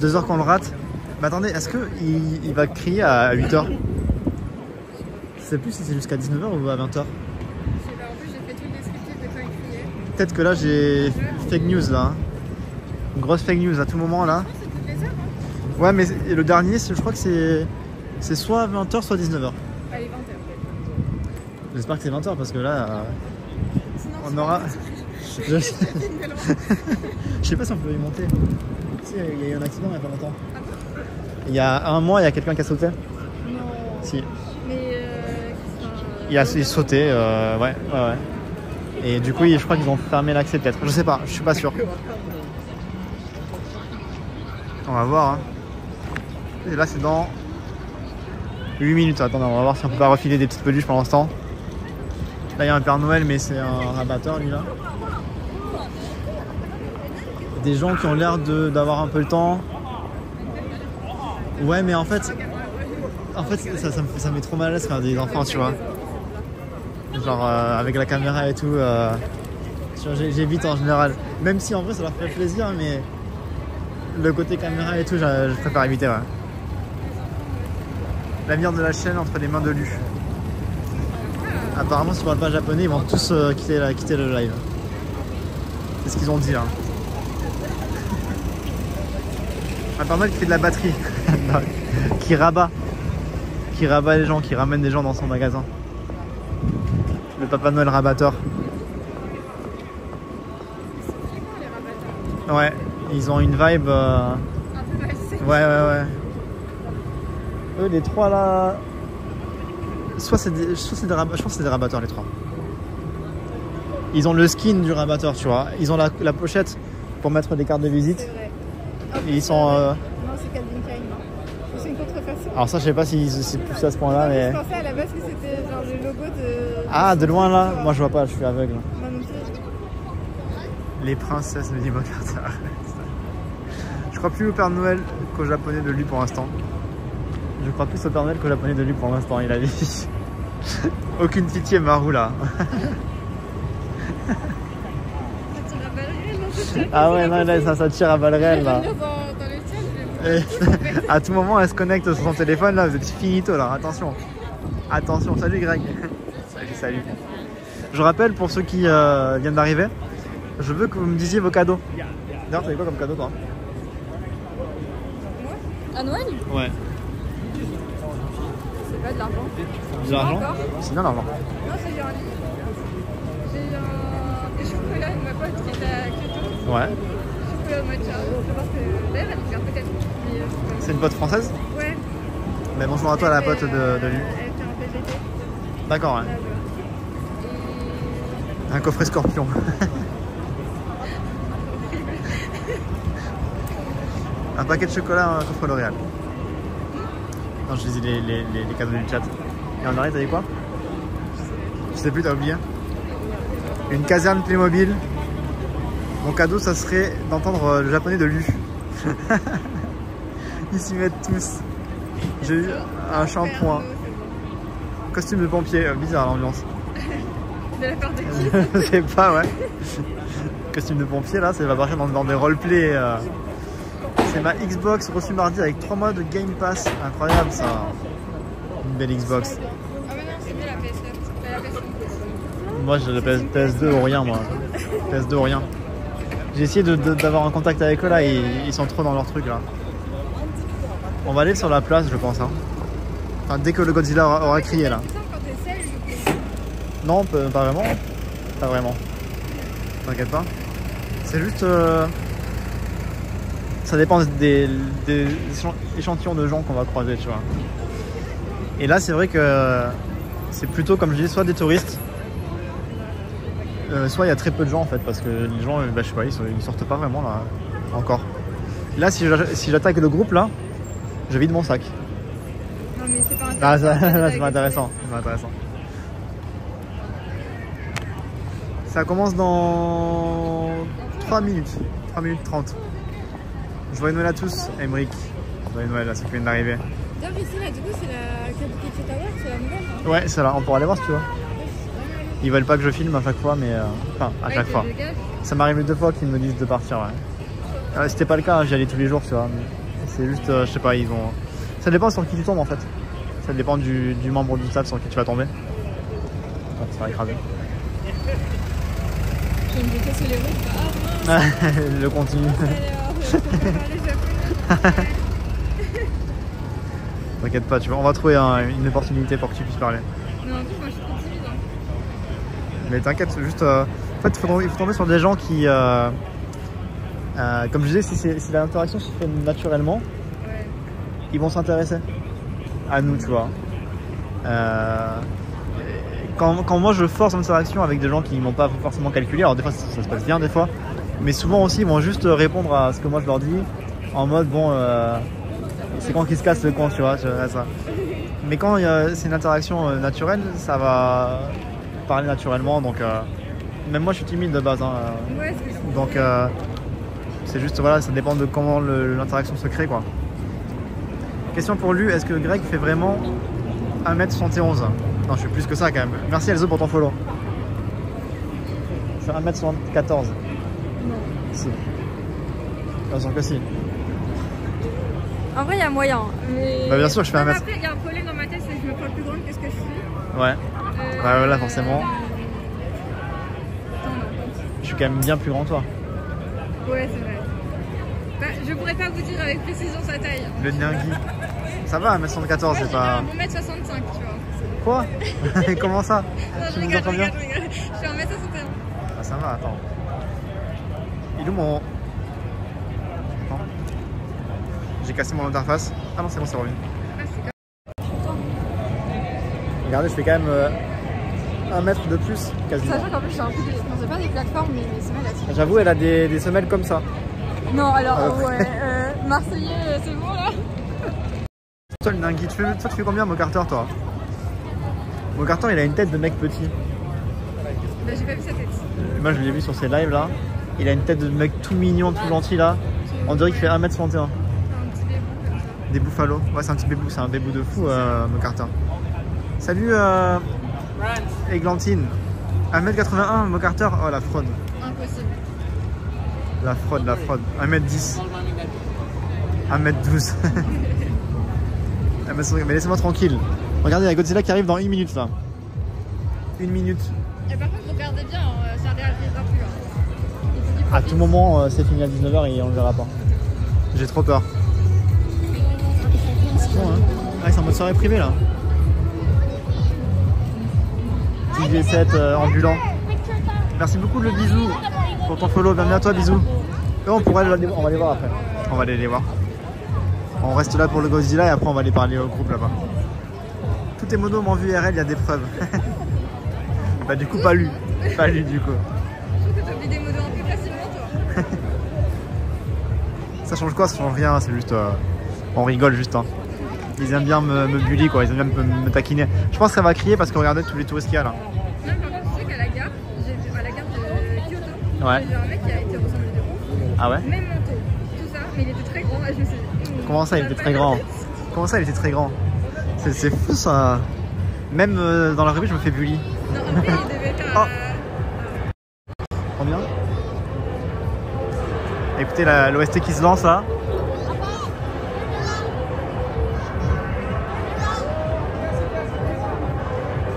deux heures qu'on le rate. Mais attendez, est-ce que il, va crier à 8h Je sais plus si c'est jusqu'à 19h ou à 20h.
Je sais pas, en plus j'ai fait tout le descriptif de quand il criait.
Peut-être que là j'ai fake news là. Une grosse fake news à tout moment là.
Heures. Hein.
Ouais, mais le dernier, je crois que c'est c'est soit 20h, soit 19h.
Allez, 20 heures.
J'espère que c'est 20h parce que là, euh,
Sinon,
on aura. <laughs> <laughs> <laughs> Je sais pas si on peut y monter. Tu sais, il y a eu un accident il y a pas longtemps. Il y a un mois, il y a quelqu'un qui a sauté?
Non.
Si.
Mais euh, enfin,
Il a il a sauté, euh, ouais, ouais, ouais. Et du coup, je crois qu'ils ont fermé l'accès peut-être. Je sais pas, je suis pas sûr. On va voir. hein. Et là, c'est dans 8 minutes. Attendez, on va voir si on peut pas refiler des petites peluches ce temps. Là, il y a un Père Noël, mais c'est un rabatteur, lui, là. Des gens qui ont l'air d'avoir un peu le temps. Ouais, mais en fait, en fait, ça, ça me, ça me met trop mal à l'aise faire des enfants, tu vois. Genre euh, avec la caméra et tout. euh, J'évite en général. Même si en vrai ça leur fait plaisir, mais le côté caméra et tout, je, préfère éviter. Ouais. L'avenir de la chaîne entre les mains de Lu. Apparemment, si tu parles pas japonais, ils vont tous euh, quitter, le live. C'est ce qu'ils ont dit. Père Noël qui fait de la batterie. <laughs> Qui rabat. Qui rabat les gens, qui ramène des gens dans son magasin. Le Papa Noël rabatteur. Ouais, ils ont une vibe. euh,
Un peu malsaine.
Ouais, ouais, ouais. Eux, les trois là. Soit c'est des, soit c'est des rab- je pense que c'est des rabatteurs, les trois. Ils ont le skin du rabatteur, tu vois. Ils ont la, la pochette pour mettre des cartes de visite. Et ils sont. euh,
Non, c'est Calvin Klein. non. C'est une contrefaçon.
Alors, ça, je sais pas si c'est plus à ce point-là, mais.
Je pensais à la base que c'était genre le logo de.
Ah, de loin là Moi, je vois pas, je suis aveugle.
Non plus.
Les princesses me dit Carter. Je crois plus au Père Noël qu'au japonais de lui pour l'instant. Je crois plus au Père Noël qu'au japonais de lui pour l'instant, il a dit. <laughs> Aucune pitié, Marou là.
Ça tire à balles réelles, non, c'est
Ah ouais, non, là, ça, ça tire à balles réelles là. <laughs> À tout moment, elle se connecte sur son téléphone là, vous êtes finito là, attention. Attention, salut Greg. <laughs> salut, salut. Je rappelle pour ceux qui euh, viennent d'arriver, je veux que vous me disiez vos cadeaux. D'ailleurs, t'avais quoi comme cadeau toi?
À Noël
Ouais.
C'est pas de l'argent.
De l'argent C'est bien l'argent.
Non, c'est j'ai un livre. J'ai un... des chocolats de ma pote qui est à Kyoto.
Ouais.
Chocolat au matcha. Je pense que d'ailleurs, elle regarde peut-être. Euh,
C'est une pote française
Ouais.
Mais bonjour à toi, la pote de,
euh,
de lui.
Elle fait un PGT.
D'accord, ouais. Un coffret scorpion. <laughs> un paquet de chocolat, un coffret L'Oréal. Non, je disais les, les, les, les cadeaux du chat. Et en arrière, t'as dit quoi? Je sais plus, t'as oublié Une caserne Playmobil. Mon cadeau, ça serait d'entendre euh, le japonais de Lu. <laughs> Ils s'y mettent tous. J'ai eu un shampoing. Costume de pompier, euh, bizarre l'ambiance. <laughs>
De la part de qui? <laughs>
Je sais pas, ouais. Costume de pompier, là, ça va partir dans, dans des roleplay. euh. C'est ma Xbox reçue mardi avec 3 mois de Game Pass. Incroyable, ça. Une belle Xbox.
Ah, mais non, la PS9. La PS5.
Moi, j'ai le PS, PS2 ou rien, moi. PS2 ou rien. J'ai essayé d'avoir un contact avec eux, là, et ils sont trop dans leur truc, là. On va aller sur la place, je pense. Hein. Enfin, dès que le Godzilla aura, aura crié, là. Non, pas vraiment. Pas vraiment. T'inquiète pas. C'est juste. euh, Ça dépend des, des échan- échantillons de gens qu'on va croiser, tu vois. Et là, c'est vrai que c'est plutôt, comme je dis, soit des touristes, euh, soit il y a très peu de gens en fait, parce que les gens, euh, bah, je sais pas, ils, sont- ils sortent pas vraiment là, encore. Là, si j'a- si j'attaque le groupe là, je vide mon sac.
Non, mais c'est pas
Ah,
intéressant. <laughs>
ça- là, c'est pas intéressant. c'est pas intéressant. Ça commence dans 3 minutes. 3 minutes 30. Joyeux Noël à tous, Emric. Joyeux Noël à ceux qui viennent d'arriver.
D'ailleurs, ici, là, du coup, c'est la Kabukicho Tower, c'est la nouvelle. hein.
Ouais, c'est là, on pourra aller voir si tu veux. Ils veulent pas que je filme à chaque fois, mais. euh, Enfin, à chaque fois. Ça m'arrive deux fois qu'ils me disent de partir, ouais. Euh, C'était pas le cas, j'y allais tous les jours, tu vois. C'est juste, euh, je sais pas, ils ont. Ça dépend sur qui tu tombes en fait. Ça dépend du, du membre du staff sur qui tu vas tomber. Ah, ça va écraser.
Je vais me casser les roues. Ah, <laughs>
continue.
mince, je japonais. <laughs>
T'inquiète pas, tu vois, on va trouver un- une opportunité pour que tu puisses parler.
Mais en plus, moi, je suis trop timide. hein.
Mais t'inquiète, juste. euh, En fait, il faut, tomber- il faut tomber sur des gens qui. euh, euh, comme je disais, si, l'interaction se fait naturellement,
Ouais.
ils vont s'intéresser à nous, tu vois. Euh, quand, quand moi je force une interaction avec des gens qui m'ont pas forcément calculé, alors des fois ça, ça se passe bien, des fois, mais souvent aussi ils vont juste répondre à ce que moi je leur dis en mode bon, euh, c'est quand qu'ils se casse le con, tu vois, ça. Mais quand a- c'est une interaction euh, naturelle, ça va parler naturellement, donc euh, même moi je suis timide de base, hein, euh, donc euh, c'est juste voilà, ça dépend de comment l'interaction se crée quoi. Question pour lui, est-ce que Greg fait vraiment 1m71 Non, je suis plus que ça quand même. Merci Elzo pour ton follow. Je fais 1m74. Bien sûr que si.
En vrai, il y a moyen. Mais...
Bah, bien sûr, je fais un mètre.
Après, il y a un problème dans ma tête, c'est que je me crois plus grande que ce que je suis.
Ouais.
Euh,
Ouais, voilà, forcément.
Non.
Je suis quand même bien plus grand que toi.
Ouais, c'est vrai. Bah, je pourrais pas vous dire avec précision sa taille.
Le Ningui. Ça va, 1m74, c'est pas.
1m65, tu vois.
Quoi? <laughs> <laughs> Comment ça?
Non, je rigole, je rigole, je rigole. Je suis 1m61.
Ah, ça va, attends. Il est où mon. J'ai cassé mon interface. Ah non, c'est bon, c'est revenu.
Ah,
Regardez, je fais quand même euh, un mètre de plus, quasiment.
Sachant qu'en plus, un peu. des- Non, c'est pas des plateformes, mais mes semelles elles sont-
J'avoue, elle a des, des semelles comme ça.
Non, alors,
Ah,
ouais. euh, Marseillais, euh, c'est bon là
Toi, le Ningui, tu fais, toi, tu fais combien, Mocarter, toi Mocarter, il a une tête de mec petit.
Bah, j'ai pas vu sa tête.
Moi, je l'ai vu sur ses lives là. Il a une tête de mec tout mignon, tout gentil là. On dirait qu'il fait 1m61.
C'est un petit ça.
Des bouffalo. Ouais, c'est un petit bébou, c'est un bébou de fou, euh, Mocarter. Salut, euh, Églantine. 1m81, Mocarter. Oh, la fraude.
Impossible.
La fraude, la fraude. 1m10. 1m12. 1m Mais laissez-moi tranquille. Regardez, il y a Godzilla qui arrive dans une minute là. Une minute.
Et par contre, regardez bien, euh, ça réalisera plus.
À tout moment, euh, c'est fini à 19h et on le verra pas. J'ai trop peur. C'est bon, hein Ah, c'est en mode soirée privée là. Petit G7 euh, ambulant. Merci beaucoup le bisou pour ton follow. Bienvenue à toi, bisous. Et on pourrait aller, on va les voir après. On va aller les voir. On reste là pour le Godzilla et après on va aller parler au groupe là-bas. Tous tes monos m'ont vu RL, il y a des preuves. <laughs> bah du coup pas lu. Pas lu du coup.
Je trouve que t'oublies des modos
Ça change quoi Ça change rien, c'est juste. euh, on rigole juste. Hein. Ils aiment bien me, me bully quoi, ils aiment bien me, me taquiner. Je pense qu'elle va crier parce que regardez tous les touristes qu'il y a là.
Même par contre, tu sais qu'à la gare, j'ai vu à la gare de Kyoto,
Ouais.
j'ai vu un mec qui a été ressemblé de ouf.
Ah ouais
Même manteau, tout ça, mais il était très grand et je me suis dit. hmm,
Comment ça il était très grand. Comment ça il était très grand C'est fou ça. Même euh, dans la rue je me fais bully.
Non, il devait faire.
Oh. Écoutez l'OST qui se lance là.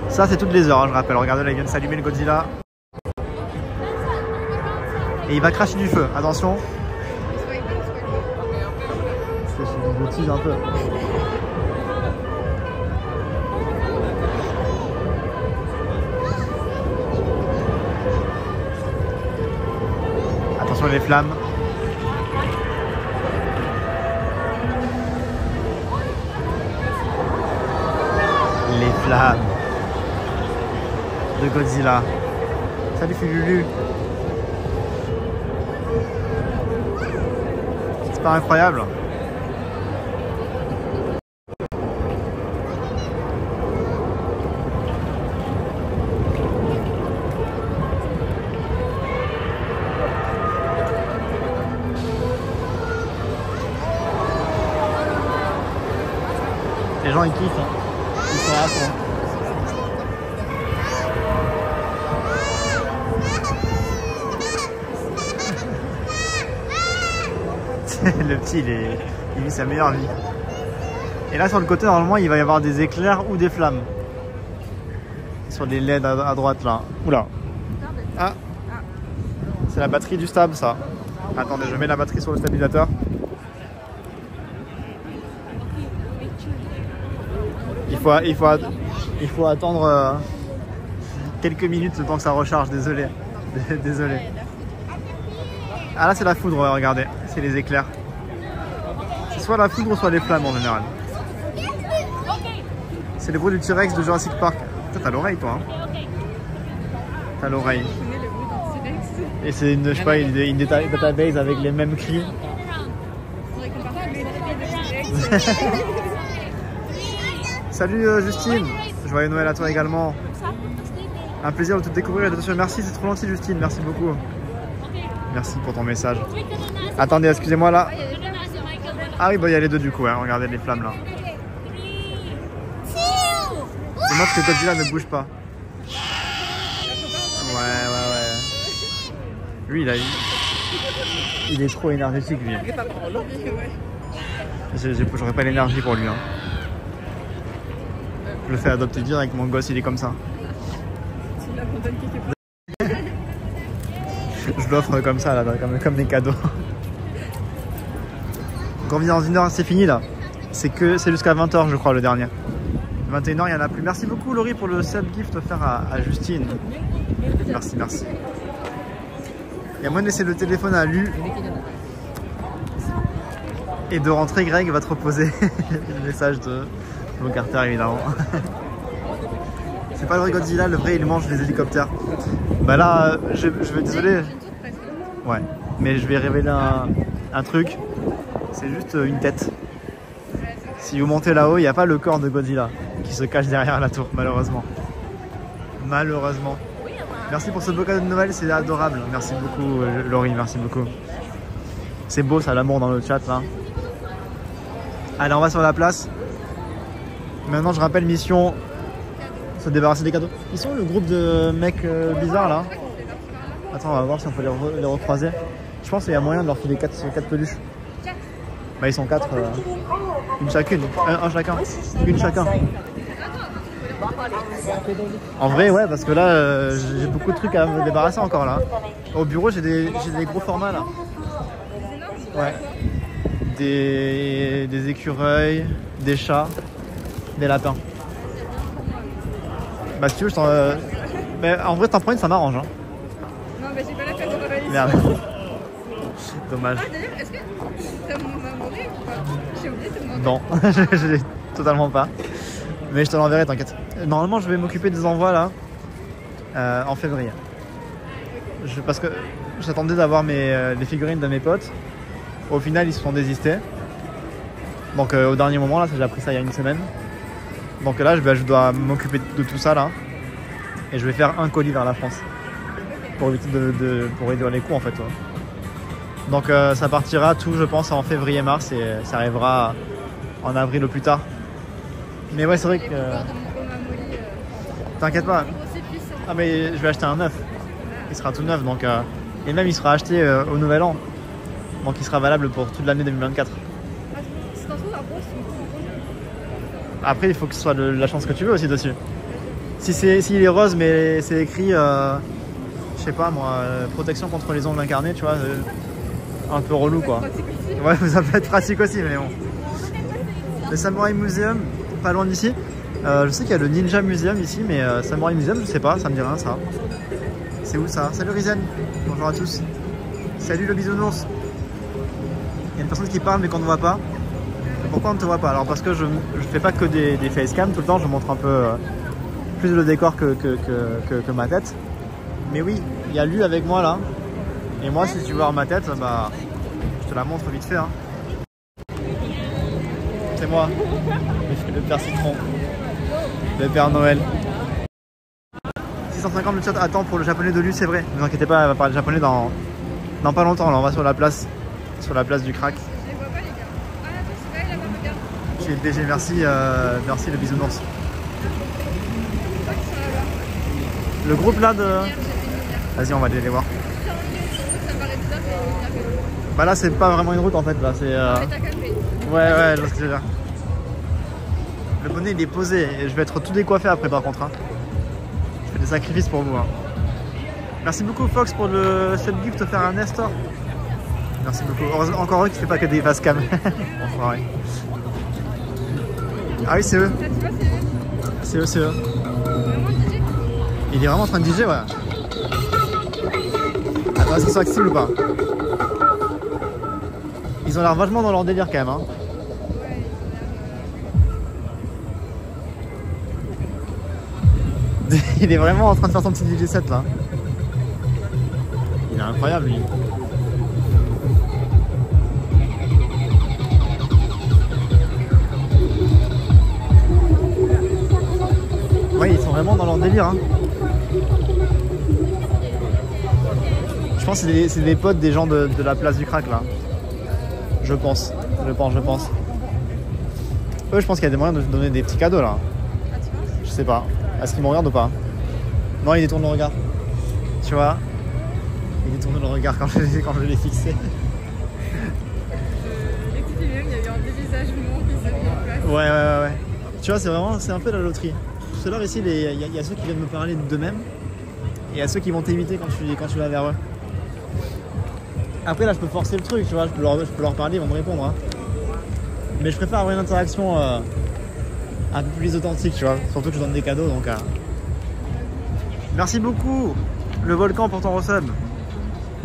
Ça c'est toutes les heures, hein, je rappelle. Regardez là, il vient de s'allumer le Godzilla. Et il va cracher du feu, attention. tease un peu. Attention les flammes. Les flammes de Godzilla. Salut Fululu. C'est pas incroyable Les gens ils kiffent. hein. Meilleure vie. Et là, sur le côté, normalement, il va y avoir des éclairs ou des flammes. Sur les LED à, droite, là. Oula. Ah. C'est la batterie du stab, ça. Attendez, je mets la batterie sur le stabilisateur. Il faut, il faut, il faut attendre euh, quelques minutes le temps que ça recharge. Désolé. <laughs> Désolé. Ah là, c'est la foudre, regardez. C'est les éclairs. Soit la foudre, soit les flammes en général. C'est le bruit du T-Rex de Jurassic Park. T'as l'oreille, toi. Hein t'as l'oreille. Et c'est une, je sais pas, une, une data- database avec les mêmes cris. <laughs> Salut euh, Justine. Joyeux Noël à toi également. Un plaisir de te découvrir. Merci, c'est trop gentil Justine. Merci beaucoup. Merci pour ton message. Attendez, excusez-moi là. Ah oui, bah il y a les deux du coup. hein. Regardez les flammes là. Dommage que Godzilla ne bouge pas. Ouais, ouais, ouais. Lui, il a Il est trop énergétique, lui. J'aurais pas l'énergie pour lui. Hein. Je le fais adopter direct, mon gosse, il est comme ça. Je je l'offre comme ça, là, comme, comme des cadeaux. Donc on revient dans une heure, c'est fini là. C'est que c'est jusqu'à 20h je crois le dernier. 21h il n'y en a plus. Merci beaucoup Laurie pour le sub gift offert à, à Justine. Merci, merci. Il y a moyen de laisser le téléphone à Lu. Et de rentrer, Greg va te reposer. <laughs> le message de Flo Carter évidemment. <laughs> C'est pas le vrai Godzilla, le vrai il mange les hélicoptères. Bah là, je, je vais désolé. Ouais, mais je vais révéler un, un truc. C'est juste euh, une tête. Si vous montez là-haut, il n'y a pas le corps de Godzilla qui se cache derrière la tour, malheureusement. Malheureusement. Merci pour ce beau de Noël, c'est adorable. Merci beaucoup, euh, Laurie, merci beaucoup. C'est beau ça, l'amour dans le chat là. Allez, on va sur la place. Maintenant, je rappelle mission se débarrasser des cadeaux. Ils sont le groupe de mecs euh, bizarres là? Attends, on va voir si on peut les, re- les recroiser. Je pense qu'il y a moyen de leur filer 4, quatre peluches. Bah, ils sont 4. une chacune. Un, un chacun. Une chacun. En vrai, ouais, parce que là, euh, j'ai beaucoup de trucs à me débarrasser encore là. Au bureau, j'ai des, des gros formats là. Ouais. Des, des écureuils, des chats, des lapins. Bah, si tu veux, je t'en. euh, Mais en vrai, t'en prends une, ça m'arrange. Hein.
Non, mais j'ai pas la place de travailler.
Merde. <laughs> Dommage.
Ah, d'ailleurs, est-ce que t'as m'as demandé ou pas J'ai oublié de te demander.
Non, <laughs> je l'ai totalement pas. Mais je te l'enverrai, t'inquiète. Normalement, je vais m'occuper des envois là euh, en février. Parce que j'attendais d'avoir euh, les figurines de mes potes. Au final, ils se sont désistés. Donc, euh, au dernier moment, là, j'ai appris ça il y a une semaine. Donc là, je, bah, je dois m'occuper de tout ça là. Et je vais faire un colis vers la France. Pour éviter de, pour réduire les coûts en fait. Donc ça partira tout, je pense, en février-mars et ça arrivera en avril au plus tard. Mais ouais, c'est vrai que.
euh,
T'inquiète pas.
puissants.
Ah, mais je vais acheter un neuf. Il sera tout neuf donc. euh, Et même il sera acheté euh, au nouvel an. Donc il sera valable pour toute l'année 2024.
Ah,
Après, il faut que ce soit le- la chance que tu veux aussi dessus. Si c'est s'il est rose mais c'est écrit, euh, je sais pas moi, protection contre les ongles incarnés, tu vois, un peu relou quoi. Ouais, <laughs> ça peut être pratique aussi, mais bon. Le Samurai Museum, pas loin d'ici. Euh, je sais qu'il y a le Ninja Museum ici, mais euh, Samurai Museum, je sais pas, ça me dit rien ça. C'est où ça? Salut Rizen, bonjour à tous. Salut le bisounours. Il y a une personne qui parle mais qu'on ne voit pas. Pourquoi on ne te voit pas? Alors parce que je, je fais pas que des, des facecam tout le temps, je montre un peu euh, plus le décor que, que, que, que- que ma tête. Mais oui, il y a lui avec moi là. Et moi, si tu veux voir ma tête, bah, je te la montre vite fait. Hein. C'est moi, le Père Citron, le Père Noël. 650 le chat attend pour le japonais de lui, c'est vrai. Ne vous inquiétez pas, elle va parler japonais dans, dans pas longtemps. Là, on va sur la place, sur la place du crack.
Je les vois pas, les gars. Ah, pas regardé.
Chez le DG, merci, euh, merci le bisounours.
Là-bas.
Le groupe là de. Vas-y, on va aller les voir. Bah là, c'est pas vraiment une route en fait. Là, c'est. euh. Ouais, ouais, je vois ce que je veux dire. Le bonnet il est posé et je vais être tout décoiffé après par contre. hein. Je fais des sacrifices pour vous. hein. Merci beaucoup Fox pour le sub gift offert à Nestor. Merci beaucoup. Encore eux qui fait pas que des face cam. <laughs> Ah oui, c'est eux.
C'est
eux, c'est eux. Il est vraiment en train de DJ, ouais. Attends, est-ce qu'ils sont accessibles ou pas? Ils ont l'air vachement dans leur délire quand même. Hein. <laughs> Il est vraiment en train de faire son petit DJ set là. Il est incroyable lui. Ouais, ils sont vraiment dans leur délire. Hein. Je pense que c'est des, potes des gens de, de la place du crack là. Je pense, je pense, je pense. Eux, je pense qu'il y a des moyens de donner des petits cadeaux là. Je sais pas. Est-ce qu'ils me regardent ou pas? Non, il détourne le regard. Tu vois? Il détourne le regard quand je, quand je l'ai fixé.
Écoutez, même, il y a eu un dévisagement qui s'est mis en place.
Ouais, ouais, ouais, ouais. Tu vois, c'est vraiment, c'est un peu la loterie. Tout à l'heure, ici, il y, a- il y a ceux qui viennent me parler d'eux-mêmes et il y a ceux qui vont t'imiter quand tu, quand tu vas vers eux. Après, là, je peux forcer le truc, tu vois. Je peux leur, je peux leur parler, ils vont me répondre. hein. Mais je préfère avoir une interaction euh, un peu plus authentique, tu vois. Surtout que je donne des cadeaux, donc. euh. Merci beaucoup, le volcan, pour ton resub.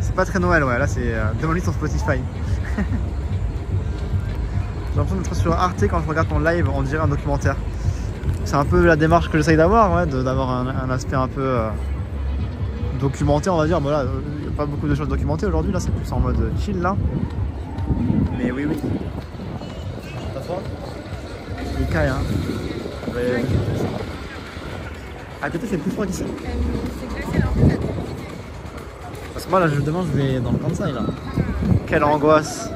C'est pas très Noël, ouais. Là, c'est. Euh, son Spotify. <laughs> J'ai l'impression d'être sur Arte quand je regarde ton live, on dirait un documentaire. C'est un peu la démarche que j'essaye d'avoir, ouais, d'avoir un, un aspect un peu euh, documenté, on va dire. Voilà, il n'y a pas beaucoup de choses documentées aujourd'hui, là, c'est plus en mode chill, là. Mais oui, oui. T'as froid Il caille, hein. Mais- À côté, c'est plus froid qu'ici.
C'est glacé alors peut-être.
Parce que moi, là, je, demain, je vais dans le Kansai, là. Quelle angoisse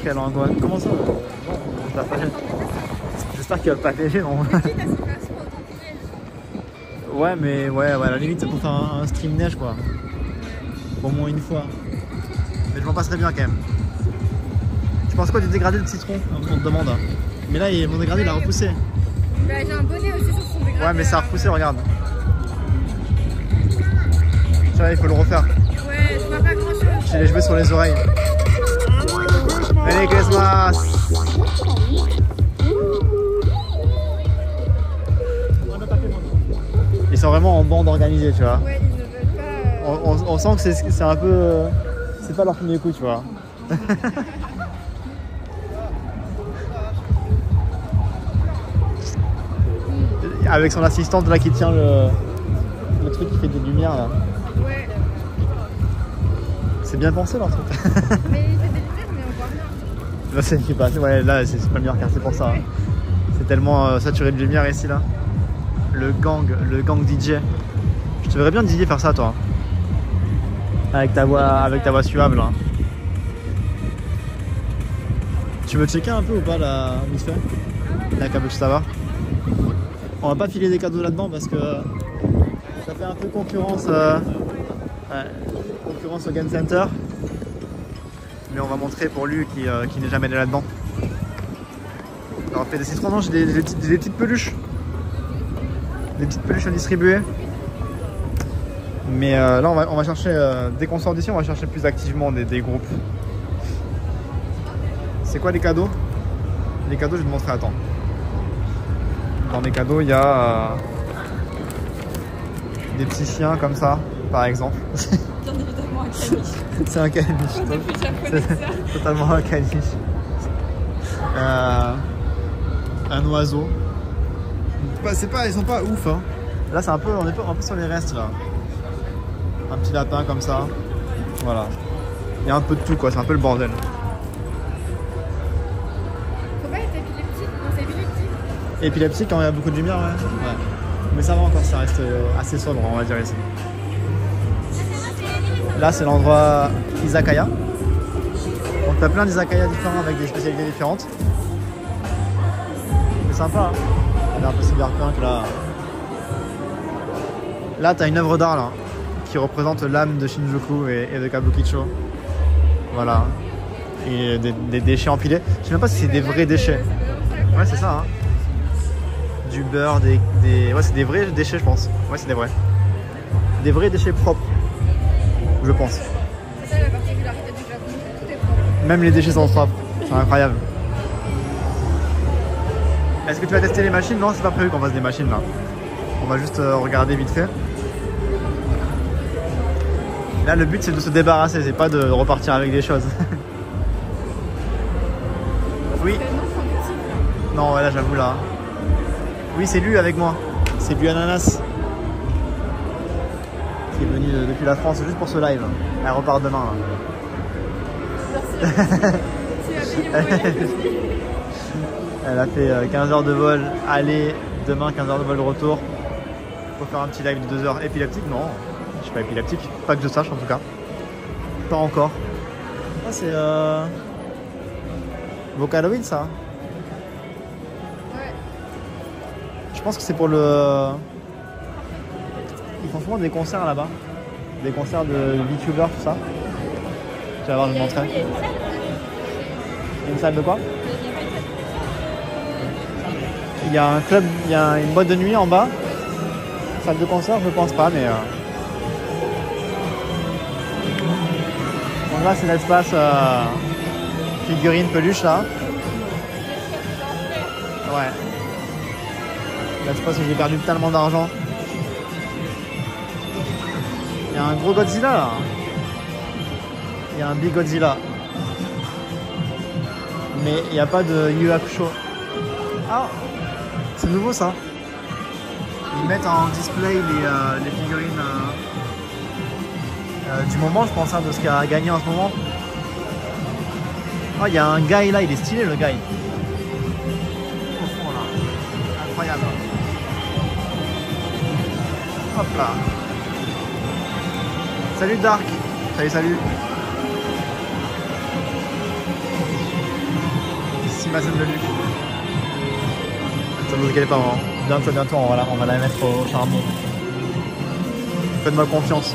Quelle angoisse Comment ça euh, j'espère qu'il va pas neiger, non. Ouais, mais ouais, ouais, à la limite, c'est pour faire un, un stream neige, quoi. Au moins une fois. Mais je m'en passerai bien, quand même. Tu penses quoi du dégradé de citron? On te demande. Mais là, mon dégradé, il a repoussé.
Bah, j'ai un bonnet aussi sur.
Ouais, mais ça a repoussé, regarde. Tu vois, il faut le refaire.
Ouais, je vois pas grand chose.
J'ai les cheveux sur les oreilles. Merry Christmas Ils sont vraiment en bande organisée, tu vois.
Ouais, ils ne veulent pas. euh,
On, on- on sent que c'est c'est un peu. euh, C'est pas leur premier coup, tu vois. <laughs> Avec son assistante là qui tient le, le truc qui fait des lumières là.
Ouais,
C'est bien pensé leur truc.
mais il fait des <laughs> lumières, mais on voit rien.
Là, c'est pas, ouais, là c'est c'est pas le meilleur quartier pour ça. hein. C'est tellement euh, saturé de lumière ici là. Le gang, le gang DJ. Je te verrais bien DJ faire ça toi. Avec ta voix, avec ta voix suave là. Tu veux checker un peu ou pas la vite fait La Kabukisawa On va pas filer des cadeaux là-dedans parce que ça fait un peu concurrence, euh, concurrence au Game Center. Mais on va montrer pour lui qui, euh, qui n'est jamais allé là-dedans. Alors, on fait des citrons, j'ai des, petites- peluches. Des petites peluches à distribuer. Mais euh, là, on va, chercher, dès qu'on sort d'ici, on va chercher plus activement des, des groupes. C'est quoi les cadeaux? Les cadeaux, je vais te montrer, attends. Dans les cadeaux, il y a euh, des petits chiens comme ça, par exemple. <laughs>
Bien évidemment, un caniche.
C'est un caniche.
On est plus japonais que ça.
C'est <laughs> totalement un caniche. Euh, un oiseau. C'est pas, ils sont pas ouf. Hein. Là, c'est un peu, on est un peu sur les restes là. Un petit lapin comme ça. Voilà. Il y a un peu de tout quoi, c'est un peu le bordel.
Épileptique.
Quand il y a beaucoup de lumière, ouais. Mais ça va encore, ça reste euh, assez sobre, on va dire ici. Là, c'est l'endroit Izakaya. Donc, t'as plein d'Izakaya différents avec des spécialités différentes. C'est sympa, hein. On est un peu cyberpunk là. Là, t'as une œuvre d'art là, qui représente l'âme de Shinjuku et, de Kabukicho. Voilà. Et des, des déchets empilés. Je sais même pas si c'est des vrais déchets. Ouais, c'est ça. Hein. Du beurre, des, des... Ouais, c'est des vrais déchets, je pense. Ouais, c'est des vrais. Des vrais déchets propres. Je pense.
C'est ça la particularité du.
Même les déchets sont propres. C'est incroyable. Est-ce que tu vas tester les machines? Non, c'est pas prévu qu'on fasse des machines là. On va juste euh, regarder vite fait. Là, le but c'est de se débarrasser, c'est pas de repartir avec des choses. <laughs> oui. Non, là j'avoue là. Oui, c'est lui avec moi. C'est lui Ananas. Qui est venu de- depuis la France juste pour ce live. Elle repart demain.
voyage aussi. <laughs>
Elle a fait euh, 15 heures de vol aller, demain 15 heures de vol retour. Pour faire un petit live de 2 heures. Épileptique Non, je suis pas épileptique. Pas que je sache en tout cas. Pas encore. Ah, c'est euh... Vocaloid ça Je pense que c'est pour le. Ils font souvent des concerts là-bas. Des concerts de VTubers, tout ça. Tu vas voir, je vais montrer.
Une salle
de quoi? Il y a un club, il y a une boîte de nuit en bas. Salle de concert, je pense pas, mais. euh, Donc là, c'est l'espace euh, figurine peluche là. Ouais. L'espace où j'ai perdu tellement d'argent. Il y a un gros Godzilla là. Il y a un Big Godzilla. Mais il n'y a pas de Yu Hakusho. Ah C'est nouveau ça. Ils mettent en display les, euh, figurines euh, euh, du moment, je pense, hein, de ce qu'il a gagné en ce moment. Oh, il y a un guy là, il est stylé le guy. Hop là. Salut Dark. Salut, salut. Si ma scène de Luc. Ça nous est pas vraiment. Bientôt, bientôt, on va la, on va la mettre au charbon. Faites-moi confiance.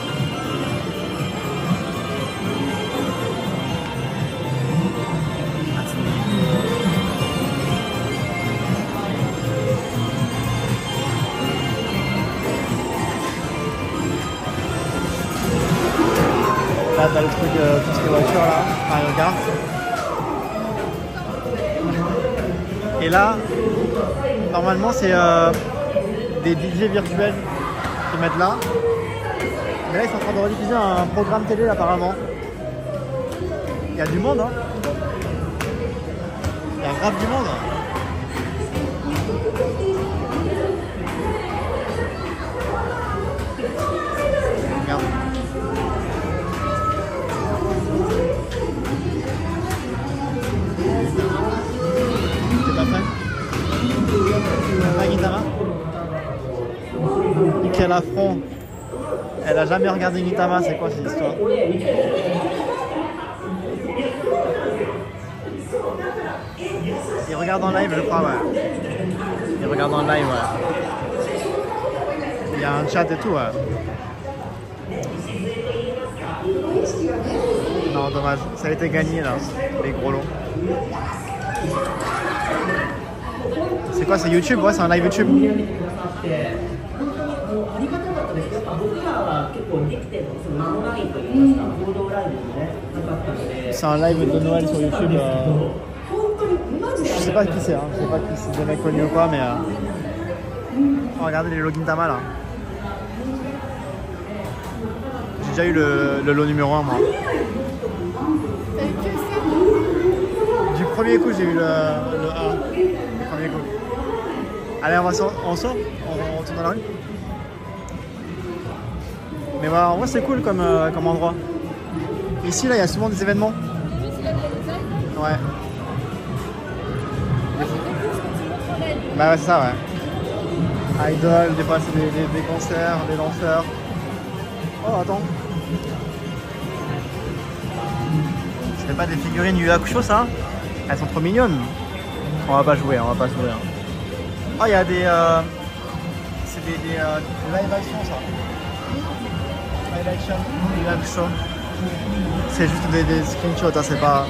Là, t'as le truc, euh, tout ce qui est voiture là, Mario Kart. Et là, normalement, c'est euh, des DJ virtuels qui mettent là. Mais là, ils sont en train de rediffuser un programme télé, apparemment. Il y a du monde, hein. Il y a grave du monde. Regarde. Gintama Quel affront Elle a jamais regardé Gintama, c'est quoi cette histoire Il regarde en live, je crois, ouais. Il regarde en live, ouais. Il y a un chat et tout, ouais. Non, dommage. Ça a été gagné, là, les gros lots. C'est quoi, c'est YouTube? Ouais, c'est un live YouTube. C'est un live de Noël sur YouTube. euh, Je sais pas qui c'est, hein. je sais pas qui c'est des mecs connus ou quoi, mais. euh, oh, regardez les logins Tama là. J'ai déjà eu le, lot numéro 1 moi. Du premier coup, j'ai eu le, le 1. Du premier coup. Allez, on, va sor- on sort on, retourne dans la rue Mais voilà, en vrai, c'est cool comme, euh, comme endroit. Ici, là, il y a souvent des événements. Ouais. Bah ouais, c'est ça, ouais. Idol, des fois, c'est des, des- concerts, des danseurs. Oh, attends. Ce serait pas des figurines Yu Hakusho, ça? Elles sont trop mignonnes. On va pas jouer, on va pas jouer. hein. Oh, il y a des... euh, C'est des, des, euh, des live action, ça. Live action, Yu Hakusho. C'est juste des, des screenshots, hein, c'est pas...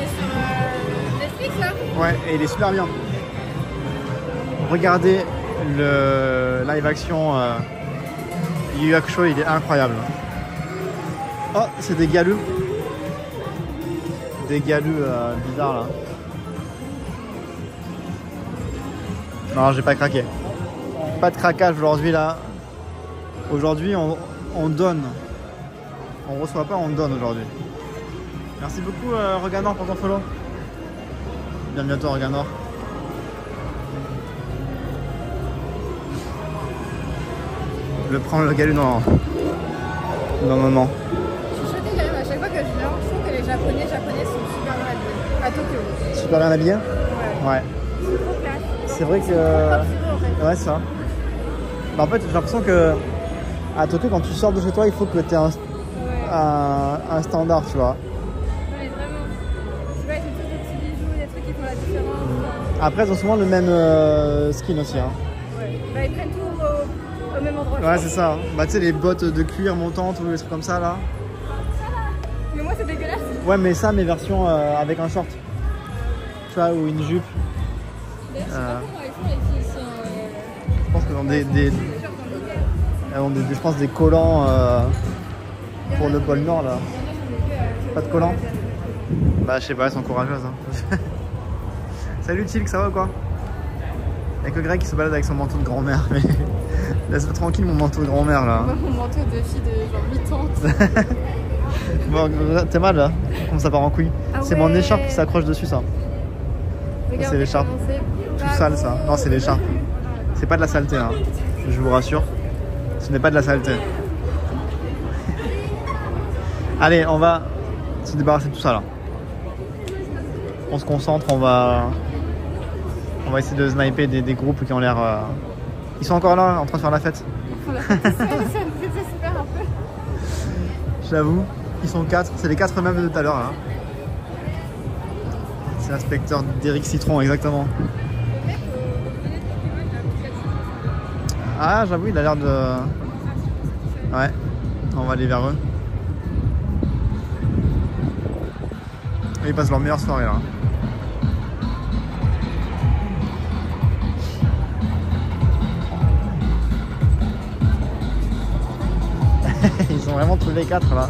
Netflix là
Ouais, et il est super bien. Regardez le live action euh, Yu Yu Hakusho, il est incroyable. Oh, c'est des galus. Des galus euh, bizarres là. Non, j'ai pas craqué. Pas de craquage aujourd'hui là. Aujourd'hui, on, on donne. On reçoit pas, on donne aujourd'hui. Merci beaucoup, euh, Reganor, pour ton follow. Bien bientôt, Reganor. Le prendre le galu. Non, non, non.
Je suis choquée quand même, à chaque fois que je viens, je trouve que les japonais japonais sont super bien habillés. À Tokyo.
Super bien habillé
Ouais.
Ouais.
C'est
vrai que.
Fait.
Ouais, ça. Bah, en fait, j'ai l'impression que à Tokyo, quand tu sors de chez toi, il faut que tu aies un,
Ouais.
un, un standard, tu vois.
Non mais vraiment. Je sais pas, des petits bijoux, des trucs qui font la différence.
Après, ils ont souvent le même euh, skin aussi. Hein.
Ouais. Bah ils prennent tout au, au même endroit.
Ouais, c'est ça. Bah, tu sais, les bottes de cuir montantes ou des trucs comme ça là.
Mais moi c'est dégueulasse.
Ouais, mais ça, mes versions euh, avec un short. Tu vois, ou une jupe. Euh.
hein,
Je pense qu'ils ont des, des,
euh, dans l'hiver.
elles ont des, je pense, des collants euh, pour le pôle Nord là.
Euh,
Pas de collants. Bah, je sais pas, elles sont courageuses. Hein. <laughs> Salut Tilk, ça va ou quoi? Y'a que Greg qui se balade avec son manteau de grand-mère. <laughs> Mais laisse-le tranquille, mon manteau de grand-mère là.
Moi, mon manteau de fille de genre 8 ans. <laughs>
Bon, t'es mal là? Comme ça part en couille.
Ah
c'est mon écharpe qui s'accroche dessus, ça. C'est l'écharpe. Tout sale ça. Non, c'est l'écharpe. C'est pas de la saleté, hein. je vous rassure. Ce n'est pas de la saleté. <laughs> Allez, on va se débarrasser de tout ça là. On se concentre, on va, on va essayer de sniper des, des groupes qui ont l'air. euh, Ils sont encore là, en train de faire la fête.
Ça me désespère un peu.
J'avoue, ils sont quatre. C'est les quatre mêmes de tout à l'heure là. C'est l'inspecteur d'Eric Citron, exactement. Ah, j'avoue, il a l'air de. Ouais, on va aller vers eux. Ils passent leur meilleure soirée là. <laughs> Ils sont vraiment les quatre là.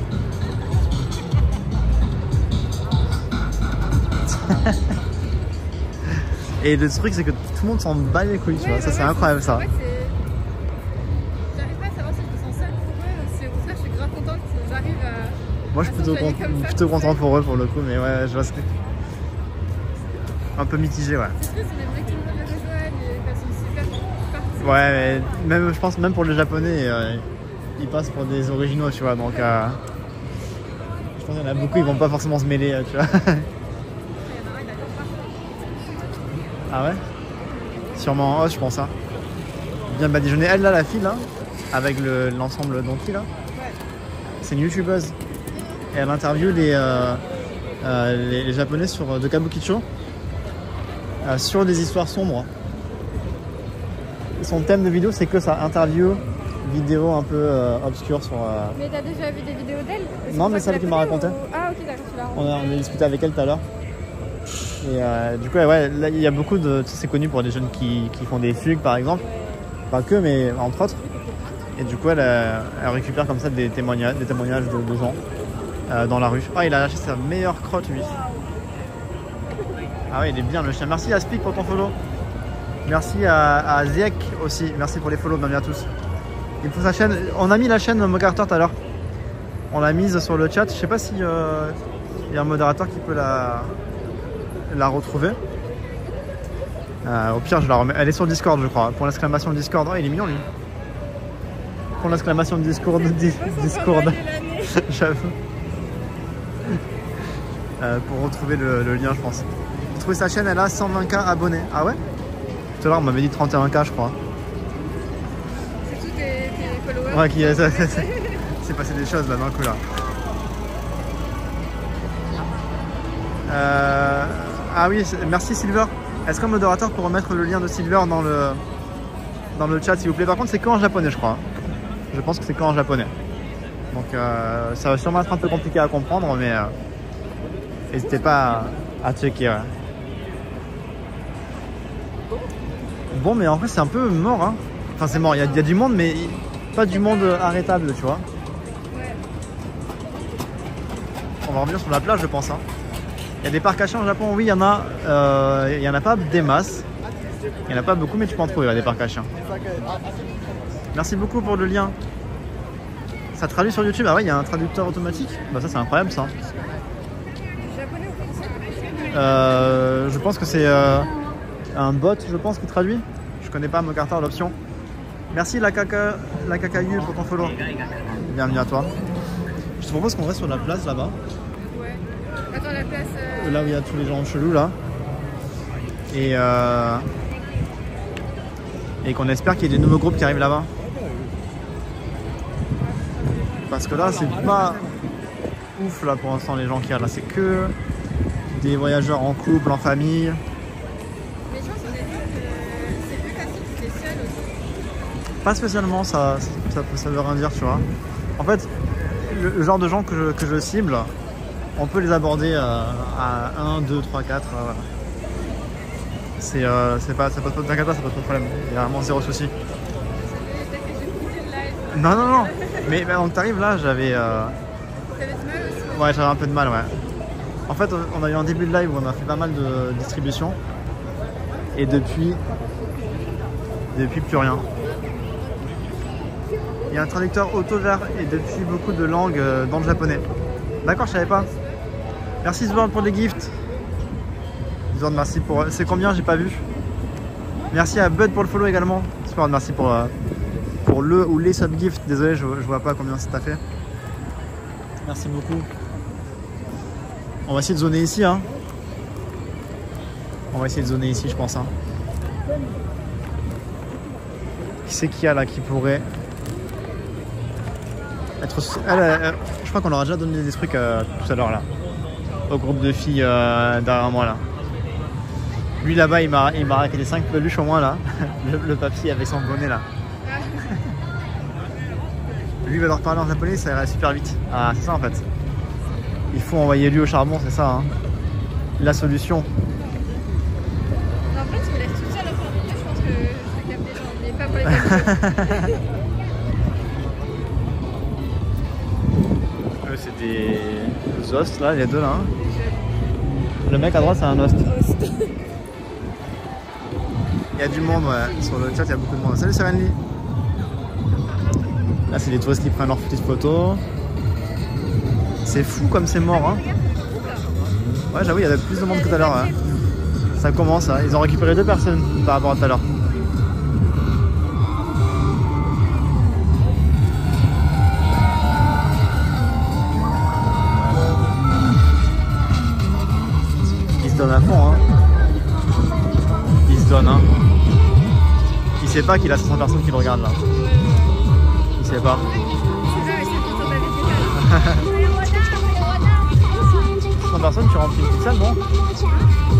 <laughs> Et le truc c'est que tout le monde s'en bat les couilles, tu vois. Ça c'est incroyable ça. Moi je suis plutôt, con- content pour eux pour le coup, mais ouais, je vois. Un peu mitigé, ouais.
C'est le les super.
Ouais, mais même, je pense même pour les japonais, euh, ils passent pour des originaux, tu vois. Donc, euh, je pense qu'il y en a beaucoup, ils vont pas forcément se mêler, euh, tu vois. <laughs> ah ouais? Sûrement en hausse, je pense. Hein. Bien bas déjeuner. Elle là, la fille là, avec le- l'ensemble Donkey là, c'est une youtubeuse. Et elle interviewe les, euh, euh, les, les japonais sur euh, de Kabukicho sur des histoires sombres son thème de vidéo c'est que ça, interview, vidéo un peu obscure sur...
Mais t'as déjà vu des vidéos d'elle?
Non, mais celle qui m'a raconté.
ou- Ah ok d'accord,
on, a, on a discuté avec elle tout à l'heure. Et euh, du coup, ouais, là il y a beaucoup de... tu sais, C'est connu pour des jeunes qui, qui font des fugues par exemple. Pas que, mais entre autres. Et du coup, elle, elle récupère comme ça des témoignages, des témoignages de, de gens euh, dans la rue. Ah, il a lâché sa meilleure crotte, lui. Ah ouais, il est bien le chien. Merci à Speak pour ton follow. Merci à, à Ziek aussi. Merci pour les follow. Bienvenue à tous. Il faut sa chaîne. On a mis la chaîne MoCarter tout à l'heure. On l'a mise sur le chat. Je sais pas si euh, il y a un modérateur qui peut la, la retrouver. Euh, au pire, je la remets. Elle est sur Discord, je crois. Pour l'exclamation Discord. Oh, il est mignon lui. Pour l'exclamation Discord. Dis- Discord. <laughs> J'avoue. Euh, pour retrouver le, le lien, je pense. J'ai trouvé sa chaîne, elle a 120k abonnés. Ah ouais? Tout à l'heure, on m'avait dit 31k, je crois.
C'est tous tes, followers.
Ouais, qui <laughs> <laughs> c'est passé des choses là d'un coup là. Euh, ah oui, merci Silver. Est-ce qu'un modérateur peut remettre le lien de Silver dans le dans le chat s'il vous plaît? Par contre, c'est qu'en japonais, je crois. Je pense que c'est qu'en japonais. Donc euh, ça va sûrement être un peu compliqué à comprendre, mais euh, n'hésitez pas à, à checker. ouais. Bon, mais en vrai, c'est un peu mort. Hein. Enfin, c'est mort. Il y, a- du monde, mais pas du monde arrêtable, tu vois. On va revenir sur la plage, je pense. hein. Il y a des parcs à chiens au Japon, oui, il y en a. euh, il y en a pas des masses. Il y en a pas beaucoup, mais tu peux en trouver, ouais, des parcs à chiens. Merci beaucoup pour le lien. Ça traduit sur YouTube Ah ouais, il y a un traducteur automatique? Bah ça c'est incroyable ça. Euh, je pense que c'est euh, un bot, je pense, qui traduit. Je connais pas Mocartar l'option. Merci la caca, la pour ton follow. Bienvenue à toi. Je te propose qu'on reste sur la place là-bas,
Ouais. Attends, la place. euh,
là où il y a tous les gens chelous là. Et euh, et qu'on espère qu'il y ait des nouveaux groupes qui arrivent là-bas. Parce que là, c'est pas ouf là pour l'instant les gens qui y a là, c'est que des voyageurs en couple, en famille.
Mais je pense que c'est plus facile si t'es seul aussi.
Pas spécialement, ça, ça, ça veut rien dire, tu vois. En fait, le, le genre de gens que je, que je cible, on peut les aborder euh, à 1, 2, 3, 4. voilà. C'est euh, pas, ça pose pas, de problème. Il y a vraiment zéro souci.
Que.
Non, non, non. Mais bah, quand t'arrives là, j'avais. euh,
T'avais du mal aussi.
Ouais, j'avais un peu de mal, ouais. En fait, on a eu un début de live où on a fait pas mal de distribution. Et depuis. Depuis plus rien. Il y a un traducteur auto vert et depuis beaucoup de langues euh, dans le japonais. D'accord, je savais pas. Merci Zwan pour les gifts. Zwan, merci pour. C'est combien? J'ai pas vu. Merci à Bud pour le follow également. Super, merci pour, euh, pour le ou les subgifts. Désolé, je, je vois pas combien ça t'a fait. Merci beaucoup. On va essayer de zoner ici. Hein. On va essayer de zoner ici, je pense. Hein. Qui c'est qu'il y a là qui pourrait être. Elle, elle, elle, je crois qu'on leur a déjà donné des trucs euh, tout à l'heure là. Au groupe de filles euh, derrière moi là. Lui là-bas, il m'a il m'a raqué 5 peluches au moins là. <laughs> Le, le papy avec son bonnet là. Lui il va leur parler en japonais, ça ira super vite. Ah, c'est ça en fait. Il faut envoyer lui au charbon, c'est ça. Hein. La solution.
En fait, je me laisse toute seule au fond du je pense que je vais capter les gens, mais pas pour les.
Eux, <laughs> c'est des hosts là, les deux là. hein. Le mec à droite, c'est un host. Il y a du monde, ouais. Sur le chat, il y a beaucoup de monde. Salut Serenly. Là, c'est les touristes qui prennent leurs petites photos. C'est fou comme c'est mort, hein. Ouais, j'avoue, il y avait plus de monde que tout à l'heure. ouais. Ça commence, hein. ils ont récupéré deux personnes par rapport à tout à l'heure. Il se donne à fond, hein. Il se donne, hein. Il sait pas qu'il a 500 personnes qui le regardent là. Il sait pas. <laughs> tu remplis une petite salle, non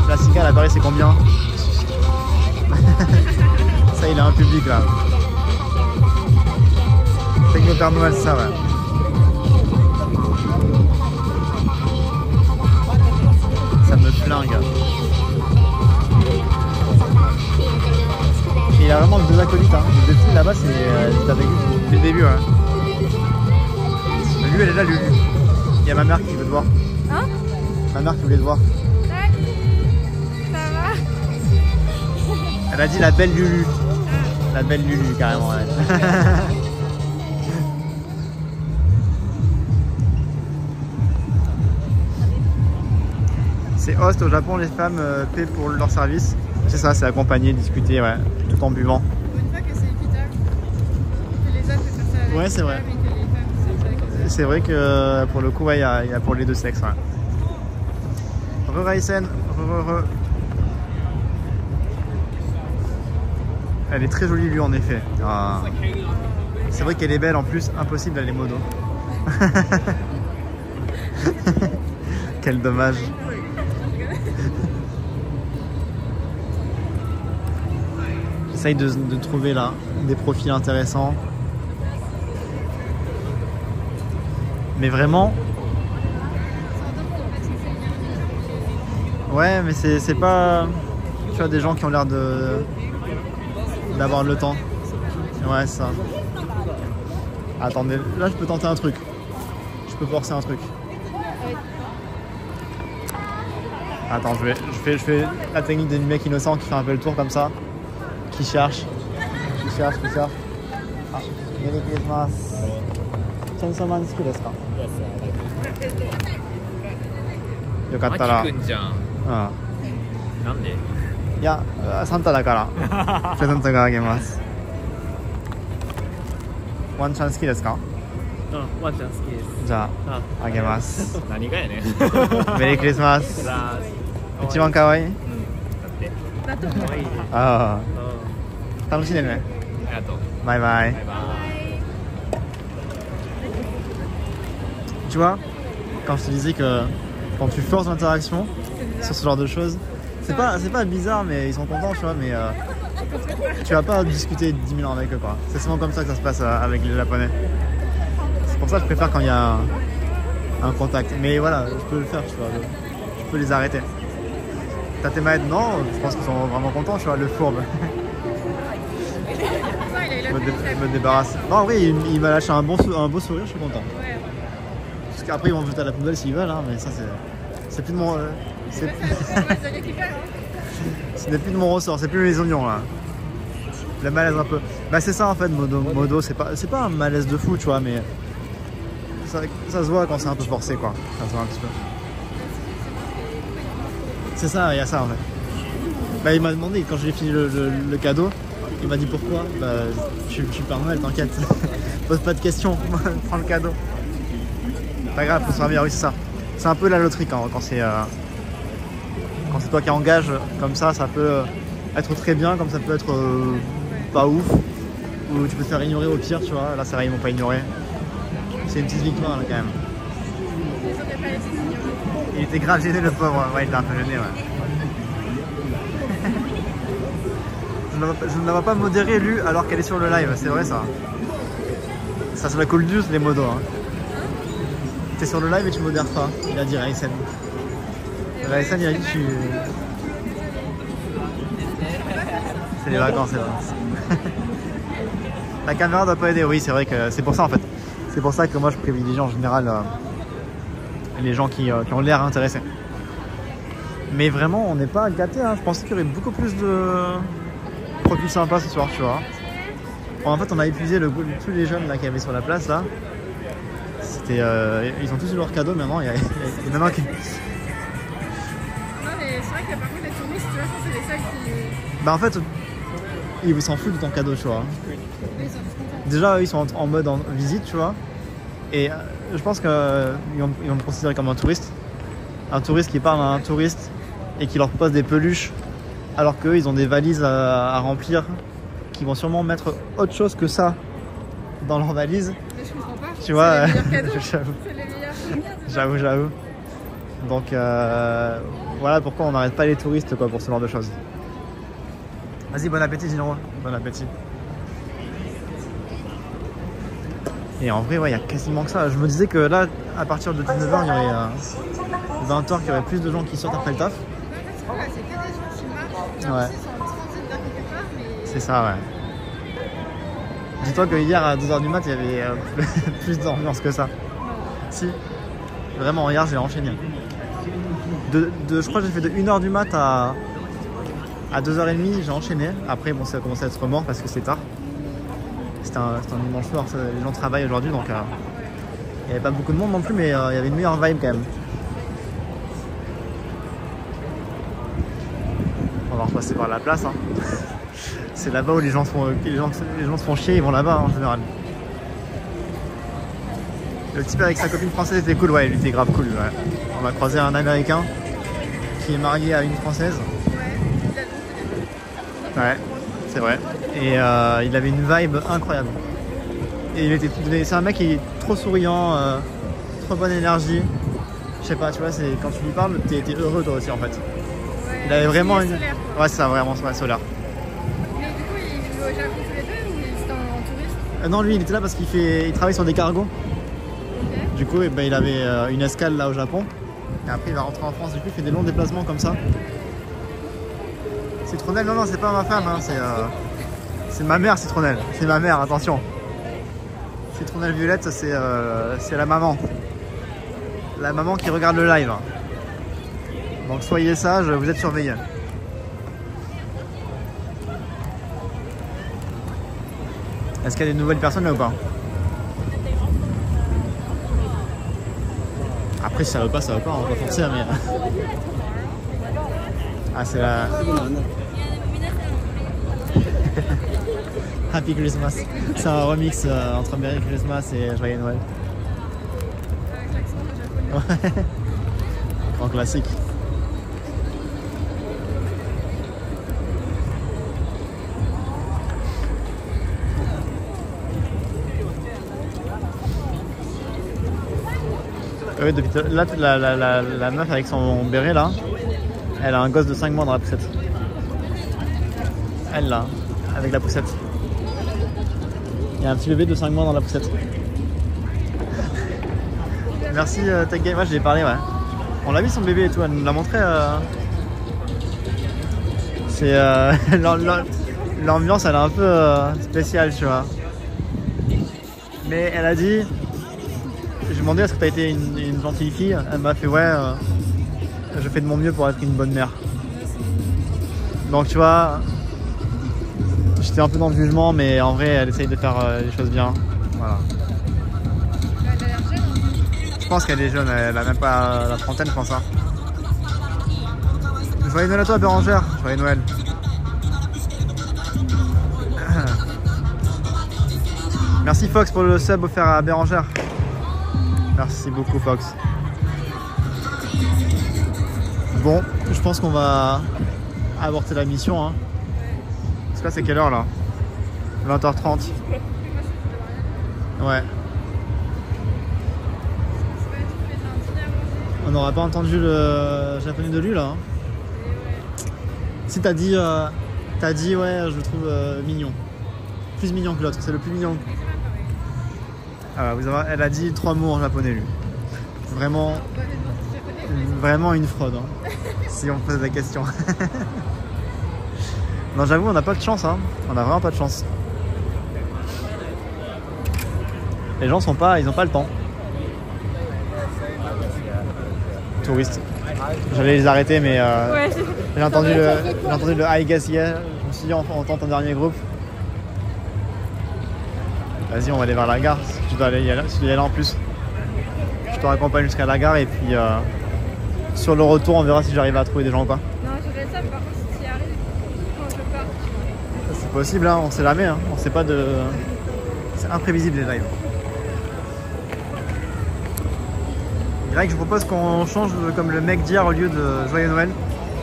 La cigale à Paris, c'est combien <laughs> Ça, il a un public là. Techno Père Noël, ça, ouais. Ça me flingue. Il a vraiment deux acolytes, hein. Là-bas, c'est euh, c'est avec lui dès le début, ouais. Lui, elle est là, Lulu. Il y a ma mère qui Ma mère qui voulait te voir.
Ça va
Elle a dit la belle Lulu. La belle Lulu, carrément. ouais. <laughs> c'est host au Japon, les femmes euh, paient pour leur service. C'est ça, c'est accompagner, discuter, ouais, tout en buvant.
Une fois que c'est équitable, que les hommes peuvent faire ça avec
Ouais, c'est vrai.
c'est
vrai que pour le coup, ouais, il y, a il y a pour les deux sexes. Ouais. Re re. Elle est très jolie, lui, en effet. Ah. C'est vrai qu'elle est belle en plus, impossible d'aller modo. <laughs> Quel dommage. J'essaye de trouver là des profils intéressants. Mais vraiment, ouais, mais c'est c'est pas. Tu vois, des gens qui ont l'air de. d'avoir le temps. Ouais, c'est ça. Attendez, là je peux tenter un truc. Je peux forcer un truc. Attends, je, vais, je, fais, je fais la technique des mecs innocents qui fait un peu le tour comme ça. Qui cherche. Qui cherche, qui cherche. Ah, Merry Christmas. Chainsaw Man 好きですかよかったら。 うん。
なんで？
いや、サンタだから、<laughs> プレゼントがあげます。ワンチャン好きですか？
うんワンちゃん好きです
じゃ
あ
あ、あげます。<laughs>
何がやねん
メリークリスマス。一番可愛い？
だって
だと思う
可愛いね
あ
う
あ、楽しんでね。
ありがとう
バイバイ。
バイバイ
Tu vois, quand je te disais que quand tu forces l'interaction sur ce genre de choses, c'est pas, c'est pas bizarre, mais ils sont contents, tu vois, mais euh, tu vas pas discuter 10 000 ans avec eux, quoi. C'est souvent comme ça que ça se passe euh, avec les Japonais. C'est pour ça que je préfère quand il y a un, un contact. Mais voilà, je peux le faire, tu vois. Je, peux les arrêter. T'as tes non, je pense qu'ils sont vraiment contents, tu vois, le fourbe. Je <laughs> me, dé-
flemme,
je me débarrasse. Non, en vrai, il, il m'a lâché un, bon sou- un beau sourire, je suis content. Parce qu'après, ils vont jeter à la poubelle s'ils veulent, hein, mais ça, c'est C'est plus de mon. euh, c'est <laughs> ce n'est plus de mon ressort, c'est plus les oignons là. Le malaise un peu. Bah c'est ça en fait, modo, modo c'est pas, pas un malaise de fou, tu vois, mais ça, ça se voit quand c'est un peu forcé quoi. Ça se voit un petit peu. C'est ça, il y a ça en fait. Bah il m'a demandé quand j'ai fini le, cadeau, il m'a dit pourquoi? Bah je, je suis Père Noël, t'inquiète. <laughs> Pose pas de questions, <laughs> prends le cadeau. Pas grave, faut se servir, oui c'est ça. C'est un peu la loterie quand, quand c'est euh, c'est toi qui engage comme ça, ça peut euh, être très bien, comme ça peut être euh, pas ouf. Ou tu peux te faire ignorer au pire, tu vois. Là, c'est vrai, ils m'ont pas ignoré. C'est une petite victoire là quand même.
Il
était grave gêné le pauvre, ouais, il était un peu gêné, ouais. <laughs> je, ne la vois pas- modérer lui alors qu'elle est sur le live, c'est vrai ça. Ça se la coule douce les modos. Hein. T'es sur le live et tu modères pas, il a dit Raisen. Raisen il a dit tu. C'est les vacances, c'est les. <laughs> La caméra doit pas aider, oui c'est vrai que c'est pour ça en fait. C'est pour ça que moi je privilégie en général euh, les gens qui, euh, qui ont l'air intéressés. Mais vraiment, on n'est pas gâtés. Hein. Je pensais qu'il y aurait beaucoup plus de profils sympas ce soir, tu vois. En fait, on a épuisé le, tous les jeunes là qu'il y avait sur la place là. C'était, euh, ils ont tous eu leur cadeau maintenant. Il y a, il y a- bah en fait, ils s'en foutent de ton cadeau, tu vois. Déjà, eux, ils sont en, en mode en visite, tu vois. Et euh, je pense qu'ils vont, ils vont me considérer comme un touriste. Un touriste qui parle à un touriste et qui leur propose des peluches alors qu'eux, ils ont des valises à, à remplir qui vont sûrement mettre autre chose que ça dans leur valise.
Mais je comprends pas.
Vois, j'avoue,
tu vois. <laughs>
j'avoue, j'avoue. Donc euh, voilà pourquoi on n'arrête pas les touristes quoi, pour ce genre de choses. Vas-y, bon appétit, Gino. Bon appétit. Et en vrai, ouais, il y a quasiment que ça. Je me disais que là, à partir de 19h, il y aurait euh, 20h, qu'il y aurait plus de gens qui sortent après le taf.
Ouais, c'est
Ouais. ça, ouais. Dis-toi que hier à 2h du mat, il y avait euh, <laughs> plus d'ambiance que ça. Si. Vraiment, hier, j'ai enchaîné. De, de- je crois que j'ai fait de 1h du mat à, à 2h30, j'ai enchaîné. Après, bon, ça a commencé à être mort parce que c'est tard. C'était un, dimanche soir, les gens travaillent aujourd'hui, donc euh, il n'y avait pas beaucoup de monde non plus, mais euh, il y avait une meilleure vibe quand même. On va repasser par la place. hein. <laughs> C'est là-bas où les gens, se font, les, gens, les gens se font chier, ils vont là-bas en général. Le type avec sa copine française était cool, ouais, il était grave cool. ouais. On a croisé un américain qui est marié à une française. Ouais, c'est vrai. Et euh, il avait une vibe incroyable. Et il était, c'est un mec qui est trop souriant, euh, trop bonne énergie. Je sais pas, tu vois, c'est quand tu lui parles, t'es t'es heureux toi aussi en fait.
Ouais,
Il avait vraiment une.
solaire.
Ouais, c'est ça, vraiment, ouais, solaire.
Mais du coup, ils vivent au Japon tous les deux ou ils étaient en, en touriste
Euh, non, lui, il était là parce qu'il fait, il travaille sur des cargos. Du coup, eh ben, il avait une escale là au Japon. Et après, il va rentrer en France. Du coup, il fait des longs déplacements comme ça. Citronnelle, non, non, c'est pas ma femme. hein, c'est, euh, c'est ma mère, Citronnelle. C'est ma mère, attention. Citronnelle Violette, c'est, euh, c'est la maman. La maman qui regarde le live. Donc, soyez sages, vous êtes surveillés. Est-ce qu'il y a des nouvelles personnes là ou pas? Après, si ça veut pas, ça veut pas, on va pas forcer, mais. Ah, c'est la. <laughs> Happy Christmas. C'est un remix euh, entre Merry Christmas et Joyeux Noël. Ouais. <laughs> Grand classique. Oui, depuis là, la, la, la, la meuf avec son béret là, elle a un gosse de 5 mois dans la poussette. Elle là, avec la poussette. Il y a un petit bébé de 5 mois dans la poussette. Merci euh, Tech Game, ouais, je l'ai parlé, ouais. On l'a vu son bébé et tout, elle nous l'a montré. euh. C'est. euh, <laughs> l'am- l'am- L'ambiance, elle est un peu euh, spéciale, tu vois. Mais elle a dit. J'ai demandé est-ce que t'as été une, une gentille fille? Elle m'a fait ouais. euh, je fais de mon mieux pour être une bonne mère. Donc tu vois, j'étais un peu dans le jugement, mais en vrai, elle essaye de faire euh, les choses bien. Voilà. Je pense qu'elle est jeune, elle a même pas la trentaine, je pense. Hein. Joyeux Noël à toi, Bérangère. Joyeux Noël. <coughs> Merci Fox pour le sub offert à Bérangère. Merci beaucoup Fox. Bon, je pense qu'on va avorter la mission. Hein. C'est quelle heure là 20h30. Ouais. On n'aura pas entendu le japonais de lui là. hein. Si t'as dit, euh, t'as dit ouais, je le trouve euh, mignon, plus mignon que l'autre. C'est le plus mignon. Ah, avez- elle a dit trois mots en japonais lui. Vraiment, vraiment une fraude. hein, si on pose la question. <laughs> non, j'avoue, on n'a pas de chance. Hein. On a vraiment pas de chance. Les gens sont pas, ils ont pas le temps. Touristes. J'allais les arrêter, mais euh,
Ouais,
j'ai entendu, le, j'ai entendu le I guess yeah. Je me suis dit, on on tente un dernier groupe. Vas-y, on va aller vers la gare. Si tu dois aller y aller, si tu dois y aller en plus, je te raccompagne jusqu'à la gare et puis euh, sur le retour, on verra si j'arrive à trouver des gens ou pas.
Non, j'aurais ça, mais par contre, si tu y arrives, quand je pars, tu vois.
C'est possible, hein, on sait jamais. Hein. On sait pas de. C'est imprévisible les lives. Greg, je propose qu'on change comme le mec d'hier au lieu de Joyeux Noël.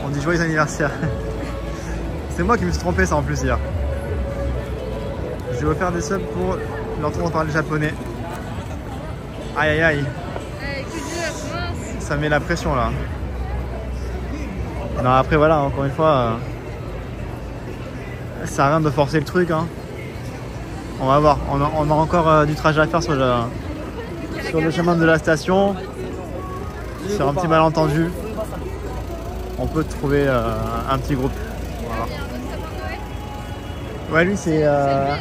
On dit Joyeux anniversaire. <laughs> C'est moi qui me suis trompé ça en plus hier. Je vais offrir des subs pour l'entendre parler japonais. Aïe aïe aïe, ça met la pression là. Non après voilà, encore une fois, euh, ça sert à rien de forcer le truc. Hein. On va voir, on a, on a encore euh, du trajet à faire sur le, sur le chemin de la station. Sur un petit malentendu, on peut trouver euh, un petit groupe. Voilà. Ouais lui c'est... euh,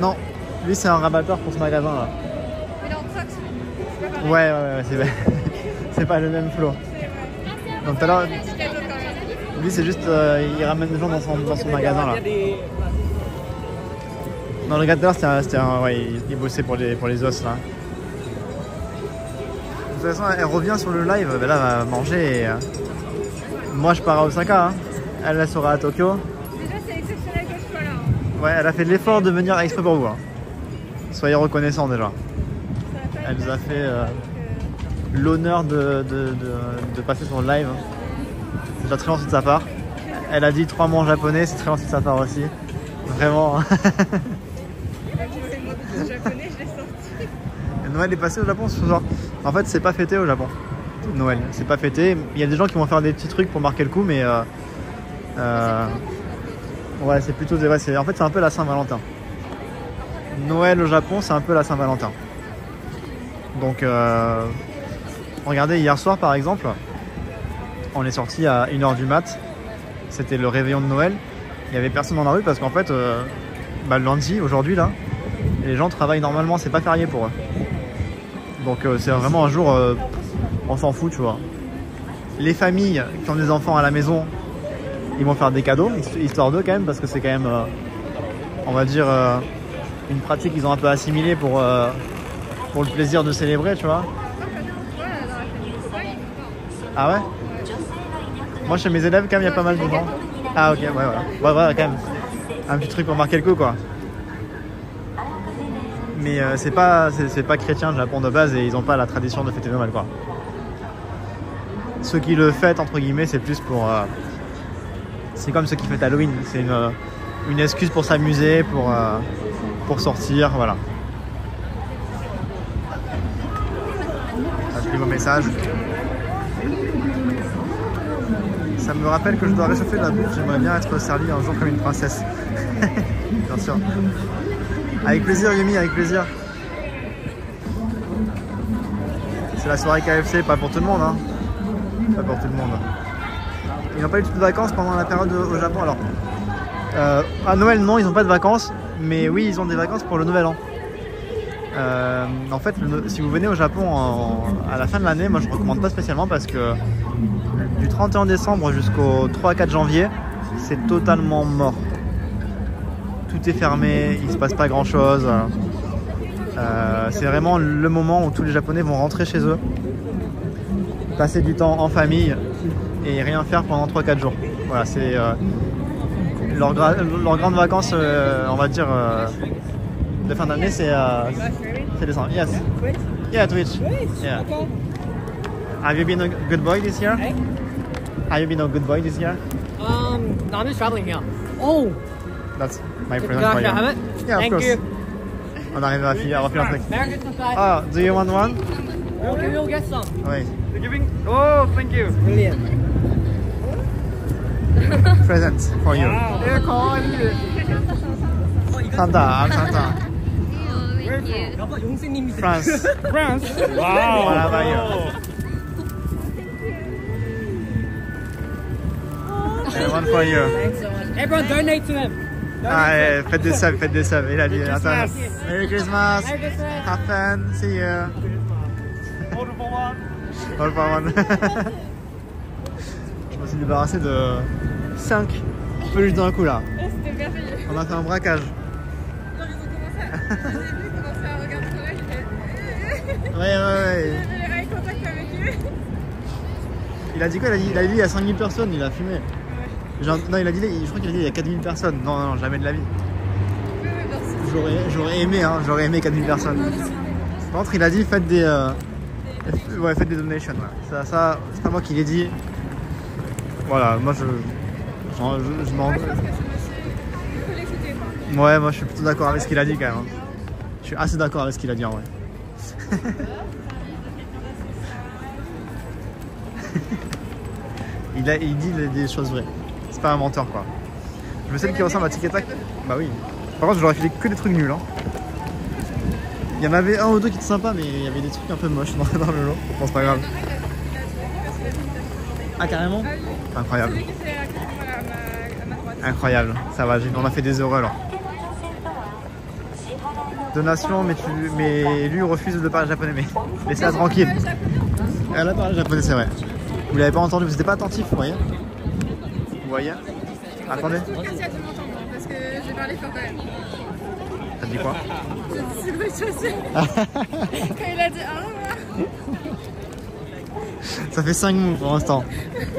Non, lui c'est un rabatteur pour ce magasin là. Ouais ouais ouais, c'est, <laughs> c'est pas le même flow. Donc tout à l'heure, lui c'est juste, euh, il ramène des gens dans son, dans son magasin là. Non, le gars de l'heure, c'était un, ouais, il, il bossait pour les, pour les os là. De toute façon, elle revient sur le live, ben là, elle va manger et. euh, moi, je pars à Osaka, hein. elle, elle sera à Tokyo.
Déjà, c'est exceptionnel que je sois là. hein.
Ouais, elle a fait de l'effort de venir exprès pour vous. hein. Soyez reconnaissants déjà. Elle nous a fait euh, l'honneur de, de, de- de passer le live. Déjà très gentil de sa part. Elle a dit trois mots en japonais, c'est très gentil de sa part aussi. Vraiment. hein.
Japonais, je sorti.
Noël est passé au Japon ce soir. En fait, c'est pas fêté au Japon. Noël, c'est pas fêté. Il y a des gens qui vont faire des petits trucs pour marquer le coup, mais euh, euh, ouais, c'est plutôt. Ouais, en fait, c'est un peu la Saint-Valentin. Noël au Japon, c'est un peu la Saint-Valentin. Donc, euh, regardez, hier soir par exemple, on est sorti à 1h du mat. C'était le réveillon de Noël. Il y avait personne dans la rue parce qu'en fait, euh, bah, le lundi, aujourd'hui là, les gens travaillent normalement, c'est pas férié pour eux. Donc euh, c'est vraiment un jour, euh, on s'en fout, tu vois. Les familles qui ont des enfants à la maison, ils vont faire des cadeaux, hist- histoire d'eux quand même, parce que c'est quand même, euh, on va dire, une pratique qu'ils ont un peu assimilée pour, pour le plaisir de célébrer, tu vois.
Voilà, dans la famille, c'est pas, il faut pas.
Ah ouais Moi chez mes élèves quand même il y a pas mal de gens. Ah ok, ouais voilà. Ouais voilà quand même. Un petit truc pour marquer le coup quoi. Mais euh, c'est pas pas chrétien le Japon de base et ils ont pas la tradition de fêter Noël quoi. Ceux qui le fêtent entre guillemets c'est plus pour euh, c'est comme ceux qui fêtent Halloween, c'est une, euh, une excuse pour s'amuser, pour, pour sortir, voilà. J'ai pris vos messages. Ça me rappelle que je dois réchauffer la bouffe, j'aimerais bien être servi un jour comme une princesse. <laughs> bien sûr. Avec plaisir Yumi, avec plaisir. C'est la soirée KFC, pas pour tout le monde hein. Pas pour tout le monde. Ils n'ont pas eu de vacances pendant la période au Japon alors. Euh, à Noël non, ils n'ont pas de vacances, mais oui ils ont des vacances pour le Nouvel An. Euh, en fait, si vous venez au Japon à la fin de l'année, moi je recommande pas spécialement parce que du 31 décembre jusqu'au 3-4 janvier, c'est totalement mort. Tout est fermé, il se passe pas grand chose. c'est vraiment le moment où tous les Japonais vont rentrer chez eux, passer du temps en famille et rien faire pendant 3-4 jours. Voilà, c'est euh, leurs leur grandes vacances, euh, on va dire, euh, de fin d'année, c'est euh, c'est décembre. Yes. Yeah, Twitch. Yeah. Have you been a good boy this year? Have you been a good boy this year?
Um, no, I'm just traveling here. Oh!
That's my present for you.
have it?
Yeah,
Thank of
course.
You.
I'm not gonna see. I'll feel like.
Merry
Oh, do you want one?
We'll, okay, we'll get some.
Wait.
You're giving? Oh, thank you. Brilliant. <laughs>
Presents for you. Wow.
Yeah, cool.
Santa, I'm Santa.
Where from?
France.
France?
Wow. What about you? And one for you.
Thanks so much. Everyone donate to them.
Ah, eh, faites des subs, faites des subs. Il a dit, attends. Merry Christmas.
Merry Christmas.
Have fun. See you.
All for one.
All for one. <laughs> Je me suis débarrassé de 5 peluches d'un coup là.
C'était merveilleux.
On a fait un braquage.
Ils ont commencé à, j'ai vu, ils commençaient à regarder sur là, j'étais,
Ouais, ouais, ouais.
j'avais eye contact avec eux.
Il a dit quoi? Il a dit, il a dit il y a 5000 personnes, il a fumé. Non, il a dit, je crois qu'il a dit il y a 4000 personnes. Non, non, jamais de la vie. J'aurais, aimé, hein, j'aurais aimé 4000 personnes. Par contre, il a dit faites des, euh, ouais, faites des donations. Ça, ça c'est pas moi qui l'ai dit. Voilà, moi je, je, m'en. Ouais, moi je suis plutôt d'accord avec ce qu'il a dit quand même. hein. Je suis assez d'accord avec ce qu'il a dit en vrai. <laughs> il, a, il dit des choses vraies. C'est pas un menteur quoi. Je me sais qu'il ressemble à Tic Tac. Bah oui. Par contre, je leur ai filé que des trucs nuls. Hein. Il y en avait un ou deux qui étaient sympas, mais il y avait des trucs un peu moches dans, <laughs> le lot. Bon, c'est pas grave. Ah, carrément Incroyable.
Qui.
Incroyable, ça va, on a fait des heureux alors. Donation, mais, lui refuse de parler japonais, mais laissez-la tranquille. Elle a parlé japonais, c'est vrai. Vous l'avez pas entendu, vous n'étiez pas attentif, vous voyez Vous voyez Attendez,
m'entendre, parce que j'ai parlé fort quand même.
t'as dit quoi?
J'ai dit c'est bruit. <laughs> Quand il a dit ah ouais.
Ça fait 5 mots pour l'instant.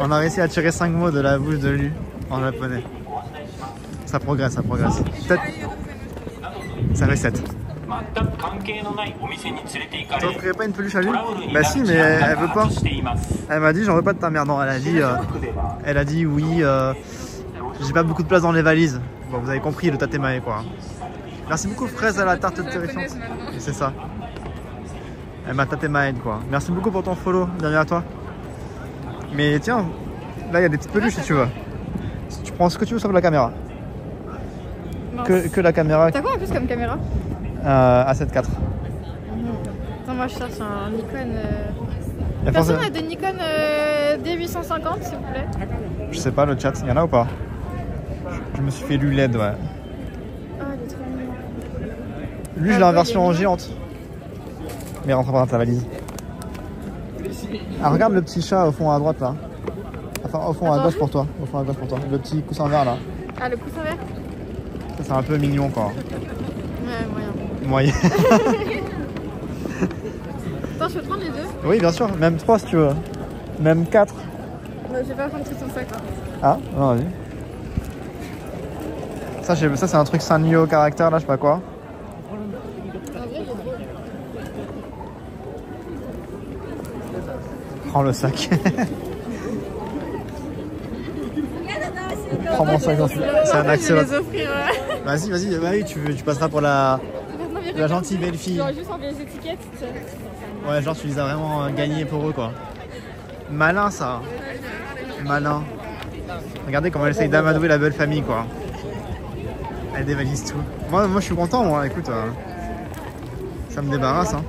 On a réussi à tirer 5 mots de la bouche de lui en japonais. Ça progresse, ça progresse. Peut-être. Ça fait 7.
全く関係のないお店に連れて行かれ
T'offrirais pas une peluche à lui
トラブルに
Bah
なっ
si,
ちゃう
mais elle, elle veut
が
pas.
多発しています
Elle m'a dit j'en veux pas de ta mère. Non, elle a dit, euh, elle a dit oui. euh, j'ai pas beaucoup de place dans les valises. Bon, vous avez compris le tatemae quoi. Merci beaucoup fraise à la tarte
Je la connais
terrifiante.
maintenant.
C'est ça. Elle m'a tatemae quoi. Merci beaucoup pour ton follow. Bienvenue à toi. Mais tiens, là il y a des petites peluches si tu veux. Si tu prends ce que tu veux sauf la caméra. Que, que la caméra
T'as quoi en plus comme caméra
Euh, A7 IV.
Attends, moi je cherche un Nikon. euh, Personne
forcément-
a des Nikon euh, D850 s'il vous plaît
Je sais pas le chat, il y en a ou pas? Je, me suis fait lu LED ouais.
Ah, il est trop mignon.
Lui, je
Ah,
l'ai en
ouais,
version
mignon.
géante. Mais rentre pas dans ta valise. Ah, regarde le petit chat au fond à droite là. Enfin, au fond à gauche pour toi. Au fond à gauche pour toi. Le petit coussin vert là.
Ah, le coussin vert
Ça, c'est un peu mignon quoi.
Ouais, moyen.
Moyen. <laughs>
Attends, je peux prendre les deux
oui, bien sûr. Même 3 si tu veux. Même 4.
Non, je vais pas prendre tout son sac.
Ah, non, vas-y. Ça, j'ai- ça c'est un truc Sanyo caractère là, je sais pas quoi. Prends le sac. <laughs> Prends mon sac, c'est un accès. Vas-y, vas-y, bah oui, tu, tu passeras pour la, la gentille belle fille.
J'aurais juste enlevé les étiquettes.
Ouais, genre tu les as vraiment euh, gagnés pour eux quoi. Malin ça. Malin. Regardez comment elle essaye d'amadouer la belle famille quoi. Elle dévalise tout. Moi, moi je suis content moi, écoute. euh, ça me débarrasse hein.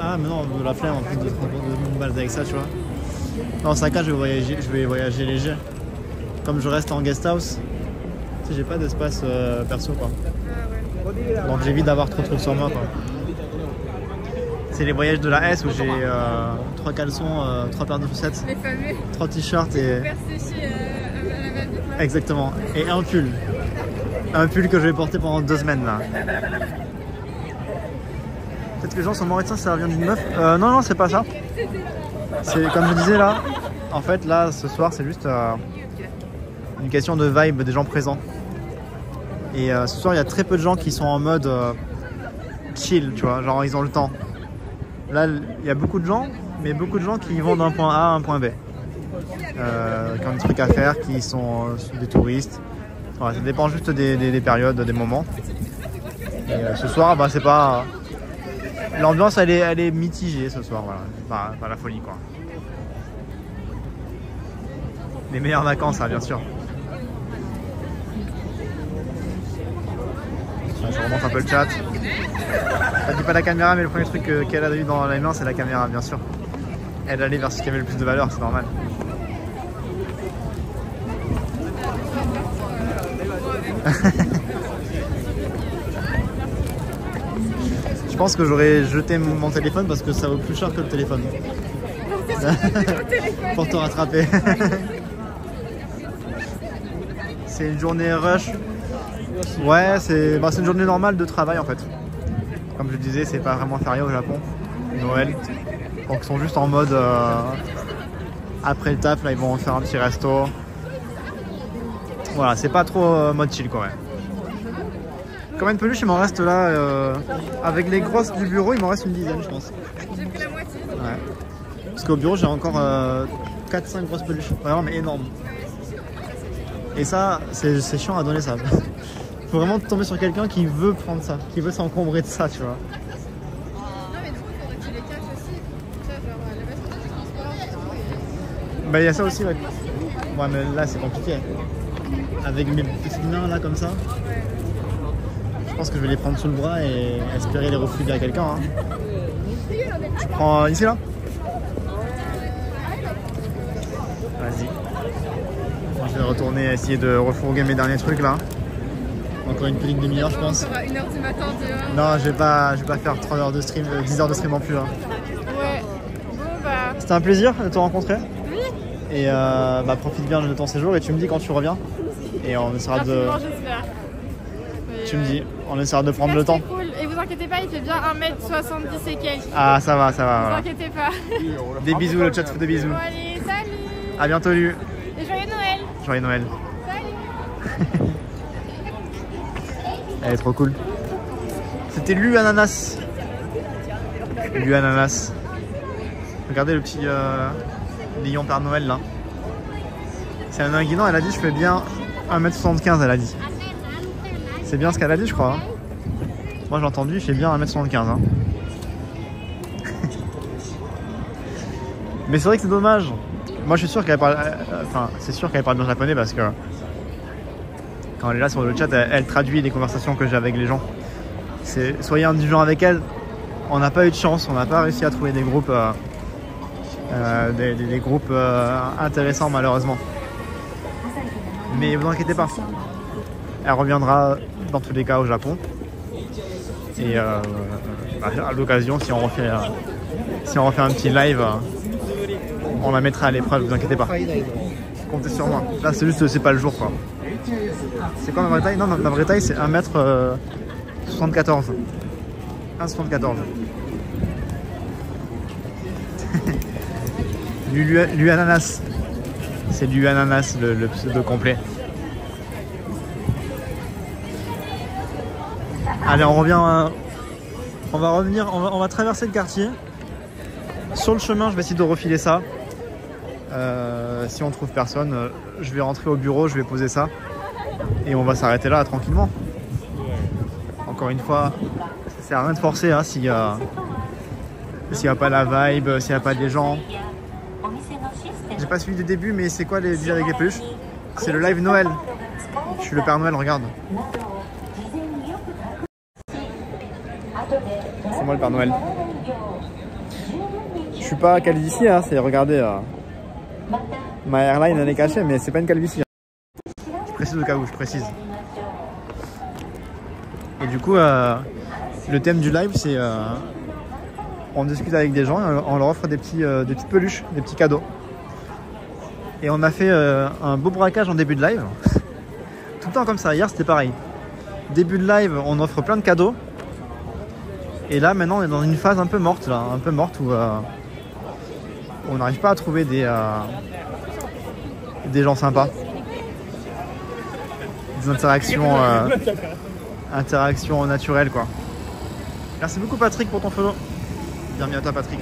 Ah mais non, de la flemme en plus de, de, de me balader avec ça tu vois. Non, sac à je vais voyager, je vais voyager léger. Comme je reste en guest house, j'ai pas d'espace euh, perso quoi. Donc j'évite d'avoir trop de trucs sur moi quoi. C'est les voyages de la S où j'ai euh, trois caleçons, euh, trois paires de chaussettes,
Les fameux.
trois t-shirts et.
Euh.
Exactement. Et un pull. Un pull que je vais porter pendant deux semaines là. Peut-être que les gens sont morts et ça, ça vient d'une meuf. Euh, non, non, c'est pas ça. C'est comme je disais là. En fait, là, ce soir, c'est juste euh, une question de vibe des gens présents. Et euh, ce soir, il y a très peu de gens qui sont en mode euh, chill, tu vois. Genre, ils ont le temps. Là, il y a beaucoup de gens, mais beaucoup de gens qui vont d'un point A à un point B euh, qui ont des trucs à faire, qui sont des touristes. Ça dépend juste des, des- des périodes, des moments. Ce soir, bah, c'est pas. L'ambiance, elle est, elle est mitigée ce soir, voilà. Pas, pas la folie, quoi. Les meilleures vacances, hein, bien sûr. Je remonte un peu le chat. Ça dit pas la caméra, mais le premier truc que- qu'elle a eu dans la main, c'est la caméra, bien sûr. Elle allait vers ce qui avait le plus de valeur, c'est normal. <laughs> Je pense que j'aurais jeté mon téléphone parce que ça vaut plus cher que le téléphone. <laughs> Pour te rattraper. <laughs> c'est une journée rush. Ouais, c'est bah, une journée normale de travail en fait. Comme je disais, c'est pas vraiment férié au Japon. Noël. Donc ils sont juste en mode euh, après le taf, là ils vont faire un petit resto. Voilà, c'est pas trop euh, mode chill quoi. Ouais. Combien de peluches il m'en reste là euh, Avec les grosses du bureau, il m'en reste une dizaine, je pense.
J'ai pris la moitié.
Ouais. Parce qu'au bureau, j'ai encore 4-5 grosses peluches. Vraiment, mais énormes. Et ça, c'est chiant à donner ça. Faut vraiment tomber sur quelqu'un qui veut prendre ça, qui veut s'encombrer de ça, tu vois. Bah, il y a ça aussi, ouais. Ouais, mais là, c'est compliqué. Avec mes petites mains là, comme ça. Je pense que je vais les prendre sous le bras et espérer les refuser à quelqu'un. hein. Tu prends ici là? Vas-y. Je vais retourner essayer de refourguer mes derniers trucs là. Encore une petite demi-heure, je pense.
On sera 1h du matin dehors.
Non, je vais pas, je vais pas faire 3 heures de stream, euh, 10 heures de stream en plus. hein.
Ouais. Bon, bah.
C'était un plaisir de te rencontrer.
Oui.
Et euh, bah, profite bien de ton séjour et tu me dis quand tu reviens. Et on essaiera de. Tu me dis, on essaiera de prendre le temps.
C'est cool. Et vous inquiétez pas, il fait bien 1m70 et quelques.
Ah, ça va, ça va.
Vous
voilà.
inquiétez pas.
Des bisous, le chat fait des bisous.
Bon, allez, salut.
À bientôt, Lu.
Et joyeux Noël.
Joyeux Noël.
Salut. <laughs>
Elle est trop cool. C'était Lu Ananas. Lu Ananas. Regardez le petit euh, lion Père Noël là. C'est un inguinant, elle a dit je fais bien 1m75 elle a dit. C'est bien ce qu'elle a dit je crois. hein. Moi j'ai entendu il fait bien 1m75. hein. <laughs> Mais c'est vrai que c'est dommage. Moi je suis sûr qu'elle parle. euh, Enfin c'est sûr qu'elle parle bien japonais parce que quand elle est là sur le chat, elle, traduit les conversations que j'ai avec les gens. Soyez indulgents avec elle. On n'a pas eu de chance, on n'a pas réussi à trouver des groupes, euh, euh, des, groupes euh, intéressants malheureusement. Mais vous inquiétez pas, elle reviendra dans tous les cas au Japon. Et à l'occasion, si on refait, si on refait un petit live, on la mettra à l'épreuve. Vous inquiétez pas. Comptez sur moi. Là, c'est juste, c'est pas le jour. C'est quoi ma vraie taille Non, ma, vraie taille c'est 1m74. 1m74. Lui, ananas. C'est lui ananas le, pseudo complet. Allez, on revient. euh, on va revenir, on va, on va traverser le quartier. Sur le chemin, je vais essayer de refiler ça. Euh, si on trouve personne, euh, je vais rentrer au bureau, je vais poser ça. Et on va s'arrêter là tranquillement. Encore une fois, ça sert à rien de forcer hein, s'il n'y a, y a pas la vibe, s'il n'y a pas des gens. J'ai pas suivi du début, mais c'est quoi les délires avec les C'est le live Noël. Je suis le Père Noël, regarde. C'est moi le Père Noël. Je suis pas calvitie, hein, c'est regardez. euh, ma airline elle est cachée, mais c'est pas une calvitie. Précise au cas où, je précise. Et du coup, euh, le thème du live, c'est euh, on discute avec des gens, on leur offre des, petits, euh, des petites peluches, des petits cadeaux. Et on a fait un beau braquage en début de live. Tout le temps comme ça, hier c'était pareil. Début de live, on offre plein de cadeaux. Et là maintenant on est dans une phase un peu morte là, un peu morte où on n'arrive pas à trouver des, des gens sympas. Des interactions, euh, interactions naturelles quoi. Merci beaucoup Patrick pour ton follow. Bienvenue à toi Patrick.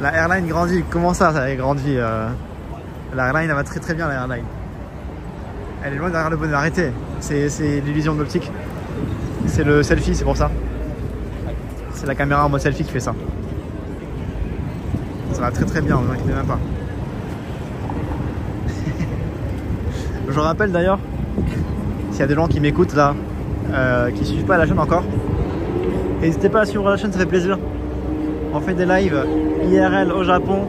La airline grandit. Comment ça, ça a grandi euh, La airline, elle va très très bien, la airline. Elle est loin derrière le bonnet. Arrêtez. C'est l'illusion de l'optique. C'est le selfie, c'est pour ça. C'est la caméra en mode selfie qui fait ça. Ça va très très bien, ne vous inquiétez même pas. Je rappelle d'ailleurs, s'il y a des gens qui m'écoutent là, euh, qui suivent pas la chaîne encore, n'hésitez pas à suivre la chaîne, ça fait plaisir. On fait des lives IRL au Japon.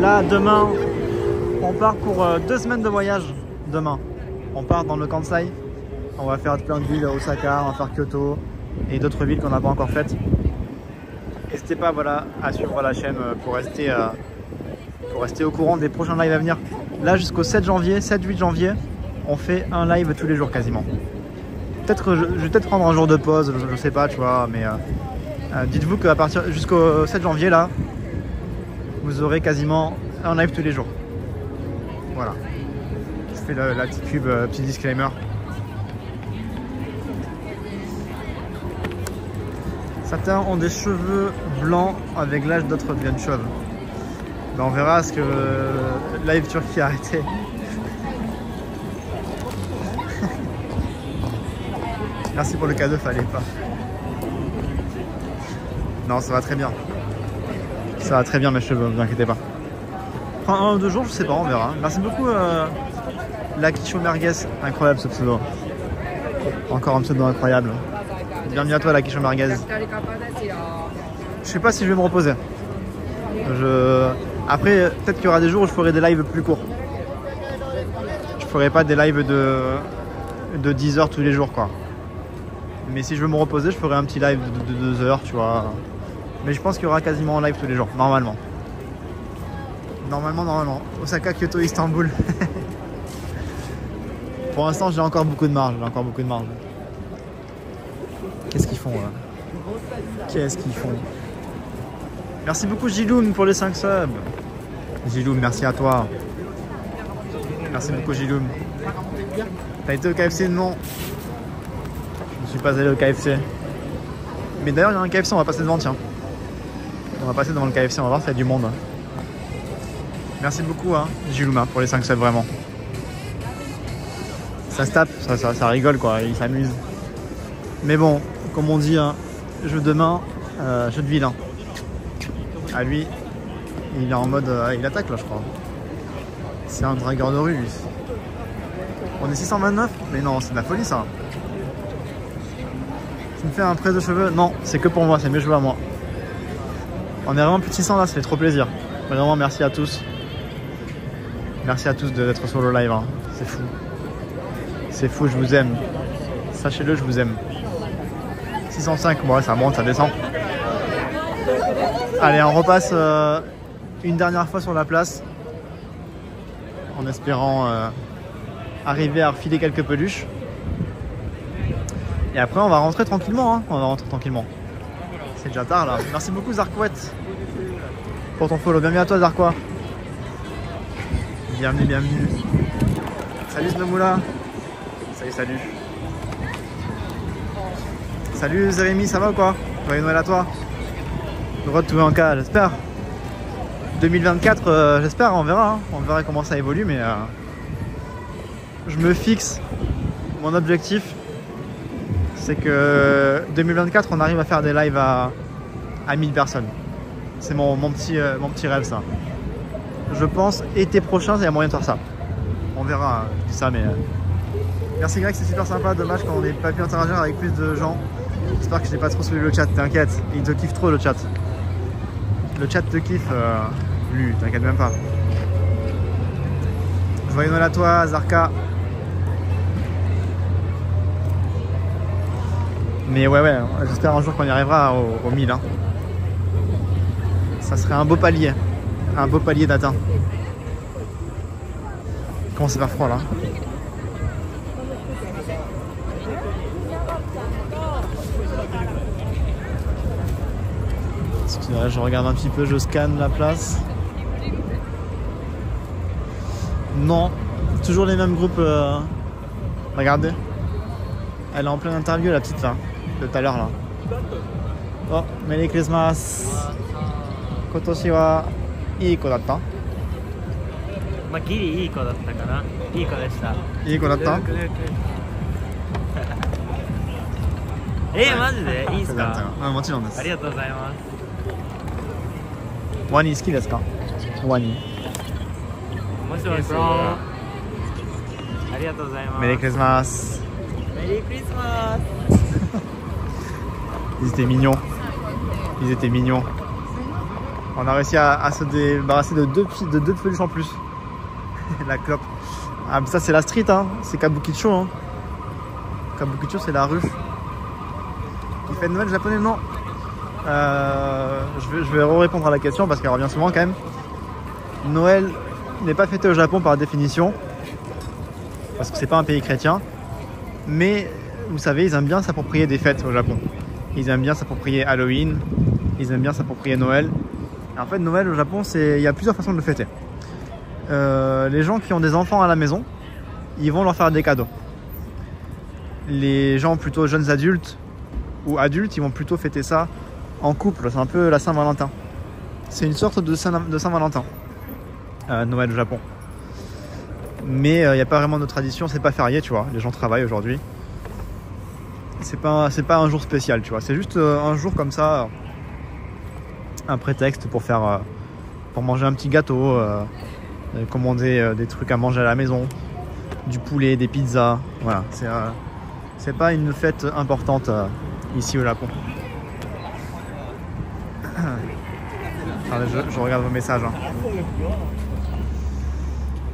Là, demain, on part pour euh, deux semaines de voyage. Demain, on part dans le Kansai. On va faire plein de villes, Osaka, on va faire Kyoto et d'autres villes qu'on n'a pas encore faites. N'hésitez pas voilà, à suivre la chaîne euh, pour rester, pour rester au courant des prochains lives à venir. Là, jusqu'au 7 janvier, 7-8 janvier, on fait un live tous les jours quasiment. Peut-être, je, vais peut-être prendre un jour de pause, je, sais pas, tu vois, mais euh, euh, dites-vous qu'à partir jusqu'au 7 janvier là, vous aurez quasiment un live tous les jours. Voilà. Je fais la, petite pub, euh, petit disclaimer. Certains ont des cheveux blancs avec l'âge, d'autres deviennent chauves. Ben, on verra ce que live Turquie a arrêté. Merci pour le cadeau, fallait pas. Non, ça va très bien. Ça va très bien mes cheveux, ne vous inquiétez pas. Enfin, un ou deux jours, je sais pas, on verra. Merci beaucoup, euh, la Merguez. Incroyable ce pseudo. Encore un pseudo incroyable. Bienvenue à toi, la Merguez. Je sais pas si je vais me reposer. Je... Après, peut-être qu'il y aura des jours où je ferai des lives plus courts. Je ferai pas des lives de, de 10 heures tous les jours, quoi. Mais si je veux me reposer, je ferai un petit live de 2 heures, tu vois. Mais je pense qu'il y aura quasiment un live tous les jours, normalement. Normalement, normalement. Osaka, Kyoto, Istanbul. <laughs> Pour l'instant, j'ai encore beaucoup de marge. J'ai encore beaucoup de marge. Qu'est-ce qu'ils font là? Qu'est-ce qu'ils font? Merci beaucoup Giloum pour les 5 subs. Giloum, merci à toi. Merci beaucoup Giloum. T'as été au KFC Non. Je ne suis pas allé au KFC. Mais d'ailleurs, il y a un KFC, on va passer devant, tiens. On va passer devant le KFC, on va voir s'il y a du monde. Merci beaucoup, hein, Gilouma, pour les 5 subs, vraiment. Ça se tape, ça, ça, ça rigole, quoi, il s'amuse. Mais bon, comme on dit, hein, jeu de main, euh, jeu de vilain. À lui, il est en mode. euh, il attaque là, je crois. C'est un dragueur de rue, lui. On est 629 Mais non, c'est de la folie ça. Tu me fais un prêt de cheveux Non, c'est que pour moi, c'est mes cheveux à moi. On est vraiment plus de 600 là, ça fait trop plaisir. Vraiment, merci à tous. Merci à tous d'être sur le live. hein. C'est fou. C'est fou, je vous aime. Sachez-le, je vous aime. 605, bon, ouais, ça monte, ça descend. Allez, on repasse euh, une dernière fois sur la place. En espérant euh, arriver à refiler quelques peluches. Et après, on va rentrer tranquillement. hein. On va rentrer tranquillement. C'est déjà tard là. Merci beaucoup, Zarquouette, pour ton follow. Bienvenue à toi, Zarquois. Bienvenue, bienvenue. Salut, Snowmoula. Salut, salut. Salut, Jérémy, ça va ou quoi? Joyeux Noël à toi. Le tout en cas, j'espère. 2024, euh, j'espère, on verra. hein. On verra comment ça évolue, mais euh, je me fixe mon objectif. C'est que 2024, on arrive à faire des lives à, à 1000 personnes. C'est mon, mon petit, euh, mon petit rêve, ça. Je pense, été prochain, il y a moyen de faire ça. On verra, hein, je dis ça, mais. Merci Greg, c'est super sympa. Dommage qu'on n'ait pas pu interagir avec plus de gens. J'espère que je n'ai pas trop suivi le chat, t'inquiète. Il te kiffe trop le chat. Le chat te kiffe, euh, lui, t'inquiète même pas. Joyeux Noël à toi, Zarka. Mais ouais, ouais, j'espère un jour qu'on y arrivera au, au 1000. hein. Ça serait un beau palier. Un beau palier d'atteint. Commence à faire froid là. Excusez-moi, je regarde un petit peu, je scanne la place. Non, toujours les mêmes groupes. euh, Regardez. Elle est en pleine interview, la petite là, de tout à l'heure là. Oh, Merry Christmas. Kotoshi wa ii ko datta
まあギリいい子だったかないい子でした
いい子だった
えー、マジでいいっすか
あもちろんです
ありがとうございます
ワニ好きですかワニ
もしもしありがとうございます
メリークリスマス
メリークリスマス <laughs>
Ils étaient mignons. Ils étaient mignons. On a réussi à, à se débarrasser de deux, petits- de deux peluches en plus. <laughs> la clope. Ah, mais ça, c'est la street, hein. C'est Kabukicho. Hein. Kabukicho, c'est la rue. Il fait de Noël japonais Non. Euh, je vais, répondre à la question parce qu'elle revient souvent quand même. Noël n'est pas fêté au Japon par définition. Parce que c'est pas un pays chrétien. Mais vous savez, ils aiment bien s'approprier des fêtes au Japon. Ils aiment bien s'approprier Halloween, ils aiment bien s'approprier Noël. En fait, Noël au Japon, il y a plusieurs façons de le fêter. Euh, les gens qui ont des enfants à la maison, ils vont leur faire des cadeaux. Les gens plutôt jeunes adultes ou adultes, ils vont plutôt fêter ça en couple. C'est un peu la Saint-Valentin. C'est une sorte de Saint- de Saint-Valentin, euh, Noël au Japon. Mais il n'y a pas vraiment de tradition, c'est pas férié, tu vois. Les gens travaillent aujourd'hui c'est pas un jour spécial tu vois c'est juste euh, un jour comme ça euh, un prétexte pour faire euh, pour manger un petit gâteau euh, euh, commander euh, des trucs à manger à la maison du poulet des pizzas voilà c'est euh, pas une fête importante euh, ici au Japon Je, regarde vos messages hein.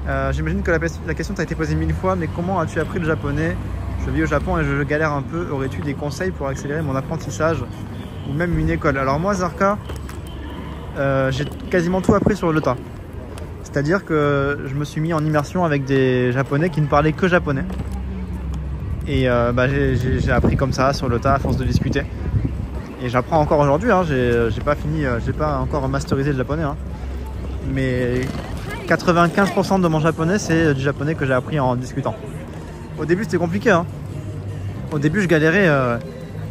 Euh, J'imagine que la, question t'a été posée mille fois, mais comment as-tu appris le japonais? Je vis au Japon et je, galère un peu. Aurais-tu des conseils pour accélérer mon apprentissage ou même une école? Alors moi, Zarka, euh, j'ai quasiment tout appris sur le tas. C'est-à-dire que je me suis mis en immersion avec des japonais qui ne parlaient que japonais. Et euh, bah, j'ai appris comme ça sur le tas à force de discuter. Et j'apprends encore aujourd'hui. Hein. J'ai j'ai pas fini, euh, j'ai pas encore masterisé le japonais. hein. Mais 95% de mon japonais, c'est du japonais que j'ai appris en discutant. Au début, c'était compliqué. hein. Au début, je galérais. euh,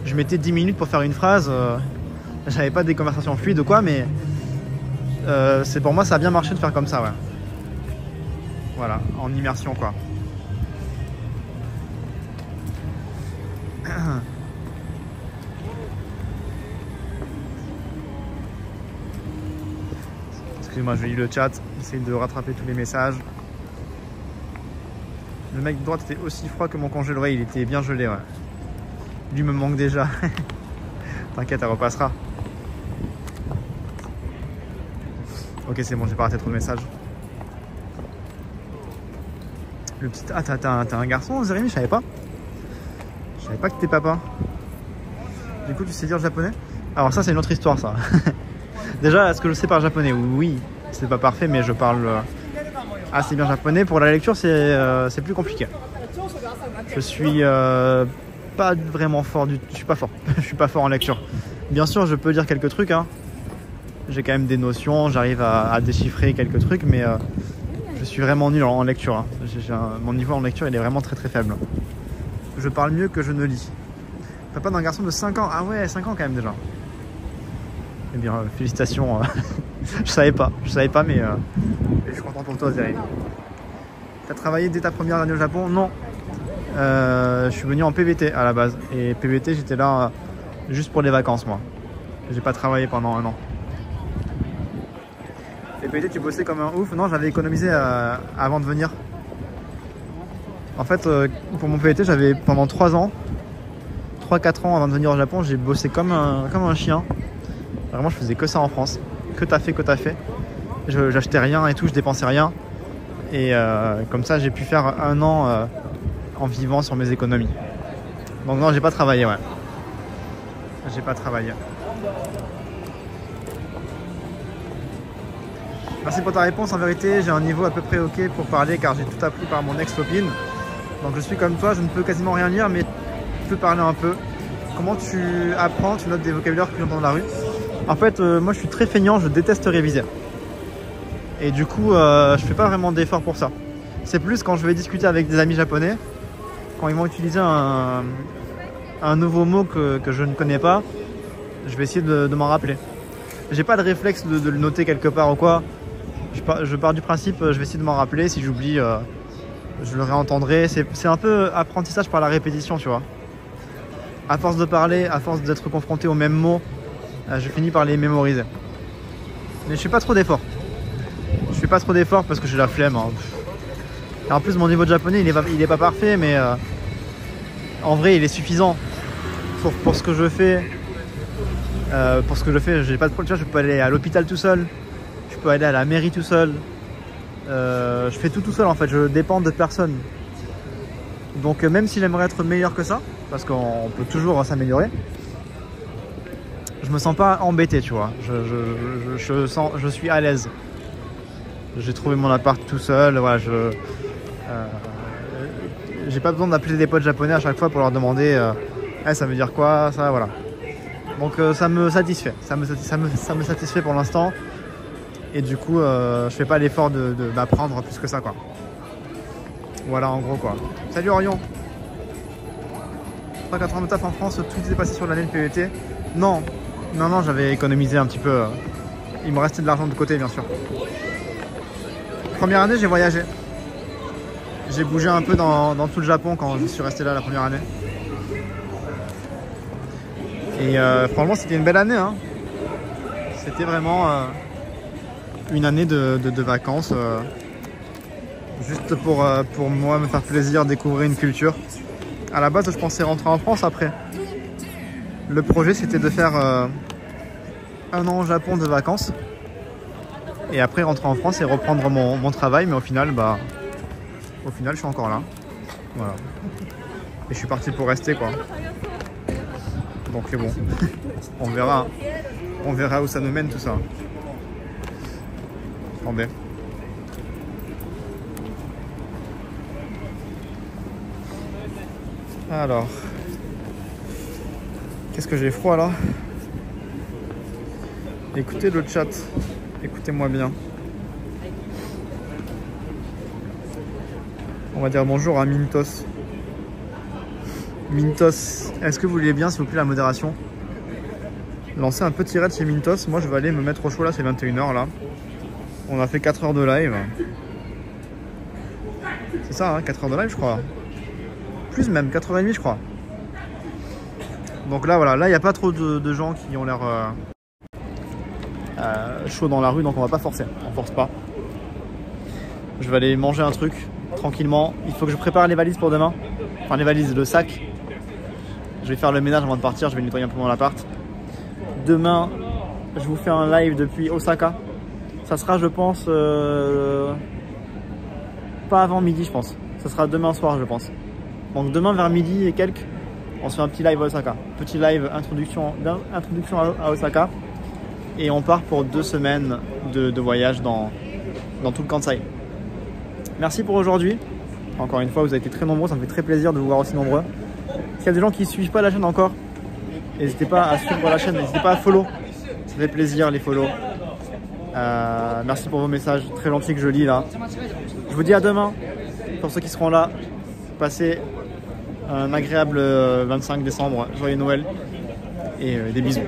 je mettais 10 minutes pour faire une phrase. euh, <laughs> J'avais pas des conversations fluides ou quoi, mais euh, pour moi, ça a bien marché de faire comme ça, ouais. Voilà, en immersion, quoi. Excusez-moi, je lis le chat, j'essaie de rattraper tous les messages. Le mec de droite était aussi froid que mon ouais, il était bien gelé, ouais. Lui me manque déjà. <laughs> T'inquiète, elle repassera. Ok, c'est bon, j'ai pas raté trop de messages. Le petit. Ah, t'as- un- un garçon, Jérémy Je savais pas. Je savais pas que t'étais papa. Du coup, tu sais dire japonais? Alors, ça, c'est une autre histoire, ça. <laughs> Déjà, est-ce que je sais parler japonais Oui, c'est pas parfait, mais je parle euh, assez bien japonais. Pour la lecture, c'est euh, plus compliqué. Je suis euh, pas vraiment fort du Je suis pas fort. <laughs> je suis pas fort en lecture. Bien sûr, je peux dire quelques trucs. Hein. J'ai quand même des notions, j'arrive à, déchiffrer quelques trucs, mais je suis vraiment nul en, lecture. hein. Mon niveau en lecture, il est vraiment très très faible. Je parle mieux que je ne lis. Papa d'un garçon de 5 ans. Ah ouais, 5 ans quand même déjà. Eh bien, euh, félicitations. euh. <laughs> je savais pas, je savais pas, mais euh, je suis content pour toi, Zéry. T'as travaillé dès ta première année au Japon? Non. Je suis venu en PVT à la base. Et PVT, j'étais là juste pour les vacances, moi. J'ai pas travaillé pendant un an. Et PVT, tu bossais comme un ouf? Non, j'avais économisé avant de venir. En fait, pour mon PVT, j'avais pendant 3 ans, 3-4 ans avant de venir au Japon, j'ai bossé comme comme un chien. Vraiment, je faisais que ça en France. Que t'as fait, que t'as fait. J'achetais rien et tout, je dépensais rien. Et euh, comme ça, j'ai pu faire un an euh, en vivant sur mes économies. Donc non, j'ai pas travaillé, ouais. J'ai pas travaillé. Merci pour ta réponse. En vérité, j'ai un niveau à peu près ok pour parler car j'ai tout appris par mon ex-copine. Donc je suis comme toi, je ne peux quasiment rien lire, mais je peux parler un peu. Comment tu apprends Tu notes des vocabulaires que tu dans la rue? En fait, euh, moi je suis très feignant, je déteste réviser. Et du coup, euh, je fais pas vraiment d'efforts pour ça. C'est plus quand je vais discuter avec des amis japonais, quand ils vont utiliser un, nouveau mot que, je ne connais pas, je vais essayer de, m'en rappeler. J'ai pas de réflexe de, le noter quelque part ou quoi. Je pars, du principe, euh, je vais essayer de m'en rappeler. Si j'oublie, je le réentendrai. C'est un peu apprentissage par la répétition, tu vois. À force de parler, à force d'être confronté aux mêmes mots, je finis par les mémoriser. Mais je fais pas trop d'efforts. Je fais pas trop d'efforts parce que j'ai la flemme. hein. En plus, mon niveau de japonais, il est pas, parfait, mais euh, en vrai, il est suffisant pour, pour ce que je fais. Euh, pour ce que je fais, j'ai pas de problème. Je peux aller à l'hôpital tout seul. Je peux aller à la mairie tout seul. Euh, je fais tout tout seul en fait. Je dépends de personne. Donc même si j'aimerais être meilleur que ça, parce qu'on peut toujours s'améliorer, je me sens pas embêté, tu vois. Je, suis à l'aise. J'ai trouvé mon appart tout seul. Voilà, je. euh, j'ai pas besoin d'appeler des potes japonais à chaque fois pour leur demander euh, Eh, ça veut dire quoi, ça, voilà. Donc euh, ça me satisfait, ça me, satisfait pour l'instant. Et du coup, je fais pas l'effort de- de- d'apprendre plus que ça, quoi. Voilà, en gros, quoi. Salut Orion 180 de taf en France, tout est passé sur l'année de PET. Non, non, non, j'avais économisé un petit peu. euh, Il me restait de l'argent de côté, bien sûr. Première année, j'ai voyagé. J'ai bougé un peu dans, dans tout le Japon quand je suis resté là la première année. Et euh, franchement, c'était une belle année. hein. C'était vraiment euh, une année de, de- vacances. juste pour, pour moi, me faire plaisir, découvrir une culture. À la base, je pensais rentrer en France après. Le projet, c'était de faire euh, un an au Japon de vacances. Et après, rentrer en France et reprendre mon, mon travail. Mais au final, bah, au final, je suis encore là. Voilà. Et je suis parti pour rester, quoi. Donc c'est bon. <laughs> On verra. On verra où ça nous mène tout ça. Attendez. Alors. Qu'est-ce que j'ai froid là Écoutez le chat. Écoutez-moi bien. On va dire bonjour à Mintos. Mintos, est-ce que vous voulez bien, s'il vous plaît, la modération Lancer un petit raid chez Mintos. Moi, je vais aller me mettre au chaud là, c'est 21h là. On a fait 4 heures de live. C'est ça, hein, 4 heures de live, je crois. Plus même, 4h30, je crois. Donc là, voilà, là, il n'y a pas trop de, gens qui ont l'air euh, euh, chauds dans la rue, donc on va pas forcer. On force pas. Je vais aller manger un truc tranquillement. Il faut que je prépare les valises pour demain. Enfin, les valises, le sac. Je vais faire le ménage avant de partir. Je vais nettoyer un peu mon appart. Demain, je vous fais un live depuis Osaka. Ça sera, je pense, euh, pas avant midi, je pense. Ça sera demain soir, je pense. Donc demain vers midi et quelques, on se fait un petit live à Osaka. Petit live introduction, introduction à, Osaka. Et on part pour deux semaines de, de voyage dans, dans tout le Kansai. Merci pour aujourd'hui. Encore une fois, vous avez été très nombreux, ça me fait très plaisir de vous voir aussi nombreux. S'il y a des gens qui ne suivent pas la chaîne encore, n'hésitez pas à suivre la chaîne, n'hésitez pas à follow. Ça fait plaisir les follow. Euh, merci pour vos messages, très gentils que je lis là. Je vous dis à demain. Pour ceux qui seront là, passez un agréable euh, 25 décembre, joyeux Noël et euh, des bisous.